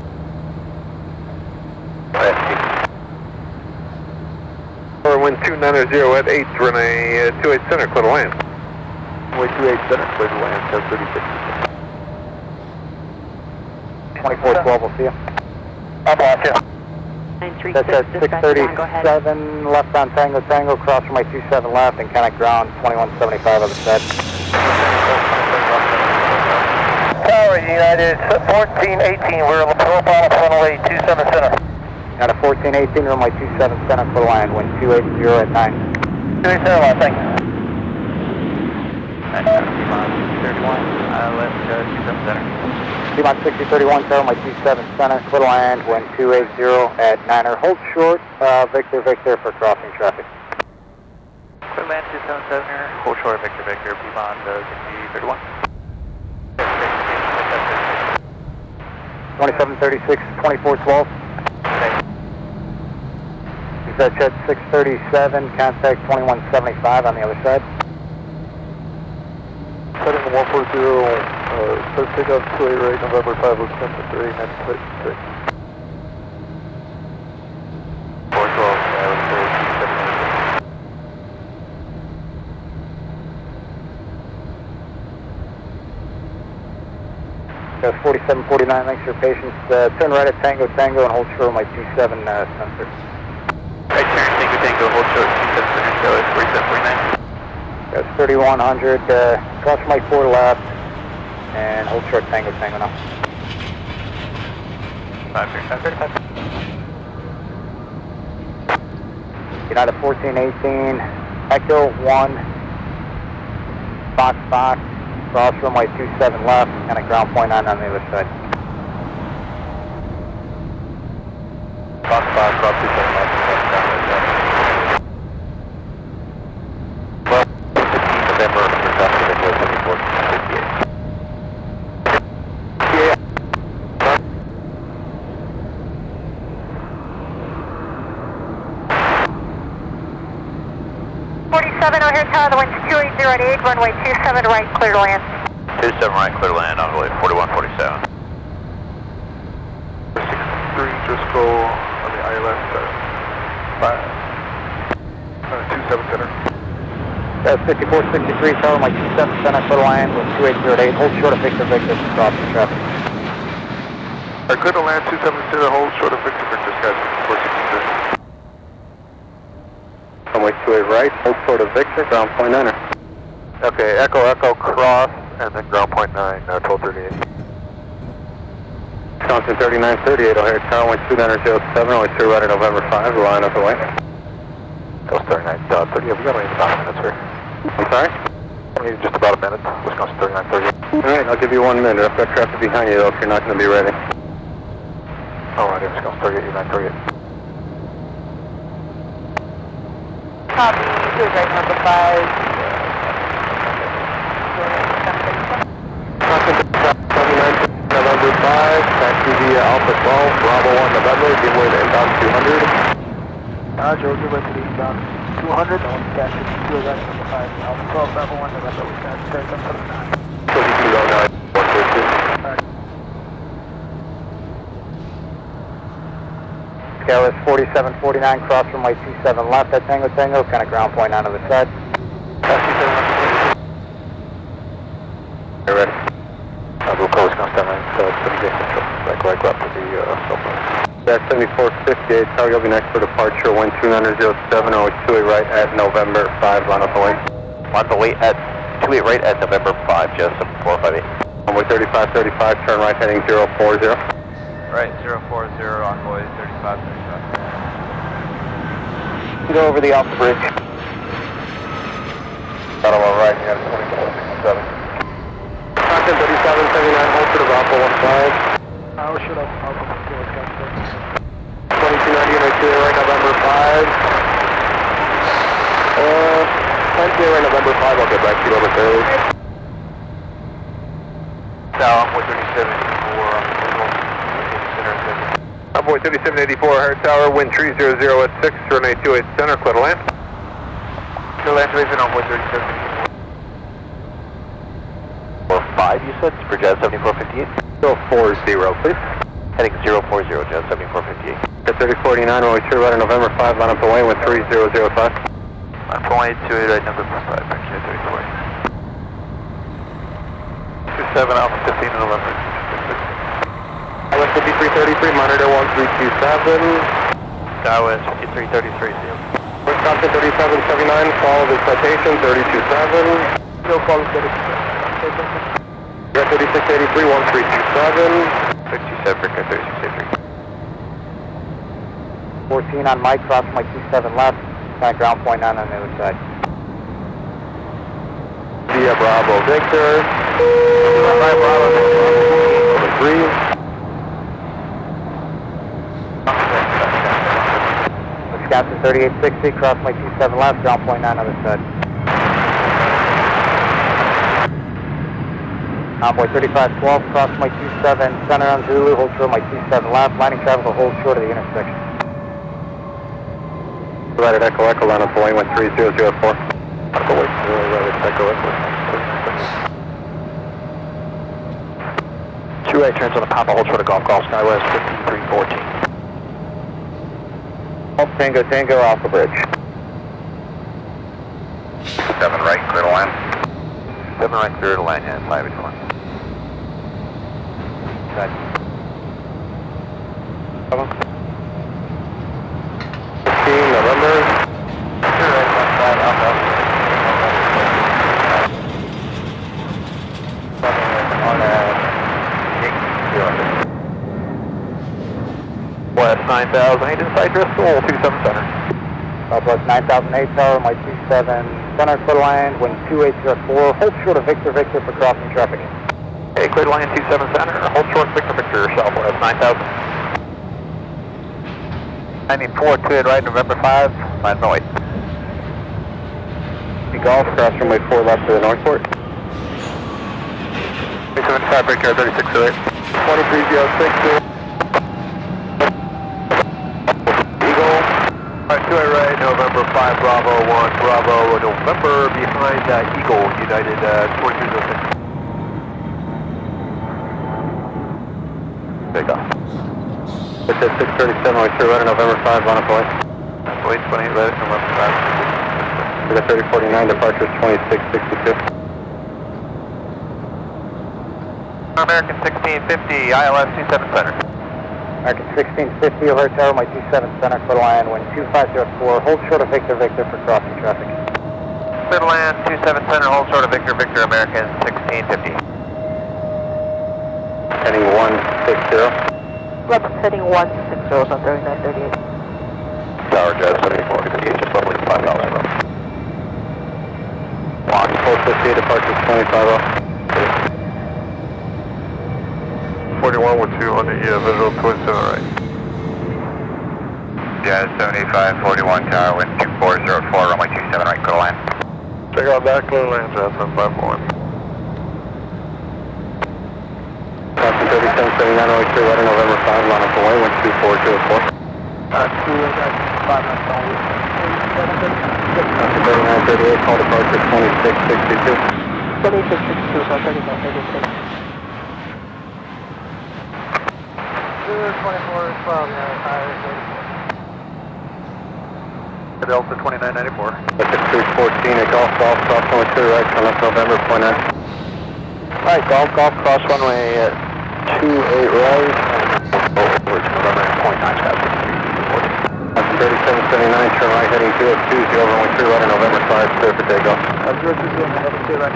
Or wind 290 at 8, running uh, 28 center, clear to land. Way two eight center, clear to land, ten thirty six. 2412, we'll see you. I'm off, yeah. That's at 637, left on Tango Tango, cross runway 27 left, and kind of ground 2175 other side. Tower United, fourteen eighteen, we're on the profile of runway two seven center. Got a 1418, runway 27 center for land, wind 280 at 9. Two eight center line, thanks. Thirty-one, uh, left, uh, two center. T-Mod 6031, tower, my 27 center, clear to land, wind 280 at 9er. Hold short, uh, Victor, Victor for crossing traffic. Clear land, two seven seven, hold short, Victor, Victor, B bond, uh, sixty, thirty-one. 2736, 2412. uh, Chet 637, contact 2175 on the other side. Setting the 140, uh, start takeoff 28 right, November 5, looks 10 to 3, next plate 6. 412, Island 4, 278. Uh, 4749, thanks for your patience. Uh, turn right at Tango Tango and hold short on my 27 uh, sensor. Right turn, Tango Tango, hold short, 27 center, show is 4749. That's 3100, uh, cross my 4 left and hold short Tango Tango now. 535. United 1418, Echo 1, Fox Fox, cross runway 27 left, and a ground point 9 on the other side. Fox 5, cross 27 left, cross down the left. Well, 15 November, requested at 7458. Yeah. 47 O'Hare Tower, the wind's 280 at 8, runway 27 right, clear to land. 27 right, clear to land on the way 4147. 63 Driscoll on the ILS, uh, 5, uh, 27 center. That's 5463, tower my 27 center, clear to land with 2808, hold short of Victor Victor, cross the traffic. I could have land 270, hold short of Victor Victor, guys, 463. Runway 28 right, hold short of Victor, ground point niner. Okay, Echo Echo cross, and then ground point 9, uh, 1238. Wisconsin 3938, O'Hare Tower, wind 2907, only two right at November 5, line up the way. Coast 39, uh, 30, have we got only about a minute, sir? I'm sorry? We need just about a minute, Wisconsin 3938. Alright, I'll give you one minute. I've got traffic behind you though if you're not going to be ready. Alright, right, Wisconsin 38, 938. Copy, good, right number 5. Wisconsin 3938, November 5, taxi via Alpha 12, Bravo 1 November, to inbound 200. Roger, we'll give way to the inbound 200, and we'll catch it, good, right number 5, Alpha 12, Bravo 1, November, we'll catch it, 3779. 4209, 142. Scale is 4749, cross runway 27 left at Tango Tango, kind of ground point on the other side. You ready? Uh, we'll call Wisconsin 9, uh, 70 Central, right, right, left to the, uh, cell phone. That's 7458, target will be next for departure, wind 2907, only two right at November 5, line up the way. On the way at 28 right at November 5, just 458. Runway 3535, turn right heading 040. Right, 040, envoy 35, 35. Go over the Alpha Bridge. 10 Sierra, November 5, I'll get back to you, November 30. Tower, 13784, Envoy 3784, Hard Tower, wind 3006, runway 28 center, clear to land. Clear land to land. on 13784. Four 5, you said, for Jazz 7458? Go 40, please. Heading 040, Jazz 7458. 3049, runway 2 right on November 5, line up the way, with 3005. On point 28 right number 5, back here, 34. 27 Alpha 15 in November. Island 5333, monitor 1327. Southwest 5333, seal. Wisconsin 3779, follow the citation 327. No call, 36. You're at 3683, 1327. 57 Africa 3683. 14 on Mike, cross my 27 left, of ground point 9 on the other side. Via Bravo Victor. Via Bravo Victor. Three. Wisconsin 3860, cross my 27 left, ground point 9 on the other side. Envoy 3512, cross my 27 center on Zulu, hold short my 27 left, landing traffic will hold short of the intersection. Provided Echo Echo line up Boeing 13004. Echo Wait, Echo Echo. 2A turns on the Papa, hold short of Golf Golf, Skywest 15314. Golf Tango Tango Alpha Bridge. 7 right, clear to land. 7 right, clear to land, yeah, 581. Hello. 15 November. Two right, one side, Alpha. On a West 9008 inside Driscoll, 27 center. Southwest 9008 tower, my 27 center, clear line, wind 2804, hold short of Victor Victor for crossing traffic. Hey, clear land 27 center, hold short Victor Victor, Southwest 9000. 94, cleared right, November 5, 908. The Golf, cross runway 4 left to the Northport. 375, break air 3608. 2306. Eagle. Alright, 2 right, November 5, Bravo 1, Bravo, November behind uh, Eagle, United uh, 2306. Take off. It's at 637, we through right November 5, line up Boeing. Wait, 28 right, November 5. We got 3049, departure 2662. American 1650, ILS 27 center. American 1650, alert tower, my 27 center, clear line, wind 2504, hold short of Victor Victor for crossing traffic. Clear to land 27 center, hold short of Victor Victor, American 1650. Heading 160. Representing 160 on 3938. Tower Jet 74, to the HS level 5 miles from. Fox 458, departure 250. 41 with 2 on the uh, visual 27 right. Yeah, 75, 41 tower, wind 2404, runway 27 right, clear to land. Check out that clear land, Jasmine 51. Crossing 3779, only through right November 5, line up Boeing 12404. Uh, two, I got five minutes on you. Crossing 3938, call departure 2662. 2662, so 3936. 24 is 12, yeah, higher, Delta 2994. That's at 314 at Golf Golf, cross runway 2 right, turn left November, point 9. Alright, Golf Golf, cross runway at 28 right, over to November point 9, Scott 53, That's 3779, turn right heading 2 at 20, runway 3 right November 5, clear for takeoff. I'm good to go, heading to right,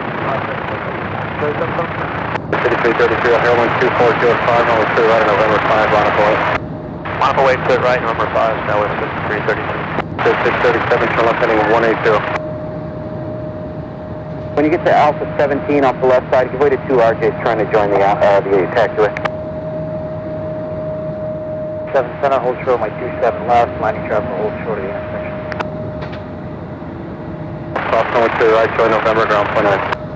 There's some, 5333, O'Hare 12405, runway 3 right November 5, line up Boeing. Line up away, clear right, November 5, now it's 5333. 637, turn left heading 180. When you get to Alpha 17 off the left side, give way to two RJs trying to join the, uh, the taxiway. 7 center, hold short, my 27 left, landing traffic, hold short of the intersection. Cross runway 2 right, join November, ground point 9.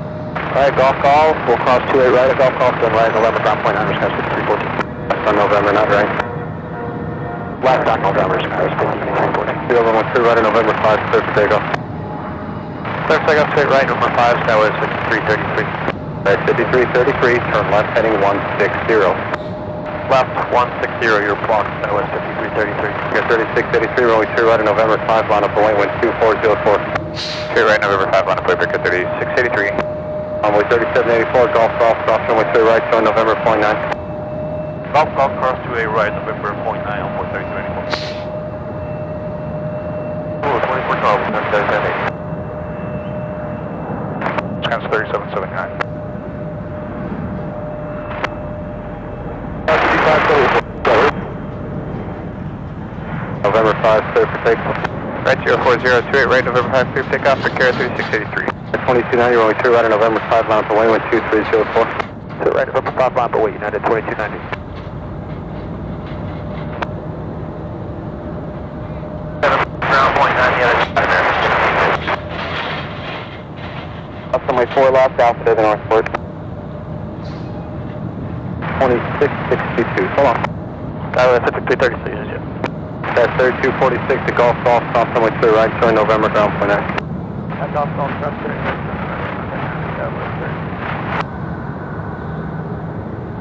Alright, Golf Golf, we'll cross 28 right at Golf Golf, then right, November ground point 9, Scott 5314. That's on November, not right. Left on November, Scott 5314. The over one 2 right November 5, clear for takeoff. Clear takeoff straight right, number 5, SkyWest 5333. Right, 5333, turn left heading 160. Left 160, your block, SkyWest 5333. You got 3683, runway 2 right November 5, line up Boeing, wind 2404. Straight right, November 5, line up Victor 3683. Runway 3784, Golf Golf, cross runway 2 right, join November point 9. Golf Golf cross to a right, November point 9 on 4334. Oh, 2412, that's that 8. Scott's 3779. November 5, clear for takeoff. Right, 04028, right, November 5, clear takeoff for Carrier 3683. 2290, runway 2 right at November, 5 mile per way, 12304. 2 right November, 5 mile per way, United 2290. my 4 lost alpha to the northward. 2662, hold on. Skyway 5336 336. Yeah. That's 3246 The Golf Golf, off runway 3 right, showing November ground point 9 on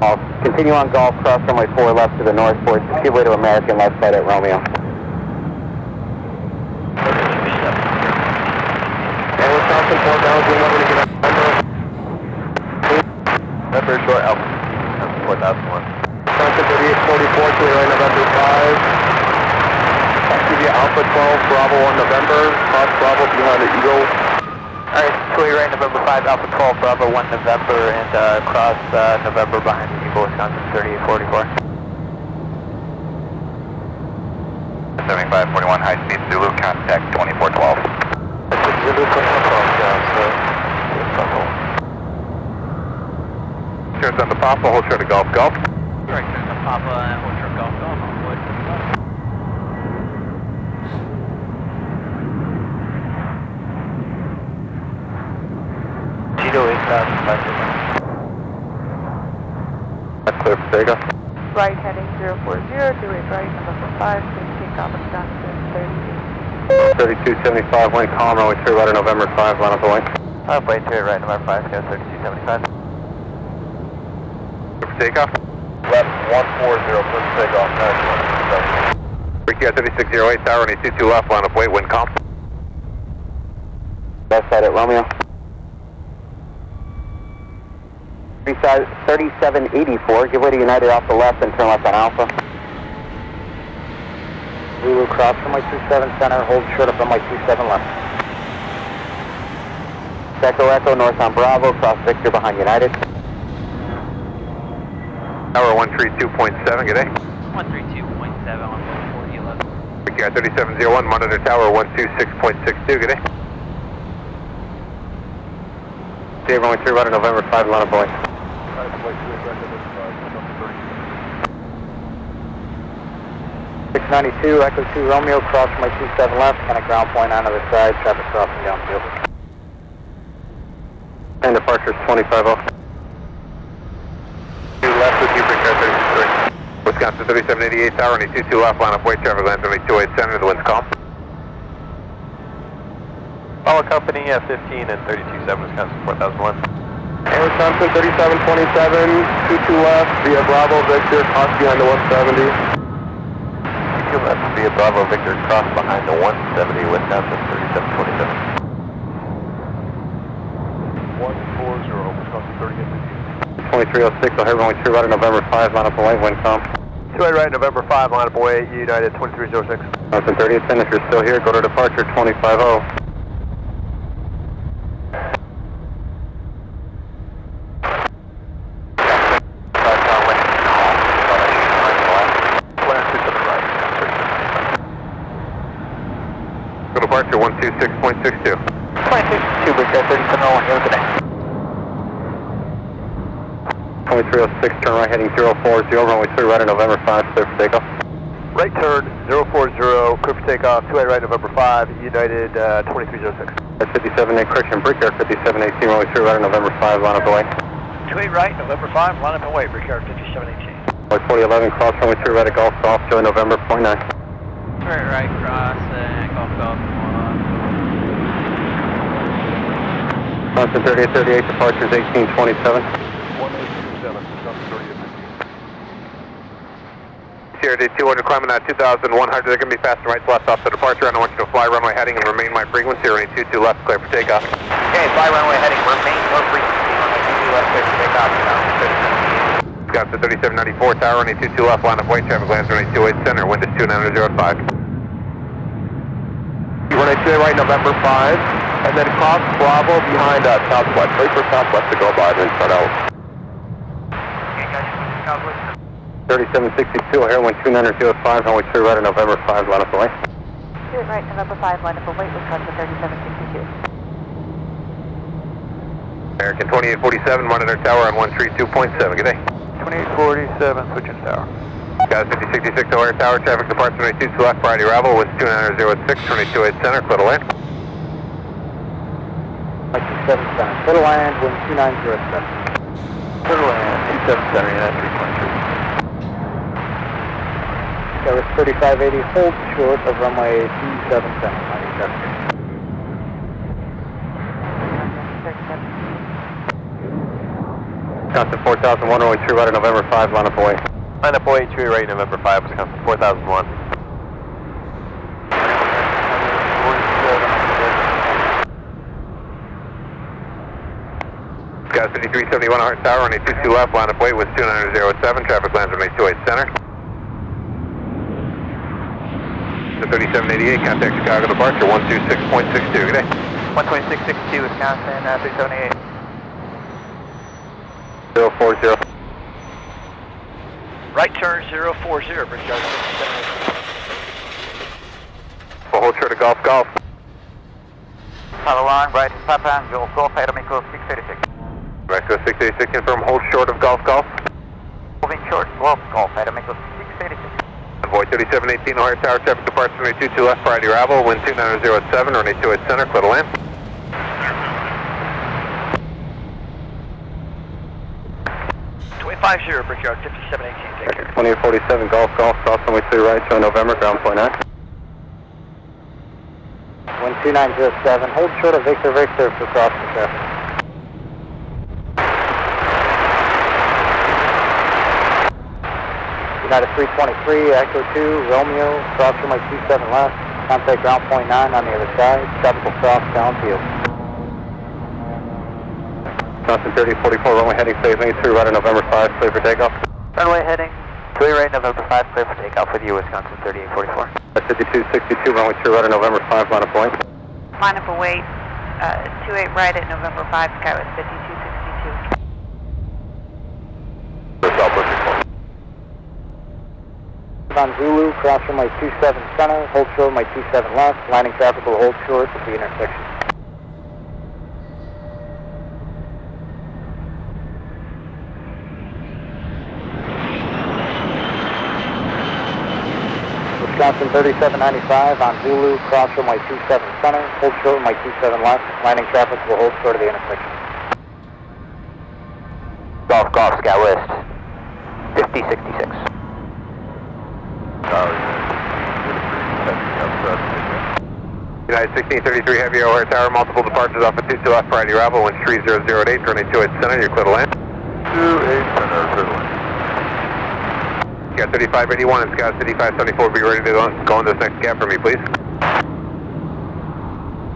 I'll continue on Golf, cross runway 4 left to the north, board, give way to American left side at Romeo. November, and uh, cross uh, November behind the Eagle, Wisconsin 3844. 7541 high speed Zulu contact 2412. That's a Zulu 2412, yeah, so... Turns on the Papa, hold short of Golf Golf. 3275, wind calm, runway 2 right, November 5, line up the wing. Halfway 2 right, number 5, go 3275. For takeoff? Left 140, for takeoff, 920. Ricky 3608, tower, runway 22 left, line up, wait, wind calm. Left side at Romeo. 3784, give way to United off the left and turn left on Alpha cross runway 27 center, hold short of runway 27 left. Echo Echo, north on Bravo, cross Victor behind United. Tower 132.7, good day. 132.7 on 1411. 3701, monitor tower 126.62, good day. Dave, runway 3 runner, November 5, Lana Boy. 92, Echo 2 Romeo, cross my 27 left, and a ground point on the other side, traffic crossing downfield. And departure's 25 off. Two left with you, Brickyard 33. Wisconsin 3788 Tower, 22 left, line up, weight traffic, line 287. center, the wind's calm. Follow company at 15 and 327 Wisconsin 4001. Air Wisconsin 3727, 22 left, via Bravo Victor, cost behind the 170. Two left via Bravo Victor, cross behind the 170, Wisconsin 3727. 140, Wisconsin 3850. 2306, O'Hare runway 3 right, November 5, line up the wing, wind calm. 2 right, November 5, line up away, United 2306. Wisconsin 3810, if you're still here, go to departure 250. Go departure 126.62. 26.2, Brickyard 3701, here today. 2306, turn right heading 040, runway 3 right, November 5, clear for takeoff. Right turn 040, clear for takeoff, 2 right, November 5, United uh, 2306. That's 57, then correction, Brickyard 5718, runway 3 right, November 5, line up the way. 28 right, November 5, line up and wait, Brickyard 5718. Runway 4011, cross runway 3 right at Golf Golf, join November 49. Right, right, cross, and Golf Golf 1. Wisconsin 3838, departures 1827. 1827, Wisconsin 3850. CRD 200 climbing at 2100, they're going to be fast and right left off the departure, and I want you to fly runway heading and remain my frequency, runway 22 left, clear for takeoff. Okay, fly runway heading, remain your frequency, runway 22 left, clear for takeoff, now, Wisconsin 3794, tower, runway 22 left, line of weight, traffic lands runway 28 center, wind is 2905. Runway 2 right, November 5, and then cross Bravo behind uh, Southwest. Wait for Southwest to go by, then start out. Okay, guys, Southwest. 3762, O'Hare 12905, runway 3 right, November 5, line up the way. Do it right, November 5, line up and wait, Wisconsin 3762. American 2847, monitor tower on 132.7, good day. 2847, switching tower. Guys 5066 O'Hare Tower, traffic departure 22 left, priority arrival, winds 2906, 228 center, clear to land. 27 center, clear to land, wind 2907. Clear to land, 27 center, United 323. Skywest 3580, hold short of runway 27 center, landing traffic. Wisconsin 4001, runway 2 right November 5, line up away. Line up away, two right, November 5, Wisconsin 4001. Sky 5371, Hart Tower, runway 22 left, line up weight with 2907, traffic lands runway 28 center. The 3788, contact Chicago departure 126.62, good day. 12662 Wisconsin, uh, 378. 040. Right turn 040, Brickyard 67. We'll hold short of Golf Golf. Follow along, right, Papa, Golf Golf, Adam equals 636. Mexico 686, confirm hold short of Golf Golf. Moving short, Golf Golf, Adam equals 636. Avoid 3718, O'Hare Tower, traffic departure runway 22 left, priority arrival, wind 29007, runway 28 center, clear to land. Twenty-five zero, Brickyard 5718, take care. 2847, Golf Golf, cross runway 3 right, showing November, ground point 9. Wind 2907, hold short of Victor Victor for crossing traffic. United 323, Echo 2, Romeo, cross runway 27 left, contact ground point 9 on the other side, tropical cross downfield. Wisconsin 3044, runway heading phase 82 right at November 5, clear for takeoff. Runway heading, 3 right November 5, clear for takeoff with you, Wisconsin 3844. At 5262, runway 2 right at November 5, line up point. Line up away, uh, 28 right at November 5, Skywest 5262. On Zulu, cross runway 27 center, hold short runway 27 left, landing traffic will hold short at the intersection. Wisconsin 3795 on Zulu, cross runway 27 center, hold short runway 27 left, landing traffic will hold short of the intersection. Golf Golf, scout Skywest 5066. United 1633, heavy O'Hare Tower, multiple departures off of 22 left, priority arrival, wind 3008, runway 28 center, you're clear to land. 28 center, clear to land. Sky 3581 and Sky 5574, be ready to go, go on this next gap for me, please.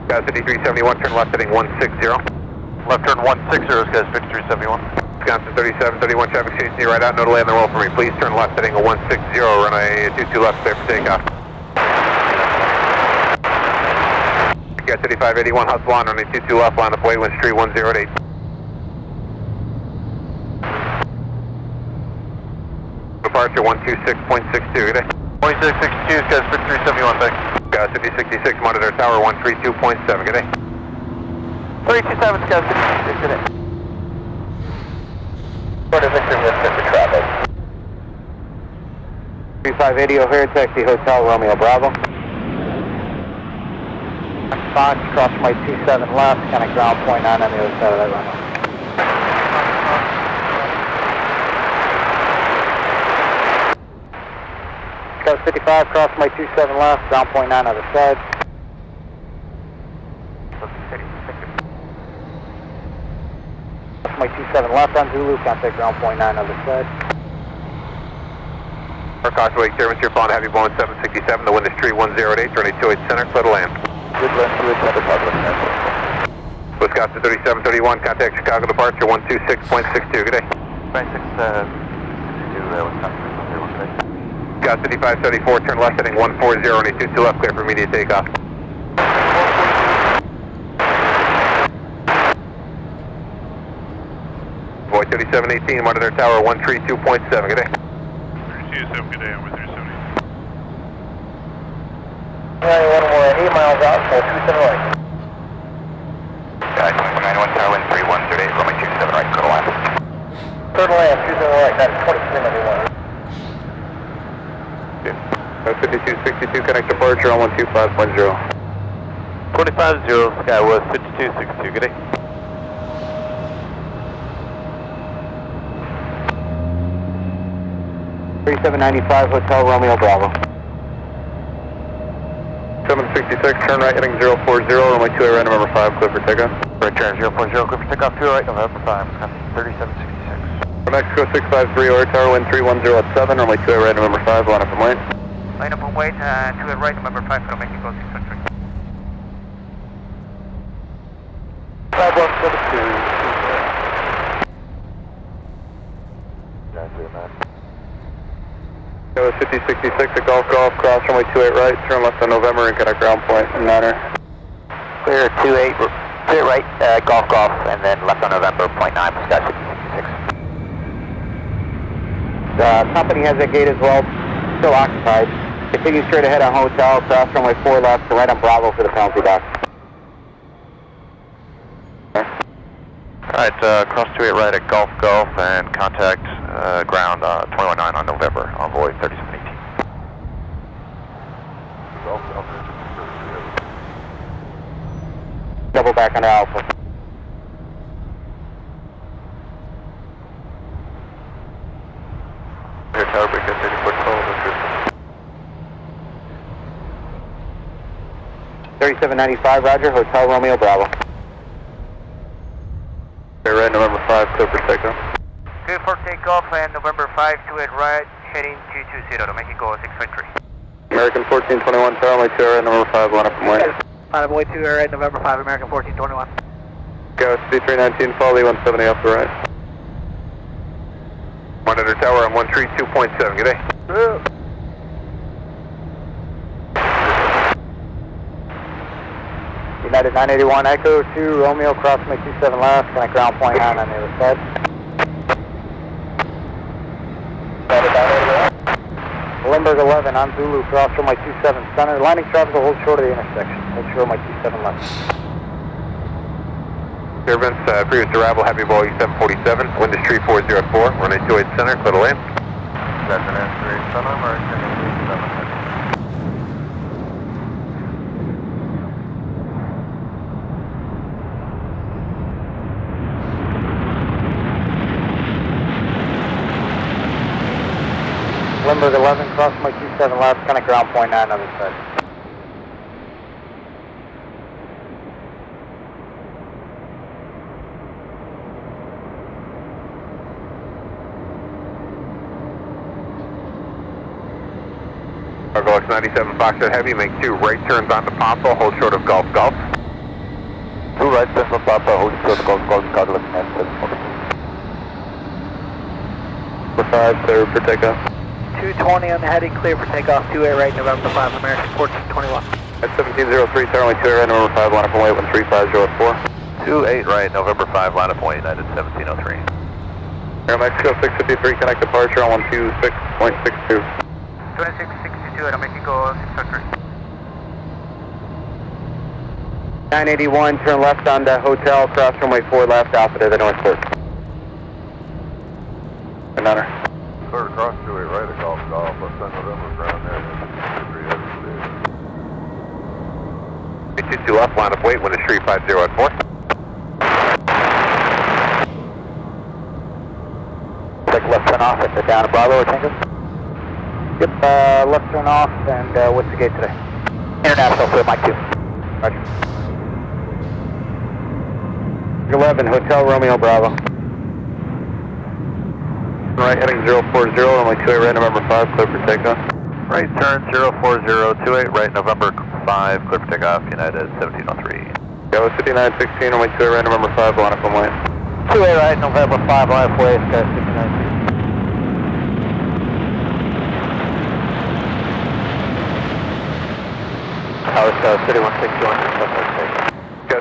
Sky 5371, turn left heading 160. Left turn 160, Sky 5371. Wisconsin 3731, traffic chasing you right out, no delay on the roll for me, please. Turn left heading a 160, runway 22 left, clear for takeoff. Sky 3581, hustle on, runway 22 left, line up way, wind street 108. Departure 126.62, good day. 2662, Sky 5371, thanks. Sky 5066, monitor tower 132.7, good day. 327, Sky 56, good day. Quarter Victor with Victor traffic. 3580 O'Hare Taxi Hotel Romeo Bravo. Fox, cross my 27 left, kind of ground point 9 on the other side of that runway. Scout 55, cross my 27 left, ground point 9 on other side. Cross my 27 left on Zulu, contact ground point 9 on the side. For Causeway, Chairman, your phone, heavy Boeing 767, the wind is tree 108, runway 28 center, clear to land. Good land, good center, public. Wisconsin 3731, contact Chicago departure 126.62, good day. 26, uh, 62, uh, Wisconsin 31, good day. Scott 5574, turn left heading 140, runway 22 left, clear for immediate takeoff. Void 3718, monitor tower 132.7, good day. 327, good day, over 378. Runway one more, 8 miles out, so 27 right. Sky 2191, tower wind 3138, runway 27 right, clear to land. Third land, 27 right, that's 23 91. 5262, connect departure on 12510. 25-0, SkyWest 5262, good day. 3795 Hotel Romeo Bravo. 766, turn right heading 040, runway 28 right, November 5, clear for takeoff. Return 040, clear for takeoff, 2 right, November 5, 3766. For Mexico 653, Air Tower, wind 310 at 7, runway 28 right, November 5, line up and wait. Line up and wait, uh, 2 right, November 5, Kilo Mexico 653. Go 5066 at Golf Golf, cross runway 28 right, turn left on November and get a ground point in Niner. Clear 28, clear right, uh, Golf Golf, and then left on November, point 9, Scott 5066. The company has a gate as well, still occupied. Continue straight ahead on Hotel, cross runway 4 left, to right on Bravo for the penalty box. Alright, uh, cross 28 right at Golf Gulf and contact uh, ground uh, 219 on November, envoy 3718. Double back under Alpha. Air Tower, break up 30 foot total, that's 3795, Roger, Hotel Romeo Bravo. Okay, right, November 5, clear for takeoff. Good for takeoff and November 5 to it right, heading 220 to Mexico 653. American 1421, tower, runway 28 right, November 5, line up and wait. Line up way 2 Air right, November 5, American 1421. Go C319, follow E170 off the right. Monitor Tower on 132.7, good day. United 981 Echo 2 Romeo cross make 27 left, connect ground point 9 on the other side. Lindbergh 11 on Zulu cross runway 27 center. Landing traffic will hold short of the intersection. Hold short of runway 27 left. Servants, uh, previous arrival, Happy Boeing 747, wind is 3404, runway 28 center, clear to land. That's an answer, center, American 87. Lindbergh 11 cross runway 27 left, connect ground point 9 on the other side. Cargolux 97 Foxtrot Heavy, make two right turns onto Papa, hold short of Golf Golf. Two right turns on Papa, hold short of Golf Golf, Chicago left hand. Number 5, clear for takeoff. 220 I'm heading, clear for takeoff, 2 Air right, November 5, American 1421. At 1703, tower, runway 28 right, November 5, line up and wait, 13504. 28 right, November 5, line of point, United 1703. Air Mexico 653, connect departure on 126.62. 2662 at Mexico 603. 981, turn left on the hotel, cross runway 4 left, Alpha to the north port. Good honor. Third cross 28 right at Golf Golf, let's send November ground there. 222 left, line of weight, wind is 350 at 4. Take left turn off at the down of Bravo, Tango. Yep, uh, left turn off, and uh, what's the gate today? International for Mike 2. Roger. 11, Hotel Romeo Bravo. Right heading 040, runway 28 right, November 5, clear for takeoff. Right turn 04028, right November 5, clear for takeoff, United 1703. Go 5916, runway 28 right, November 5, line up and wait. 2 A right, November 5, line of way, Sky 69. Tower Star 3161, Got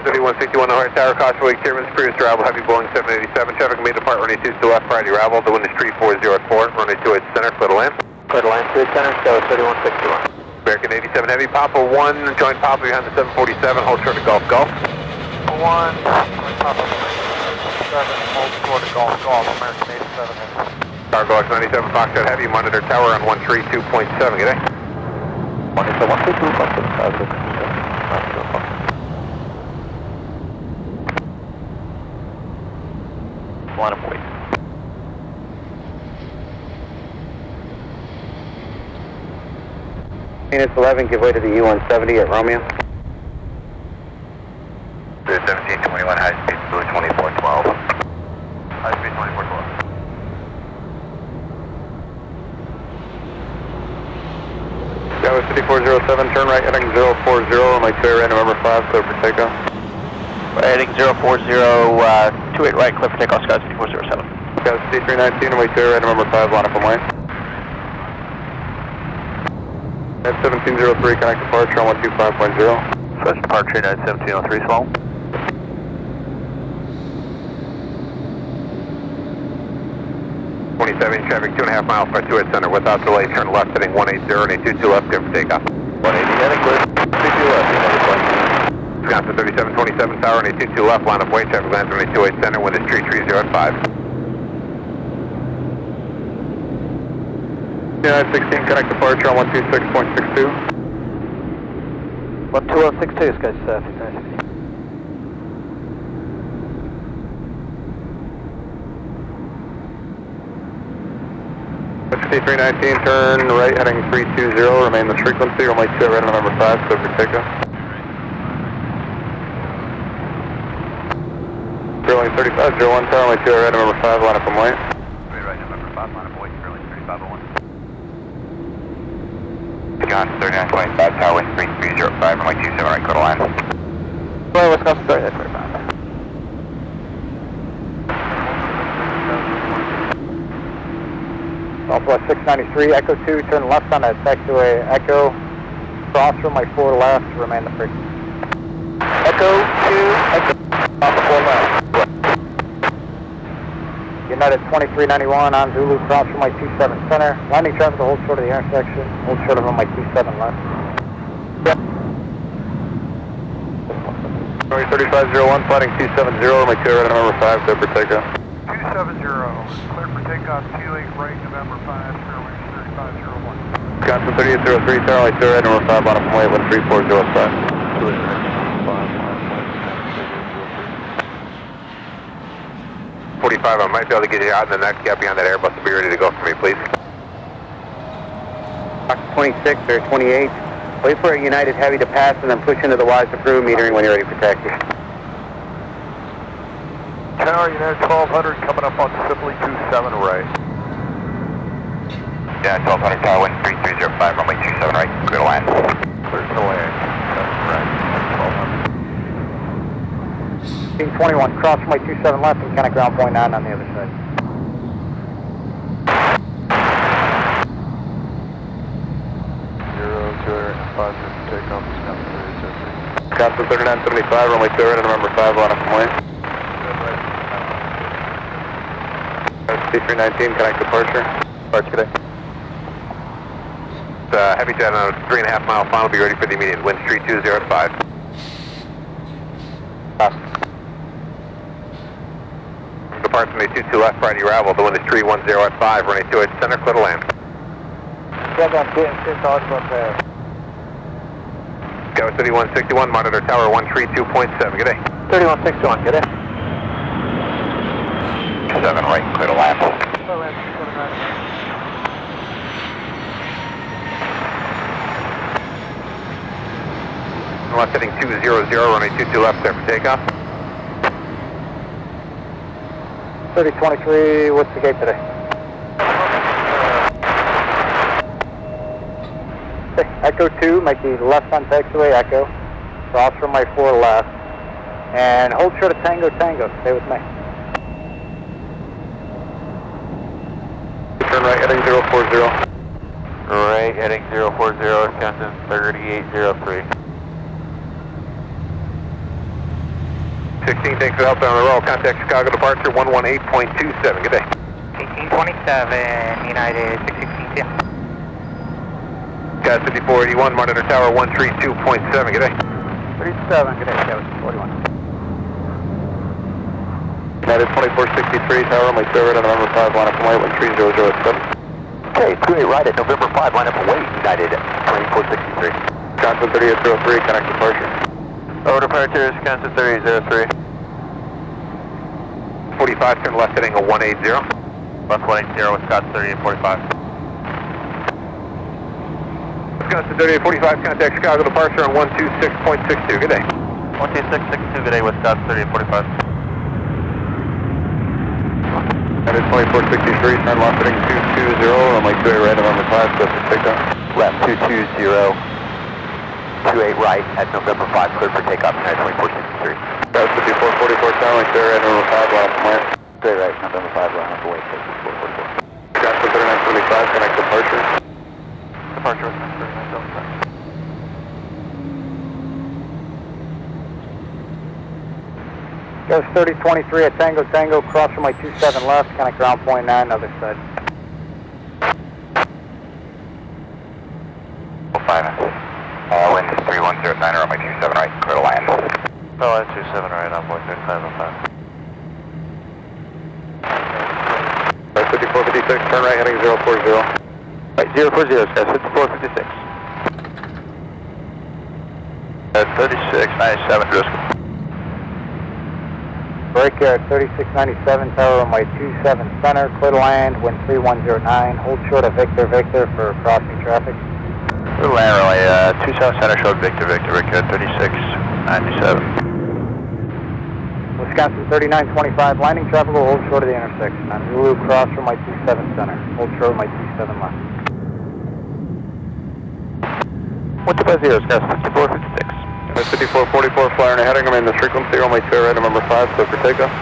3161 on Hart Tower, Causeway, Kierman's previous arrival, heavy Boeing 787, traffic may depart runway 2 to left, priority arrival, the wind is 3404, runway 28 center, clear to land. Clear to land, 3 center, Sky 3161. American 87 Heavy, Papa 1, join Papa behind the 747, hold short to Golf Golf. 1, Papa 7, hold short of Golf Golf, American 87 Heavy. Cargolux 97 Foxtrot Heavy, monitor tower on 132.7, good day. Monitor 132.7, Line of weight. Phoenix 11, give way to the U-170 at Romeo. 1721 high speed, blue 2412. High speed 2412. Java City 407, turn right heading 040, runway 28 right, November 5, clear for takeoff. Heading 040, uh, 28 right, clear for takeoff, Sky City 407. Java City 319, runway 28 right, November 5, line up and way. At 1703, connect departure on 125.0. First departure at 1703, swell. Twenty-seven traffic, two and a half miles by two at center. Without delay, turn left heading one eight zero and a two two left, clear for takeoff. One eighty heading clear. Two two left. Wisconsin thirty-seven twenty-seven tower and a two two left, line of way, traffic lands on a two eight center, wind is three three zero at five. United 16, connect departure on 126.62. 12062, Sky City. City 319, turn right heading 320, remain the frequency, runway 2 right on number 5, clear for takeoff. Drilling 3501, tower, runway 2 right on number 5, line up and wait. Right, November five, line of way, Sterling thirty-five oh one. Wisconsin thirty-nine twenty-five tower, wind three three zero five, runway two seven right, clear to land. Well, Wisconsin 39, 25. Southwest 693, Echo 2, turn left on that taxiway, Echo, cross runway 4 left, remain the frequency. Echo 2, Echo, on the 4 left. United 2391 on Zulu, cross from runway 27 center, landing traffic to hold short of the intersection, hold short of runway 27 left. Runway 3501, fighting 270, runway 2 right on number 5, clear for takeoff. 270, clear for takeoff, 28 right, November 5, airways 3501. Wisconsin 3803, tower, runway 2 right, number 5, line up and wait, wind 3405. Forty-five, I might be able to get you out in the next gap beyond that Airbus, be ready to go for me, please. Fox 26 or 28, wait for a United Heavy to pass and then push into the wise approved metering when you're ready for taxi. Tower, United 1200, coming up on Sibley 27 right. Yeah, twelve hundred tower, wind three three zero five, runway two seven right, clear to land. Clear to land. Right, 1521, cross runway 27 left and kind of ground point 9 on the other side. Zero, two, takeoff, Wisconsin 3975, runway 2 right on number 5, line up and wait. C319, connect departure. Departure today. Uh, heavy jet on a three and a half mile final, be ready for the immediate wind street two zero at five. Departs from a two two left, Friday arrival, the wind is three one zero at five, running two eight center, clear to land. Getting two thoughts up there. Tower City one sixty-one, monitor tower one three two point seven, good day. 3161, get in. Seven right, clear to land. Left heading two zero zero, running two two left, there for takeoff. 3023, what's the gate today? Echo 2, make the left on taxiway, Echo. Cross from my 4 left. And hold short of Tango Tango, stay with me. Turn right heading 040. Right, heading 040, Wisconsin 3803. 16, thanks for the help down the roll. Contact Chicago departure 118.27. Good day. 1827, United 616, yeah. Got 5481, monitor tower 132.7. Good day. 37, good day, that was 41. United 2463, tower, runway 2 right on number 5, line up and wait, wind 3007. Okay, 28 right at November 5, line up and wait. United 2463. Wisconsin 3803, connect departure. Over departure, Wisconsin 3803. 45, turn left heading a 180. Left 180, Wisconsin 3845. Wisconsin 3845, contact Chicago departure on 126.62. Good day. 12662, good day, Wisconsin 3845. That is 2463, turn left heading 220, runway 28 right, November 5, so for takeoff. Left 220, 28 right at November 5, clear for takeoff, United 2463. That's 5444, turn right there, right, November 5, line up? Straight right, November 5, line up away, 5444. Wisconsin 3975, connect departure. Departure Wisconsin 3975. Goes 3023 at Tango Tango, cross from runway 27 left, kind of ground point 9, other side. 5, uh, wind 3109, runway 27 right, clear to land. Oh, that's 27 right, envoy 3505. That's 5456, turn right heading 040. Right, 040, guys, 5456. At 3697, Driscoll. Brickyard 3697, tower runway 27 center, clear to land, wind 3109, hold short of Victor Victor for crossing traffic. Little land runway, uh, 2 South Center showed Victor Victor, Victor 3697. Wisconsin 3925, landing traffic will hold short of the intersection on Zulu cross runway 27 center, hold short runway 27 left. 150, Wisconsin 5456. That's 5444, flyer and heading, I'm in the frequency, runway 2 right, November 5, so for takeoff.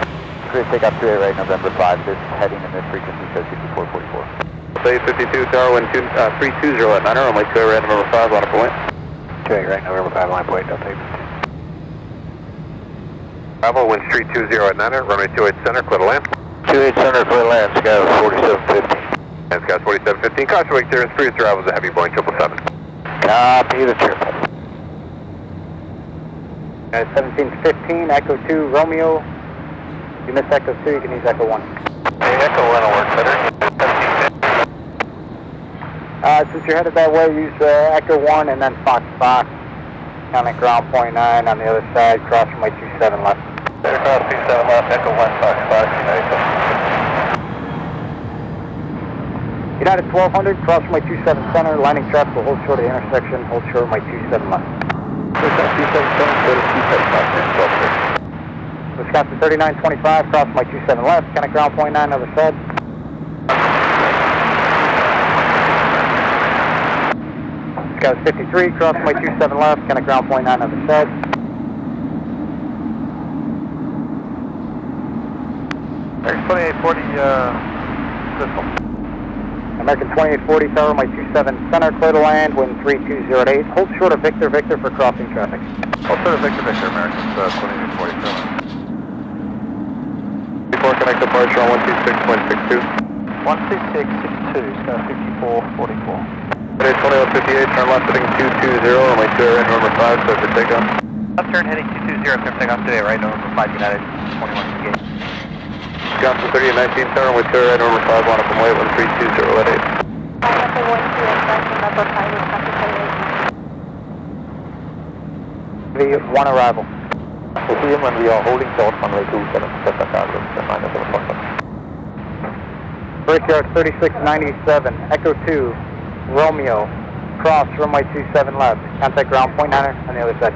Clear takeoff 28 right, November 5, this heading in this frequency says 5444. Say 52, tower wind 2, uh, 320 at 9, runway 2 right, November 5, line from where? 28 right, November 5, line point, Delta 8. Bravo, wind 320 at 9, runway 28 center, clear to land. 28 center, clear land, Sky 4750. And Scott 4715, caution wake clearance, previous arrival a heavy Boeing 777. Copy the triple. Uh, 1715, Echo 2, Romeo. If you missed Echo 2, you can use Echo 1. Hey, Echo 1 will work better. 1750. Uh, since you're headed that way, use uh, Echo 1 and then Fox Fox. Counting ground point 9 on the other side, cross runway 27 left. Cross 27 left, Echo 1, Fox, Fox, United United 1200, cross runway 27 center, landing traffic will hold short of the intersection, hold short runway 27 left. Wisconsin 3925, cross runway 27 left, connect ground point 9, other side. Wisconsin 53, cross runway 27 left, connect ground point 9, other side. American 2840, uh, Driscoll. American 2840, tower runway 27 center, clear to land, wind 3208. Hold short of Victor Victor for crossing traffic. Hold short of Victor Victor, American, uh, 2847. Before connect departure on 126.62. 12662, Sky 5444. That is 2158, turn left heading 220, runway 2 right, November 5, so for takeoff. Left turn heading 220, clear takeoff today, right, November 5, United 21 gate. Wisconsin 3819, turn runway 2 right, November 5, line up from wait, 132 at 8. The one arrival. We'll see him when we are holding short runway 27, set that down, minus 7 Brickyard 3697, Echo 2, Romeo, cross runway 27 left, contact ground point 9 on the other side.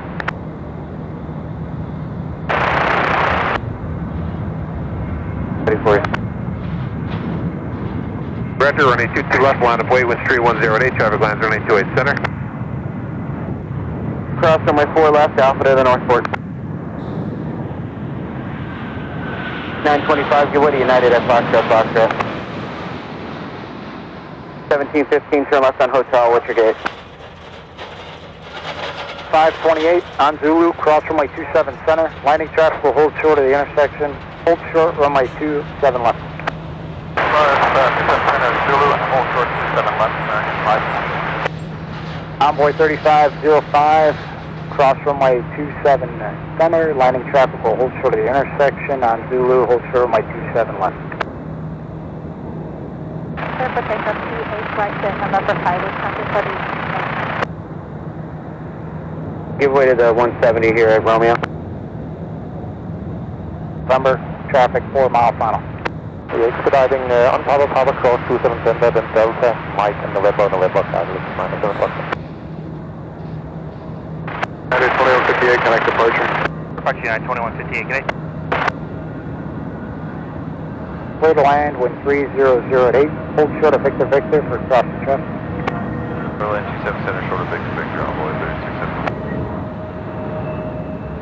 For you. Roger, running 22 left, line up, wait, wind 3108, traffic lines running 28 center. Cross runway 4 left, Alpha to the northport. 925, get ready, United at Foxtrot, Foxtrot. 1715, turn left on Hotel, what's your gate? 528 on Zulu, cross runway 27 center, landing traffic will hold short of the intersection, hold short runway 27 left. Zulu, hold short 27 left, American 5. Envoy 3505, cross runway 27 center, landing traffic will hold short of the intersection on Zulu, hold short runway 27 left. Clear for takeoff 28 right at November 5, Wisconsin Give way to the 170 here at Romeo. November, traffic, 4 mile final. We're expediting uh, on Papa Papa Cross 2700 and Delta, Mike and November, November, Charlie, minus 7 o'clock. That is 2158, connect departure. Departure United uh, 2158, connect. Clear to land when 3008, hold short of Victor Victor for crossing traffic. Berlin 277 short of Victor Victor, on way 3270.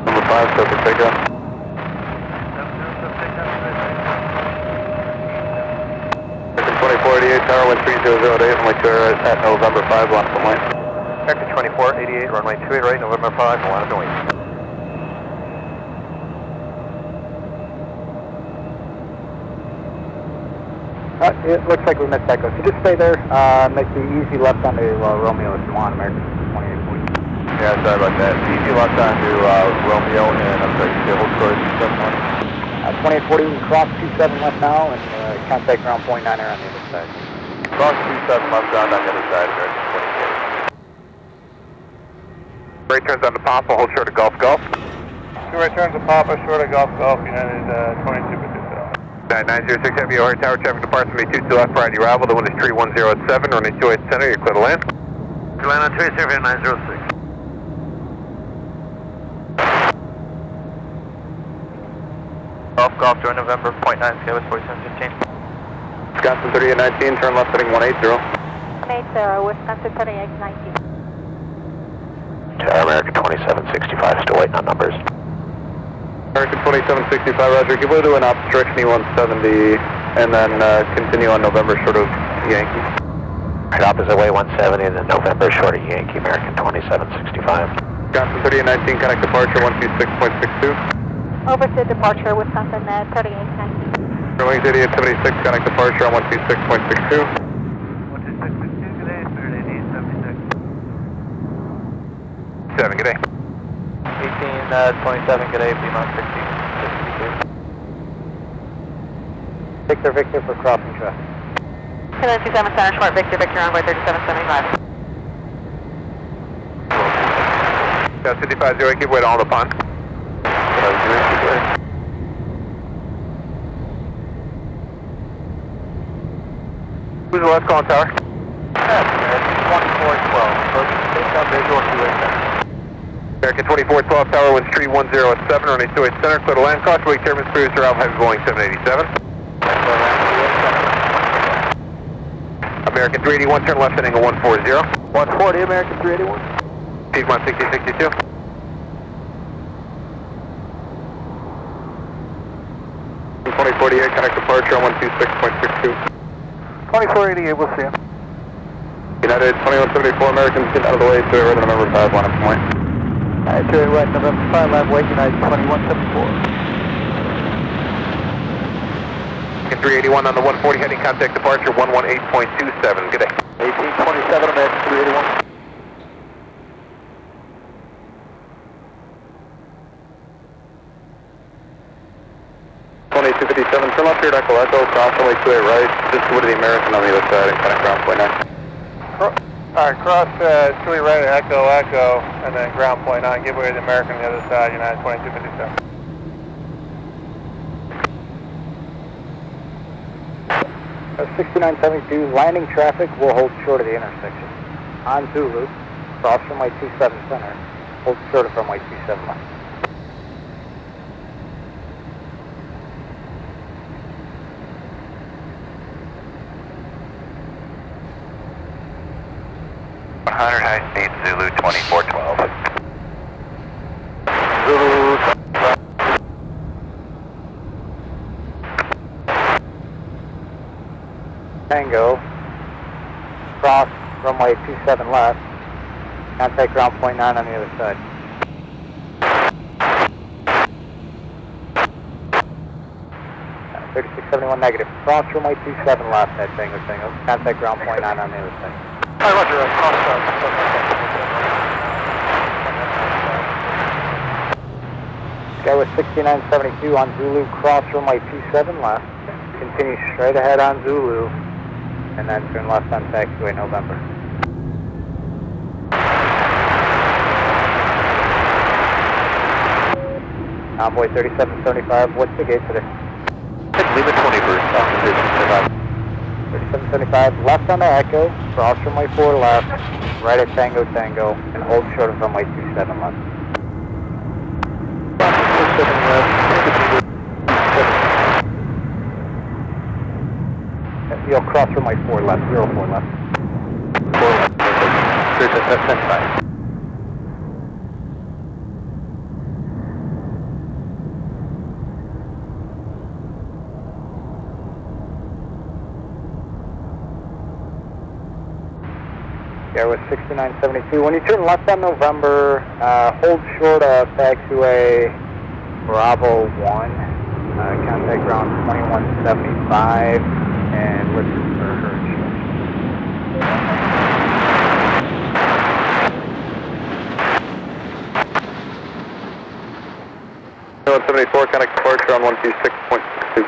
Number 5 Circle takeoff. American 2488, tower wind 3008, runway 28 at November 5, left and wait. American 2488, runway 28 right, November 5, line up and wait. Uh, it looks like we missed Echo. So just stay there. Uh, make the easy left onto uh, Romeo if you want, American 28. Yeah, sorry about that. Easy left onto uh, Romeo and I'm sorry, you hold course 71. Uh, 2840, we can cross 27 left now and uh, contact ground point 9 on the other side. Cross 27 left on the other side, American 28. Right turns on to Papa, hold short of Golf Golf. Two right turns to Papa, short of Golf Golf, United uh, 2257. 906 Heavy O'Hare Tower, traffic departs from 22 left prior to arrival. The wind is 3107, runway 28 center, you're clear to land. To land on 27 906. Golf Golf, join November, point 9, Skywest 4715. Wisconsin 3819, turn left heading 180. 180, Wisconsin 3819. Tower American 2765, still waiting on numbers. American 2765, roger. Give way to an ops direction E170 and then uh, continue on November short of Yankee. Right opposite way 170 and then November short of Yankee American 2765. Wisconsin 3819, connect departure 126.62. Over to departure, Wisconsin uh, 3819. Runway 8876, connect departure on 126.62. 12662, good day, Spirit 8876. 7, good day. 18 uh, 27, good day, Fremont 16, 62. Victor Victor for crossing traffic. 27 Center, short Victor Victor, runway 3775. South 550, keep way to all the pond. Who's the last calling tower? American 2412, approach based on visual two-way center. American 2412 Tower, wind 3107, runway 28 center, clear to land, wake chairman, producer, Alpha Heavy Boeing 787. American 381, turn left heading 140. 140, American 381. Piedmont 6062. Twenty forty eight, connect departure on one two six point six two. 2488, we'll see you. United twenty one seventy four Americans get out of the way to right on November five, one up point. Alright, to right, November 5, lab wait, United 2174. 381 on the 140 heading contact departure 118.27. Good day. 1827, American 381. Twenty two fifty seven, turn left here at Echo Echo, cross runway two eight right, just to the American on the other side and connect ground point nine. Alright, cross uh, Chewy right at Echo Echo, and then ground point 9, give way to the American on the other side, United 2257. Uh, 6972, landing traffic will hold short of the intersection. On Zulu, cross runway 27 center, hold short of runway 27 left. One hundred high speed Zulu twenty four twelve. Zulu Tango, cross runway 27 left, contact ground point 9 on the other side. Uh, 3671 negative, cross runway 27 left at Tango Tango, contact ground point 9 on the other side. Alright, roger, uh, cross uh, Guy with 6972 on Zulu, cross runway 27 left, continue straight ahead on Zulu, and then turn left on taxiway November. Envoy 3775, what's the gate today? Lima 21st, off position, survive. 3775, left on the Echo, cross runway 4 left, right at Tango Tango, and hold short of runway 27 left. You'll cross runway 4 left, 04 left. 4 left, 3775. Airway 6972. When you turn left on November, uh, hold short of taxiway Bravo 1, uh, contact ground 2175, and we're for her. One contact departure on 126.2.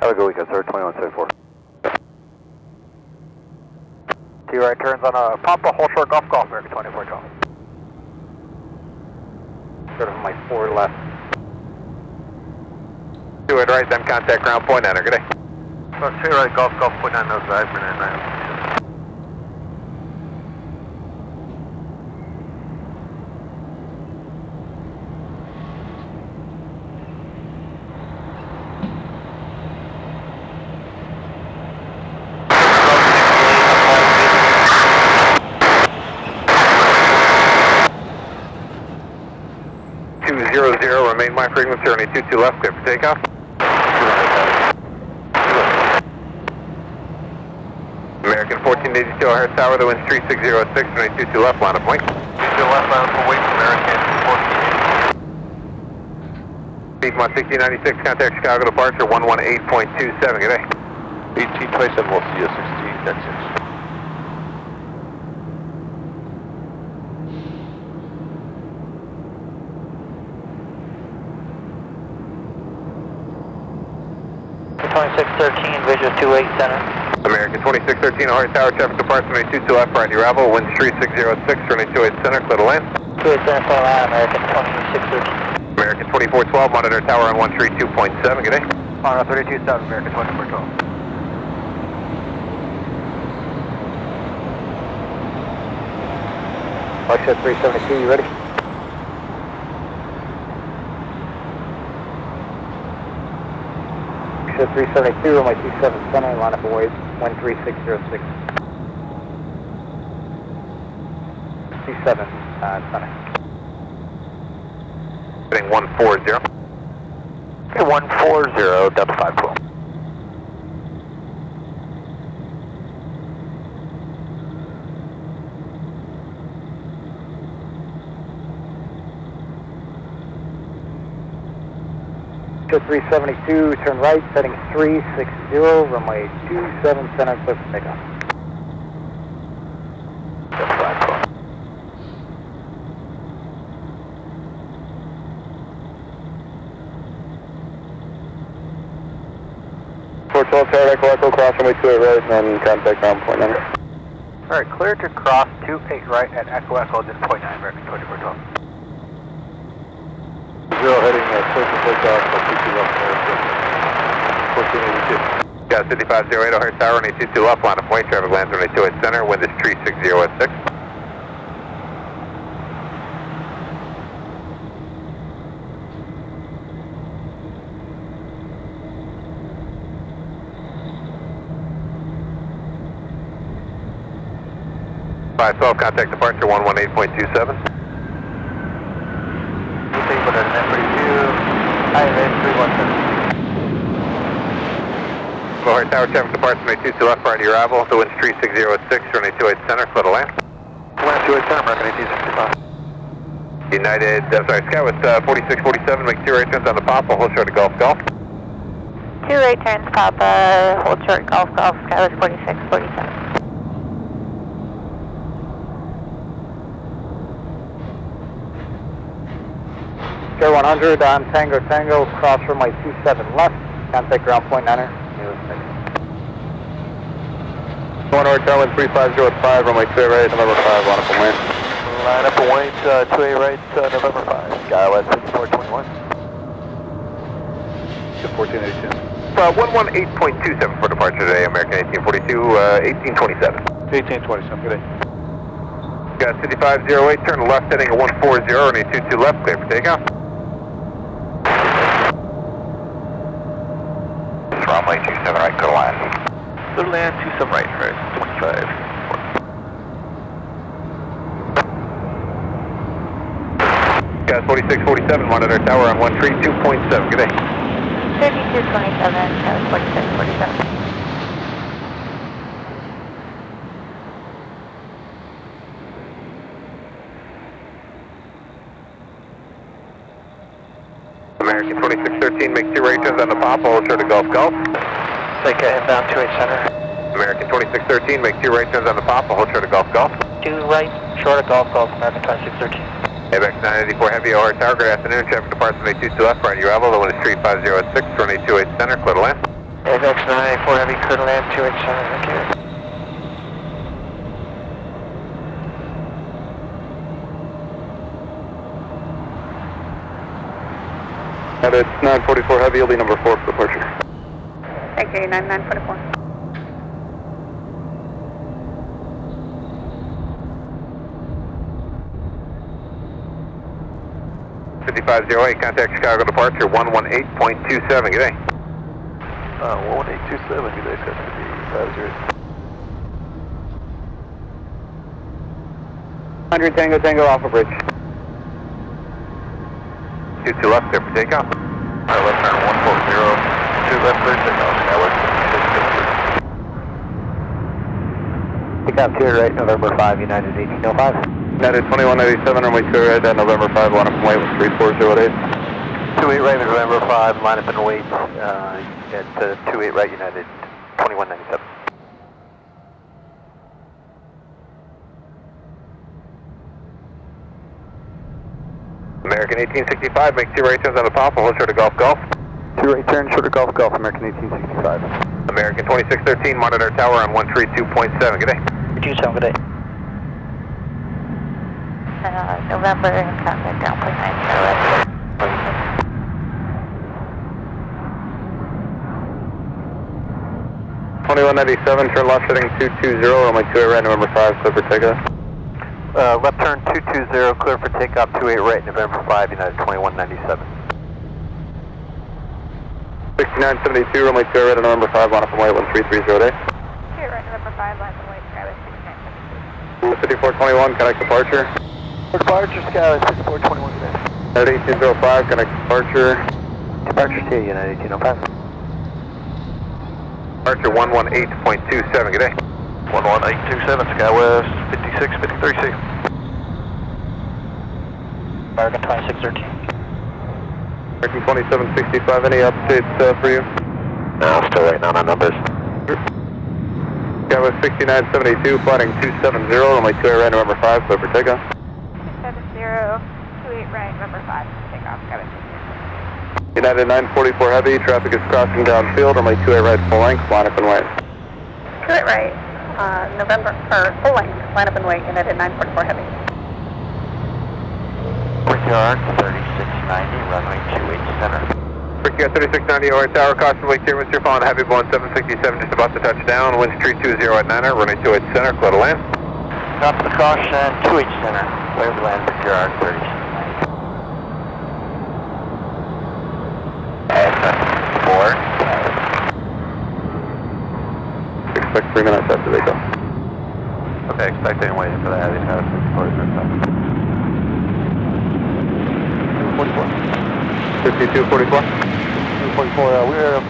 Have a good weekend, sir. 2174. T right turns on a pop. Contact ground point niner. Good day. Oh, so two right, golf, golf, point nine, no drive, nine nine. Two zero zero, remain my frequency, only two two left, clear for takeoff. American 1482 O'Hare Tower, the wind's 3606, runway 22 left, line of point. Two left line for wait, American Beacon 1696, contact Chicago departure 118.27, good day. Eighteen twenty-seven, we'll see you sixteen, ten six. Twenty-six thirteen, Visual two eight center. American 2613 O'Hare Tower, traffic departure 22 left, right arrival, wind 3606, runway 28 center, clear to land. Two eight center, full line, American twenty-six thirteen. American 2412, monitor tower on 132.7, good day. On thirty-two seven, American twenty-four twelve. Foxtrot 372, you ready? Foxtrot 372, runway 27 center, line up away, 13606. 27 uh, center. Heading 140. Okay, one four zero, Delta five twelve. Foxtrot 372, turn right, setting 360, runway 27 center, clear for takeoff. Delta five twelve. Four twelve, Tarac, Echo, cross runway two eight right, and then contact ground point nine. All right, clear to cross two eight right at Echo Echo, then point nine, American twenty-four twelve. Zero heading, uh, clear for takeoff, two two left, American. Fourteen eighty-two. Got 5508 O'Hare Tower, runway 22 left, line of point, traffic lands runway 28 center, wind is 36006. Five twelve, contact departure one one eight point two seven. Disabled at an thirty-two, IMS three one seven. O'Hare Tower, traffic departure runway two two left, prior to your arrival. The wind's three six zero six, runway two eight center, clear to land. Land two eight center, American eighteen sixty-five. United, I'm sorry, Sky with uh, 4647, make two right turns on the pop, hold short to Golf Golf. Two right turns, Papa, hold short, Golf Golf, Skywest 4647. Square 100 on Tango Tango, cross runway 27 left, contact ground point niner, Needless six. One O'Hare Tower, wind three five zero at five, runway two right, November five, line up and wind. Line up and wait, uh, two right, uh, November five, Skywest fifty-four twenty-one. Fourteen eighty-two. Uh, 118.27 for departure today, American 1842, uh, 1827. Eighteen twenty-seven, good day. Got 5508, turn left heading at 140, runway 22 left, clear for takeoff. runway 27 right, clear to land. Clear to land, 27 right, horizon 25. Gas 4647, monitor tower on 132.7. Good day. 3227, Tower 4647. American 2613, make two right turns on the pop, hold short of Golf Golf. Take a inbound 28 center. American 2613, make two right turns on the pop, hold short of Golf Golf. Two right, short of Golf Golf, American 2613. ABEX 984 Heavy, OR Tower, good afternoon. Traffic departs from 822 left, right arrival, the wind is street 506, runway 28 center, clear to land. AVX 984 Heavy, clear to land, 28 center, thank you. And it's 944 Heavy, yielding number 4 for departure. Thank you, 9944. 5508, contact Chicago departure 118.27, good day. Uh, 1827, good day, Cessna 50. 100 Tango Tango Alpha Bridge. 22 left, there for takeoff. Alright, left turn 140, two left, clear signal, Skywest 5653. Pick up clear right, November 5, United 1805. United 2197, runway 2 right at November 5, line up and wait with 3408. 28 right, November 5, line up and wait uh, at uh, 28 right, United 2197. American 1865, make two right turns on the pop, hold short of Golf Golf. Two right turn, short of Golf Golf, American 1865. American 2613, monitor tower on 132.7, good day. Two good day. Uh, November, contact down point 9, Tower 2197, turn left heading 220, runway two eight right, November 5, clear for takeoff. Uh, left turn 220, clear for takeoff, 28 right, November 5, United 2197. 6972, runway 2 right November 5, line up and wait 1330. Here, right, November 5, line and wait, Skyway 6972. 5421, connect departure. Departure, Skyway 6421 today. United 1805, connect departure. Departure to United 1805. Departure 118.27, good day. 11827, Skywest 5653C. American 2613. American 2765, any updates uh, for you? No, still waiting on our numbers. Skywest 6972, flighting 270, runway 2 right, November 5, clear for takeoff. 670, 28 right, November 5, takeoff, Skyway 6972. United 944 Heavy, traffic is crossing downfield, runway 2 right, full length, line up and wait. Two right, uh, November, or full length, line up and wait, United 944 Heavy. Brickyard 3690, runway 28 center. Brickyard 3690, OR Tower, caution wait here, Mr. Fawn, Heavy Boeing 767, just about to touch down, wind street 20 at 9er, runway 28 center, clear to land. Top of the caution, 28 center. Clear to land, Brickyard 3690. Four. Expect three minutes after they go. Okay, expecting waiting for the heavy house. 5244. 244, uh, we're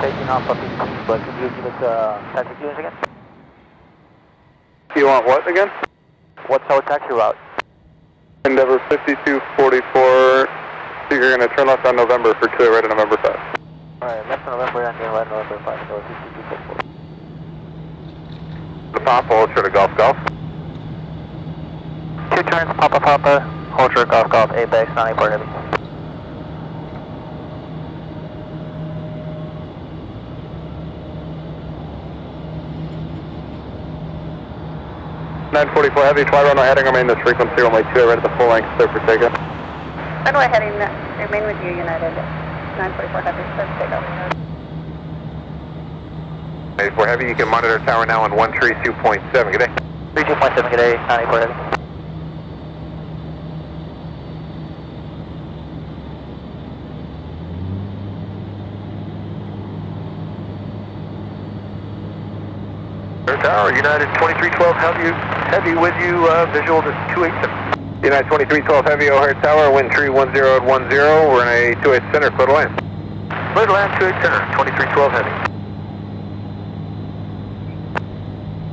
taking off of BP, but can you give us uh, taxi clearance again? You want what again? What's our taxi route? Endeavor 5244. You're going to turn left on November for 2 right at November 5. Alright, left November and then right November 5, so 5244. The pop, hold short of Golf Golf. Two turns, Papa Papa, hold your golf golf, ABEX 94 heavy. Nine forty-four heavy, fly runway heading, remain this frequency, runway two, right at the full length, clear for takeoff. Runway heading, remain with you, United 944 Heavy, clear for takeoff. 94 Heavy, you can monitor tower now on 132.7. Good day. 32.7, good day, 94 Heavy. Tower, United 2312 Heavy, heavy with you, uh, visual to 287. United 2312 Heavy, O'Hare Tower, wind 310 at 10, we're in a 28 center, clear to land. Clear to land, 28 center, 2312 Heavy.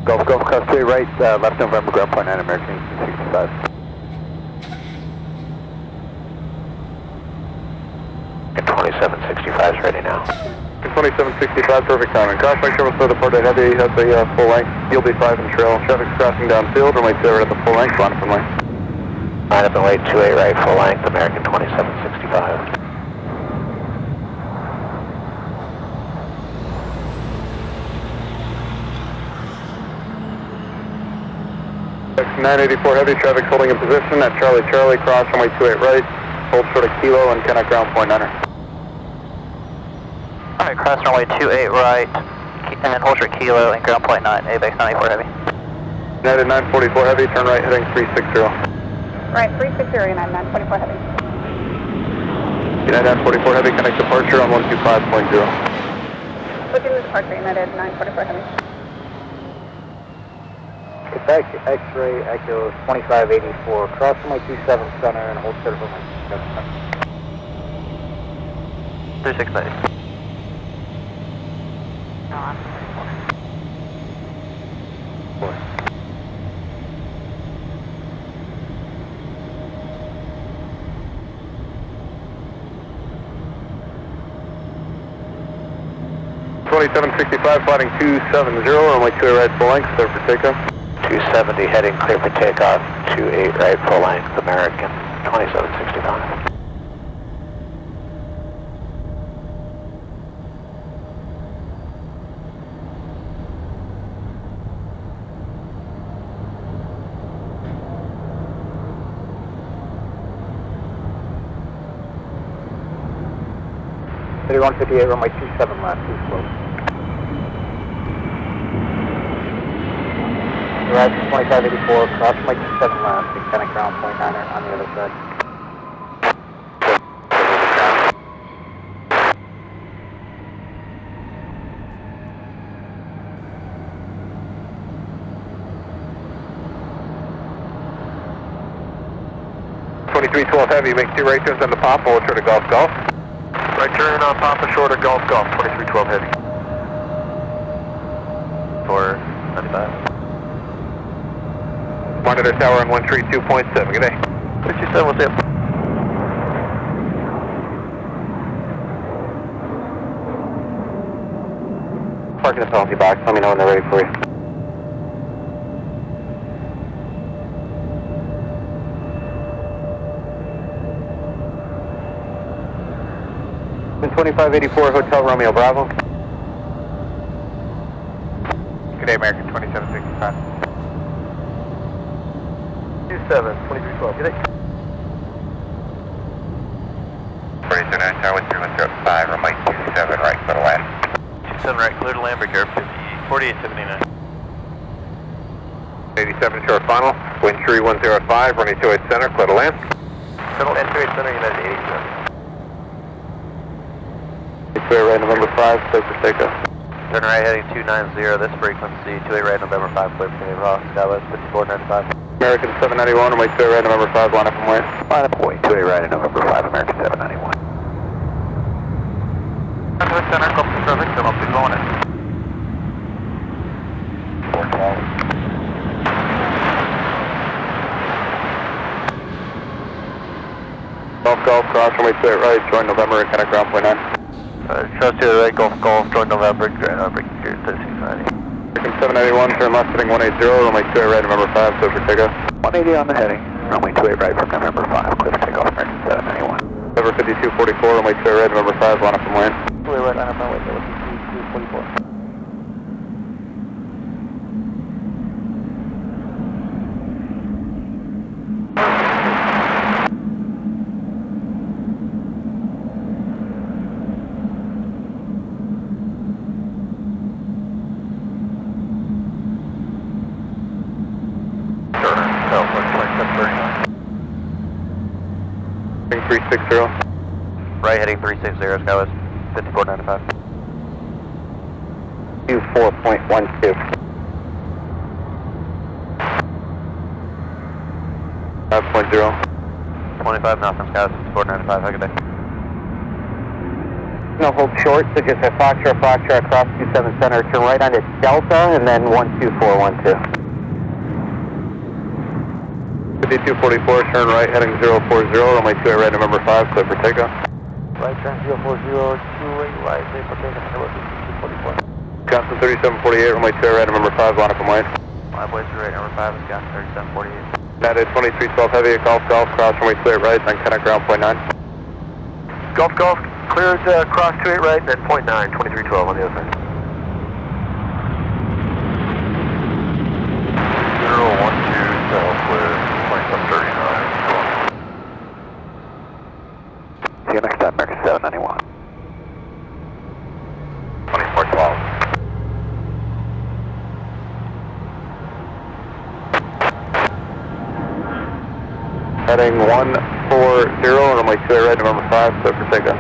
Golf Golf Cross 2 right, uh, left November, ground point 9, American 65. And 2765 is ready now. 2765, perfect timing. Cross make sure slow the port heavy, that's a uh, full length. You'll be 5 and trail. Traffic's crossing downfield, runway 2 at the full length, line up and lane. Line up and wait, 28 right, full length, American 2765. 984 heavy traffic holding in position at Charlie Charlie, cross runway 28 right, hold short of kilo and connect ground point niner. Alright, cross runway 28 right, and then hold short kilo and ground point 9, ABEX 94 heavy. United 944 heavy, turn right heading 360. Right, 360 United 944 heavy. United 944 heavy, connect departure on 125.0. Looking the departure United 944 heavy. Quebec X-ray Echo 2584, cross runway 27 center and hold short of runway 27 center. 3690. No, I'm Twenty-seven sixty-five, flighting two seven zero, runway two full length, clear for takeoff. 270 heading clear for takeoff, 28 right, full length, American. 2765. Thirty-one fifty-eight, runway two seven left, twenty-five eighty-four, cross runway two seven left, extending ground point niner on the other side. Twenty-three twelve heavy, make two right turns on the pop, hold short of Golf Golf. Right turn on Papa, short of Golf Golf, twenty-three twelve heavy. For 95. Monitor tower on 132.7. Good day. 57, what's up? Park in the penalty box. Let me know when they're ready for you. In 2584 Hotel Romeo Bravo. Good day, American 27. 7, 2312. Get it. Fraser Tower, with 315, runway 27 right, clear to land. 27 right, clear to Lambert break air 50, 4879. 87 short final, wind 3105, running 28 center, clear to land. Settle entry at center, United 87. It's clear right, November 5, clear for takeoff. Turn right heading 290, this frequency, 28 right, November 5, clear for takeoff, Skywest 5495. American seven ninety-one, runway two right, November five, line up and wait. Line up and wait, 28 right, November 5, American 791. Northwest Center, to traffic, come up, going in. Golf Golf, cross runway two right, join November and connect ground point nine. Uh, trust to the right, Golf Golf, join November, Grand Number, 3690. American seven ninety-one, turn left heading one eight zero, runway two right, November five, clear for takeoff. 180 on the heading, runway 28 right from November 5, clear for takeoff, American 791. November fifty-two forty-four, runway two right, November five, line up and wait. Clear right, line up, and wait, 244. 360. Right heading 360, Skywest 5495. 24.12. 5.0. 25 nothing, Skywest 5495, have a good day. No, hold short, so just a Foxtrot, Foxtrot, cross 27 center, turn right onto Delta, and then 12412. 5244, turn right, heading 040, runway 28 right, November 5, clear for takeoff. Right turn 040, 28 right, clear for takeoff, number 5244. Wisconsin 3748, runway 28 right, November 5, line up and wait. My boys right, number 5, Wisconsin 3748. United 2312 heavy at Golf Golf, cross runway 28 right, then connect ground point 9. Golf Golf, cleared uh, cross 28 right, then point 9, 2312 on the other side. Zero one two southwest, point one thirty nine. See you next time, American 791. 2412. Heading 140, runway 28 right, November 5, clear for takeoff.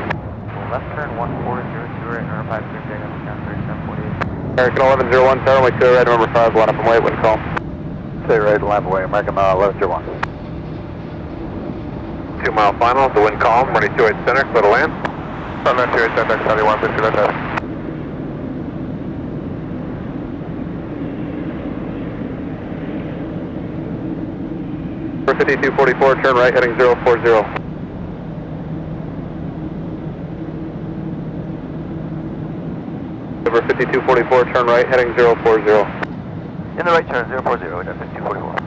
Left turn 1402 right, number 5, clear takeoff, Wisconsin 3748. American 1101, tower, runway 28 right, November 5, line up and wait, wind call. Stay right, line up and American uh, 1101. Two mile final, the wind calm, running 28 center, clear to land. Runway 28 center, 71, 50 For 5244, turn right, heading 040. Over 5244, turn right, heading 040. In the right turn, 040, at 5244.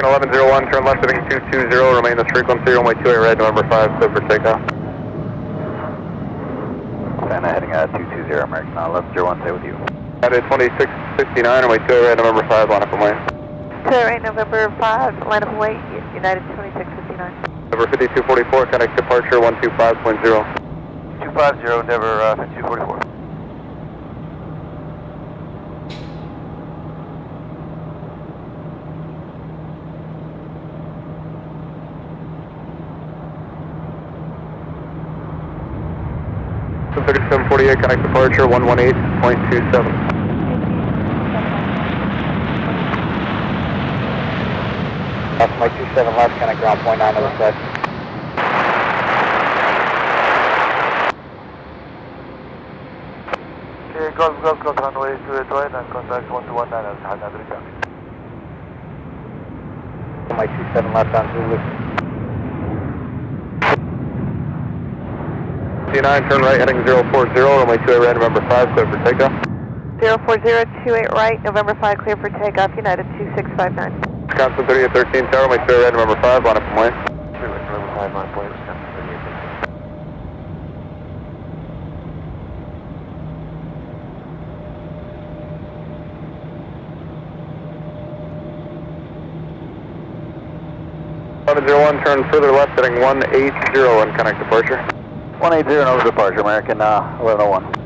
American 1101, turn left, heading 220, remain this frequency, runway 28 red, November 5, clear for takeoff. Santa heading at 220, American uh, 1101, stay with you. United 2659, runway 28 right, November 5, line up and wait. To right, November 5, line up and wait, United 2659. Over 5244, connect departure 125.0. 250, Endeavor uh, 5244. So 3748, connect departure 118.27. That's my 27 left, kind of ground point 9 other side. Okay, Golf Golf Golf runway 28 right and contact 1219 as Hanadri traffic. My 27 left on Zulu. 59, turn right, heading 040, runway 28 right, November 5, clear for takeoff. 04028 right, November 5, clear for takeoff, United 2659. Wisconsin 3813, tower, runway 28 right, November 5, line up and right, November 5, line point, Wisconsin 38. Eleven zero one, turn further left, heading 180 and connect departure. 180 and over departure, American uh, 1101.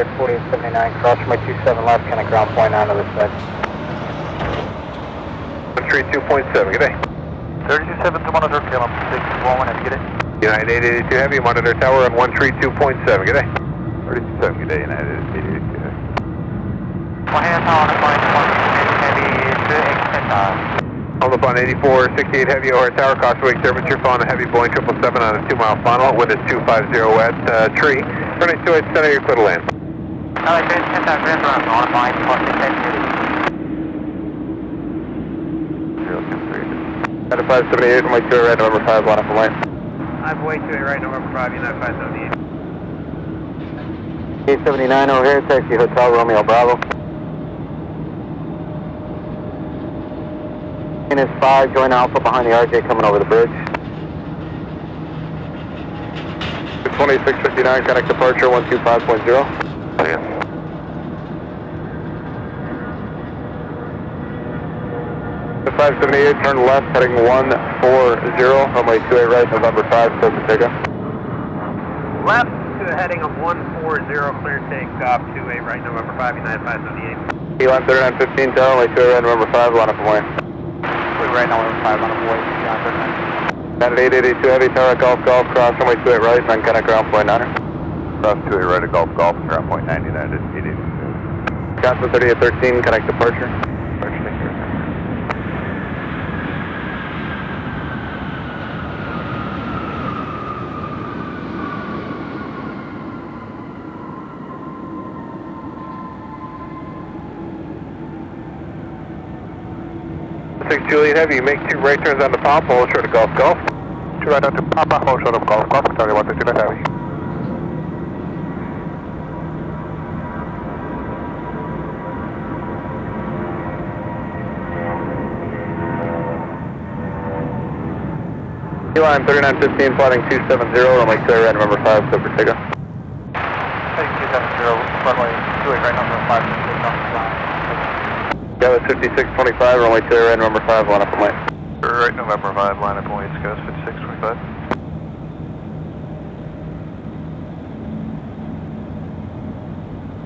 Secured 4879, cross my 27 left, connect ground point point 9 other side. 132.7, good day. 327 to monitor, Calum 611, and get it. United 882 Heavy, monitor tower on 132.7, good day. 37, good day, United 882. Mahana on the point, heavy, extend time. On the phone 84, 68 Heavy, O'Hare Tower, Causeway service, your phone, a heavy Boeing 777 on a 2 mile final, wind is 250 at uh, tree. Running 28 center, you're clear to land. LA 10 time, grand run, line, point 10 United 578, runway 28 right, number 5, line up and wait. I'm way to it right, November 5, United 578. 879 over here, taxi Hotel Romeo Bravo. Minus 5, join Alpha behind the RJ coming over the bridge. 2659, connect departure 125.0. The 578, turn left, heading 140, runway 28 right, November 5, clear for takeoff. Left to a heading of 140, clear takeoff, 28 right, November 5, United 578. Elon 3915, tower, runway 28 right, November 5, line up and wait. Right now, 5 on the way, John At 882 Heavy Tower, Golf Golf, cross runway 28 right, and then connect ground point 9. Cross 28 right at Golf Golf, ground point 99 at 882. Johnson 3813, connect departure. Six Juliet Heavy, make two right turns on the Papa, hold short of Golf Golf. Two right onto Papa, hold short of Golf Golf, target one Juliet Heavy. Line 3915, plotting 270, runway 28 right, number 5, Silver Tiga. Heading 270, runway 28 right, number 5, Go with 5625, runway 28 right, number 5, line up and lane. Right, November 5, line up and wait, Scott, 5625.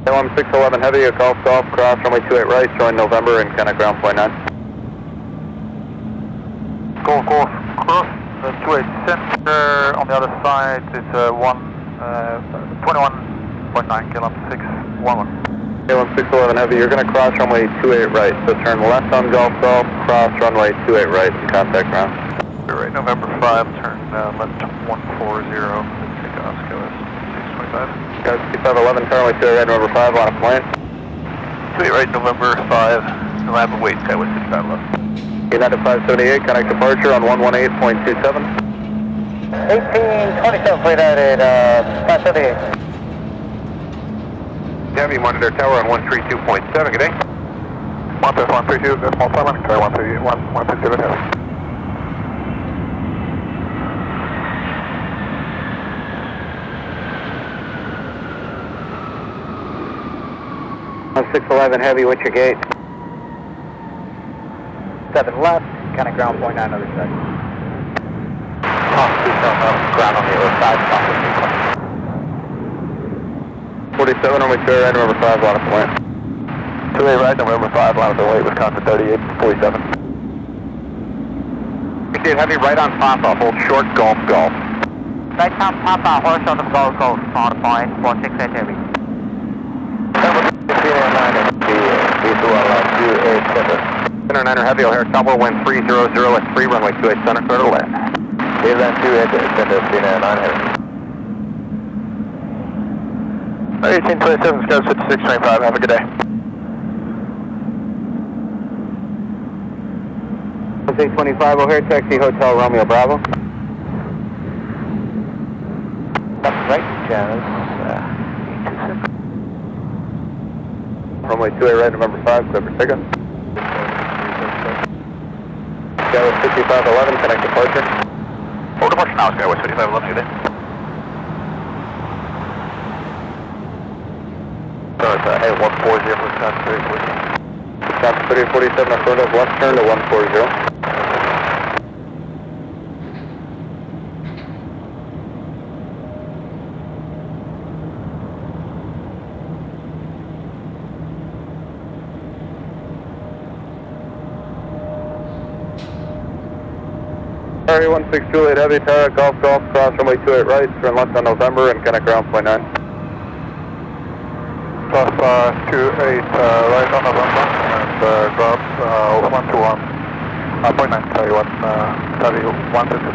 L 611 Heavy, a Golf Golf, cross runway 28 right, join November and connect ground point 9. Golf Golf, cross the 28 center, on the other side it's uh, one, uh, 21.9 kilometers, 611. L 611 Heavy, you're going to cross runway 28 right, so turn left on Golf Golf, cross runway 28 right, and contact ground. Right, November 5, turn uh, left 140, take Oscar, 625. Guys, 5511, turn right 28 right, number 5, line up and lane. Sweet, right, November 5, line up and wait, Skyway 65 left. United 578, connect departure on 118.27. 1827, fleet out at uh, 578. Heavy monitor tower on 132.7, good day. 132, decimal 7, carry 132, 132, heavy. 611 Heavy, what's your gate? 7 left, kind of ground point 9 other side. Cross 270, ground on the other side, cross 47, runway 28 right, number 5, line up and lane. 28 right, November 5, line up and wait, Wisconsin 38, 47. 68 Heavy, right on Papa, hold short Golf Golf. Right down Papa, horse on the Gold Coast, on point, 168 heavy. Center 9er Heavy, O'Hare Tower, wind 300 at 3, runway 28 center, clear to land. Cleveland 2, enter, center, Cena 9 heavy. 1827, Scott 5625, have a good day. 625 O'Hare Taxi Hotel Romeo Bravo. That's right, Janice. Uh, runway 28 right, number 5, clear for takeoff. SkyWest 5511, connect departure. Oh, departure now, SkyWest 5511, good day. So it's uh, 8140, Wisconsin 3040. Wisconsin 3047, affirmative, left turn to 140. Harry 16 Juliet Heavy Tower, Golf Golf, cross runway 28 right, turn left on November and connect ground point 9. Plus uh, 28 uh, right on November and uh, drop uh, 121. Uh, point 9, sorry, one, uh, sorry, 150.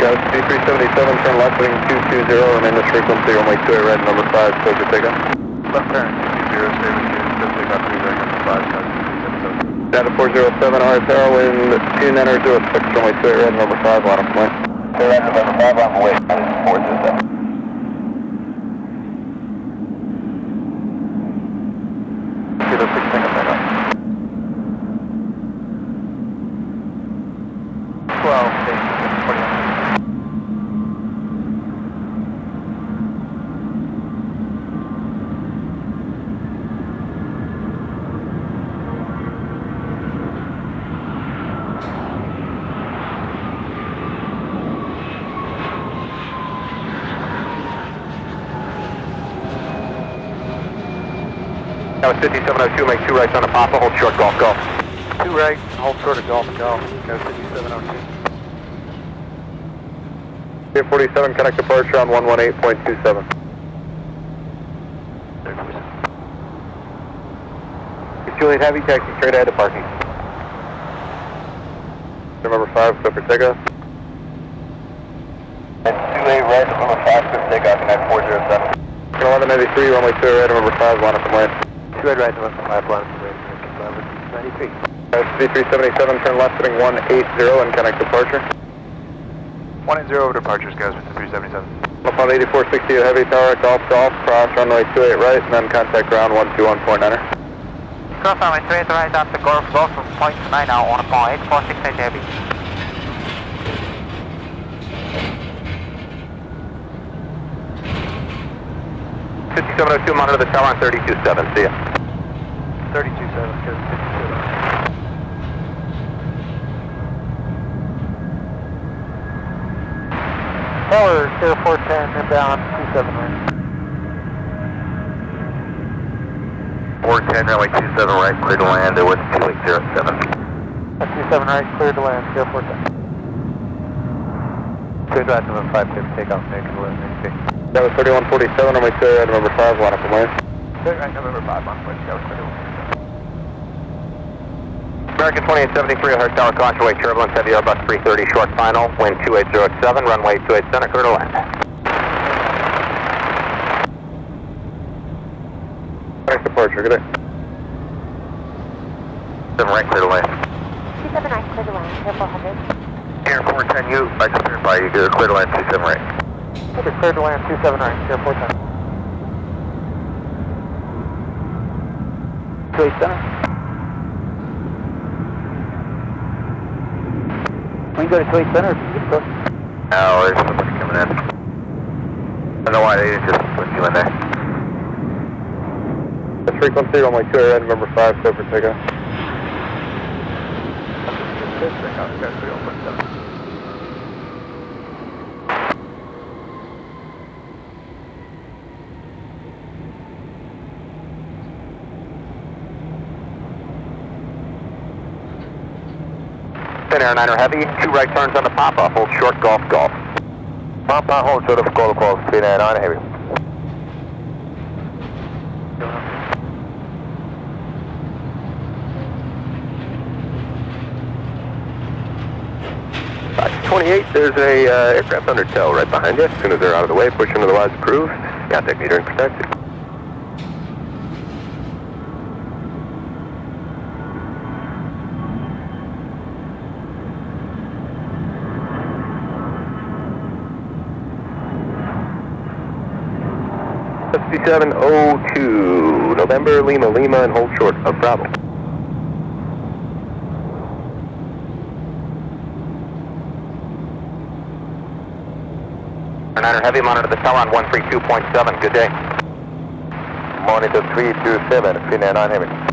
Guys, D377, turn left wing 220, remain this frequency, runway 28 right, number 5, close your takeoff. Left turn, 20, stay with you, just take off 3 right, number 5, sorry. Data 407, RS Tower, wind 2906, runway 28 right, number 5, line up point. 28 right, November 5, I'm away, 407. Zero six seconds, right up. Twelve, eight, forty-one. That 5702, make two rights on the Papa, hold short Golf Golf. Two right, hold short of golf, golf, go 5702. 47, connect departure on 118.27. Juliet Heavy, taxi straight ahead to parking. Number 5, clear for takeoff. 28 right, number 5, clear takeoff, and at 407. 1193, runway 2 right, number 5, line up and land. 2 right, 5, line up 93. SB377, turn left heading 180 and connect departure. 180 over departures, guys, with the 377. Upon 8460 at Heavy Tower, Golf Golf, cross runway 28 right, and then contact ground 121.9er. Cross runway 28 right after Golf Golf from point 9 now on point 468 heavy. Fifty-seven oh two, monitor the tower on thirty-two-seven, see ya. 32.7, good. 52. Tower, Air 410, inbound, 27 right. 410, runway two-seven right, clear to land, there with two eight zero seven. 27 right, clear to land, Air 410. Good right, number 5, clear to take off, make it left, next That was 3147, runway 2 right, number 5, line up and land. Good right, number 5, on point, that was clear to land. American 2873, O'Hare Tower, caution wake turbulence, heavy Airbus 330, short final, wind 28087, runway 28 center, clear to land. Connect departure, good day. 7 right, clear to land. 27 right, clear to land, Air 400. Air 410, you, I just verify you, good, clear to land, 27 right. Okay, clear to land, 27 right, Air 410. 28 center. We can go to 28 center if you get close. Oh, there's somebody coming in. I don't know why they didn't just put you in there. That's frequency, runway 2 right, number 5, clear for takeoff. Ten Air 9er Heavy, two right turns on the pop-off, hold short, golf, golf. Pop-off, hold short of to call, 10 Air 9 Heavy. Box 28, there's a uh, aircraft under tow right behind you. As soon as they're out of the way, push into the wise approved. Contact metering protected. Sixty-seven oh Oh two, November Lima Lima, and hold short of Bravo. Niner Heavy, monitor the tower on 132.7. Good day. Monitor 327, Finnair 9 Heavy.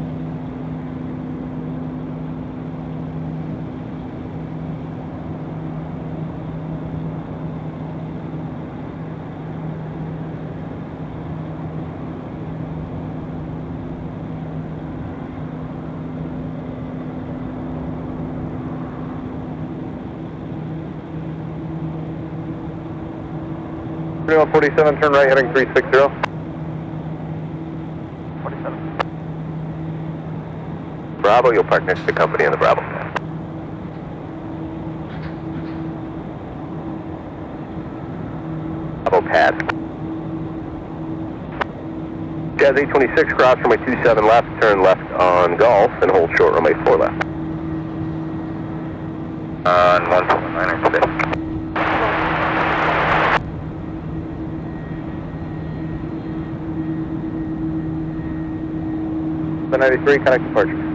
47, turn right heading 360. 47. Bravo, you'll park next to the company on the Bravo. Bravo pad. Jazz 826, cross runway 27 left, turn left on Golf and hold short runway 4 left. On 149 or 6. Delta 93, connect departure.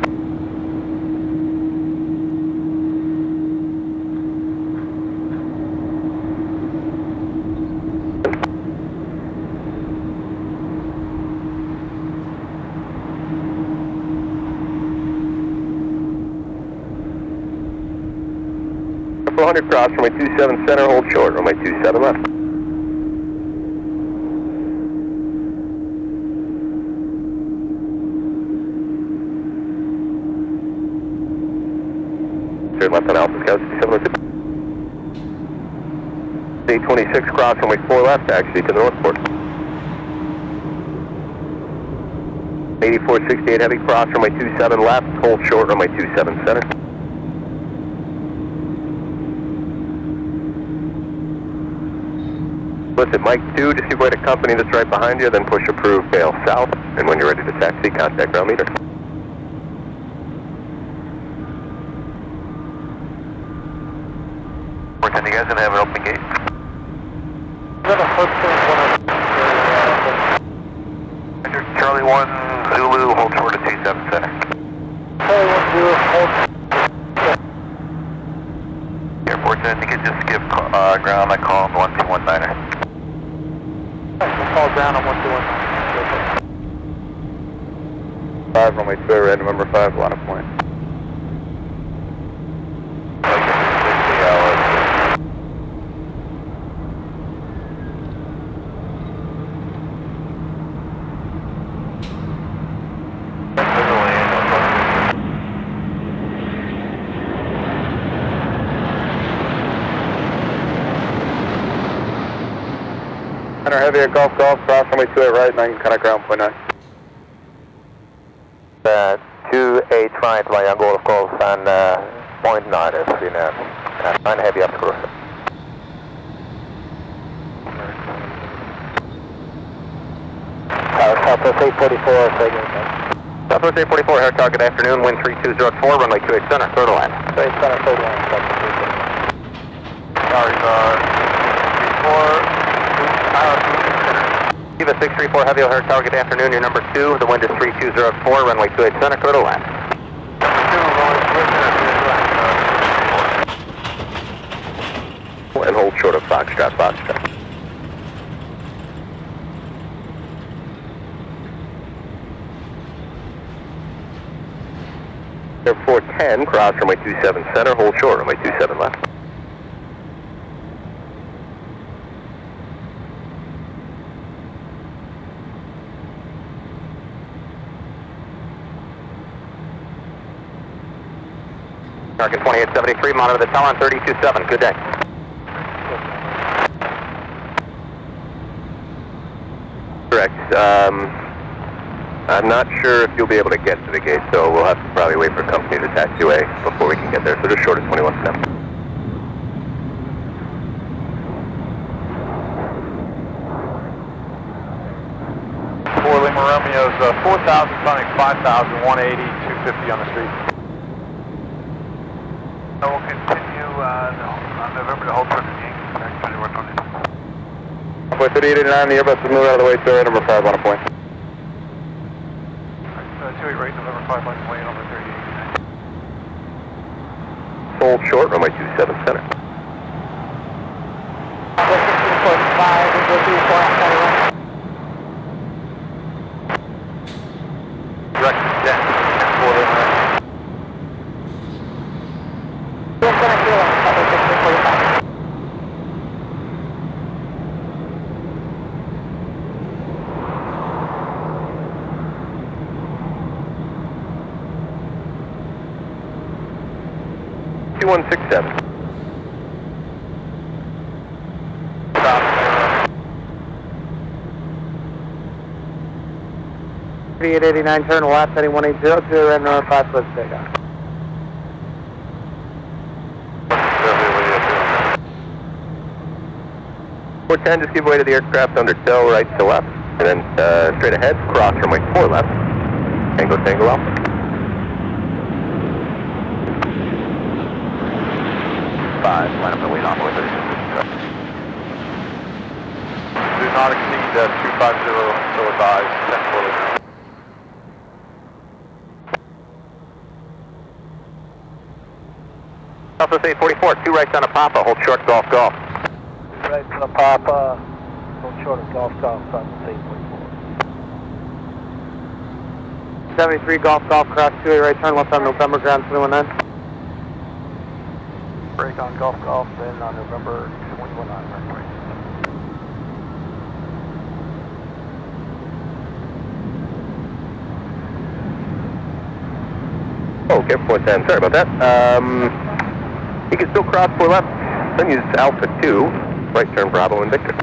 400 cross, runway 27 center, hold short, runway 27 left. 826 cross runway 4 left, taxi to the northport. 8468 heavy cross runway 27 left, hold short on runway 27 center. Listen, Mike 2, just give way to company that's right behind you, then push approve, bail south, and when you're ready to taxi, contact ground meter. Portend, you guys gonna have an open gate? Roger, Charlie 1, Zulu, hold short at 27 center. Airport 10, you can just give uh, ground, I call him 1219er. Call down on 1219. 5 runway 2, red number 5, line of point. Center heavy at Golf Golf, cross runway 28 right, 9 contact ground, point 9. Uh, 2-8 right via Golf Golf and uh, point 9 is in uh, 9 heavy up cruise. Uh, Southwest 844, say again. Southwest 844, air target afternoon, wind 3204, runway 28 center, third line. 28 center, third line. 34 Heavy O'Hare, target afternoon, you're number 2, the wind is 3204, runway 28 Santa Cruz, land. And hold short of Foxtrot, Foxtrot. Air 410, cross runway 27 center, hold short, runway 27 left. American 2873, monitor the tower on 327. Good day. Correct. Um, I'm not sure if you'll be able to get to the gate, so we'll have to probably wait for company to taxiway before we can get there. So just short of 21 steps. Four Lima Romeo's, uh, 4,000 Sonic, 5,000, 180, 250 on the street. I will continue uh, the, uh, on November to hold for the Yankee, back 2120. 3889, the Airbus is moving out of the way, sir, number 5 on a point. Uh, 28 right, November 5 on the way, number 3889. Hold short, runway 27 center. 5, 5, 5, 5, 5, 7. Stop. 3889, turn left, heading 180 to Red North 5 Cliff Takeoff. Four ten, just give way to the aircraft under tail, right to left, and then uh, straight ahead, cross runway four left, tango tango alpha. Line up the wait on, with it. Do not exceed uh, 250, so advise, 10 four Southwest 844, two rights on a Papa, hold short golf golf. Right to the Papa, hold short of Golf Golf, Southwest eight forty-four. Seventy-three Golf Golf, cross two-way right turn left on November, ground twenty-one nine. Break on Golf Golf, then on November 21 on runway. Okay, 410, sorry about that. Um, you can still cross four left, then use Alpha 2, Right turn Bravo and Victor.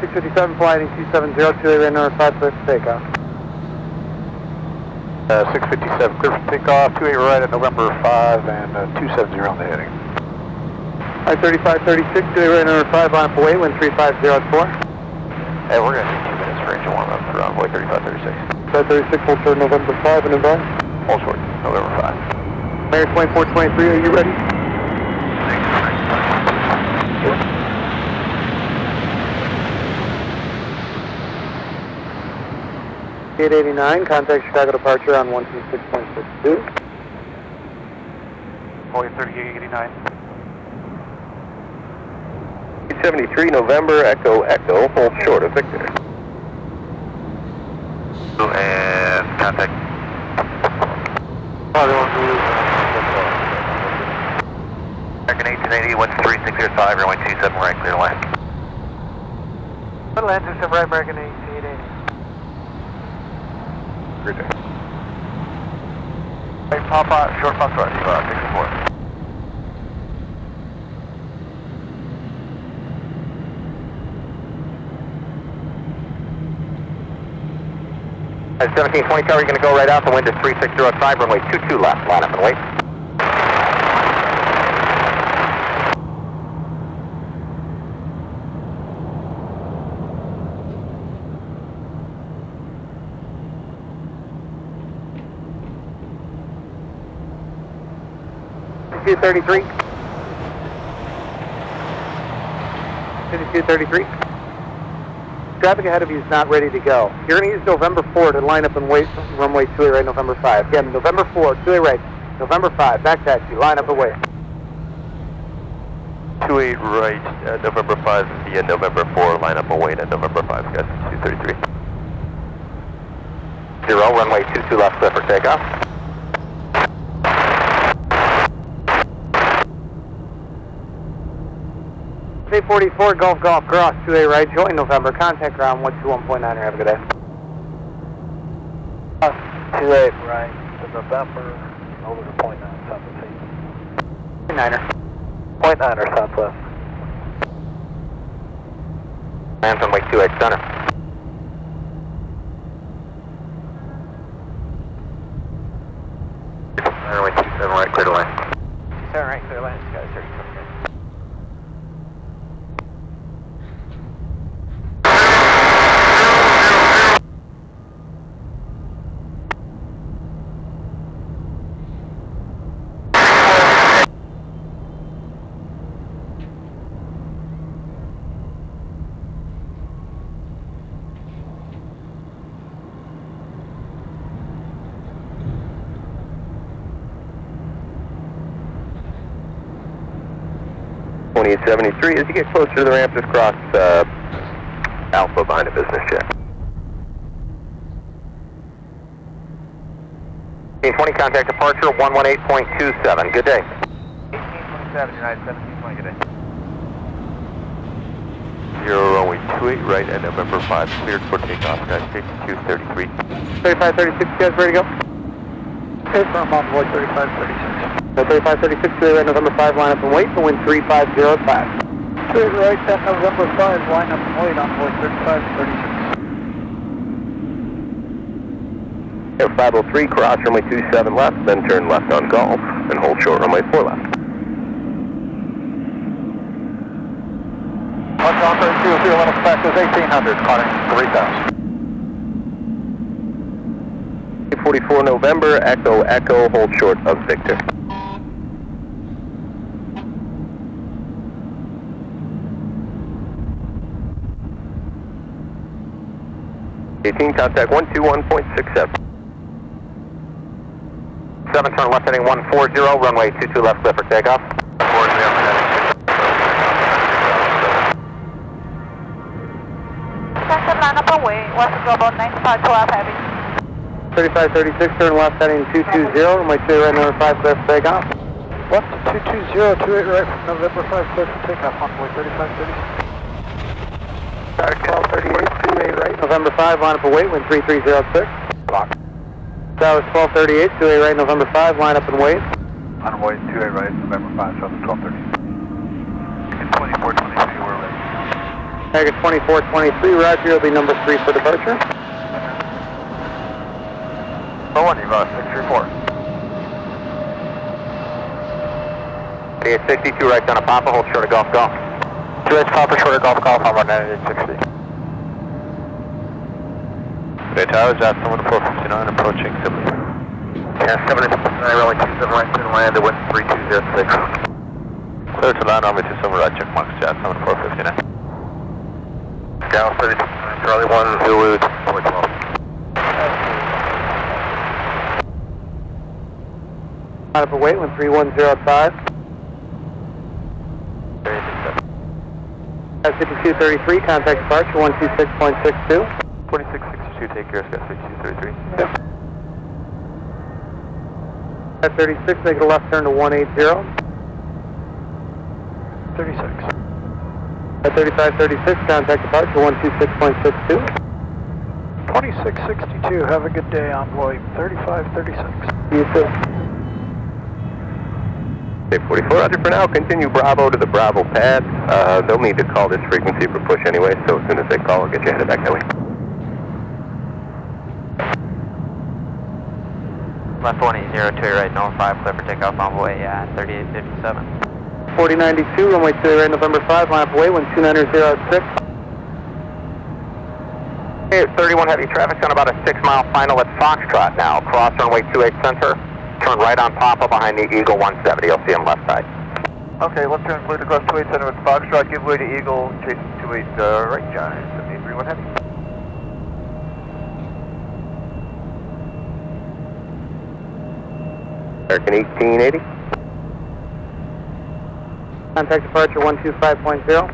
Six fifty-seven flying two seven zero two eight right number five clear for takeoff. Uh, 657, clear for takeoff, 28 right at November 5 and uh, 270 on the heading. I thirty-five thirty-six two eight right number five line up away wind three five zero four. Hey, we're going to need two minutes for engine warm up for envoy 3536. Five thirty-six hold short November five and advise. Hold short, November 5. Mary twenty-four twenty-three, are you ready? Eight eighty-nine, contact Chicago departure on one two six point six two. Boeing 3889. 873 November, Echo Echo, hold short of Victor. And uh, contact. Uh, American 1880, 13605, runway 27 right, clear to land. Atlantis of right American eighteen eighty. Good day. Hey, Papa, short right, uh, 64. At 1720 tower, you're going to go right out. The wind is 3605, runway 22 left. Line up and wait. Fifty-two thirty-three. Fifty-two thirty-three. Traffic ahead of you is not ready to go. You're going to use November 4 to line up and wait runway 28 right, November 5. Again, November 4, 28 right, November 5, back taxi, line up and wait. 28 right at November 5 via November 4, line up and wait at November 5, guys, 233. Zero, runway 22 left, clear for takeoff. 44, Golf Golf Cross 2A right, join November, contact ground 121.9, have a good day. Uh, 28 right to November, over to point 9 southwest. Niner. Point 9 or southwest. Land runway 28 center. 73. As you get closer to the ramp, just cross uh, Alpha behind a business jet. 1820, contact departure 118.27. Good day. 1827, United 1720, good day. 0 28 right at November 5, cleared for takeoff, guys, Fifty-two, thirty-three. Thirty-five, thirty-six. guys, ready to go? Confirm on board 3536. So 35, 36, clear right, November 5, line up and wait, the wind 3505. Cleared right at November 5, line up and wait on board 3536. Air 503, cross runway 27 left, then turn left on Golf, and hold short runway 4 left. Watch operator 00, limit spec is 1800, climbing 3000. 44 November, Echo Echo, hold short of Victor. Eighteen, contact one two one point six seven. 7 turn left heading 140, runway 22 left, clear for takeoff. Second line up away, West Global 9512 heavy. 35, 36, turn left heading 220, runway 2 right, number 5, clear for takeoff. Left 220, 28 right from November 5, clear for takeoff, runway 3536. Static 1238, 28 right, November 5, line up and wait, wind 3306. Block. That was 1238, 2A right, November 5, line up and wait. On way 2A right, November 5, south of 1230. 2423, we're ready. Target 2423, roger, you'll be number 3 for departure. Oh, one, Eva, 634. Okay, it's 62 right down to Papa, hold short of Golf Golf. 2H Papa, short of Golf Golf, I'm on 9860. Okay, towers, Jackson 1459, approaching Sibley. Yeah, 79, rolling 27 right, soon land to wind 3206. Clear to land, runway 27 right, check marks, Jackson 1459. Gal 32, Charlie 1, Zulu, 412. Line up and wait, when 31005. 5233, contact departure 126.62. 2662, take care, Scott 6233. At 36, make a left turn to 180. 36. At 3536, contact departure 126.62. 2662, have a good day, envoy 3536. You too. Okay, 44, roger for now. Continue Bravo to the Bravo pad. Uh, they'll need to call this frequency for push anyway, so as soon as they call, I'll get you headed back that way. Left 180, 2 right, North 5, clear for takeoff envoy, uh, 3857. 4092, runway 2 right, November 5, line up away, when 29006. Hey, 31 heavy traffic's on about a six mile final at Foxtrot now. Cross runway 28 center. Turn right on Papa behind the Eagle 170. You'll see him left side. Okay, left turn clear to cross 28 center with Foxtrot, give way to Eagle, chase 28 uh, right, John, 731 heavy. American 1880. Contact departure 125.0.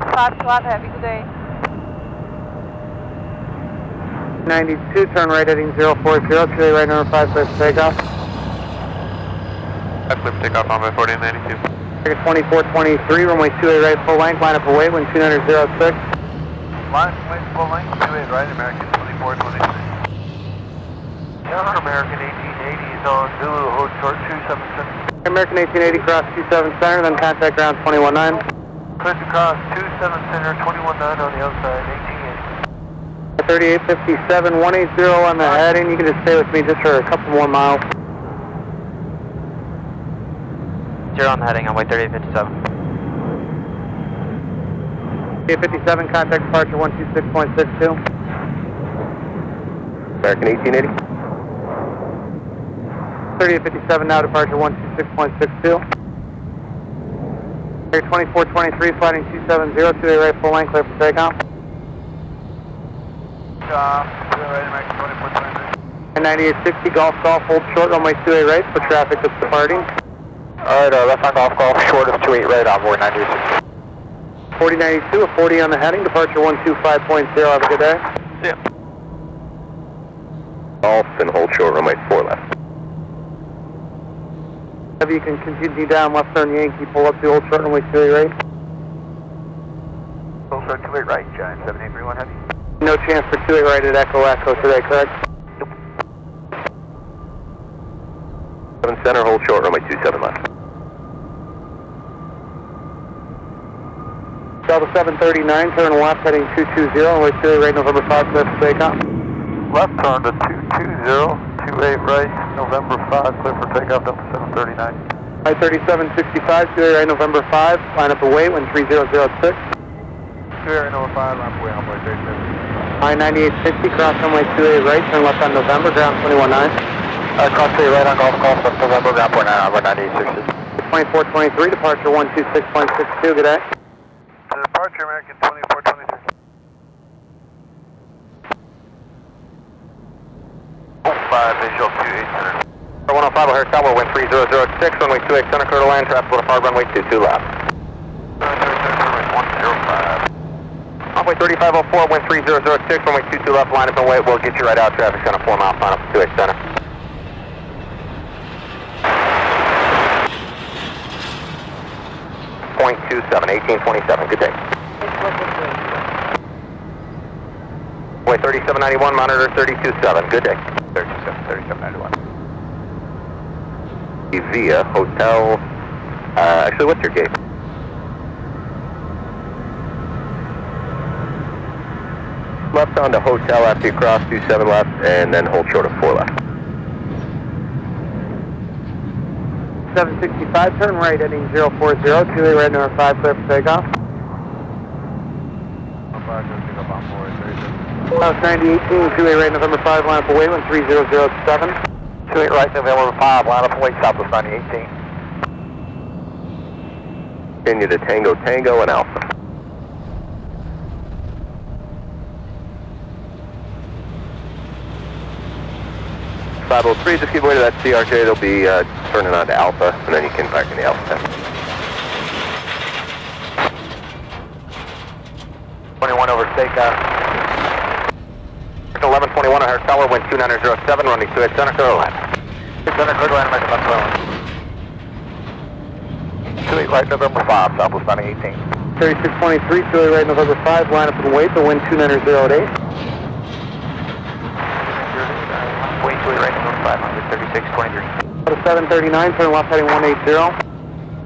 Foxtrot, heavy today. 92, turn right heading 040, Chile right number 5, clear for takeoff. That's clear for takeoff, envoy 4092. Target 2423, runway 28 right, full length, line up away, when 29006. Line, wait, full length, 28 right, American 2423. Down American 1880 is on Zulu, hold short 277. American 1880, cross 27 center, then contact ground 219. Clear to cross 27 center, 219 on the outside, 1880. 3857, 180 on the heading. You can just stay with me just for a couple more miles. Zero on the heading, envoy 3857. 857, contact departure 126.62. American 1880. 3857, now departure 126.62. Air 2423, sliding 270, 2 right, full length, clear for takeoff. Uh, right, American 2423. And 9860, golf golf, hold short, runway 28 right for traffic that's departing. Alright, uh, left on golf golf, short of 28 right, envoy 96. 4092, a 40 on the heading, departure 125.0, have a good day. Yeah. Golf and hold short runway 4 left. You can continue down left turn Yankee, pull up the old short runway 28 right. Full short 28 right, Giant 7831 heavy. No chance for 28 right at Echo Echo today, correct? 7 center, hold short runway 27 left. Delta 739, turn left heading 220, runway 28 right, November 5, clear for takeoff. Left turn to 220, 28 right, November 5, clear for takeoff, Delta 739. Right, 3765, clear right, November 5, line up away, 13006. Clear right, November 5, line up away, runway 37. I 9860, cross runway 28 right, turn left on November, ground 219. Uh, cross 28 right on golf course, left November, ground 49, runway 9860. 2423, departure 126.62, good day. Departure American 24. 105, visual 2800. 105, O'Hare Cowboy, wind 3006, runway 28 center, clear to land, traffic boulevard, runway 22 left. 105. 3504, wind 3006, runway 22 left, line up and wait, we'll get you right out, traffic's on a 4 mile final up to 28 center. Point two seven, eighteen twenty seven. Good day. Runway 3791, monitor 327. Good day. 37, 3791. Via Hotel, uh, actually, what's your gate? Left onto Hotel after you cross 27 left, and then hold short of 4 left. 765, turn right heading 040, Julie right number 5, clear for takeoff. South 9018, Julie right November 5, line up away, 13007. Julie right, November 5, line up away, Southwest 9018. Continue to Tango Tango and Alpha. Five oh three, just keep away to that CRJ. They'll be uh, turning on to Alpha, and then you can park in the Alpha. 21 over takeoff. 1121 on her tower, wind 2907, running 28 Center, clear to land. Center, to land, American left phone. 28 right, November 5, Southwest 9018. 3623, Julie right November 5, line up and wait, the wind 2908. Wait, Julie right, November 5, 3623. Delta 739, turn left heading 180.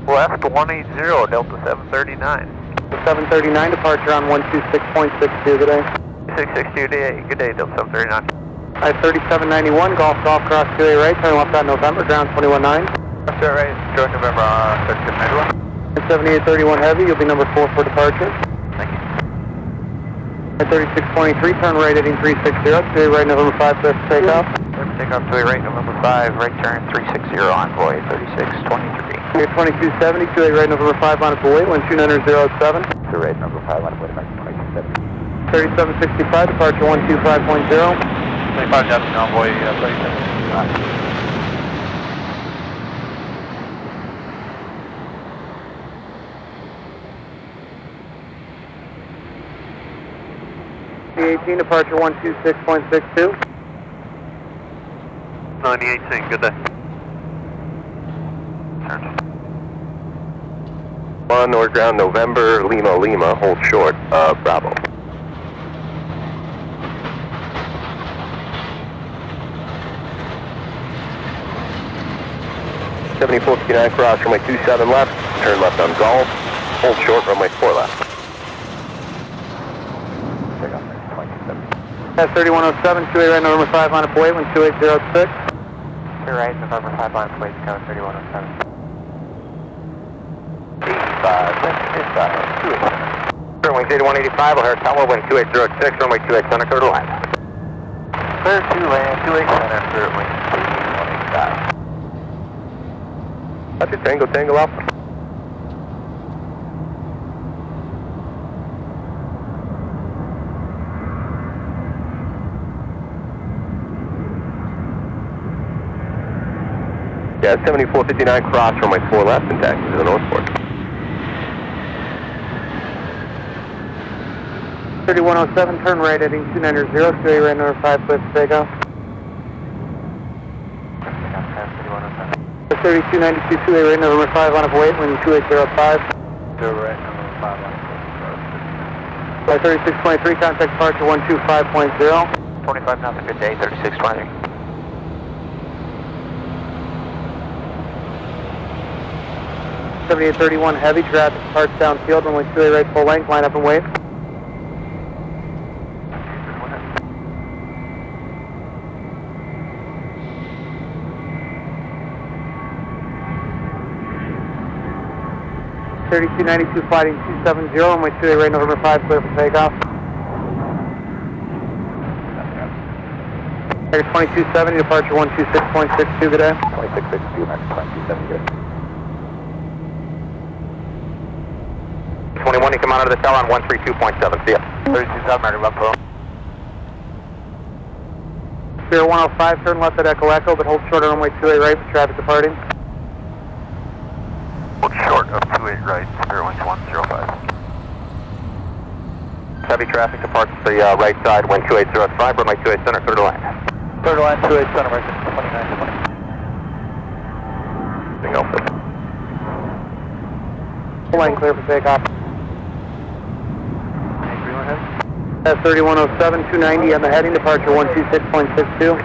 Left 180, Delta 739. The 739, departure on 126.62 today. 662 day, good day, Delta 739. I 3791, golf golf cross Julie right, turn left on November, ground 219. Left right, join November uh, 3791. 7831 heavy, you'll be number 4 for departure. Thank you. At 3623, turn right heading 360, Julie right November 5, clear for takeoff. For takeoff, Julie right, November 5, right turn 360, envoy 3623. You're 2270, Julie right November 5, line up away, 12907. Julie right, November 5, line up away, 2270. 3765, departure 125.0. 25 Jackson envoy, uh, 37. The 18, departure 126.62. 9018, good day. One north ground November Lima Lima, hold short, uh, Bravo. Seventy-four fifty-nine cross runway two seven left, turn left on Golf, hold short runway four left. At 3107, Julie right November 5, line up away, 12806. Clear right, November 5, line up away, 3107. 85, wind 25, 28 Turn wings 8185, O'Hare Tower, wind 2806, runway 28 center, clear to land. Clear to land, 28 center, clear wing 8185. Roger, Tango Tango Alpha. Yeah, 7459 cross runway 4 left and taxi to the north port. 3107, turn right heading 290, Julie right number 5, clear for takeoff. 3292, Julie right number 5, line up away, wind 2805. Clear right, number 5, line By 3623, contact departure 125.0. 25 nothing, good day, 3620. Seventy-eight thirty-one heavy traffic parts downfield, runway two A right full length, line up and wait. Thirty-two ninety-two fighting two seven zero, runway two A right November five, clear for takeoff. Air twenty-two seventy, departure one two six point six two, good day. 2662, American 2270, good. 21, you come out of the tower on 132.7, see ya. 327, American left phone. Spirit 105, turn left at Echo Echo, but hold short on runway 28 right for traffic departing. Hold short of 28 right, Spirit Wings 105. Heavy traffic departs the uh, right side, wind 2805, runway 28 center, clear to land. Clear to land, 28 center, American 2920. Anything else? Full line clear for takeoff. At 3107, 290 on the heading, departure 126.62.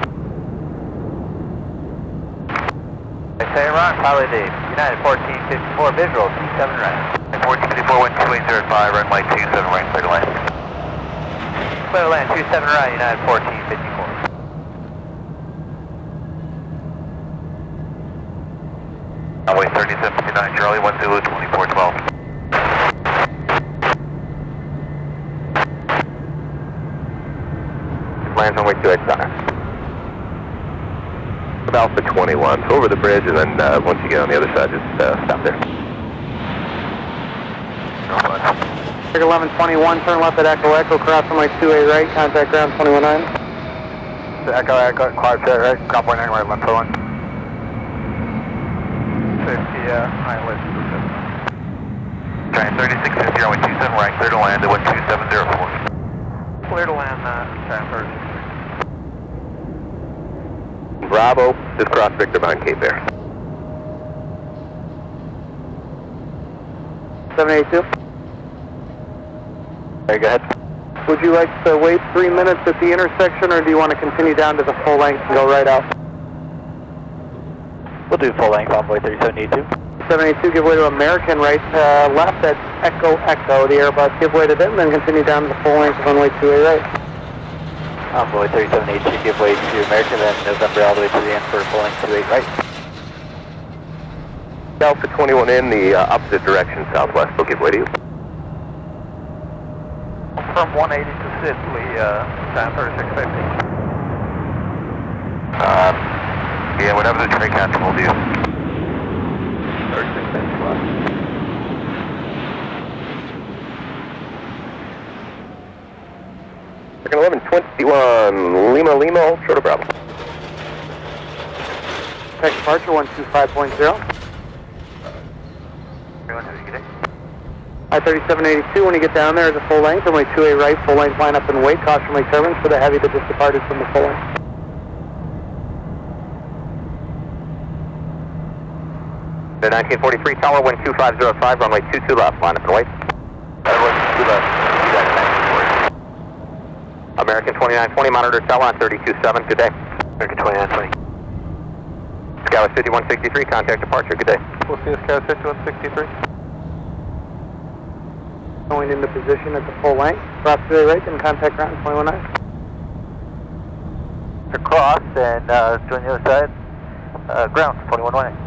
Say Ron, Pilot Dave, United 1454, visual, 27 right. 1454, 12805, runway 27 right, clear to land. Clear to land, 27 right, United 1454. Runway 3759, Charlie, 1 Zulu, 2412. Lands runway 28 center. About for 21, over the bridge, and then uh, once you get on the other side, just uh, stop there. Big 1121, turn left at Echo Echo, cross runway 28 right, contact ground 219. Echo, Echo, quiet set, right? Ground point anyway, left for one. 50, uh, right, let's do this. Giant 3660, runway 27 right, clear to land at 12704. Clear to land, uh, transfer. Bravo, just cross Victor behind Cape Air. 782. Very good. Would you like to wait three minutes at the intersection, or do you want to continue down to the full length and go right out? We'll do full length envoy 3782. 782, give way to American right, uh, left at Echo Echo, the Airbus, give way to them, then continue down to the full length of runway 28 right. Envoy 3782, give way to American, then November all the way to the end for full length 28 right. Alpha 21 in the uh, opposite direction, southwest, will give way to you. From 180 to Sibley, uh, transfer 650. Uh, yeah, whatever the trade captain will do. 36 left. Second 1121, Lima Lima, hold short of Bravo. Tech departure 125.0. Everyone have a good. I-3782, when you get down there, is a full length, runway 28 right, full length line up and wait, cautionary turbines for the heavy that just departed from the full length. The 1943 tower, wind 2505, runway 22 left, line up and wait. Everyone, two left. American 2920, monitor cell on 327, good day. American 2920. Skywest 5163, contact departure, good day. We'll see you Skywest 5163. Going into position at the full length, cross to the right and contact ground 219. Across and uh, join the other side, uh, ground 219.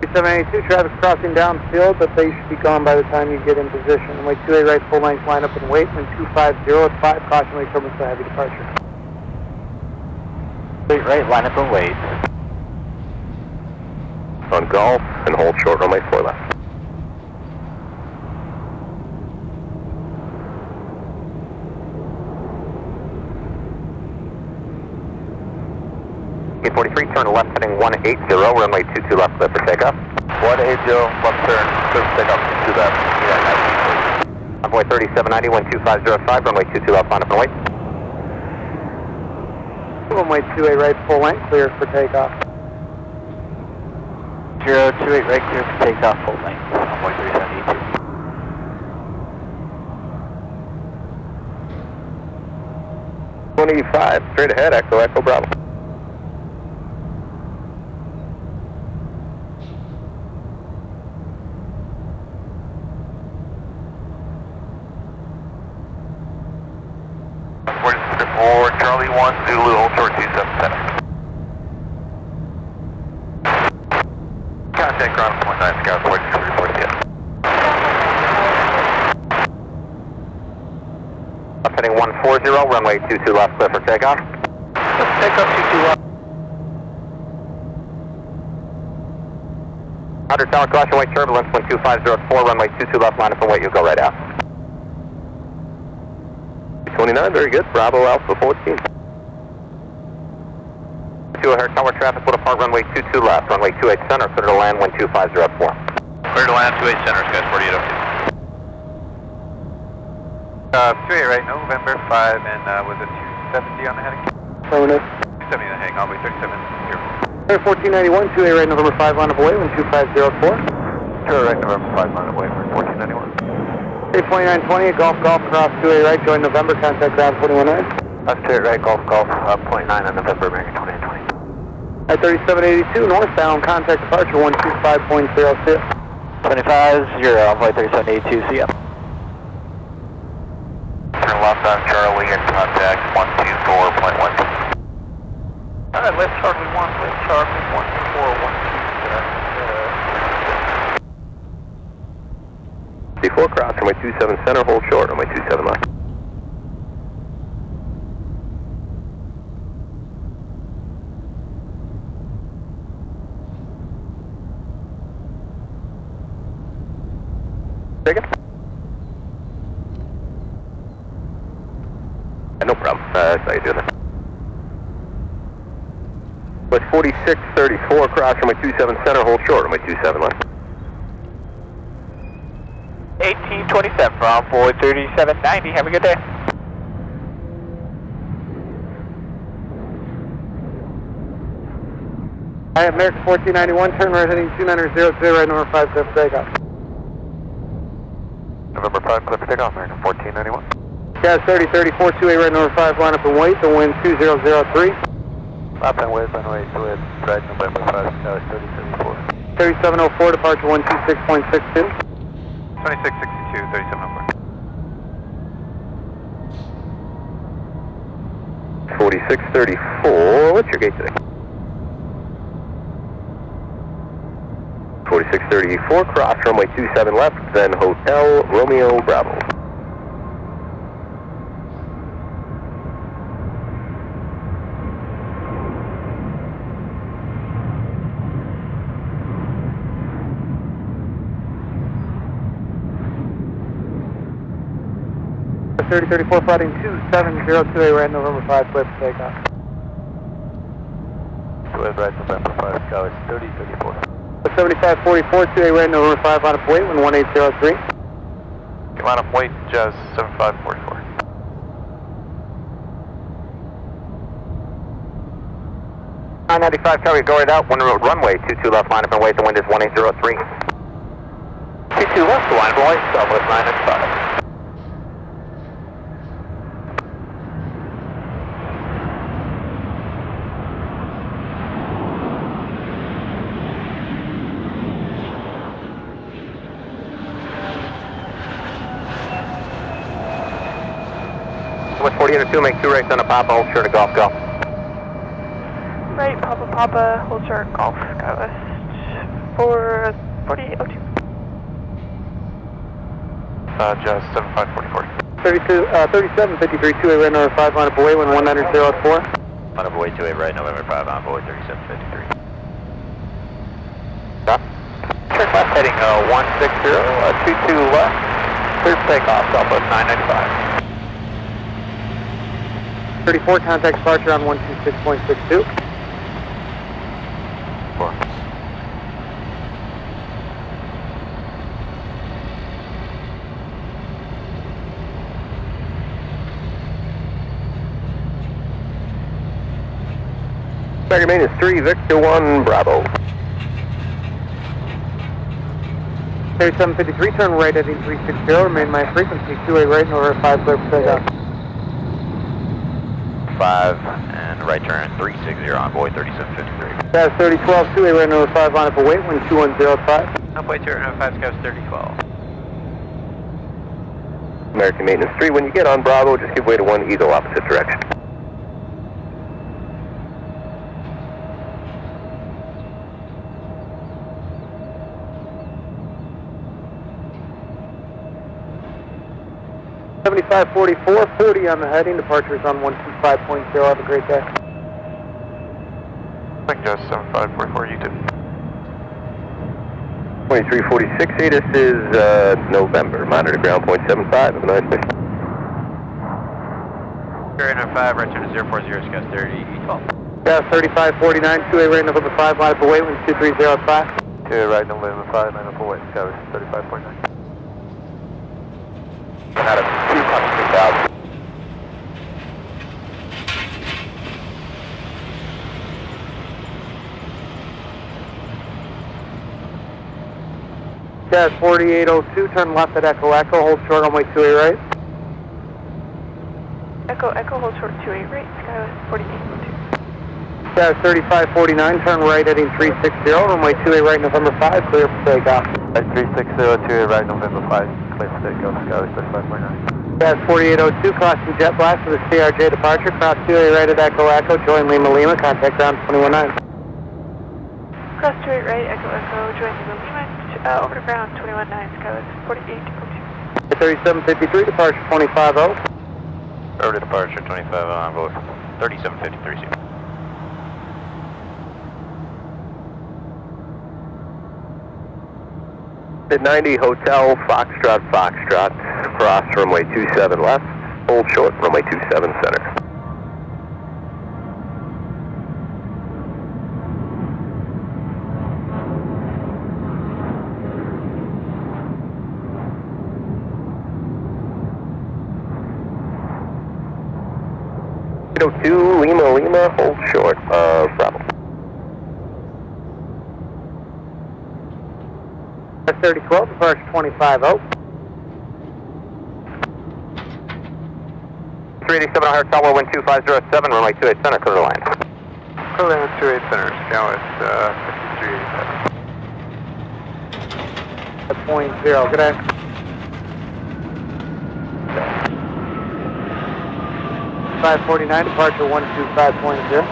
782 traffic crossing downfield, but they should be gone by the time you get in position. Wait 2A right full length, line up and wait. When 250 at 5, caution wait for a heavy departure. Wait right, line up and wait. On golf and hold short runway 4 left. Eight forty-three, turn left heading one eight zero, runway two two left, clear for takeoff. 180, left turn, clear for takeoff, to that. Yeah, Envoy thirty-seven ninety, one two five zero five, runway two two left, line up and wait. Runway two A right, full length, clear for takeoff. 028 right, clear for takeoff, full length. Envoy 3782. Twenty-five, straight ahead, Echo Echo Bravo. Four, Charlie 1, Zulu, hold short 277. Contact ground 29, Scout 43, report to you. Left heading one four zero, runway two two left, clear for takeoff. Takeoff two two left. Under tower caution, wake turbulence, one two five zero four, runway two two left, line up and wait, you go right out. 29, very good. Bravo Alpha 14. Two O'Hare Tower traffic will depart runway 22 left, runway 28 center, clear to land 12504. Clear to land 28 center, Sky 4802. Uh, 38 right, November 5, and uh, was it 270 on the heading? Affirmative. 270 on the heading, I'll be 37 here. 1491, 2A right, November 5, line of way, 12504. Sure, right, November 5, line away for 1491. 2920, Golf Golf cross 2A right, join November, contact ground 41 That's straight right, Golf Golf, uh, point 9 on November, American 2020. At 3782, northbound, contact departure 125.06. 25, zero, envoy 3782, see ya. Turn left on Charlie and contact 124.1. Alright, left Charlie 1, left Charlie 124, 127. Before cross, runway 27 center, hold short, runway 27 left. Second? Uh, no problem, uh, that's how you do that. With 4634, cross, runway 27 center, hold short, runway 27 left. 1827 from Envoy 3790, have a good day. I have American 1491, turn right heading 2900, right number 5, clear for takeoff. November 5, clear for takeoff, American 1491. Gas 3034, 2A right number 5, line up and wait, the wind 2003. Lap and wait, runway 28, right, November 5, Sky 3034. 3704, departure 126.62. 2662, 3704. 4634, what's your gate today? 4634, cross runway 27 left, then Hotel Romeo Bravo. Thirty thirty four, flighting two seven zero two A right November five, clear for takeoff. Go ahead, right, November 5, Sky 3034. Seventy five forty four, two A right November five, line up and wait, wind one eight zero three. Line up, wait, Jazz 7544. Nine ninety five, Charlie, go right out, one road runway, two two left, line up and wait, the wind is one eight zero three. Two two left, line wait, Southwest nine five. With 4802, make two rights on a Papa, hold short of Golf Golf. Right, Papa Papa, hold short, Golf, Skywest, for 4802. Uh, just 7544. 32, uh, 3753, 2A right number 5, line up away, wind 190 at 4. Line up two eight right, November five, envoy thirty-seven fifty-three. Stop. Check left heading, uh, one six zero, uh, two two left, clear for takeoff, Southwest nine ninety-five. 34, contact departure on 126.62. Four. Second main is 3, Victor 1, Bravo. 3753, turn right heading 360, remain my frequency, 2A right number 5, clear for takeoff. Five, and right turn three six zero, envoy thirty-seven fifty-three. Gas 3012, 2A right number 5, line up a away, wind 2105. Envoy two eight five, Scouts thirty twelve. American Maintenance 3, when you get on Bravo, just give way to 1 either opposite direction. Seventy-five forty-four, forty on the heading, departures on one two five point zero, have a great day. Thank Jazz 7544, you too. 2346, ATIS is uh, November. Monitor ground point 75. Have a nice day. Carrier number five, right turn to zero four zero, Scouts thirty twelve. Gas thirty-five forty-nine, two A right November five, line up away, wind two three zero five. Two right, November 5, 904 wait, Sky 3549. Out of two hundred oh two thousand. Jazz 4802, turn left at Echo Echo, hold short runway 28 right. Echo, Echo, hold short 28 right, Skywest 4802. Jazz 3549, turn right heading 360, runway 28 right, November 5, clear for takeoff. 360, right, November 5, clear for takeoff, Skywest 3549. Jazz 4802, crossing jet blast for the CRJ departure, cross 28 right at Echo Echo, join Lima Lima, contact ground 219. Cross 28 right, Echo, Echo, join Lima Lima, uh, over to ground 219, Skywest 4802. 3753, departure 250. Early departure 25 on both 3753. Mid 90 Hotel Foxtrot Foxtrot, cross runway 27 left, hold short runway 27 center. Two Lima Lima, hold short of Bravo. Jazz 3012, departure 250. 387 O'Hare Tower, wind 2507, runway 28 center, clear the line. Clear land 28 center, Skywest uh, 5387. Point zero, good day. Five forty nine, departure one two five point zero.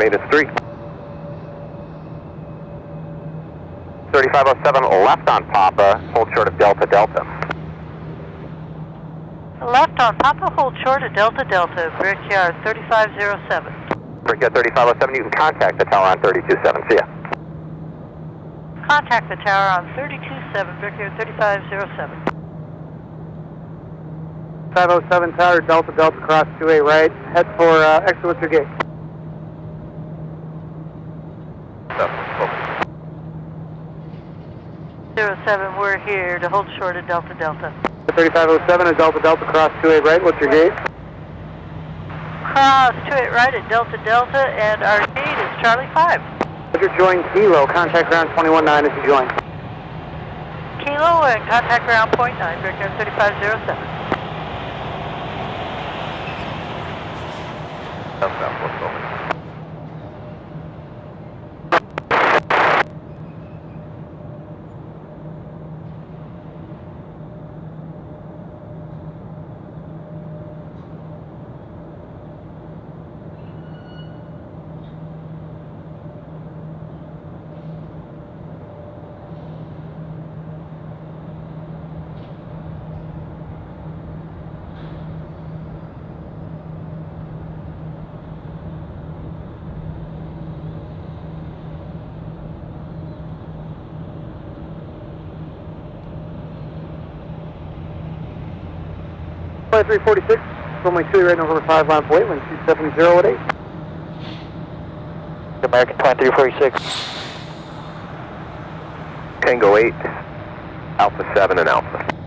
Maintenance 3. 3507 left on Papa, hold short of Delta Delta. Left on Papa, hold short of Delta Delta, Brickyard 3507. Brickyard 3507, you can contact the tower on 327. See ya. Contact the tower on 327, Brickyard 3507. 507 tower, Delta Delta, cross 2A right, head for uh, exit with your gate. Zero seven, we're here to hold short of Delta Delta. 3507 is Delta Delta, cross 28 right, what's your gate? Cross to it right at Delta Delta, and our gate is Charlie 5. Roger, join Kilo, contact ground 219 as you join. Kilo and contact ground point nine, Brickyard 3507. Flight 346, runway 2 right, November 5, line for wind 270 at 8. American 2346. Tango 8, Alpha 7 and Alpha.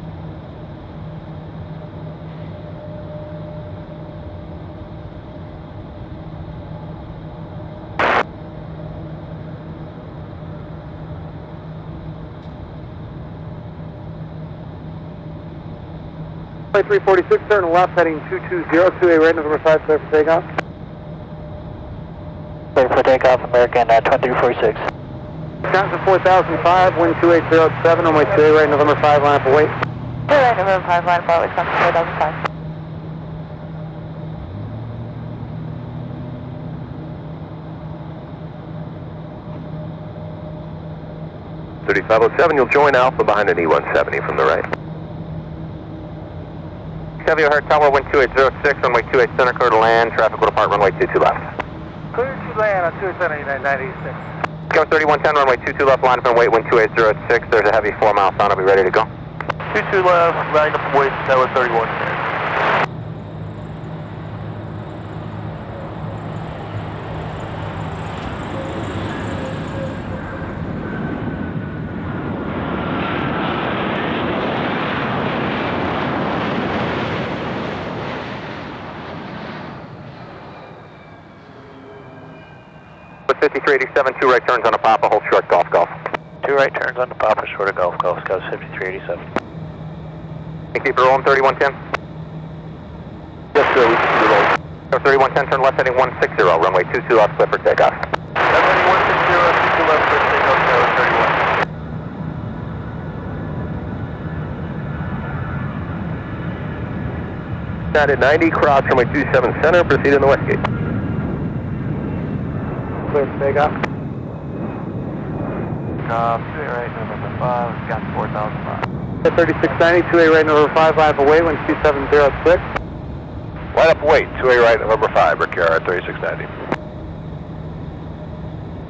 Flight 346, turn left heading 220, 28 right, November 5, clear for takeoff. Clear for takeoff, American uh, 2346. Johnson 4005, wind 280 runway 28 right, November 5, line for wait. Right, November 5, line for Wisconsin 4005. Thirty-five oh seven, you'll join Alpha behind an E170 from the right. Chevy O'Hare Tower, wind 2806, runway 28 center, clear to land, traffic will depart runway 22 left. Clear to land on 27996. Go 3110, runway 22 left, line up and wait, wind 2806, there's a heavy 4 mile sound, I'll be ready to go. 22 left, line up wait, tower 31. 5387, two right turns on a Papa, hold short, golf, golf. Two right turns on the Papa, short of Golf Golf, Scouts 5387. And keep it rolling, 3110? Yes, sir, we can do it So 3110, turn left heading 160, runway 22 left, Clipper, takeoff. Heading 160, 22 left, first takeoff, Skywards 31. Start at 90, cross runway 27 center, proceed in the west gate. Clear for takeoff. Uh, two right, November 5, got 4005. At 3690, 2A right, November 5, line up away, wind 2706. Line up wait, 2A right, November 5, Ricciardo, 3690.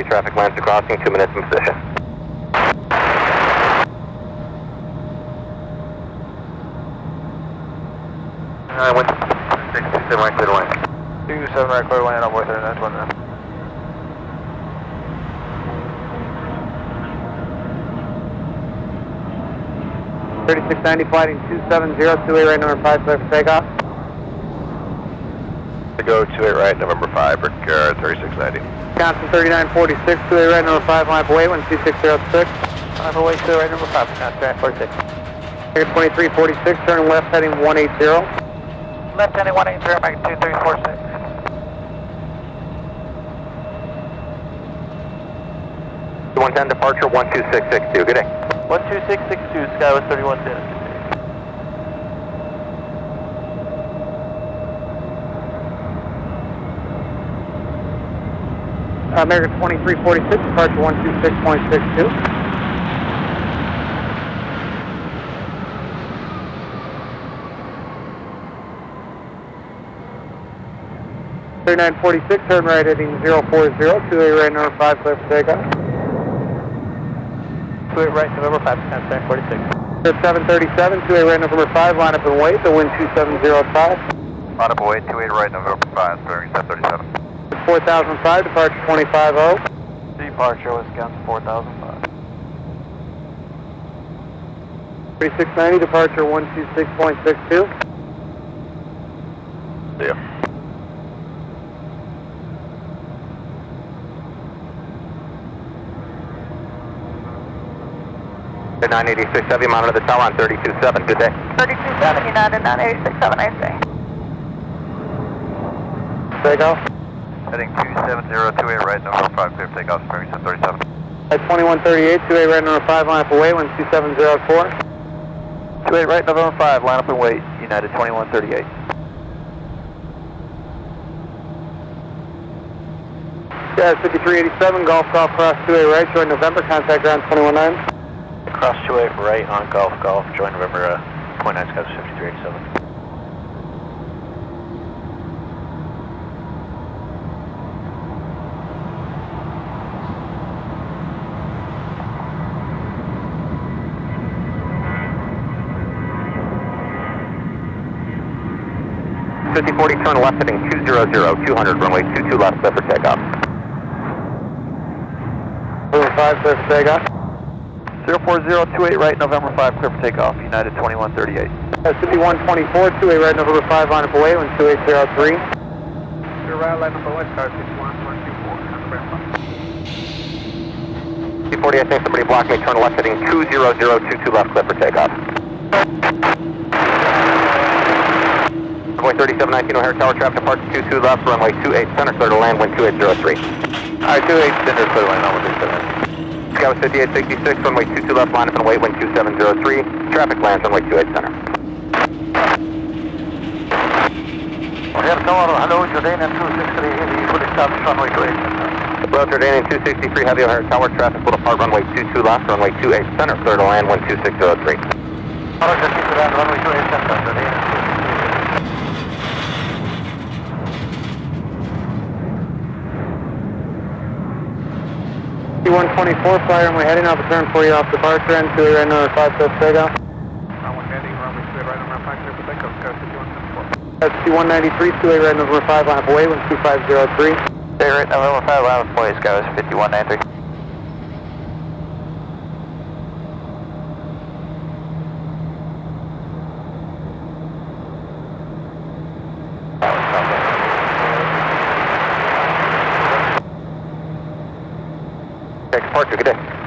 Traffic lands to crossing, two minutes in position. I went 67 right clear to land. 27 right, clear lane, I'm with her, that's one then. Thirty-six ninety, flighting two seven zero, two A right, number five, clear for takeoff. To go 28 right, November 5, Ricciardo, uh, 3690. Wisconsin thirty-nine forty-six, two A right, number five, line up away, wind two six zero six. Line up away, two right, number 5, Wisconsin 46. Here twenty-three forty-six, turning left heading one eight zero. Left heading 180, magnitude 346. One ten departure, one two six six two. Good day. 12662, Skywest 3110. American twenty-three forty-six, departure one two six point six two. Thirty-nine forty-six, turn right heading zero four zero, two A right, number five, clear for takeoff. Two right, November 5, Wisconsin 46. At seven thirty-seven, two A right, number five, line up and wait, the wind two seven zero five. Line up away, 28 right, November 5, bearing 737. Four thousand five, departure twenty-five oh. Departure, Wisconsin 4005. Thirty-six ninety, departure one two six point six two. See ya. 986 Heavy, monitor the tower on 327. Good day. 3270, United 9867, I see. Takeoff. Heading 27028 right, November 5, clear for takeoff, bearing 737. At twenty-one thirty-eight, two A right, number five, line up away, wind two seven zero four. 28 right, November 5, line up and wait, United 2138. Yeah, fifty-three eighty-seven, golf golf cross two A right, join November, contact ground twenty-one nine. Cross 28 right on Golf Golf, join November uh, 29 Scouts 5387. Fifty forty, turn left heading 200, 200, runway 22 left, clear for takeoff. Number five, clear for takeoff. 04028 right, November 5, clear for takeoff, United 2138. At uh, fifty-one twenty-four, two A right, November five, line up away, wind two eight zero three. Your right, line number one, car 61124, on the ramp up. 5040, I think somebody blocked me, turn left heading 20022 left, clear for takeoff. Runway 3719 O'Hare Tower, traffic departure 22 left, runway 28 center, clear to land, wind 2803. Alright, 28 center, clear line, I'm with you, Scout 5866, runway 22 left, line up and wait, wind 2703. Traffic lands, runway 28 center. O'Hare Tower, hello, Jordanian 263 Heavy, fully established runway 28. Road Jordanian 263 Heavy O'Hare Tower, traffic will depart runway 22 left, runway 28 center, clear to land, wind 2603. Roger, keep it on runway 28 center, Jordanian 263 Fifty-one twenty-four, fire, and we're heading off a turn for you off departure end, two A right, number five, clear for takeoff. Runway heading, runway 28 right, number 5, clear for takeoff, car 5174. At fifty-one ninety-three, two A right, number five, line up away, wind two five zero three. Stay right, November 5, line up and wait, Scouts 5193. departure. Good day. Mike, got the report, good day. Chicago, read afternoon,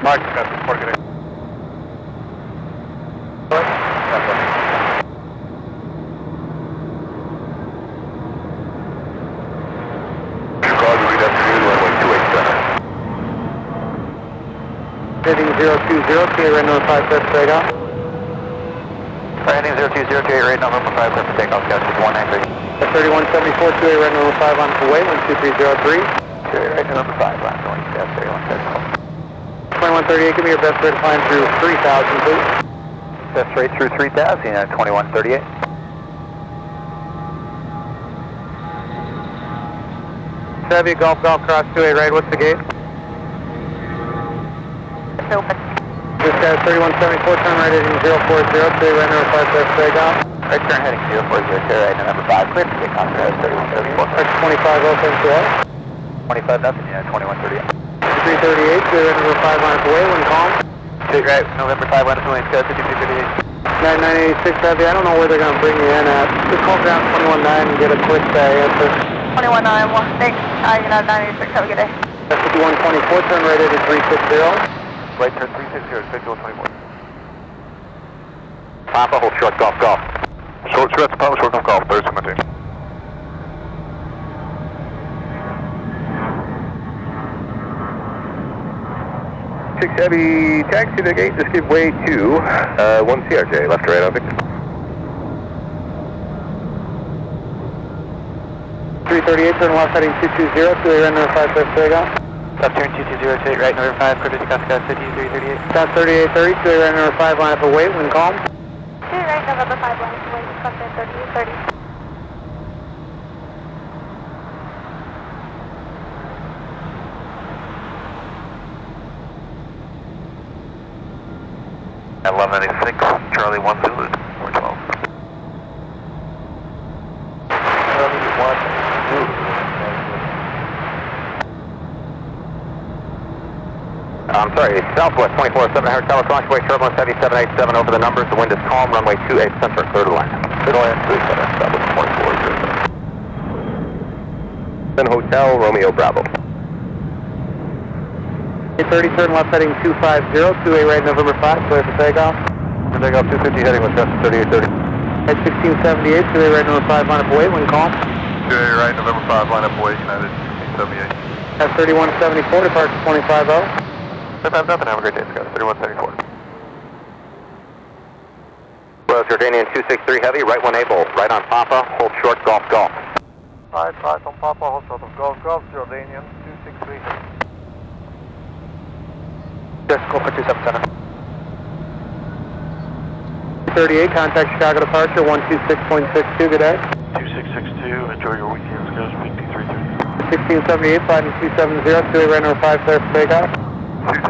runway 28 center. Heading 020, TA right number 5 clear for takeoff. Heading 020, TA right November 5, clear for takeoff, Scott 193. At 3174, TA right number 5 on for wait, 12303. TA right November 5, line going, Scott 3174. 2138, give me your best rate of climb through 3000, please. Best rate through 3000, United 2138. Chevy, Golf, Golf, Cross 28 right, what's the gate? It's open. This guy 3174, turn right heading 040, TA right number 5 clear for takeoff. Right turn heading 040, TA right November 5, clear for takeoff, United 3134. That's 25 open to us. 25 nothing, United 2138. 338, TA right over 5 on away, wait, when calm. Straight right, November 5, line going, Scott 5238. 9986 Heavy, I don't know where they're going to bring you in at. Just call ground 219 and get a quick uh, answer. 2191, thanks. Uh, United 986, have a good day. That's 5124, turn right heading 360. Right turn 360, 5124. Papa, hold short, golf, golf. Short stretch, Papa, short of golf, 30 minutes. 6 Heavy, taxi to gate, just give way to uh, 1 CRJ, left to right on Victor. 338, turn left heading 220, to the right, number 5, West Saigon. Left turn 220, to right, number 5, quarter to Cascade City, 338. South 3830, to the right, number 5, line up wait wind calm. To right, number 5, line up away, Cascade 30, 30. Charlie 1 Zulu, 412. I'm sorry, Southwest 247, O'Hare Tower, Launchway, turbulence 7787 over the numbers, the wind is calm, runway 28 center, clear to land. Clear to land, 37, Southwest 2407. Then Hotel Romeo Bravo. 830, turn left heading 250, to a right November 5, clear for takeoff. For takeoff 250 heading Wisconsin 3830. At 1678, to a right number 5 line up for wait, when calm. To right, November 5, line up away, United 1678. At 3174, departure 250. 5 nothing, have a great day, Scott, 3174. Well, Jordanian 263 heavy, right one able, right on Papa, hold short, golf, golf. Right, right on Papa, hold short of Golf, Golf, Jordanian 263. Just go for 277. 38, contact Chicago departure 126.62, good day. 2662, enjoy your weekend, PT 330. 1678, flight 270, to a right number 5, clear for takeoff.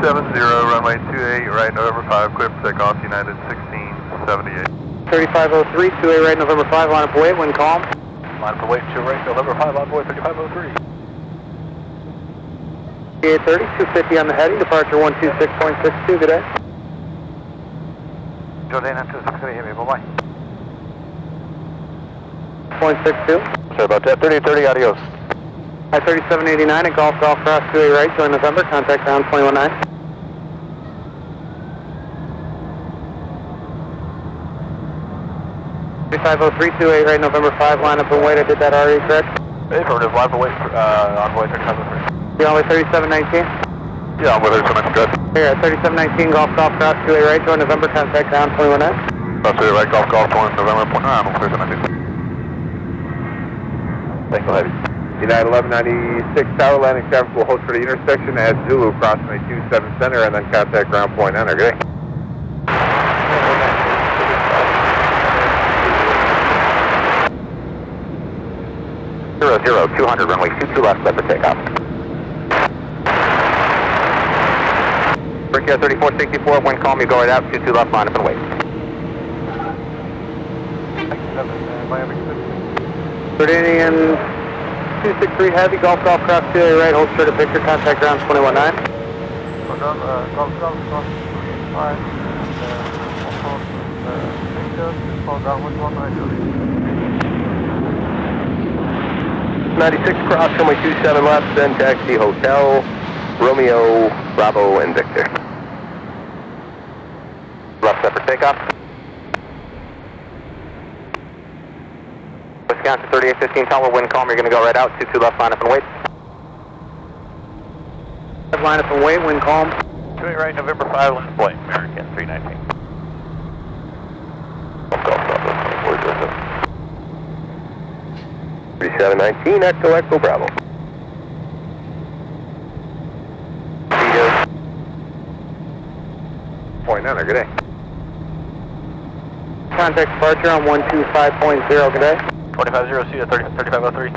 270, runway 28, right, November 5, clear for takeoff, United 1678. 3503, to a right November 5, line up wait, when calm. Line for wait to right, November 5, on board 3503. 830, 250 on the heading, departure 126.62, good day. Jordanian 263, heavy, bye-bye. 0.62. Sorry about that, 3830, adios. I 3789 at Golf Golf Cross 2A right, join November, contact ground 219. Thirty-five oh three two eight right, November five, line up and wait. I did that already, correct? Affirmative, for wait, uh, envoy 3503. You're only thirty-seven nineteen. Yeah, I'm with her, so that's good. Here at thirty-seven nineteen, Golf Golf Cross two A right, join November, contact ground twenty-one nine. That's it, right, golf, golf, 20, November, point nine, I'm clear to 19. Thank you, heavy. United 1196 Tower landing traffic will host for the intersection at Zulu, approximately 27 center, and then contact ground point enter, okay? Zero zero, 200, runway 22 left, left for takeoff. Brickyard 3464, when calm, you go right out, 22 left, line up and wait. Jordanian 263 Heavy, Golf Golf Cross 2A right, hold straight to Victor, contact ground 219. Golf, Golf, Golf, Golf, 285, and uh, downwind 190. 96 cross, runway 27 left, then taxi Hotel Romeo Bravo and Victor. Left set for takeoff. Wisconsin 3815 tower, wind calm, you're going to go right out, 22 left, line up and wait. Line up and wait, wind calm. 28 right, November 5, left flight, American 319. Thirty-seven nineteen, Echo Echo Bravo. Point nine, good day. Contact departure on 125.0, good day. 25-0, see you at 30, 3503.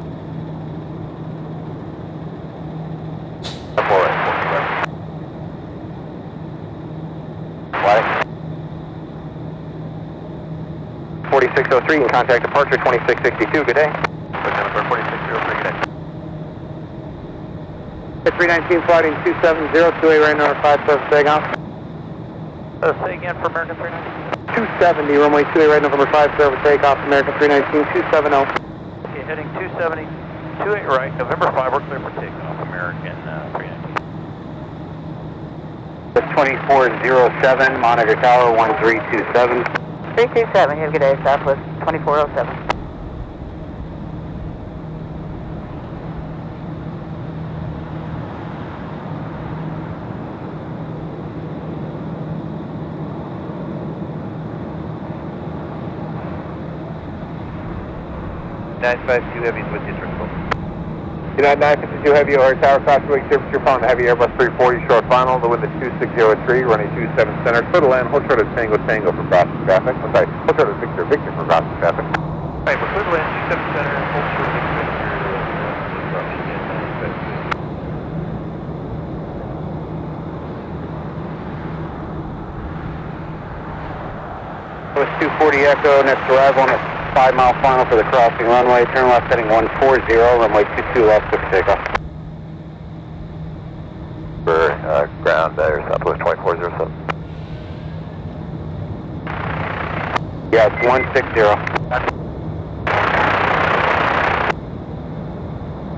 Up Why? 4603, in contact departure 2662, good day. 4603, good day. At 319 flighting 270, 28 right number 5 surface takeoff. Uh, say again for American 319. 270, runway 28 right November 5 service takeoff, American 319, 270. Okay, heading 270, 28 right, November 5, we're clear for takeoff, American uh, 319. That's 2407, monitor tower 1327. 327, you have a good day, Southwest 2407. Nine five two heavy with you, triple. United 952 Heavy O'Hare Tower, crossway temperature found Heavy Airbus 340 short final, the wind is 2603, running 27 center, clear to land, hold short of Tango Tango for crossing traffic, I'm sorry, hold short of Victor Victor for crossing traffic. Right, we're clear to land 27 center, hold short of Victor. It was 240 Echo, next arrival on a 5 mile final for the crossing runway. Turn left heading 140, runway 22 left for takeoff. For uh, ground, there, Southwest 2407. Yeah, it's 160.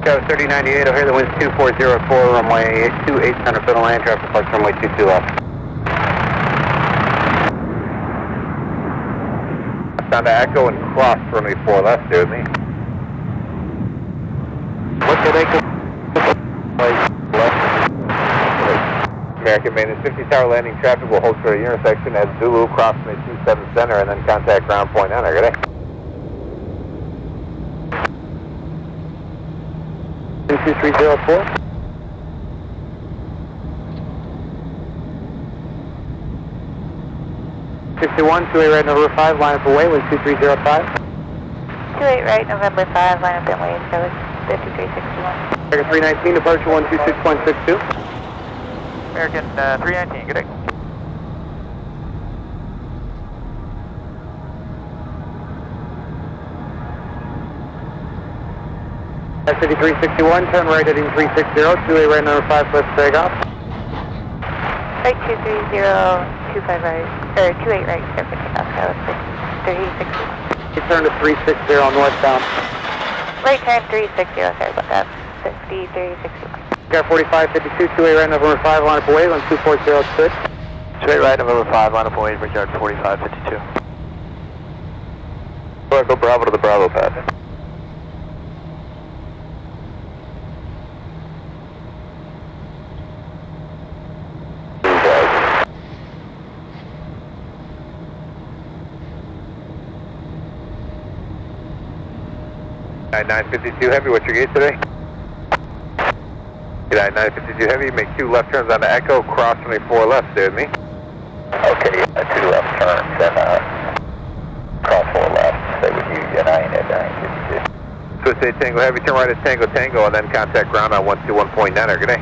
Tower 3098, O'Hare, the wind's 2404, runway 28 center fiddle land, traffic departure runway 22 left. down to Echo and cross for me four left there, me. Look at Echo. American Maintenance 50 Tower landing traffic will hold for the intersection at Zulu, cross me 27 center, and then contact ground point enter. Good 61, 28 right November 5, line up away, wind 2305. 28 right November 5, line up and wait, so it's 5361. American 319, departure 126.62. American uh, 319, good day. City 361, turn right heading 360, 2 right number 5, let's take off. Right 230, 25 right or 28 right, service takeoff, so 3061. You turn to three six zero northbound. Right turn 360, sorry about that, 5361. Got forty-five fifty-two, two eight right, November five, line up away, wind two four zero six. Straight right, November 5, line up and wait, Brickyard 4552. Echo Bravo to the Bravo pad. Nine nine fifty two heavy. What's your gate today? Fifty two heavy. Make two left turns on the Echo. Cross twenty four left. Stay with me. Okay, uh, two left turns and uh, cross four left. Stay with you, United at 952. Swiss eight Tango heavy. Turn right at Tango Tango and then contact ground on one two one point nine. Good day.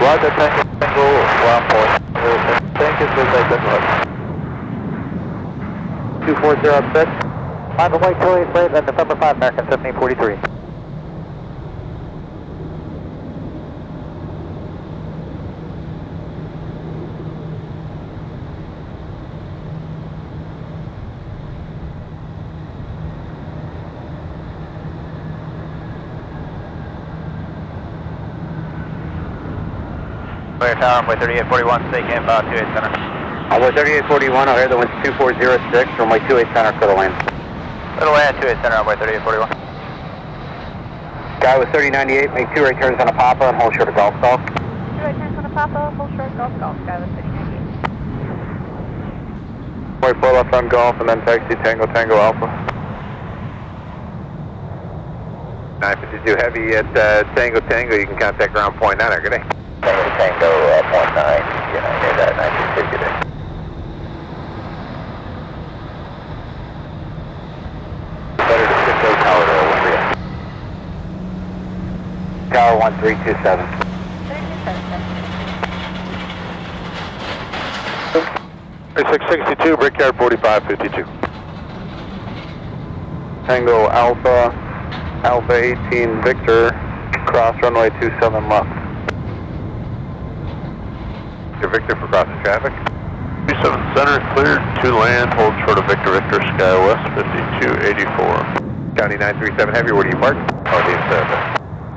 Roger, Tango, Tango, one point. Thank you, Swiss 8, good luck. Two Michael White, Julius Brave, and November 5, American 1743. Clear tower, runway 3841, stay inbound, 28 center. Runway 3841, I'll hear the wind's 2406, runway 28 center, for the land. Little land 28 center, runway 3841. Guy with 3098, make two right turns on a Papa and hold short of golf golf. Two right turns on the Papa, full short, golf, golf, sky with 3098. Point four left on golf and then taxi Tango Tango Alpha. 952 heavy at uh, Tango Tango, you can contact ground point nine, good day. Tango Tango, uh, point nine, United at 952 today. Better to shift those tower to one three. Tower 1327. 662, Brickyard 4552. Tango Alpha, Alpha 18 Victor, cross runway 27 left. Victor Victor for crossing traffic. 27 center, cleared to land, hold short of Victor Victor, Sky West 5284. County 937 Heavy, where do you park? Northeast Seven.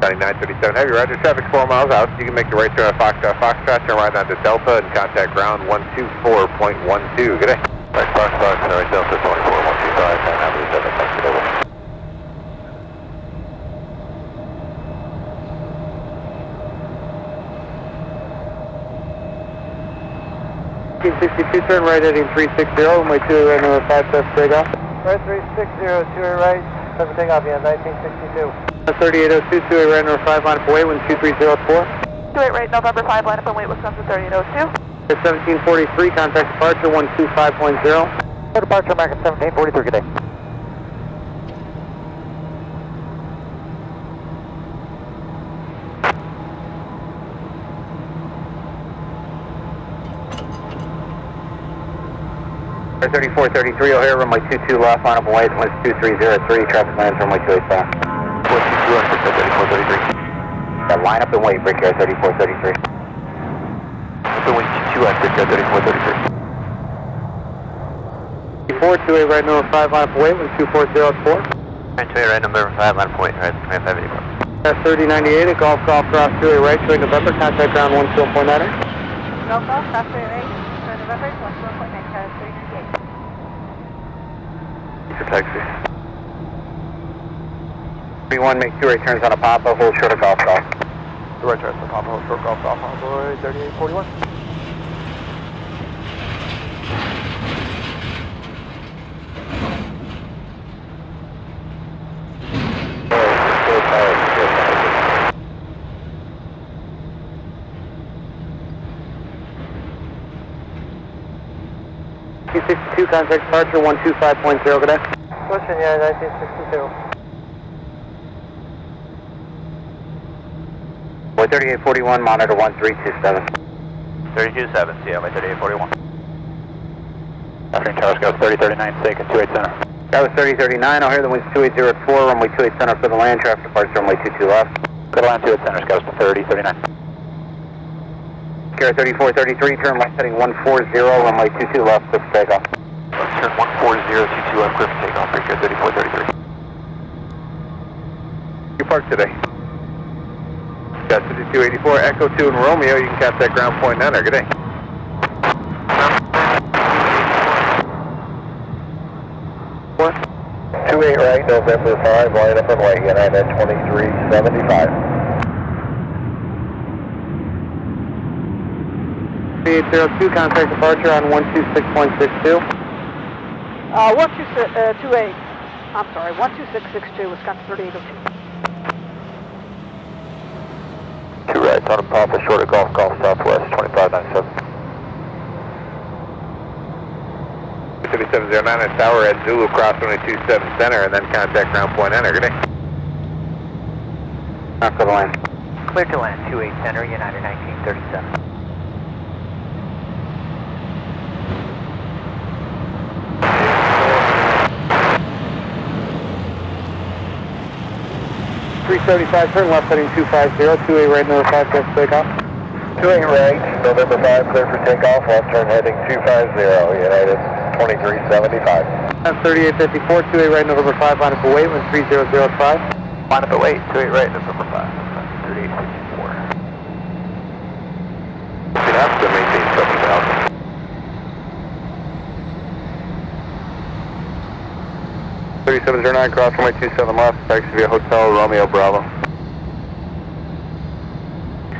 County 937 Heavy, roger, traffic 4 miles out. You can make the right turn at Foxtrot, Foxtrot, turn right onto Delta and contact ground 124.12. Good day. Right, Fox Fox, center, right Delta 24, 125, 9 Avenue 7, thanks for over. Sixty-two, turn right heading 360, runway 2 right number 5, test takeoff. Right 360, two right, seven takeoff, yeah, 1962. 3802, 2 right number 5, line up away, wind 2304. Two right right, November 5, line up and wait, Wisconsin 3802. 1743, contact departure 125.0. Departure American 1743, good day. Number 3433 O'Hare, runway 22 left, line up and wait, winds 2303, traffic lands runway 28 south. 3433. Line up and wait, Brickyard 3433. So winds 22 on 3433. 428 right number 5 line up and wait, winds 2404. 2A right number 5 line up and wait, right 2584. That's 3098 A Golf Golf Cross two eight right, 2 November, contact ground 1 2.9. Golf Golf Cross 2A right, November, 1 2.9. For taxi. 31, make two right turns on a Papa, hold short of golf golf. Two right turns on Papa, hold short, golf, golf, runway 3841. T62, contact departure 125.0, good day. Question, yeah, 1962. Boy 3841, monitor 1327. 327, see you, runway 3841. Afternoon Tower, Scout 3039, taken 28 center. That was 3039, I'll hear the wind's 2804, runway 28 center for the land, traffic departure runway 22 left. Go to land 28 center, Scout 3039. Sierra 3433, turn left heading 140, runway 22 left, clear for takeoff. Uh, Turn 14022 left, clear for takeoff, Brickyard 3433. You park today. Got 5284, Echo 2 and Romeo, you can catch that ground point nine, good day. Two eight right, November 5, line up and wait, United 2375. 3802, contact departure on 126.62. Uh, 128, I'm sorry, 12662, Wisconsin 3802. Two right, on a Papa, short of Golf, Golf Southwest, 2597. 3709 at Tower at Zulu, cross runway 27 center, and then contact ground point nine, good day. Not for the land. Clear to land, 28 center, United 1937. Three seventy-five, turn left heading two five zero, two eight right, number five, test takeoff. Two eight right, November 5, clear for takeoff, left turn heading 250, United 2375. That's thirty-eight fifty-four, two eight right, November five, line up away, wind three zero zero five. Line up at wait, 28 right, November 5, 3854. 3709, cross runway 27 left, taxi via Hotel Romeo Bravo.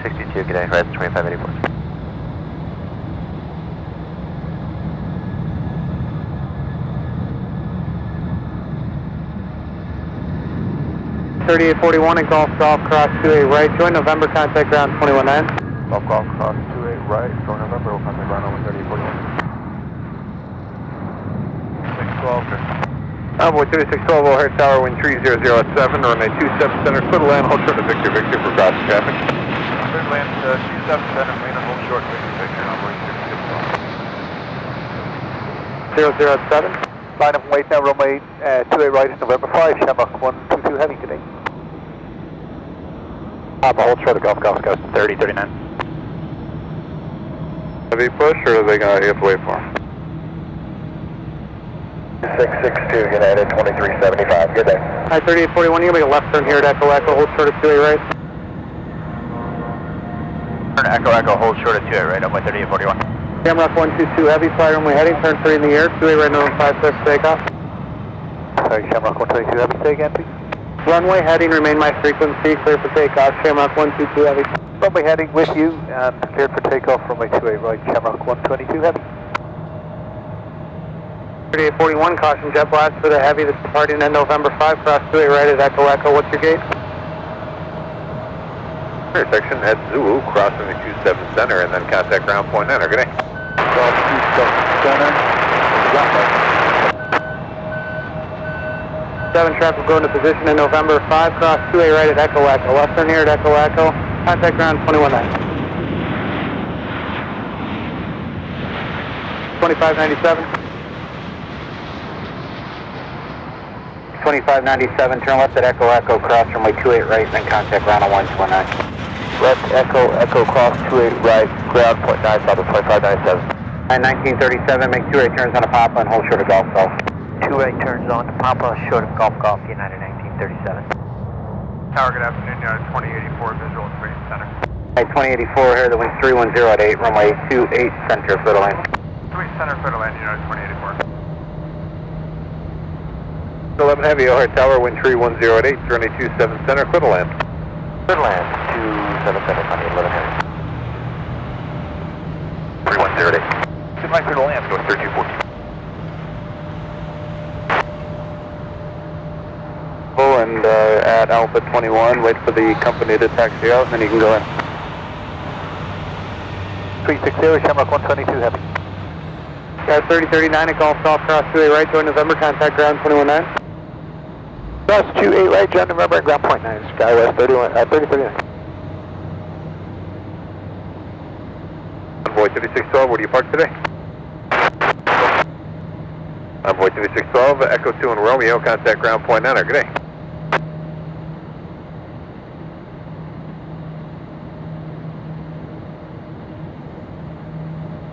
62, good day, Horizon 2584. 3841 at Golf Golf Cross two eight right. Join November, contact ground twenty-one nine. Golf Golf Cross two eight right, join November, we'll contact ground over 3841. 612, sir. Envoy 3612 O'Hare Tower, wind 3007, runway 27 center, clear to land, hold short of Victor, Victor for crossing traffic. Clear to land, uh, 27 center, main and hold short, Victor, Victor, number 612. 007. Line up and wait now, runway uh, 28 right is November 5, Shamrock 122 heavy today. Papa, hold short of Golf Golf Coast 3039. Heavy push, or are they gonna have to wait for him? 662, United 2375, good day. Hi, 3841, you can make a left turn here at Echo Echo, hold short of 28 right. Turn Echo Echo, hold short of 2 right, up by 3841. Shamrock 122 heavy, fly runway heading, turn 3 in the air, 28 right, number 5 clear for takeoff. Sorry, Shamrock 122 heavy, say again please. Runway heading, remain my frequency, clear for takeoff, Shamrock 122 heavy. Runway heading with you uh, and cleared for takeoff, runway 28 right, Shamrock 122 heavy. 3841, caution jet blast for the heavy that's departing at November 5, cross 28 right at Echo Echo, what's your gate? Intersection at Zulu, crossing the 27 center, and then contact ground point nine, good day. Golf 27 center, got 7 traffic go into position in November 5, cross 2A right at Echo Echo. Left turn here at Echo Echo, contact ground 219. 2597. 2597, turn left at Echo Echo, cross runway 28 right, and then contact ground on 129. Left Echo, Echo cross 28 right, ground point 9, south of 2597. And 1937, make two right turns on a Papa and hold short of Golf Golf. Two right turns on to Papa, short of Golf Golf, United 1937. Tower, good afternoon, uh, United 2084, visual 3 center. At 2084 here, the wind's 310 at 8, runway 28 center, clear to land. 3 center, clear to land, United 2084. 11 Heavy, O'Hare Tower, wind 3108, runway 27 center, clear to land. Clear to land, 27 center, Connie 11 heavy. 3108. Good night, clear to land, go 3214. Oh, and uh, at Alpha 21, wait for the company to taxi out, and then you can go in. 360, Shamrock 122 heavy. Got 3039 at Golf Golf, cross 28 right, join November, contact ground 219. Cross 28 right, John November, ground point 9, Skywest 31, uh, 3039. Envoy 3612, where do you park today? Envoy 3612, Echo 2 and Romeo, contact ground point nine, good day.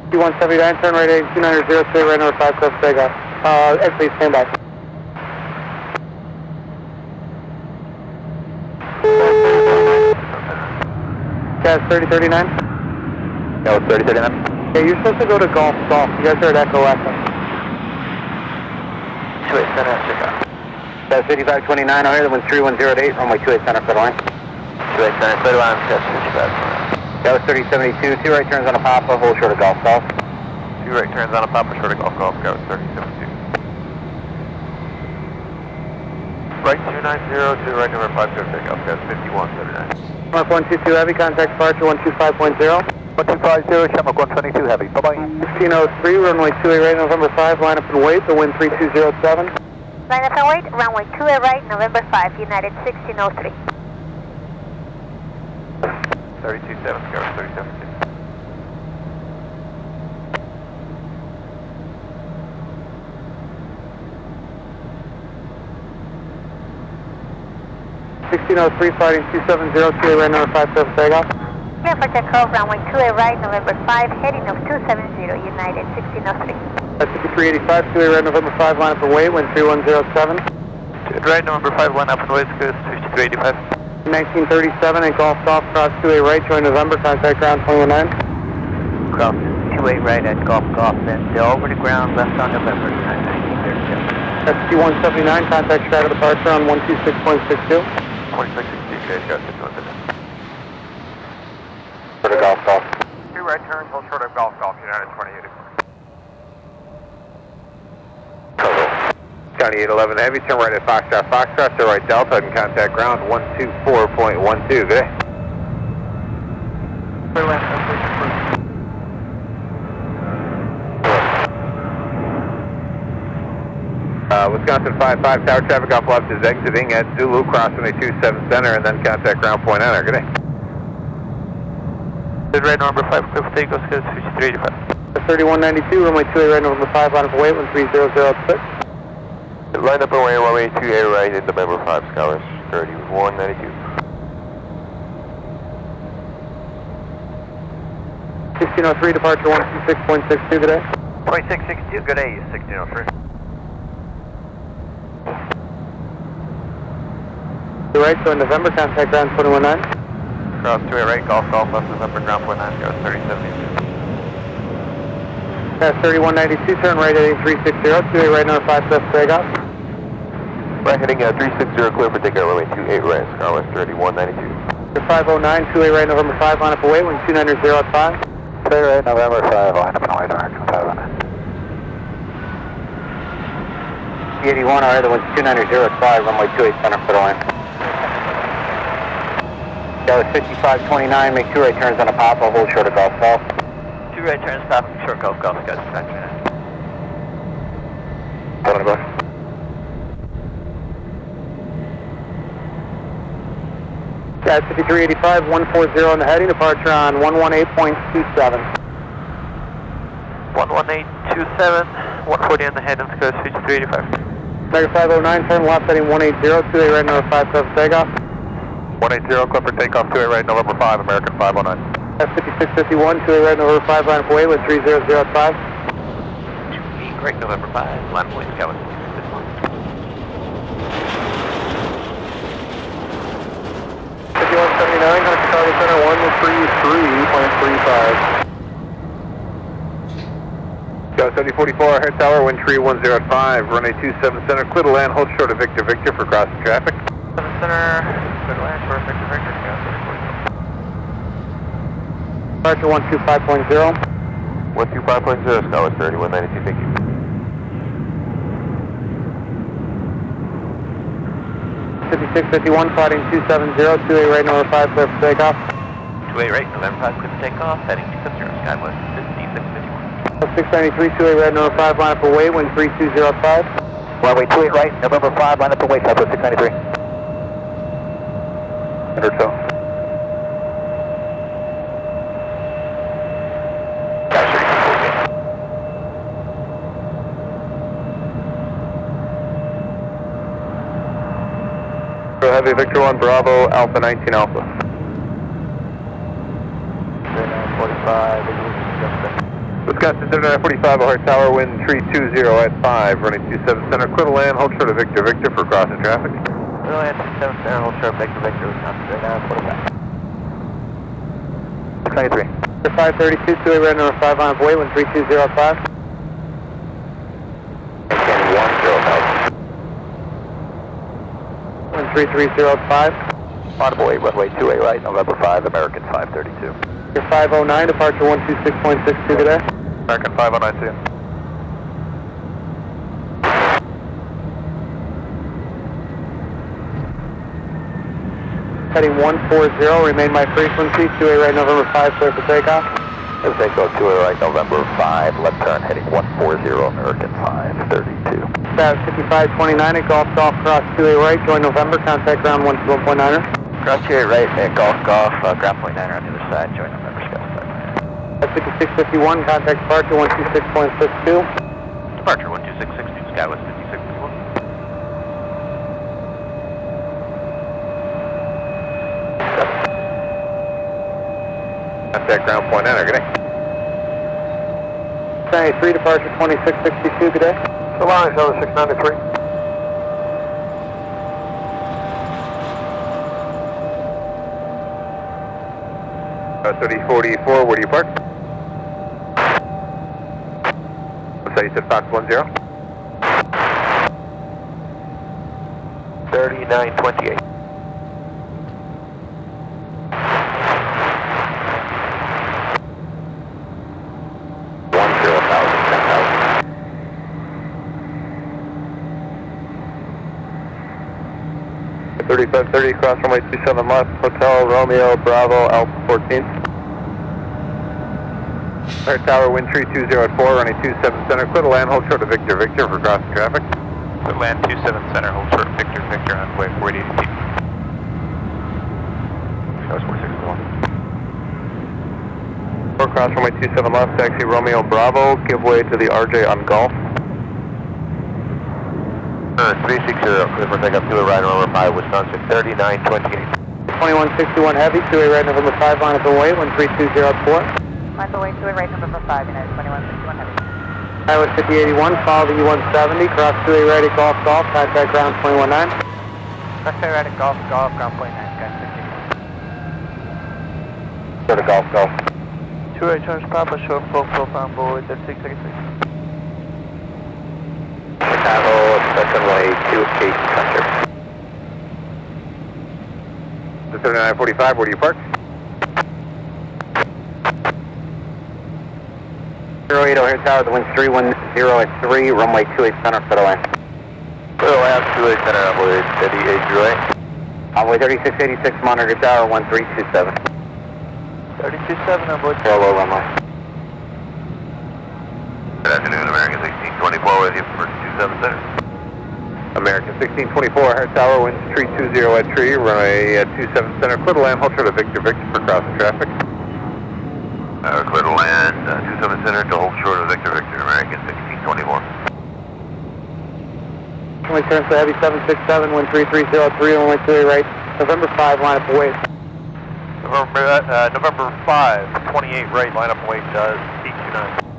T179, turn right 829 straight right number 5, clear for takeoff. Uh, Ed, please stand by. Gas 3039? That was 3039. Yeah, you're supposed to go to Golf Golf. You guys are at Echo Echo. 28 center. That's 5529 out here, the wind's 3108, runway 28 center, to land. 28 center, clear to land, test 55. That was 3072, two right turns on a Papa, hold short of Golf Golf. Two right turns on a Papa, short of Golf Golf, Scout 3072. Right 290 to right number 5, clear takeoff, Scout 5139. Mark 122 heavy, contact departure 125.0. 1250, Shamrock 122 heavy, bye-bye. 1603, runway 28 right, November 5, line up and wait, the wind 3207. Line up and wait, runway 28 right, November 5, United 1603. 327, Scout 372. Sixteen oh three, fighting two seven zero, two right number five seven takeoff. Clear for takeoff, runway 28 right, November 5, heading of 270, United 1603. That's fifty-three eighty-five, two right November five, line up and wait, wind three one zero seven. Right number 5, line up and west coast 5385. Nineteen thirty-seven, and golf golf, cross two eight right, join November, contact ground twenty one nine. Cross 28 right at Golf Golf, then over to ground, left on November, 1937. ST-179, contact strata departure on 126.62. 2662, okay, got 6150. For the golf golf. Two right turns, hold short of Golf Golf, United 2084. County 811 Heavy, turn right at Foxtrot, Foxtrot, to right Delta, and contact ground 124.12, good day. Uh, Wisconsin 55 Tower traffic off left is exiting at Zulu, crossing a 27 center, and then contact ground point enter. Good day. Clear right number 5, clear for takeoff, schedule 5385. 3192, runway 28 right, November 5, line up await, 13006. Line up away, runway 28 right in November 5, Scholars 3192. 1603, departure 126.62 today. 2662, good day, 1603. To right, so in November, contact ground 219. Cross 28 right, Golf Golf, left November ground point 9, Scholars 3072. Pass 3192, turn right at 8360, 28 right, number 5, left takeoff. Right heading uh, 360, clear for takeoff, runway 28 right, Scholars 3192. 509, 28 right, November 5, line up await, 1290 at 5. Clear right, November 5, line up and away, direction 509. 81, our other one's 290 at 5, runway 28 center for the line. That was 5529, make two right turns on a pop, I'll hold short of golf ball. Two right turns, stop, short Golf Golf, got dispatch Hold on, go. Guys, 5385, 140 on the heading, departure on 118.27. 11827, 140 on the head, and schedule 5385. Mega 509, turn left heading 180, 28 right, number 5, left takeoff. 180, clear for takeoff, 28 right, November 5, American 509. That's 5651, 28 right, November 5, line up away with 3005. Great, November 5, line point, Scholars 5179, contact Center 133.35. Go 7044, head tower, wind tree 105, runway 27 center, clear to land, hold short of Victor Victor for crossing traffic. Center, to land, Victor Victor, Departure 125.0. 125.0, Scholars 3192, thank you. 5651, sliding 270, 28 right, number 5, clear for takeoff. 28 right, November 5, clear for takeoff, heading 270, Skywest 5651. 693, 28 right, number 5, line up away, wind 3205. Runway 28 right, November 5, line up and wait, Southwest 693. Enter so. Heavy Victor 1, Bravo, Alpha 19 Alpha. 45, Wisconsin 3945, O'Hare Tower, wind 320 at 5, running 27 center, clear to land, hold short of Victor Victor for crossing traffic. Clear land 27 center, hold short Victor Victor, Wisconsin 3945. 693. 532, 28 right, number 5, line up away, wind 3205. Maintain 105. Wind 3305. Audible 8, runway 28 right, November 5, American 532. Your 509, departure 126.62 today. American 5092. Heading 140, remain my frequency, 28 right, November 5, clear for takeoff. Go 28 right, November 5, left turn heading 140, American 532. Status 5529 at Golf Golf Cross 28 right, join November, contact ground 121.9er. Cross 28 right, at Golf Golf, uh, ground point 9 on the other side, join November. That's 5651, contact departure 126.62. Departure 12662, Skywest 5651. Contact ground point enter, good day. 93, departure 2662, good day. The line is over 693. Uh, 3044, where do you park? So you said Fox 10? 3928. One zero thousand, ten thousand. Thirty-five thirty, cross runway two seven left, Hotel Romeo Bravo Alpha fourteen. O'Hare Tower, wind three two zero at four, running two seven center, clear to land, hold short of Victor Victor for crossing traffic. Clear land 27 center, hold short, of Victor, Victor, on way 48 feet. That was 461. Four cross runway two seven left, taxi Romeo Bravo, give way to the RJ on Golf. Uh, 360, clear for takeoff, two right over 5, Wisconsin, 3928. 2161 Heavy, two-way right November 5, line up and wait, 13204. Line away to right number 5, United 2161 Heavy. Iowa 5081, follow the E-170, cross two-way right at Golf Golf, contact ground 219. Cross two right at Golf, Golf, ground point nine, guys, Go to Golf, Golf. Two right turns, Papa, short full profile on board, that's 666. Chicago, second way, two Cape Center. The thirty-nine forty-five, where do you park? Zero eight O'Hare Tower, the wind's three one zero at three, runway two eight center, clear to land. Clear land 28 center, on way 8808. Runway thirty-six eighty-six, monitor tower, one three two seven. 327 on board. Parallel runway. Good afternoon, American 1624 with you for 27 center. American sixteen twenty-four, O'Hare Tower, wind three two zero at tree, runway uh, two seven center, clear to land, hold short of Victor Victor for crossing traffic. Uh, clear to land, uh, 27 center to hold short of Victor Victor, American 1624. Runway turns to Heavy 767, 13303, runway two-way right, November 5, line up and wait. November, uh, November 5, 28 right, line up and wait, uh, 829.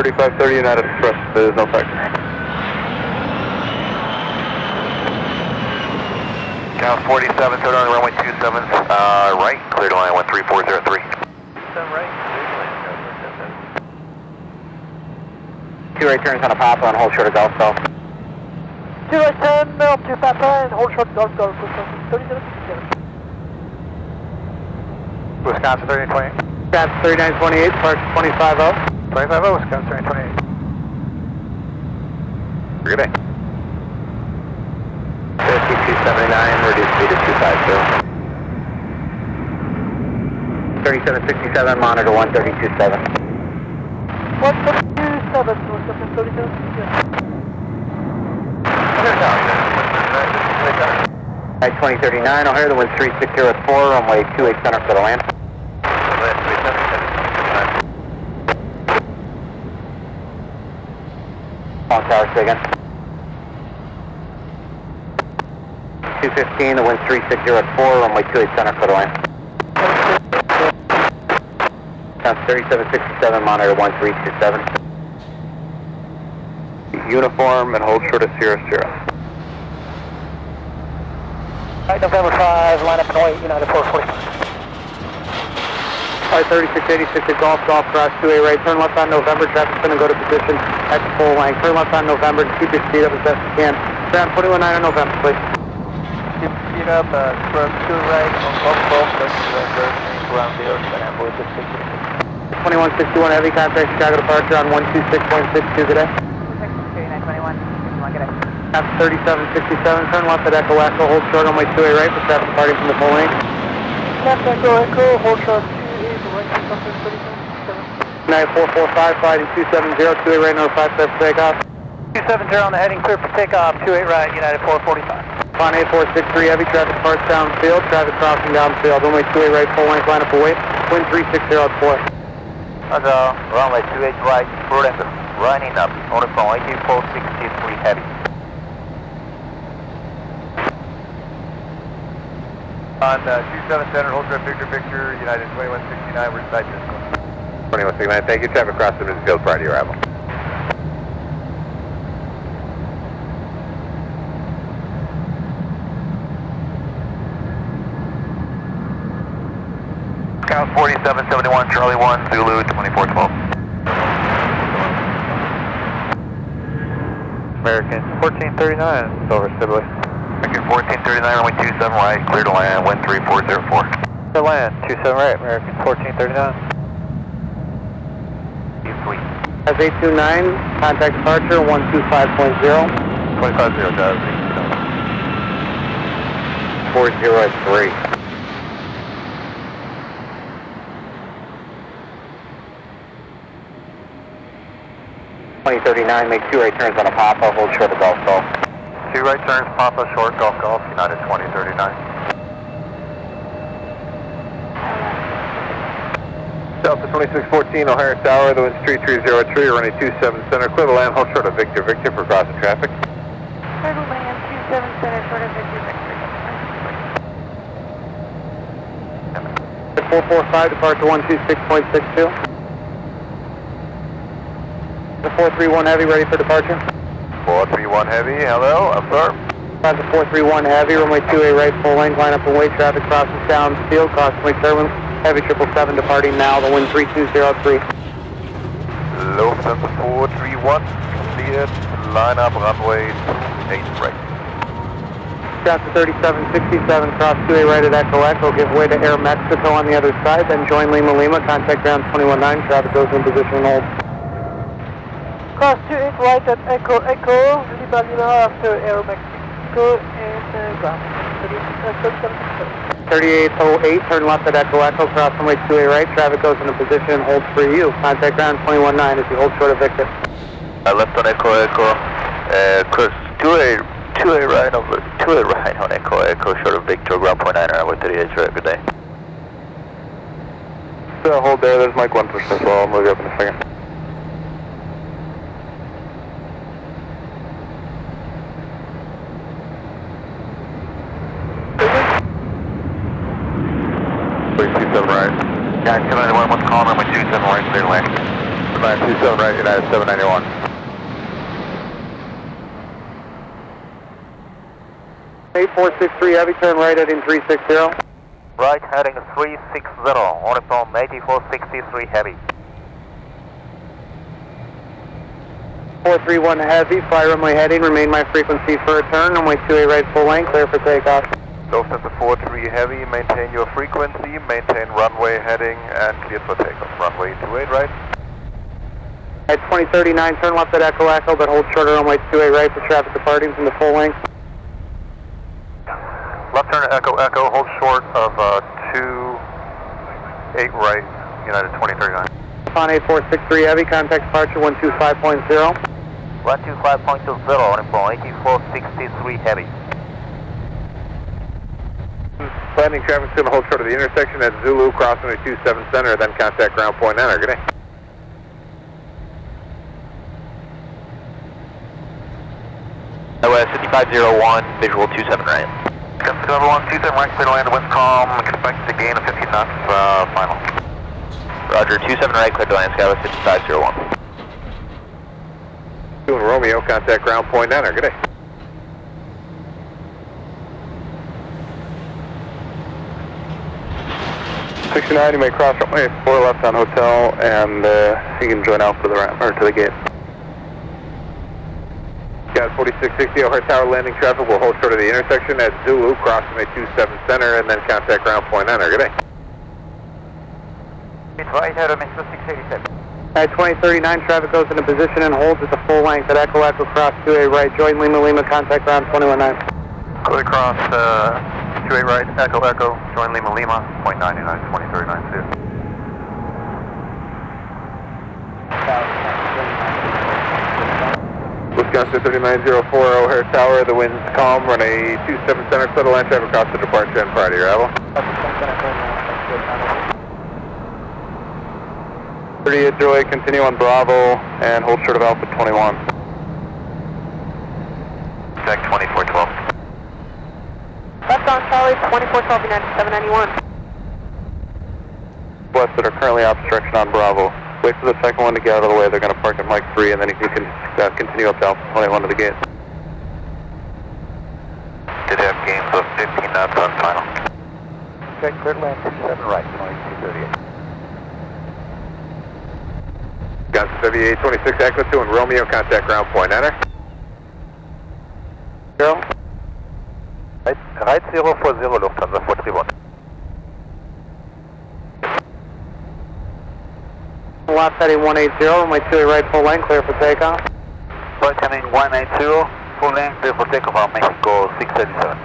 Thirty-five thirty, United Express, there's no taxi. Count 47, turn on runway 27, uh, right, clear to line 13403. Seven right, Two right turns on a Papa and hold short of Golf, Golf. Two right turn, up to Papa and hold short Golf, Golf, Wisconsin, 3767. Wisconsin 3028. Wisconsin 3928, park 250. 250, Wisconsin 3028. Good day. 5279, reduced speed to 250. 3767, monitor 1327. 137, Wisconsin 3767. Right 2039, O'Hare, the wind's 360 at 4, runway 28 center for the land. Long tower, say again. 215, the wind's 360 at 4, runway 28 center for the land. Count 3767, monitor 1327. Uniform and hold short of Sierra Sierra. Right, November 5, line up and wait, United 445. Alright, 3686 at Golf, Golf, cross 2A right, turn left on November, traffic's gonna go to position at the full length. Turn left on November, keep your speed up as best you can. Ground 219 on November, please. Keep your speed up, uh, from two right on Golf, Golf, that's November, ground zero, and on board 666. 2161 heavy contact Chicago departure on 126.62 today. 921, 61, good day. At 3767, turn left at Echo Echo, hold short on way 2A right for traffic departing from the full lane. Left echo, echo, hold short, two eight, right, Wisconsin 3767. United 445, fighting 270, 2A right, number 5 set for takeoff. 270 on the heading, clear for takeoff, 28 right, United 445. On 8463 heavy traffic parts downfield, traffic crossing downfield, runway 2A right, full length line up away, wind 360 at 4. On the runway 28 right, prudent, running up, on the phone, 8463 heavy. On uh, 27 center, hold Victor Victor, United 2169, we're inside this one. Twenty-one sixty-nine, thank you, traffic cross the Field prior to your arrival. Count 4771, Charlie 1, Zulu 2412. American 1439, Silver Sibley. American 1439, runway 27 right, clear to land, wind 3404. To land, 27 right, American 1439. Sweet. As 829, contact departure 125.0. 250, guys. 403. Twenty thirty-nine, make two right turns on a Papa, hold short of golf call. Two right turns, Papa, short, Golf Golf, United 2039. Delta 2614, O'Hare Tower, the wind's 3303, running 27 center, clear to land, hold short of Victor, Victor for crossing traffic. Clear to land, 27 center, short of Victor, Victor. 445, departure 126.62. The 431 Heavy, ready for departure. 431 Heavy, hello, affirm. Roger 431 Heavy, runway 28 right, full length, line up and wait, traffic crosses down field, crossing turbulence. Heavy 777 departing now, the wind 3203. Lufthansa 431, cleared, line up, runway 28 right. Delta 3767, cross 28 right at Echo Echo, give way to Aero Mexico on the other side, then join Lima Lima, contact ground 219, traffic goes in position hold. Cross 28 right at Echo Echo, Lima Lima after Aero Mexico and uh, ground. 3767. 3808, turn left at Echo Echo, cross runway 28 right, traffic goes into position and holds for you. Contact ground 219 as you hold short of Victor. Uh, left on Echo Echo, uh, course 2A, 2A right over, 2A right on Echo Echo, short of Victor, ground point nine, runway 38 right, good day. So hold there, there's Mike 1 pushing as well, I'll move you up in a second. Two seven right. Yeah, 791, one call, runway 27 right, clear to land. Nine two seven right, United seven ninety one. Eight four six three heavy, turn right heading 360. Right heading 360, only from 8463 heavy. 431 heavy, fly runway heading, remain my frequency for return, runway 28 right full length, clear for takeoff. Lufthansa 43 Heavy, maintain your frequency, maintain runway heading, and clear for takeoff. Runway 28 right. At 2039, turn left at Echo Echo, but hold short shorter runway 28 right for traffic departing from the full length. Left turn at Echo Echo, hold short of uh, 2 8 right, United 2039. On 8463 heavy, contact departure 125.0. 125.20, only from 8463 heavy. Landing traffic's going to hold short of the intersection at Zulu, crossing at 27 center, then contact ground point nine. Good day. OS 5501, visual 27 right. Skyway 127 right, clear to land, wind's calm, expect to gain of 15 knots, uh, final. Roger, 27 right, clear to land, Skyway 5501. Doing Romeo, contact ground point nine. Good day. Sixty-nine, you may cross runway four left on hotel, and uh, you can join out for the ramp or to the gate. Got 4660 O'Hare Tower landing traffic will hold short of the intersection at Zulu, crossing at 27 center, and then contact ground point nine. Good day. Right header, Mr. 687. At 2039, traffic goes into position and holds at the full length at Echo Echo, cross 28 right, join Lima Lima, contact ground 219. Clear cross, uh, 28 right, Echo Echo, join Lima Lima, point 99, 2039 too. Wisconsin 3904 O'Hare Tower, the wind's calm, run a 27 center, clear to land traffic across the departure and prior to your arrival. 38 Joy, continue on Bravo and hold short of Alpha 21. Check 2412. Left on Charlie, 2412 United 791. West that are currently obstruction on Bravo. Wait for the second one to get out of the way. They're going to park at Mike 3 and then you can uh, continue up to Alpha 21 to the gate. Did have gains of 15 knots on final. Check clear to land 27 right, 2238. Wisconsin 7826 Echo 2 and Romeo, contact ground point enter. Zero. Right, right 040 Lufthansa 431. Last heading 180, runway 28 right full length, clear for takeoff. Flight coming 180, full length, clear for takeoff on Mexico 637.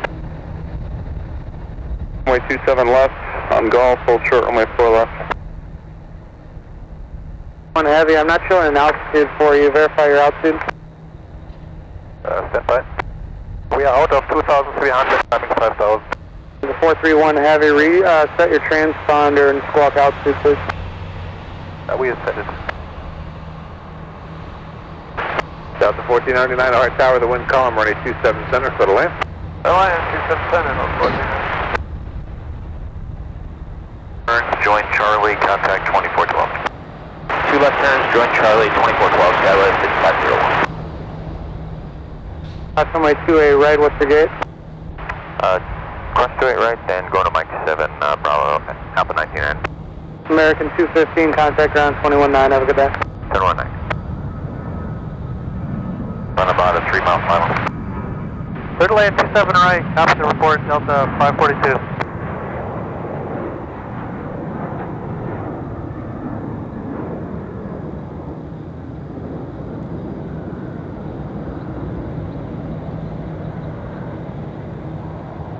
Runway 27 left, on golf, hold short, runway 4 left. One heavy, I'm not showing an altitude for you. Verify your altitude. Uh, stand by. We are out of 2,300, climbing 5,000. The 431 heavy, re, uh, set your transponder and squawk altitude, please. Uh, we have set it. Delta 1499, O'Hare Tower, the wind column, runway 27 center, clear to land. Alliance 27 center, unfortunately. Turns, join Charlie, contact 2412. Two left turns, join Charlie, 2412, Skywest 6501. Last runway 28 right, what's your gate? Uh, cross to it right, then go to Mike 7, uh, Bravo, Alpha 19 American 215, contact ground 219, have a good day. 1019. Run about a 3 mile final. Third lane 27 right, opposite report, Delta 542.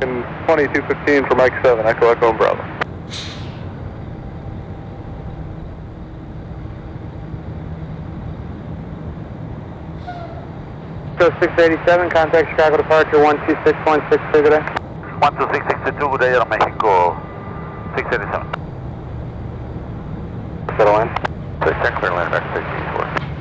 Falcon 2215 for Mike 7, Echo Echo and Bravo. So 687, contact Chicago departure 126.6, good day. 12662, good day, Aero Mexico 687. Settle in. So check clear land back 684.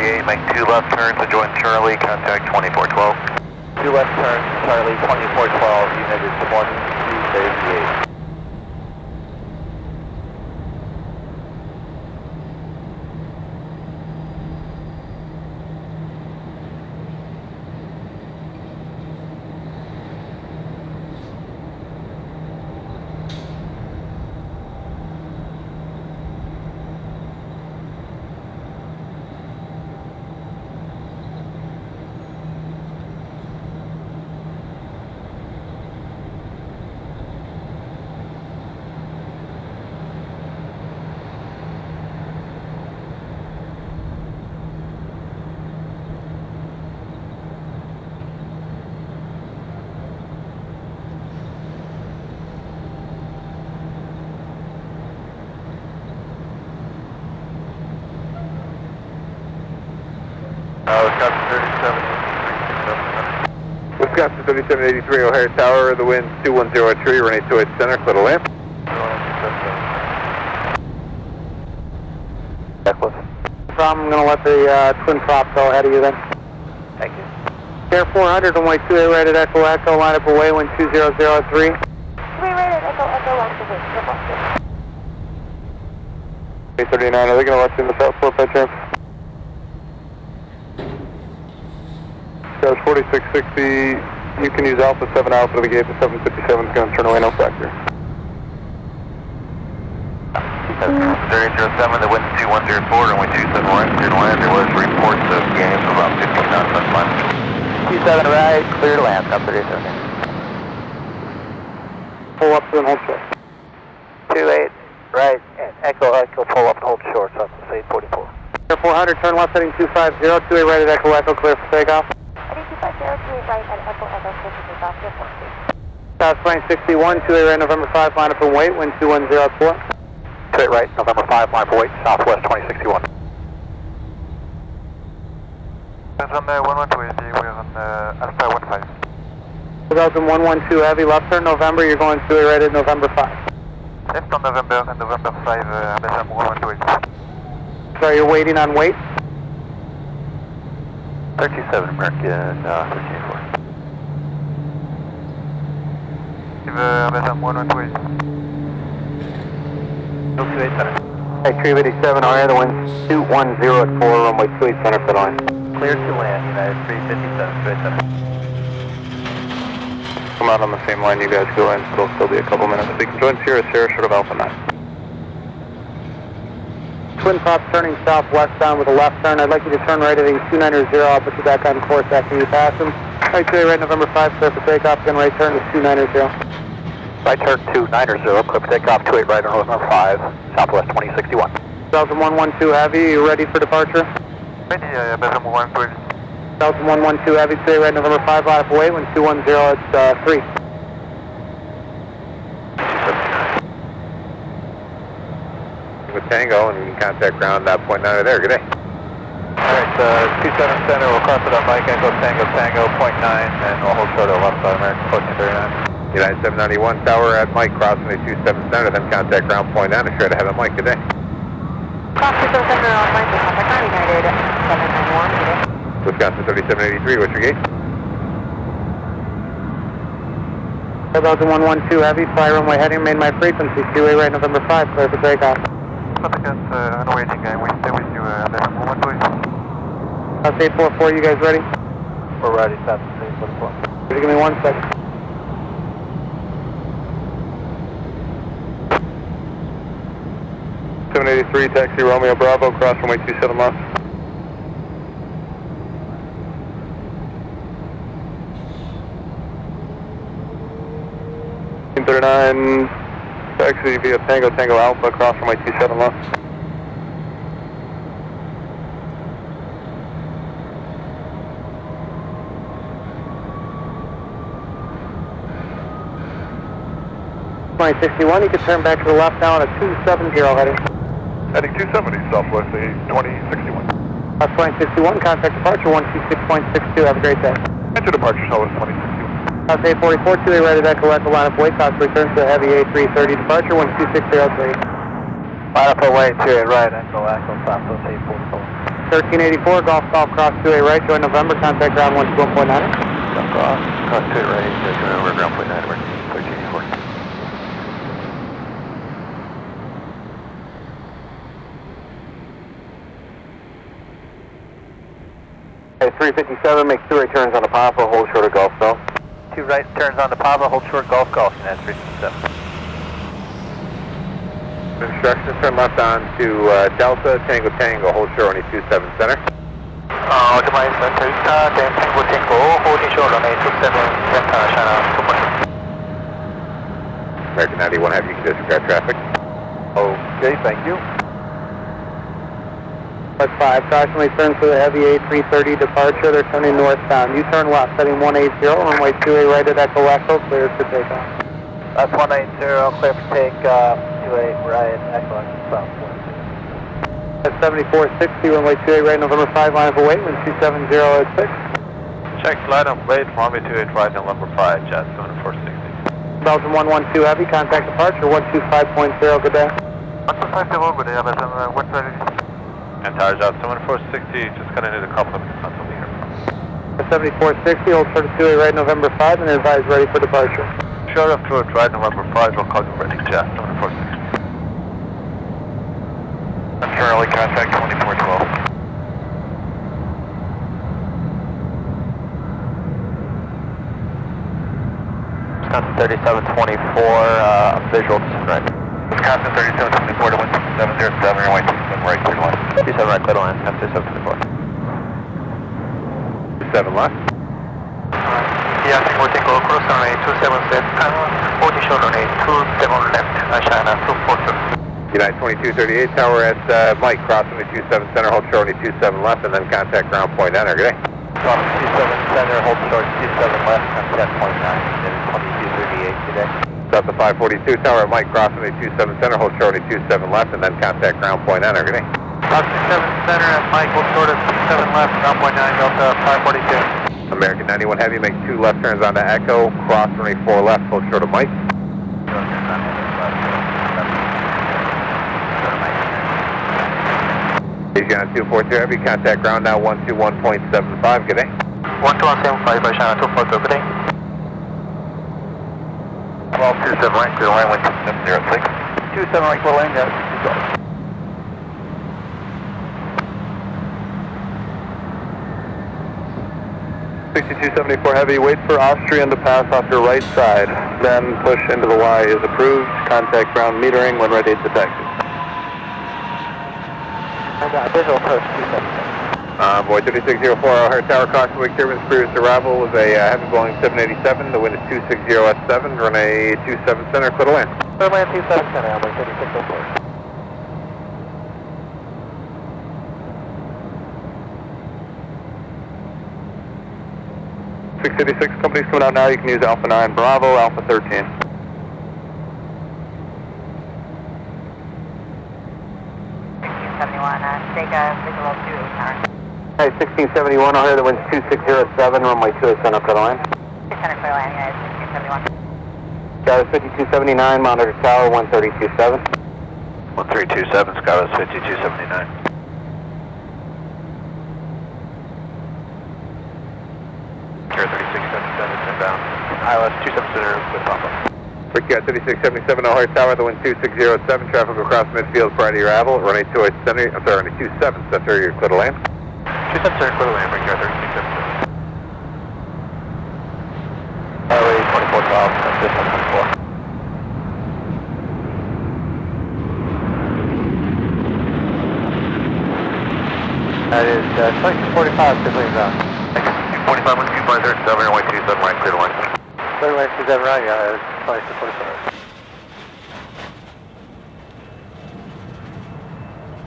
38, make two left turns to join Charlie, contact 2412. Two left turns, Charlie 2412, unit is 1238. 7783 O'Hare Tower, the wind's two one zero three. tree, running to its center, clear to land. I'm going to let the uh, twin props go ahead of you then. Thank you. Air 400, runway 2 a right at Echo Echo, line up away when 2003. at Echo Echo, line up away, 39, are they going to let you in the south port by chance? 4660, you can use Alpha 7 Alpha to the gate, the 757 is going to turn away, no factor. 3007, the wind 2104, runway 27 right, clear to land. There was reports of gains of about 15 knots on flight. 27 right, clear to land, up 37. Pull up to and hold short. 28 right, and Echo Echo, pull up and hold short, so that's 844. Air 400, turn left heading 250, 28 right at Echo Echo, clear for takeoff. Heading 250, 28 right at Echo Echo, clear for takeoff. Air 46. South plane 61, 28 right, November 5, line up and wait, wind 2104. Straight right, November 5, line for wait, southwest 2061. That's on the 112, we're on uh, Alpha 15. 2112 heavy, left turn November, you're going 28 right at November 5. Left on November and November 5, uh, Alpha 112. Sorry, you're waiting on wait? 37, American uh, 1384. Give uh, Alpha 112. Two eight center. Hey, 357, our the wind's 210 at 4, runway 28 center for the line. Clear to land, United 357, straight center. Come out on the same line you guys go in, it'll still be a couple minutes. So you can join Sierra Sierra short of Alpha 9. Twin Tops turning southwestbound with a left turn. I'd like you to turn right at 290. I'll put you back on course after you pass him. Right to right November 5, clear for takeoff, then right turn to 290. Right turn 290, clear for takeoff, 28 right on November 5, southwest 2061. Delta 112 Heavy, you ready for departure? Ready, uh, Belgium 112. Delta 112 Heavy, today right November 5, line up away, when 210 at uh, 3. With Tango and you can contact ground uh, point nine there. Good day. Alright, uh, 27 center, we'll cross it on Mike, Echo Tango Tango, point nine, and we'll hold short of left side, American 1439. United 791 tower at Mike crossing the 27 center, then contact ground point nine and straight ahead of Mike. Good day. Cross 27 center on Mike, contact ground United 791, good day. Wisconsin 3783, what's your gate? Delta 112 Heavy, fly runway heading, main my frequency, 28 right November 5, clear for takeoff. Applicant, uh, no waiting, uh, we stay with you, uh, Belgium 112. South 844, you guys ready? We're ready, South 844. Give me one second. Seven eighty three, taxi Romeo Bravo, cross runway two seven left. Thirty nine, taxi via Tango Tango Alpha, cross runway two seven left. Twenty sixty one, you can turn back to the left now on a 270 heading heading 270 southwest 2061. Uh, 2061, contact departure 126.62, have a great day. Enter departure southwest 2061. House A44, two-way right of Echo Echo, line up weight, cost return to the heavy A330, departure 12603. Line up away, two-way right, Echo Echo, southwest A44. 1384, golf golf cross two A right, join November, contact ground 121.9. Golf cross, cross two-way right, join November, ground 0.9, Hey, 357, make two right turns on the Papa, hold short of Gulf Bell. Two right turns on the Papa, hold short Golf Golf, United 357. Instructions turn left on to uh, Delta Tango Tango, hold short only two seven center. Uh, automatic Delta, Tango Tango, holding short on 827 center, China, super. American 91, have you can disregard traffic. Okay, thank you. Plus 5, approximately turn to the heavy A330 departure, they're turning northbound. You turn left, heading 180, runway 28 right at Echo Echo, clear for takeoff. That's 180, clear for take, uh, 28 right, Echo Echo, At 7460, runway 28 right, November 5, line of await, wind 270 at 6. Check line up, wait, runway 28 right, November 5, jet 7460. Belgium 112 Heavy, contact departure 125.0, good day. 125 good day, Belgium 120. Entire jet 7460, just gonna need a couple of minutes until we hear. At 7460, hold short of 28 right, November 5, and advise ready for departure. Short of Truett right, November 5, we'll call you ready, jet 7460. I'm Charlie, contact 2412. Wisconsin 3724, uh, visual right. Wisconsin 3724 to 1707, runway 27 right, clear to line. 27 right, clear to line, Wisconsin 3724. Two seven left. Yeah, Tango Tango, cross runway 27 set, uh, holding short runway 27 left, China 242. United 2238 tower at uh, Mike, crossing the 27 center, hold short only 27 left, and then contact ground point point enter, Good day. Cross 27 center, hold short 27 left, contact point 9, and 2238 today. Delta 542 tower at Mike, crossing the 27 center, hold short only 27 left, and then contact ground point nine. Good day. Cross 27 center at Mike, hold short of 27 left, ground point 9, Delta 542. American 91 Heavy, make two left turns onto Echo, cross runway four left, hold short of Mike. Asiana 242 Heavy, contact ground now 121.75. Good day. 1275 by China 242, good day. Rockwell, 27 right, clear line, wind 27 right, clear line, that's 62 6274 Heavy, wait for Austrian to pass off your right side, then push into the Y is approved. Contact ground metering when ready to taxi. I got visual post 270. Uh, Boy 3604, O'Hare Tower, Crossway, Clearance, previous arrival was a uh, heavy Boeing 787. The wind is 260 S7, runway 27 center, clear to land. Clear land 27 center, Amway 3604. Six eighty six companies coming out now. You can use Alpha 9 Bravo, Alpha 13. Seventy-one, uh, take a visual two eight tower. Hey, 1671, O'Hare, the wind's 2607, runway 28 center, clear to land. Six hundred clear landing, guys, sixteen seventy-one. Skywest 5279, monitor tower 1327. 1327, Skywest 5279. Care 3677, inbound. ILS 27 center with Papa. Brickyard 3677, O'Hare Tower, the wind 2607, traffic across midfield prior to your arrival, runway 28 center, I'm sorry, runway 27 center, you're clear to land. 27 center, clear to land, Brickyard 3677. Highway 2412, system 24. That is uh, 2245, Sibley Ground. 45 with 2537, runway 27 right, clear to land. Clear land 27 right, yeah, 2245.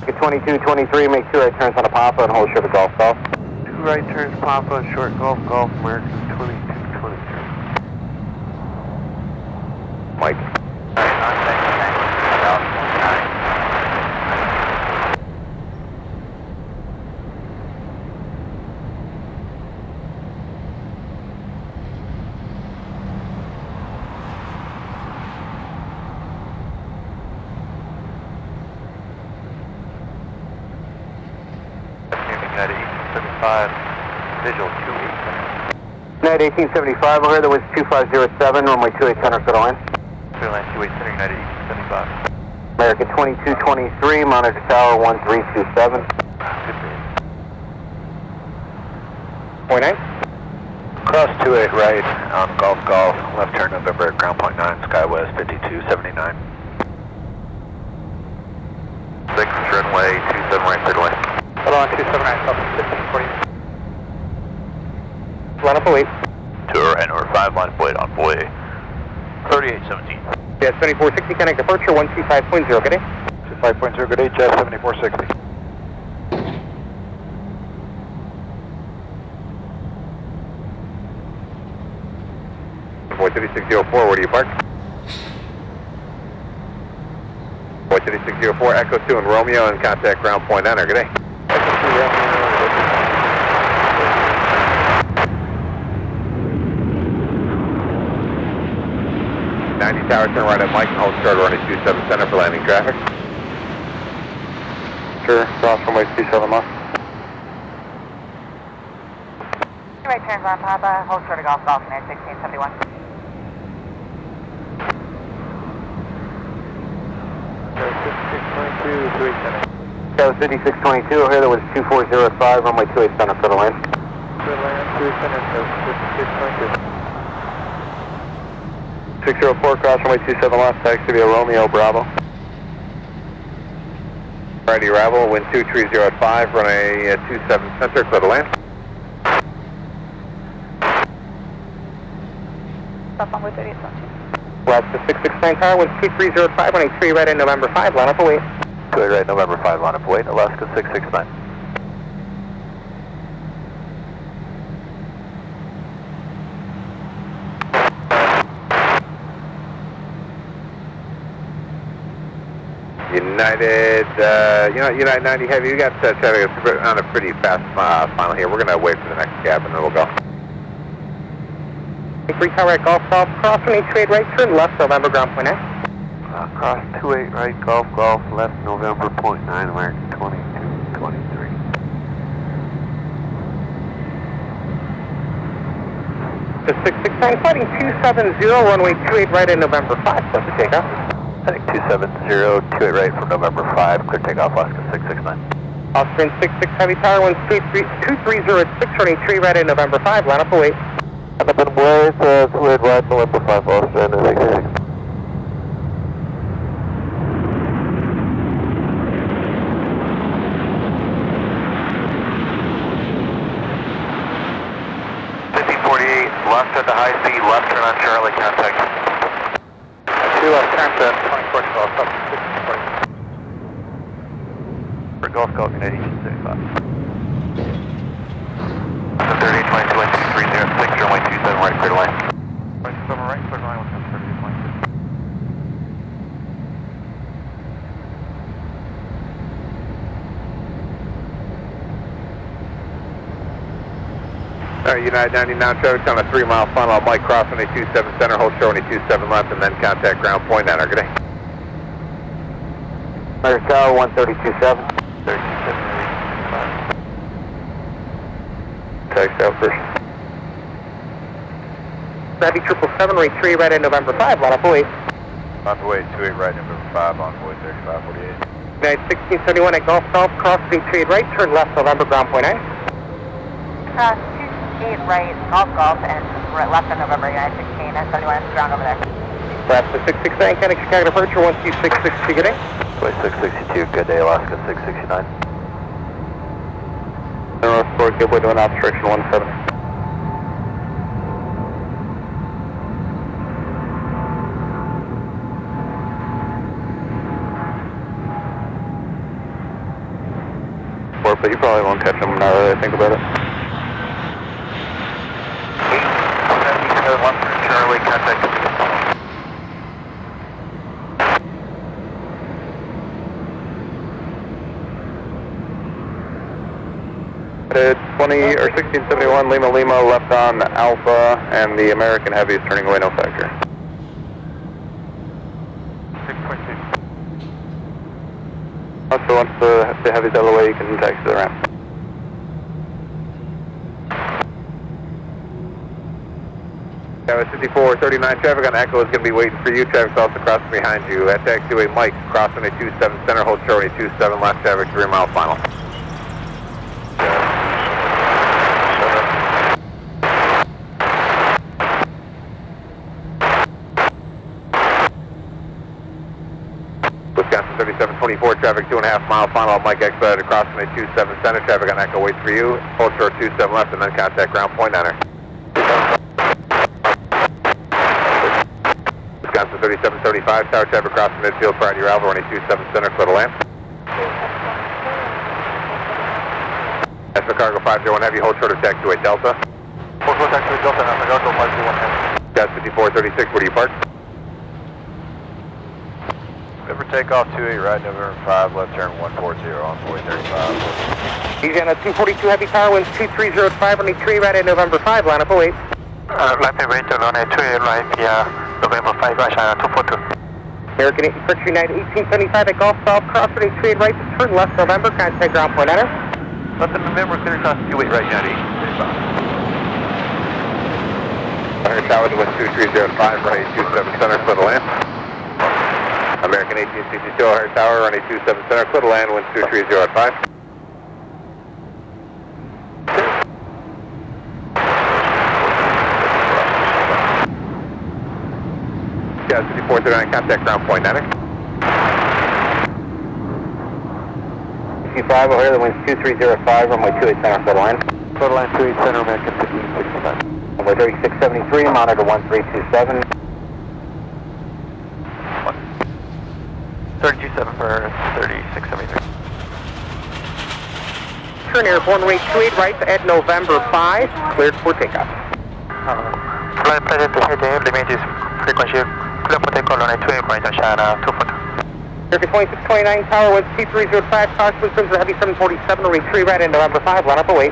Get 2223, make two right turns on a Papa and hold short of Golf Golf. Two right turns, Papa, short Golf, Golf, American 2223. Mike. United 1875, visual 28 United 1875, O'Hare, the wind's 2507, runway 28 center, clear to. Clear land 28 center, United 1875. American 2223, monitor tower 1327. Good day. Point nine. Cross 28 right on Golf Golf, left turn November ground point 9, Skywest 5279. 6 runway 27 right, clear to. Hold on, 27 right, up 1540. Line up oh await. Tour and or 5 line of wait on boy 3817. Yeah, 7460, connect departure 125.0, good day. 25.0, good day, Jeff 7460. Boy 3604, where do you park? Boy 3604, Echo 2 and Romeo, and contact ground point enter, good day. Echo 2 Romeo. Ninety tower, turn right at Mike and hold short running 27 center for landing traffic. Sure, cross runway 27 left. Right turns on Papa, hold short of Golf Golf, near sixteen seventy-one. Skywest 5622, O'Hare, the wind's 2405, runway 28 center, clear to land. Clear land 2 center, 5622. 604, cross runway 27 left, taxi via Romeo Bravo. Friday arrival, wind 230 at 5, runway uh, 27 center, clear to land. Stop on with 3817. To 669 tower, wind's 2305, running 3 right in November 5, line up await. Good, right, November 5, line up wait, Alaska 669. United, uh, you know, United 90 Heavy, you got uh, traffic on a pretty fast uh, final here. We're going to wait for the next cab and then we'll go. Three tower right, Golf Golf, cross runway 28 right turn, left November ground point nine. Uh, cross 28 right, Golf, Golf, left November, point 9, American 2223. To 669, fighting 270, runway 28 right in November 5, clear for takeoff. Heading 270, 28 right from November 5, clear takeoff, Alaska 669. Austrian 66 Heavy Tower, winds 2306, running 3 right in November 5, line up away. And I've been wide, uh, 28 right, November 5, Austrian, 66. left at the high speed, left turn on Charlie, contact. Two left, contact, 24 Golf, up For Golf Golf, United 35. The 30, 22, 2306, runway 27 right, clear to land. 27 right, clear to land with 30, 22. All right, United 99 traffic on a three mile funnel. Mike Cross on a 27 center, hold show on a 27 left, and then contact ground point enter. Good day. American Tower 1327. 327, Text out first. Heavy 777, rate 3 right in November 5, line up away. On the way, 28 right, November 5, on the way 3548. United 1671 at Golf Golf, crossing 28 right, turn left November, ground point 9. Cross uh, 28 right, Golf Golf, and right, left on November, United 16, and 71, ground over there. Perhaps the 669 Kennex Chicago departure, 12662, good day. 2662, good day, Alaska 669. North Sport, good way to an obstruction 17. Sport, but you probably won't catch them now that I think about it. 877, left Charlie, contact. It's 20 or 1671 Lima Lima left on Alpha, and the American Heavy is turning away, no factor. 6.2. So once the, the Heavy's out of the way, you can taxi the ramp. Tower 54, 39 traffic on Echo is going to be waiting for you. Traffic's also crossing behind you. At taxiway Mike, crossing a 27 center, hold short, a 27 left, traffic 3 mile final. Wisconsin 3724 traffic, two and a half mile final, Mike expedited crossing a 27 center, traffic on Echo waits for you. Hold short 27 left and then contact ground point. Wisconsin 3735, tower traffic crossing midfield prior to your Alpha, running 27 center, clear to land. National Cargo 501 Heavy, hold short of taxiway Delta. Hold short taxiway Delta, National Cargo 501 Heavy. Gas 5436, where do you park? November takeoff 28 right, November 5, left turn 140 on the way 35. Easy on a 242 Heavy Tower, winds 2305, running 3 right in November 5, line up away. Uh, left and right, on a 2 right, via November 5, right, uh, China 242. American 8 Friction United 1875 at Golf Golf, crossing 3 right, turn left November, contact ground point enter. Left in November, clear cross 28 right, United 1835. American Tower to West 2305, running 27 center, clear to land. American 1862 O'Hare Tower, running 27 center, clear to land, winds 230 5. Gas 5439, contact ground point enter. 25 O'Hare, the winds 2305, runway 28 center, clear to land. Clear to land 28 center, American 1569. Runway 3673, monitor 1327. 327 for 3673. Turn airborne rate 28 right at November 5, cleared for takeoff. Uh, flight present to head air, limit is frequency, clear for takeoff on a 28 right, China 242. American 2629 Tower, winds 2305, caution winds are heavy 747, rate 3 right at November 5, line up away.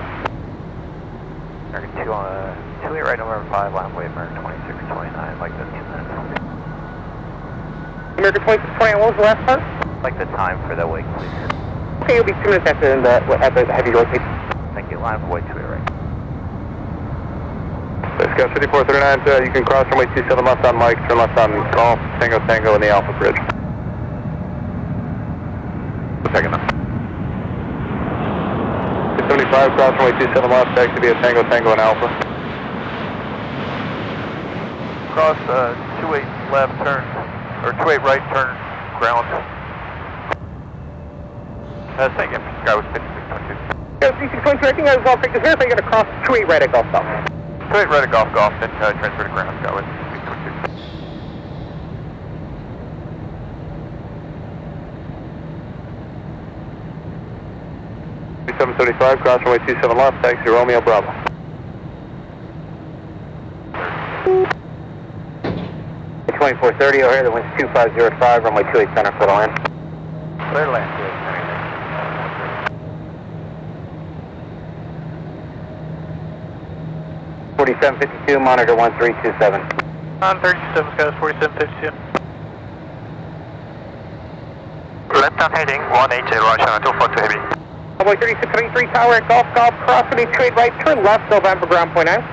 American 2 uh, on a 28 right, November 5, line way, American 2629, like the 2 minutes. American 2629, what was the last part? Like the time for that wake, please. Okay, it'll be 2 minutes after the, at the heavy rotation. Thank you, line up way 28 right. Scout 5439, uh, you can cross runway 27 left on Mike, turn left on Golf, Tango Tango in the Alpha Bridge. Second now. 2775, cross runway 27 left, taxi via Tango Tango and Alpha. Cross uh, 28 left turn, or 28 right turn, ground. Uh, say again, Skywest 5622. Yeah, 3622, I think I was all correct. Is verify you're going to cross 28 right at Golf Golf. 28 right at Golf Golf, then uh, transfer to ground, Skywest 5622. Seven thirty-five, cross runway two seven left, taxi Romeo Bravo. Twenty-four thirty over here, the wind's two five zero five, runway two eight center, clear to land. Clear land. Forty-seven fifty-two, monitor one three two seven. On 37, Skywest 4752. Left on heading 180, Russia, 242 heavy. Runway thirty-six twenty-three, tower at Golf Golf, cross runway two right, turn left, November ground point nine.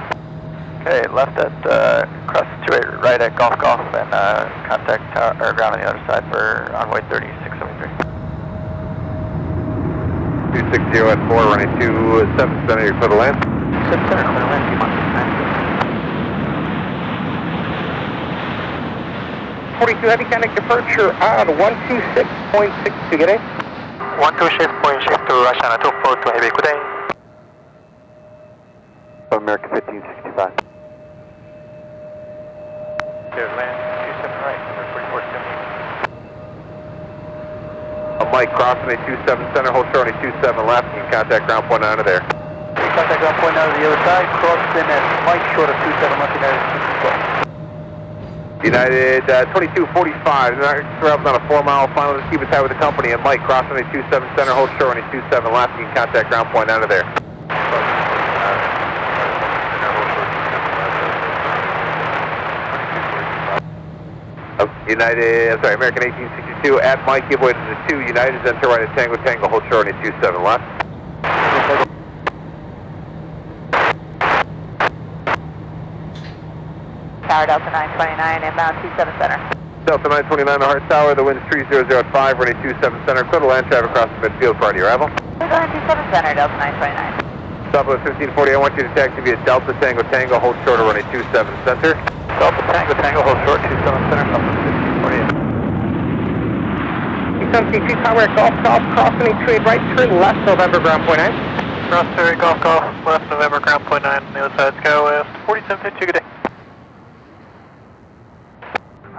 Okay, left at, uh, cross 28 right at Golf Golf, and uh, contact tower, or ground on the other side for runway 3673. 260 at 4, running 27 center, you're clear to land. Center, clear to land, T-minus 42 heavy contact departure on one two six point six two, get in. 12 shift, point shift to Russia, 242 heavy, good day. American 1565. Clear land, 27 right, number 4470. Uh, Mike, crossing a 27 center, hold short on a 27 left, you can contact ground point 9 there. Contact ground point out of the other side, cross in at Mike short of 27 left, United 212. United uh, 2245, they're traveling on a 4 mile final, just keep it tight with the company, and Mike, crossing a 27 center, hold short on a 27 left, you can contact ground point out of there. United, I'm sorry, American 1862 at Mike, give way to the 2, United enter right at Tango Tango, hold short on a 27 left. Tower Delta 929, inbound 27 center. Delta 929, O'Hare Tower, the wind's 3005, running 27 center, clear to land traffic across the midfield prior to your arrival. We're going 27 center, Delta 929. Southwest 1540, I want you to taxi via Delta Tango Tango, hold short of running 27 center. Delta Tango Tango, hold short, 27 center, Southwest 1548. 272 tower Golf Golf, crossing a two eight right, turn left, November ground point nine. Cross 28 Golf Golf, left November, ground point 9, on the other side, Skyway West, 4752, good day.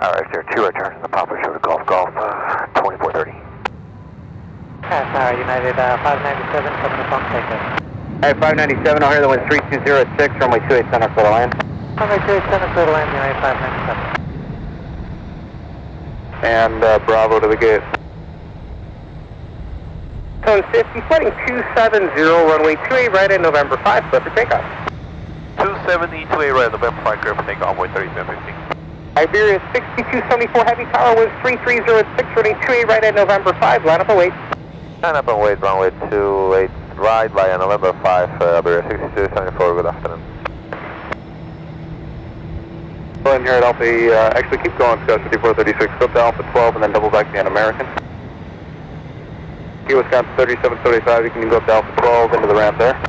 Alright, sir, two returns in the Papa Show to Golf Golf, uh, 2430. Tower United uh, 597, coming up on takeoff. Alright, 597, I'll hear the wind 320 at 6, runway 28 center, clear to land. Runway 28 center, clear to land, United 597. And uh, Bravo to the gate. Tone 50, flighting 270, runway 28 right at November 5, clear for takeoff. 270, 28 right, November 5, clear for takeoff, way 3750. Iberia 6274 heavy tower was 3306 running 28 right at November 5, line up and wait. Line up and wait, runway 28 right by November 5, uh, Iberia 6274, good afternoon. Go ahead and here at Alpha, uh, actually keep going, Scott 5436, go up to Alpha 12 and then double back to the American. Here, Wisconsin 3735, you can go up to Alpha 12 into the ramp there.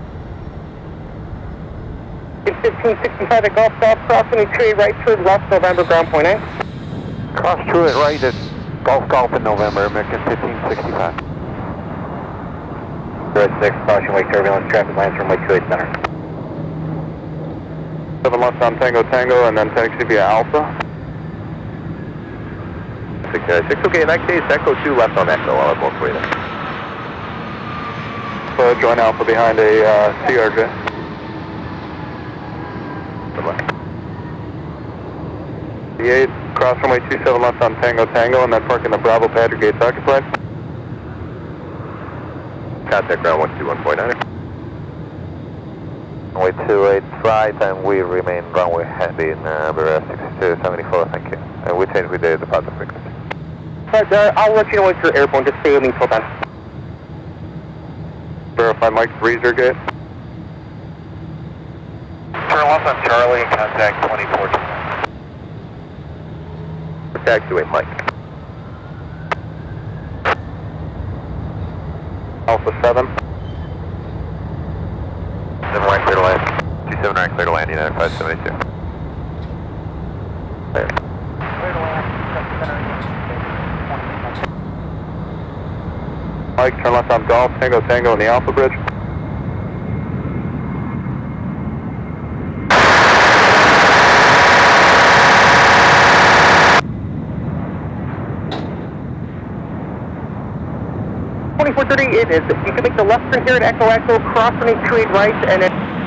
In 1565 at Golf Golf, crossing a 28 right, turn left, November ground point 9. Cross through it right at Golf Golf in November, American 1565. Red 6, caution wake turbulence, traffic lines from Wake 28 center. 7 left on Tango Tango and then taxi via Alpha. 6, uh, 6 okay, in that case, Echo 2 left on Echo, I'll have both way there. So join Alpha behind a uh, CRJ. Good luck. The 8, cross runway 27 left on Tango Tango and then park in the Bravo pad, your gates occupied. Contact ground 121.9. Runway 28 right and we remain runway heavy in uh, Iberia 6274, thank you. And we change with the departure frequency. But I'll let you know once you're airborne, just stay with me till then. Verify Mike Breezer gate. Turn left on Charlie and contact 2420. Taxiway Mike. Alpha 7. 27 right, clear to land. 27 right, clear to land, United 572. Clear to land, Mike, turn left on Golf, Tango Tango in the Alpha Bridge. Twenty-four thirty, it is, you can make the left turn here at Echo Echo, cross two eight right, and then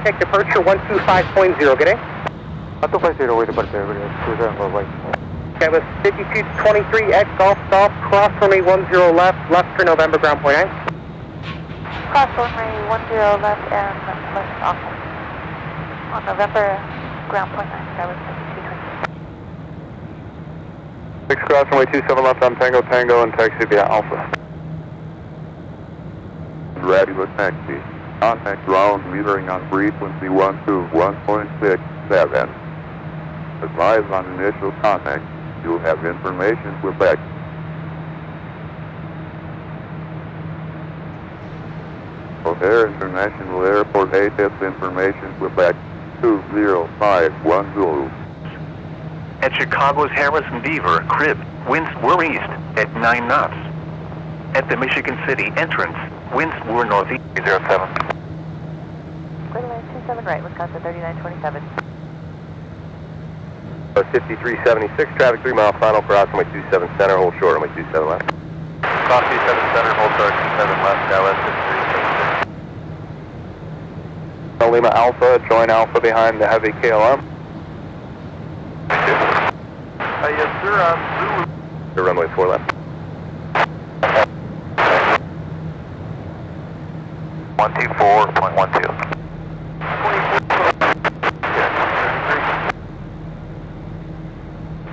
contact departure one two five point zero, good day? 250 with departure, 274 right. That was fifty-two twenty-three at Golf Golf, cross runway one zero left, left for November, ground point nine. Cross runway 10 left and left off. On November, ground point 9, that was 5220. 6 cross runway 27 left on Tango Tango and taxi via Alpha. Ready for taxi. Contact ground metering on frequency 121.67. Advise on initial contact. You'll have information with Quebec. O'Hare International Airport ATIS information with Quebec 20510. At Chicago's Harrison Dever, crib, winds were east at 9 knots. At the Michigan City entrance, winds were northeast 07. Clear to land 27 right, Wisconsin 3927. 5376, traffic 3 mile final cross runway 27 center, hold short runway 27 left. Cross 27 center, hold short 27 left, LS 5376. Lima Alpha, join Alpha behind the heavy KLM. Uh, yes, sir, um, Zulu. The runway 4 left. One two four point one two.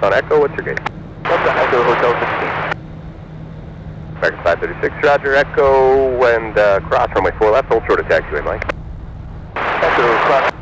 On Echo, what's your gate? What's Echo Hotel 16? American 536, Roger, Echo, and uh, cross runway 4 left, hold short of taxiway, Mike. Echo cross.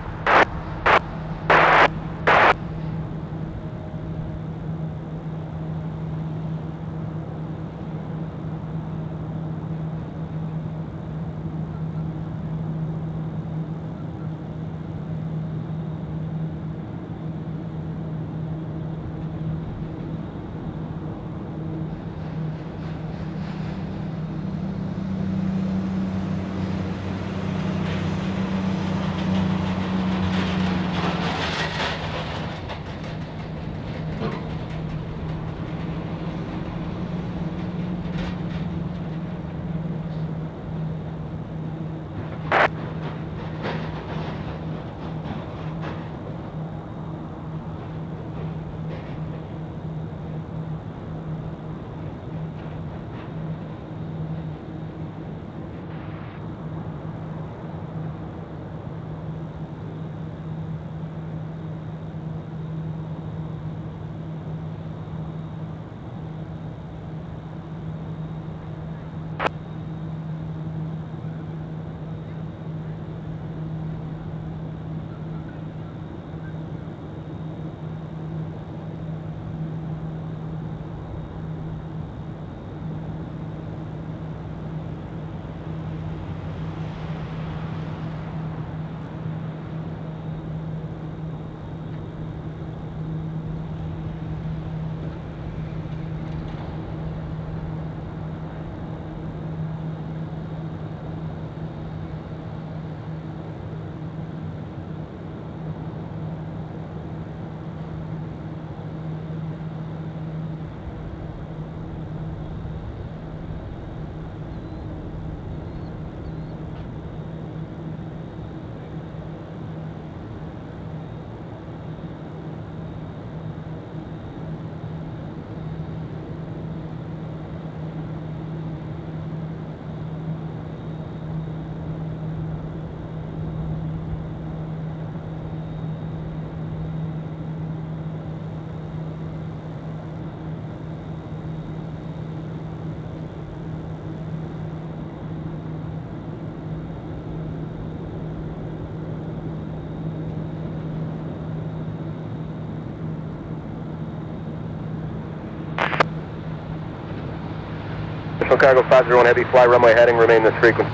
Chicago 501 Heavy, fly runway heading, remain this frequency.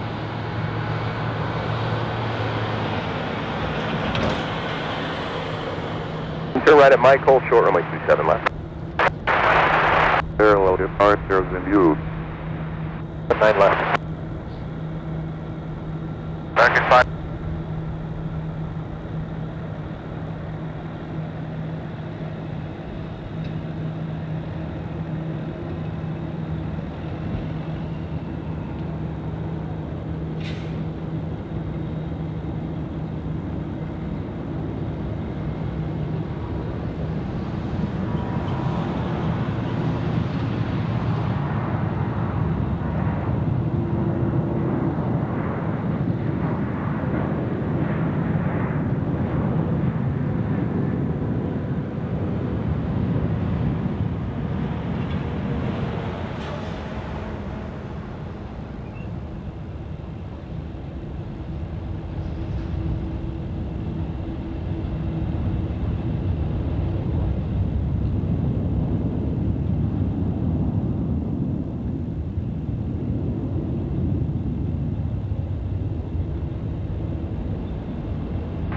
Turn right at Mike, hold short runway 27 left. Parallel departure in view. 9 left. American 5.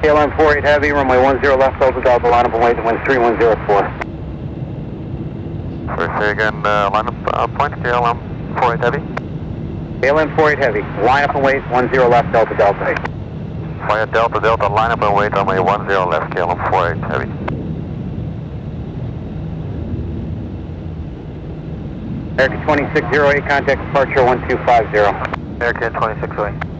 KLM 48 Heavy, runway 10 left, Delta Delta, line up and wait, wind 3104. Sorry, say again, uh, line up uh, point, KLM 48 Heavy. KLM 48 Heavy, line up and wait, 10 left, Delta Delta. Fire Delta Delta, line up and wait, runway 10 left, KLM 48 Heavy. American 2608, contact departure 1250. American 2608.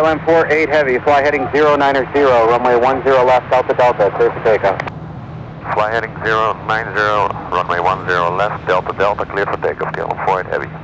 KLM 48 Heavy, fly heading 090, runway 10 left, Delta Delta, clear for takeoff. Fly heading 090, runway 10 left, Delta Delta, clear for takeoff, KLM 48 Heavy.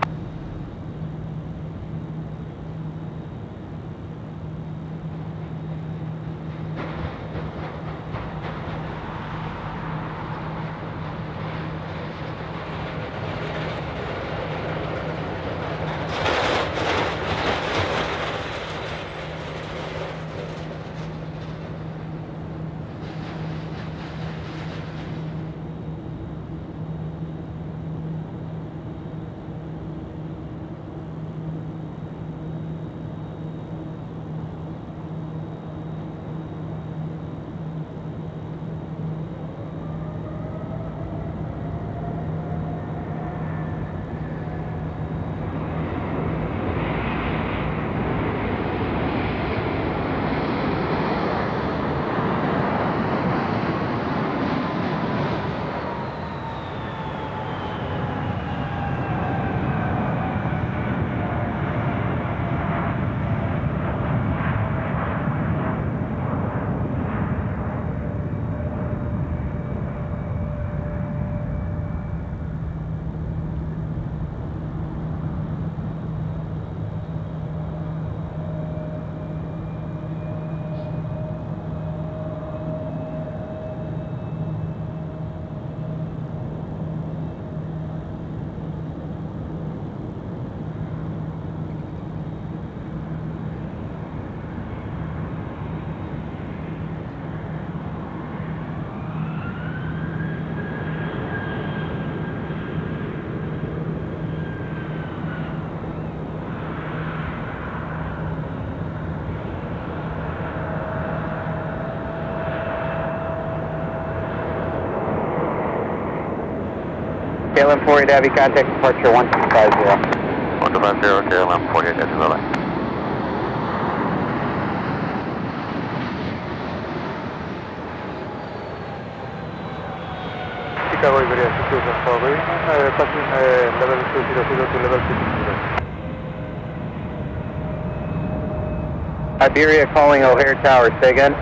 KLM 48 Abbey, contact departure 1250. 1250, KLM 48 at the line. Chicago Iberia situation for Boeing, uh, passing uh, level 200 to level 200. Iberia calling O'Hare Tower, say again.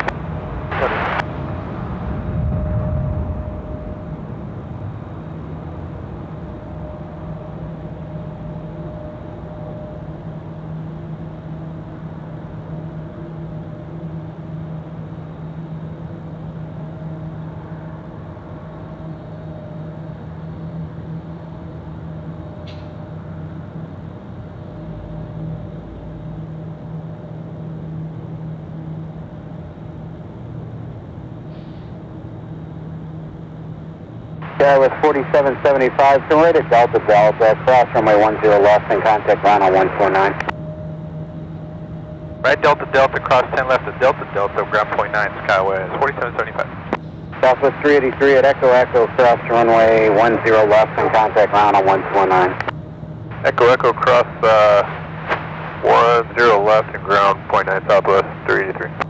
Yeah, with 4775, so we're at Delta Delta, cross runway 10 left and contact Rhino 149. Right Delta Delta, cross 10 left at Delta Delta, ground point 9, SkyWest, it's 4775. Southwest 383 at Echo Echo, cross runway 10 left and contact Rhino 149. Echo Echo, cross uh, 10 left and ground point 9 Southwest 383.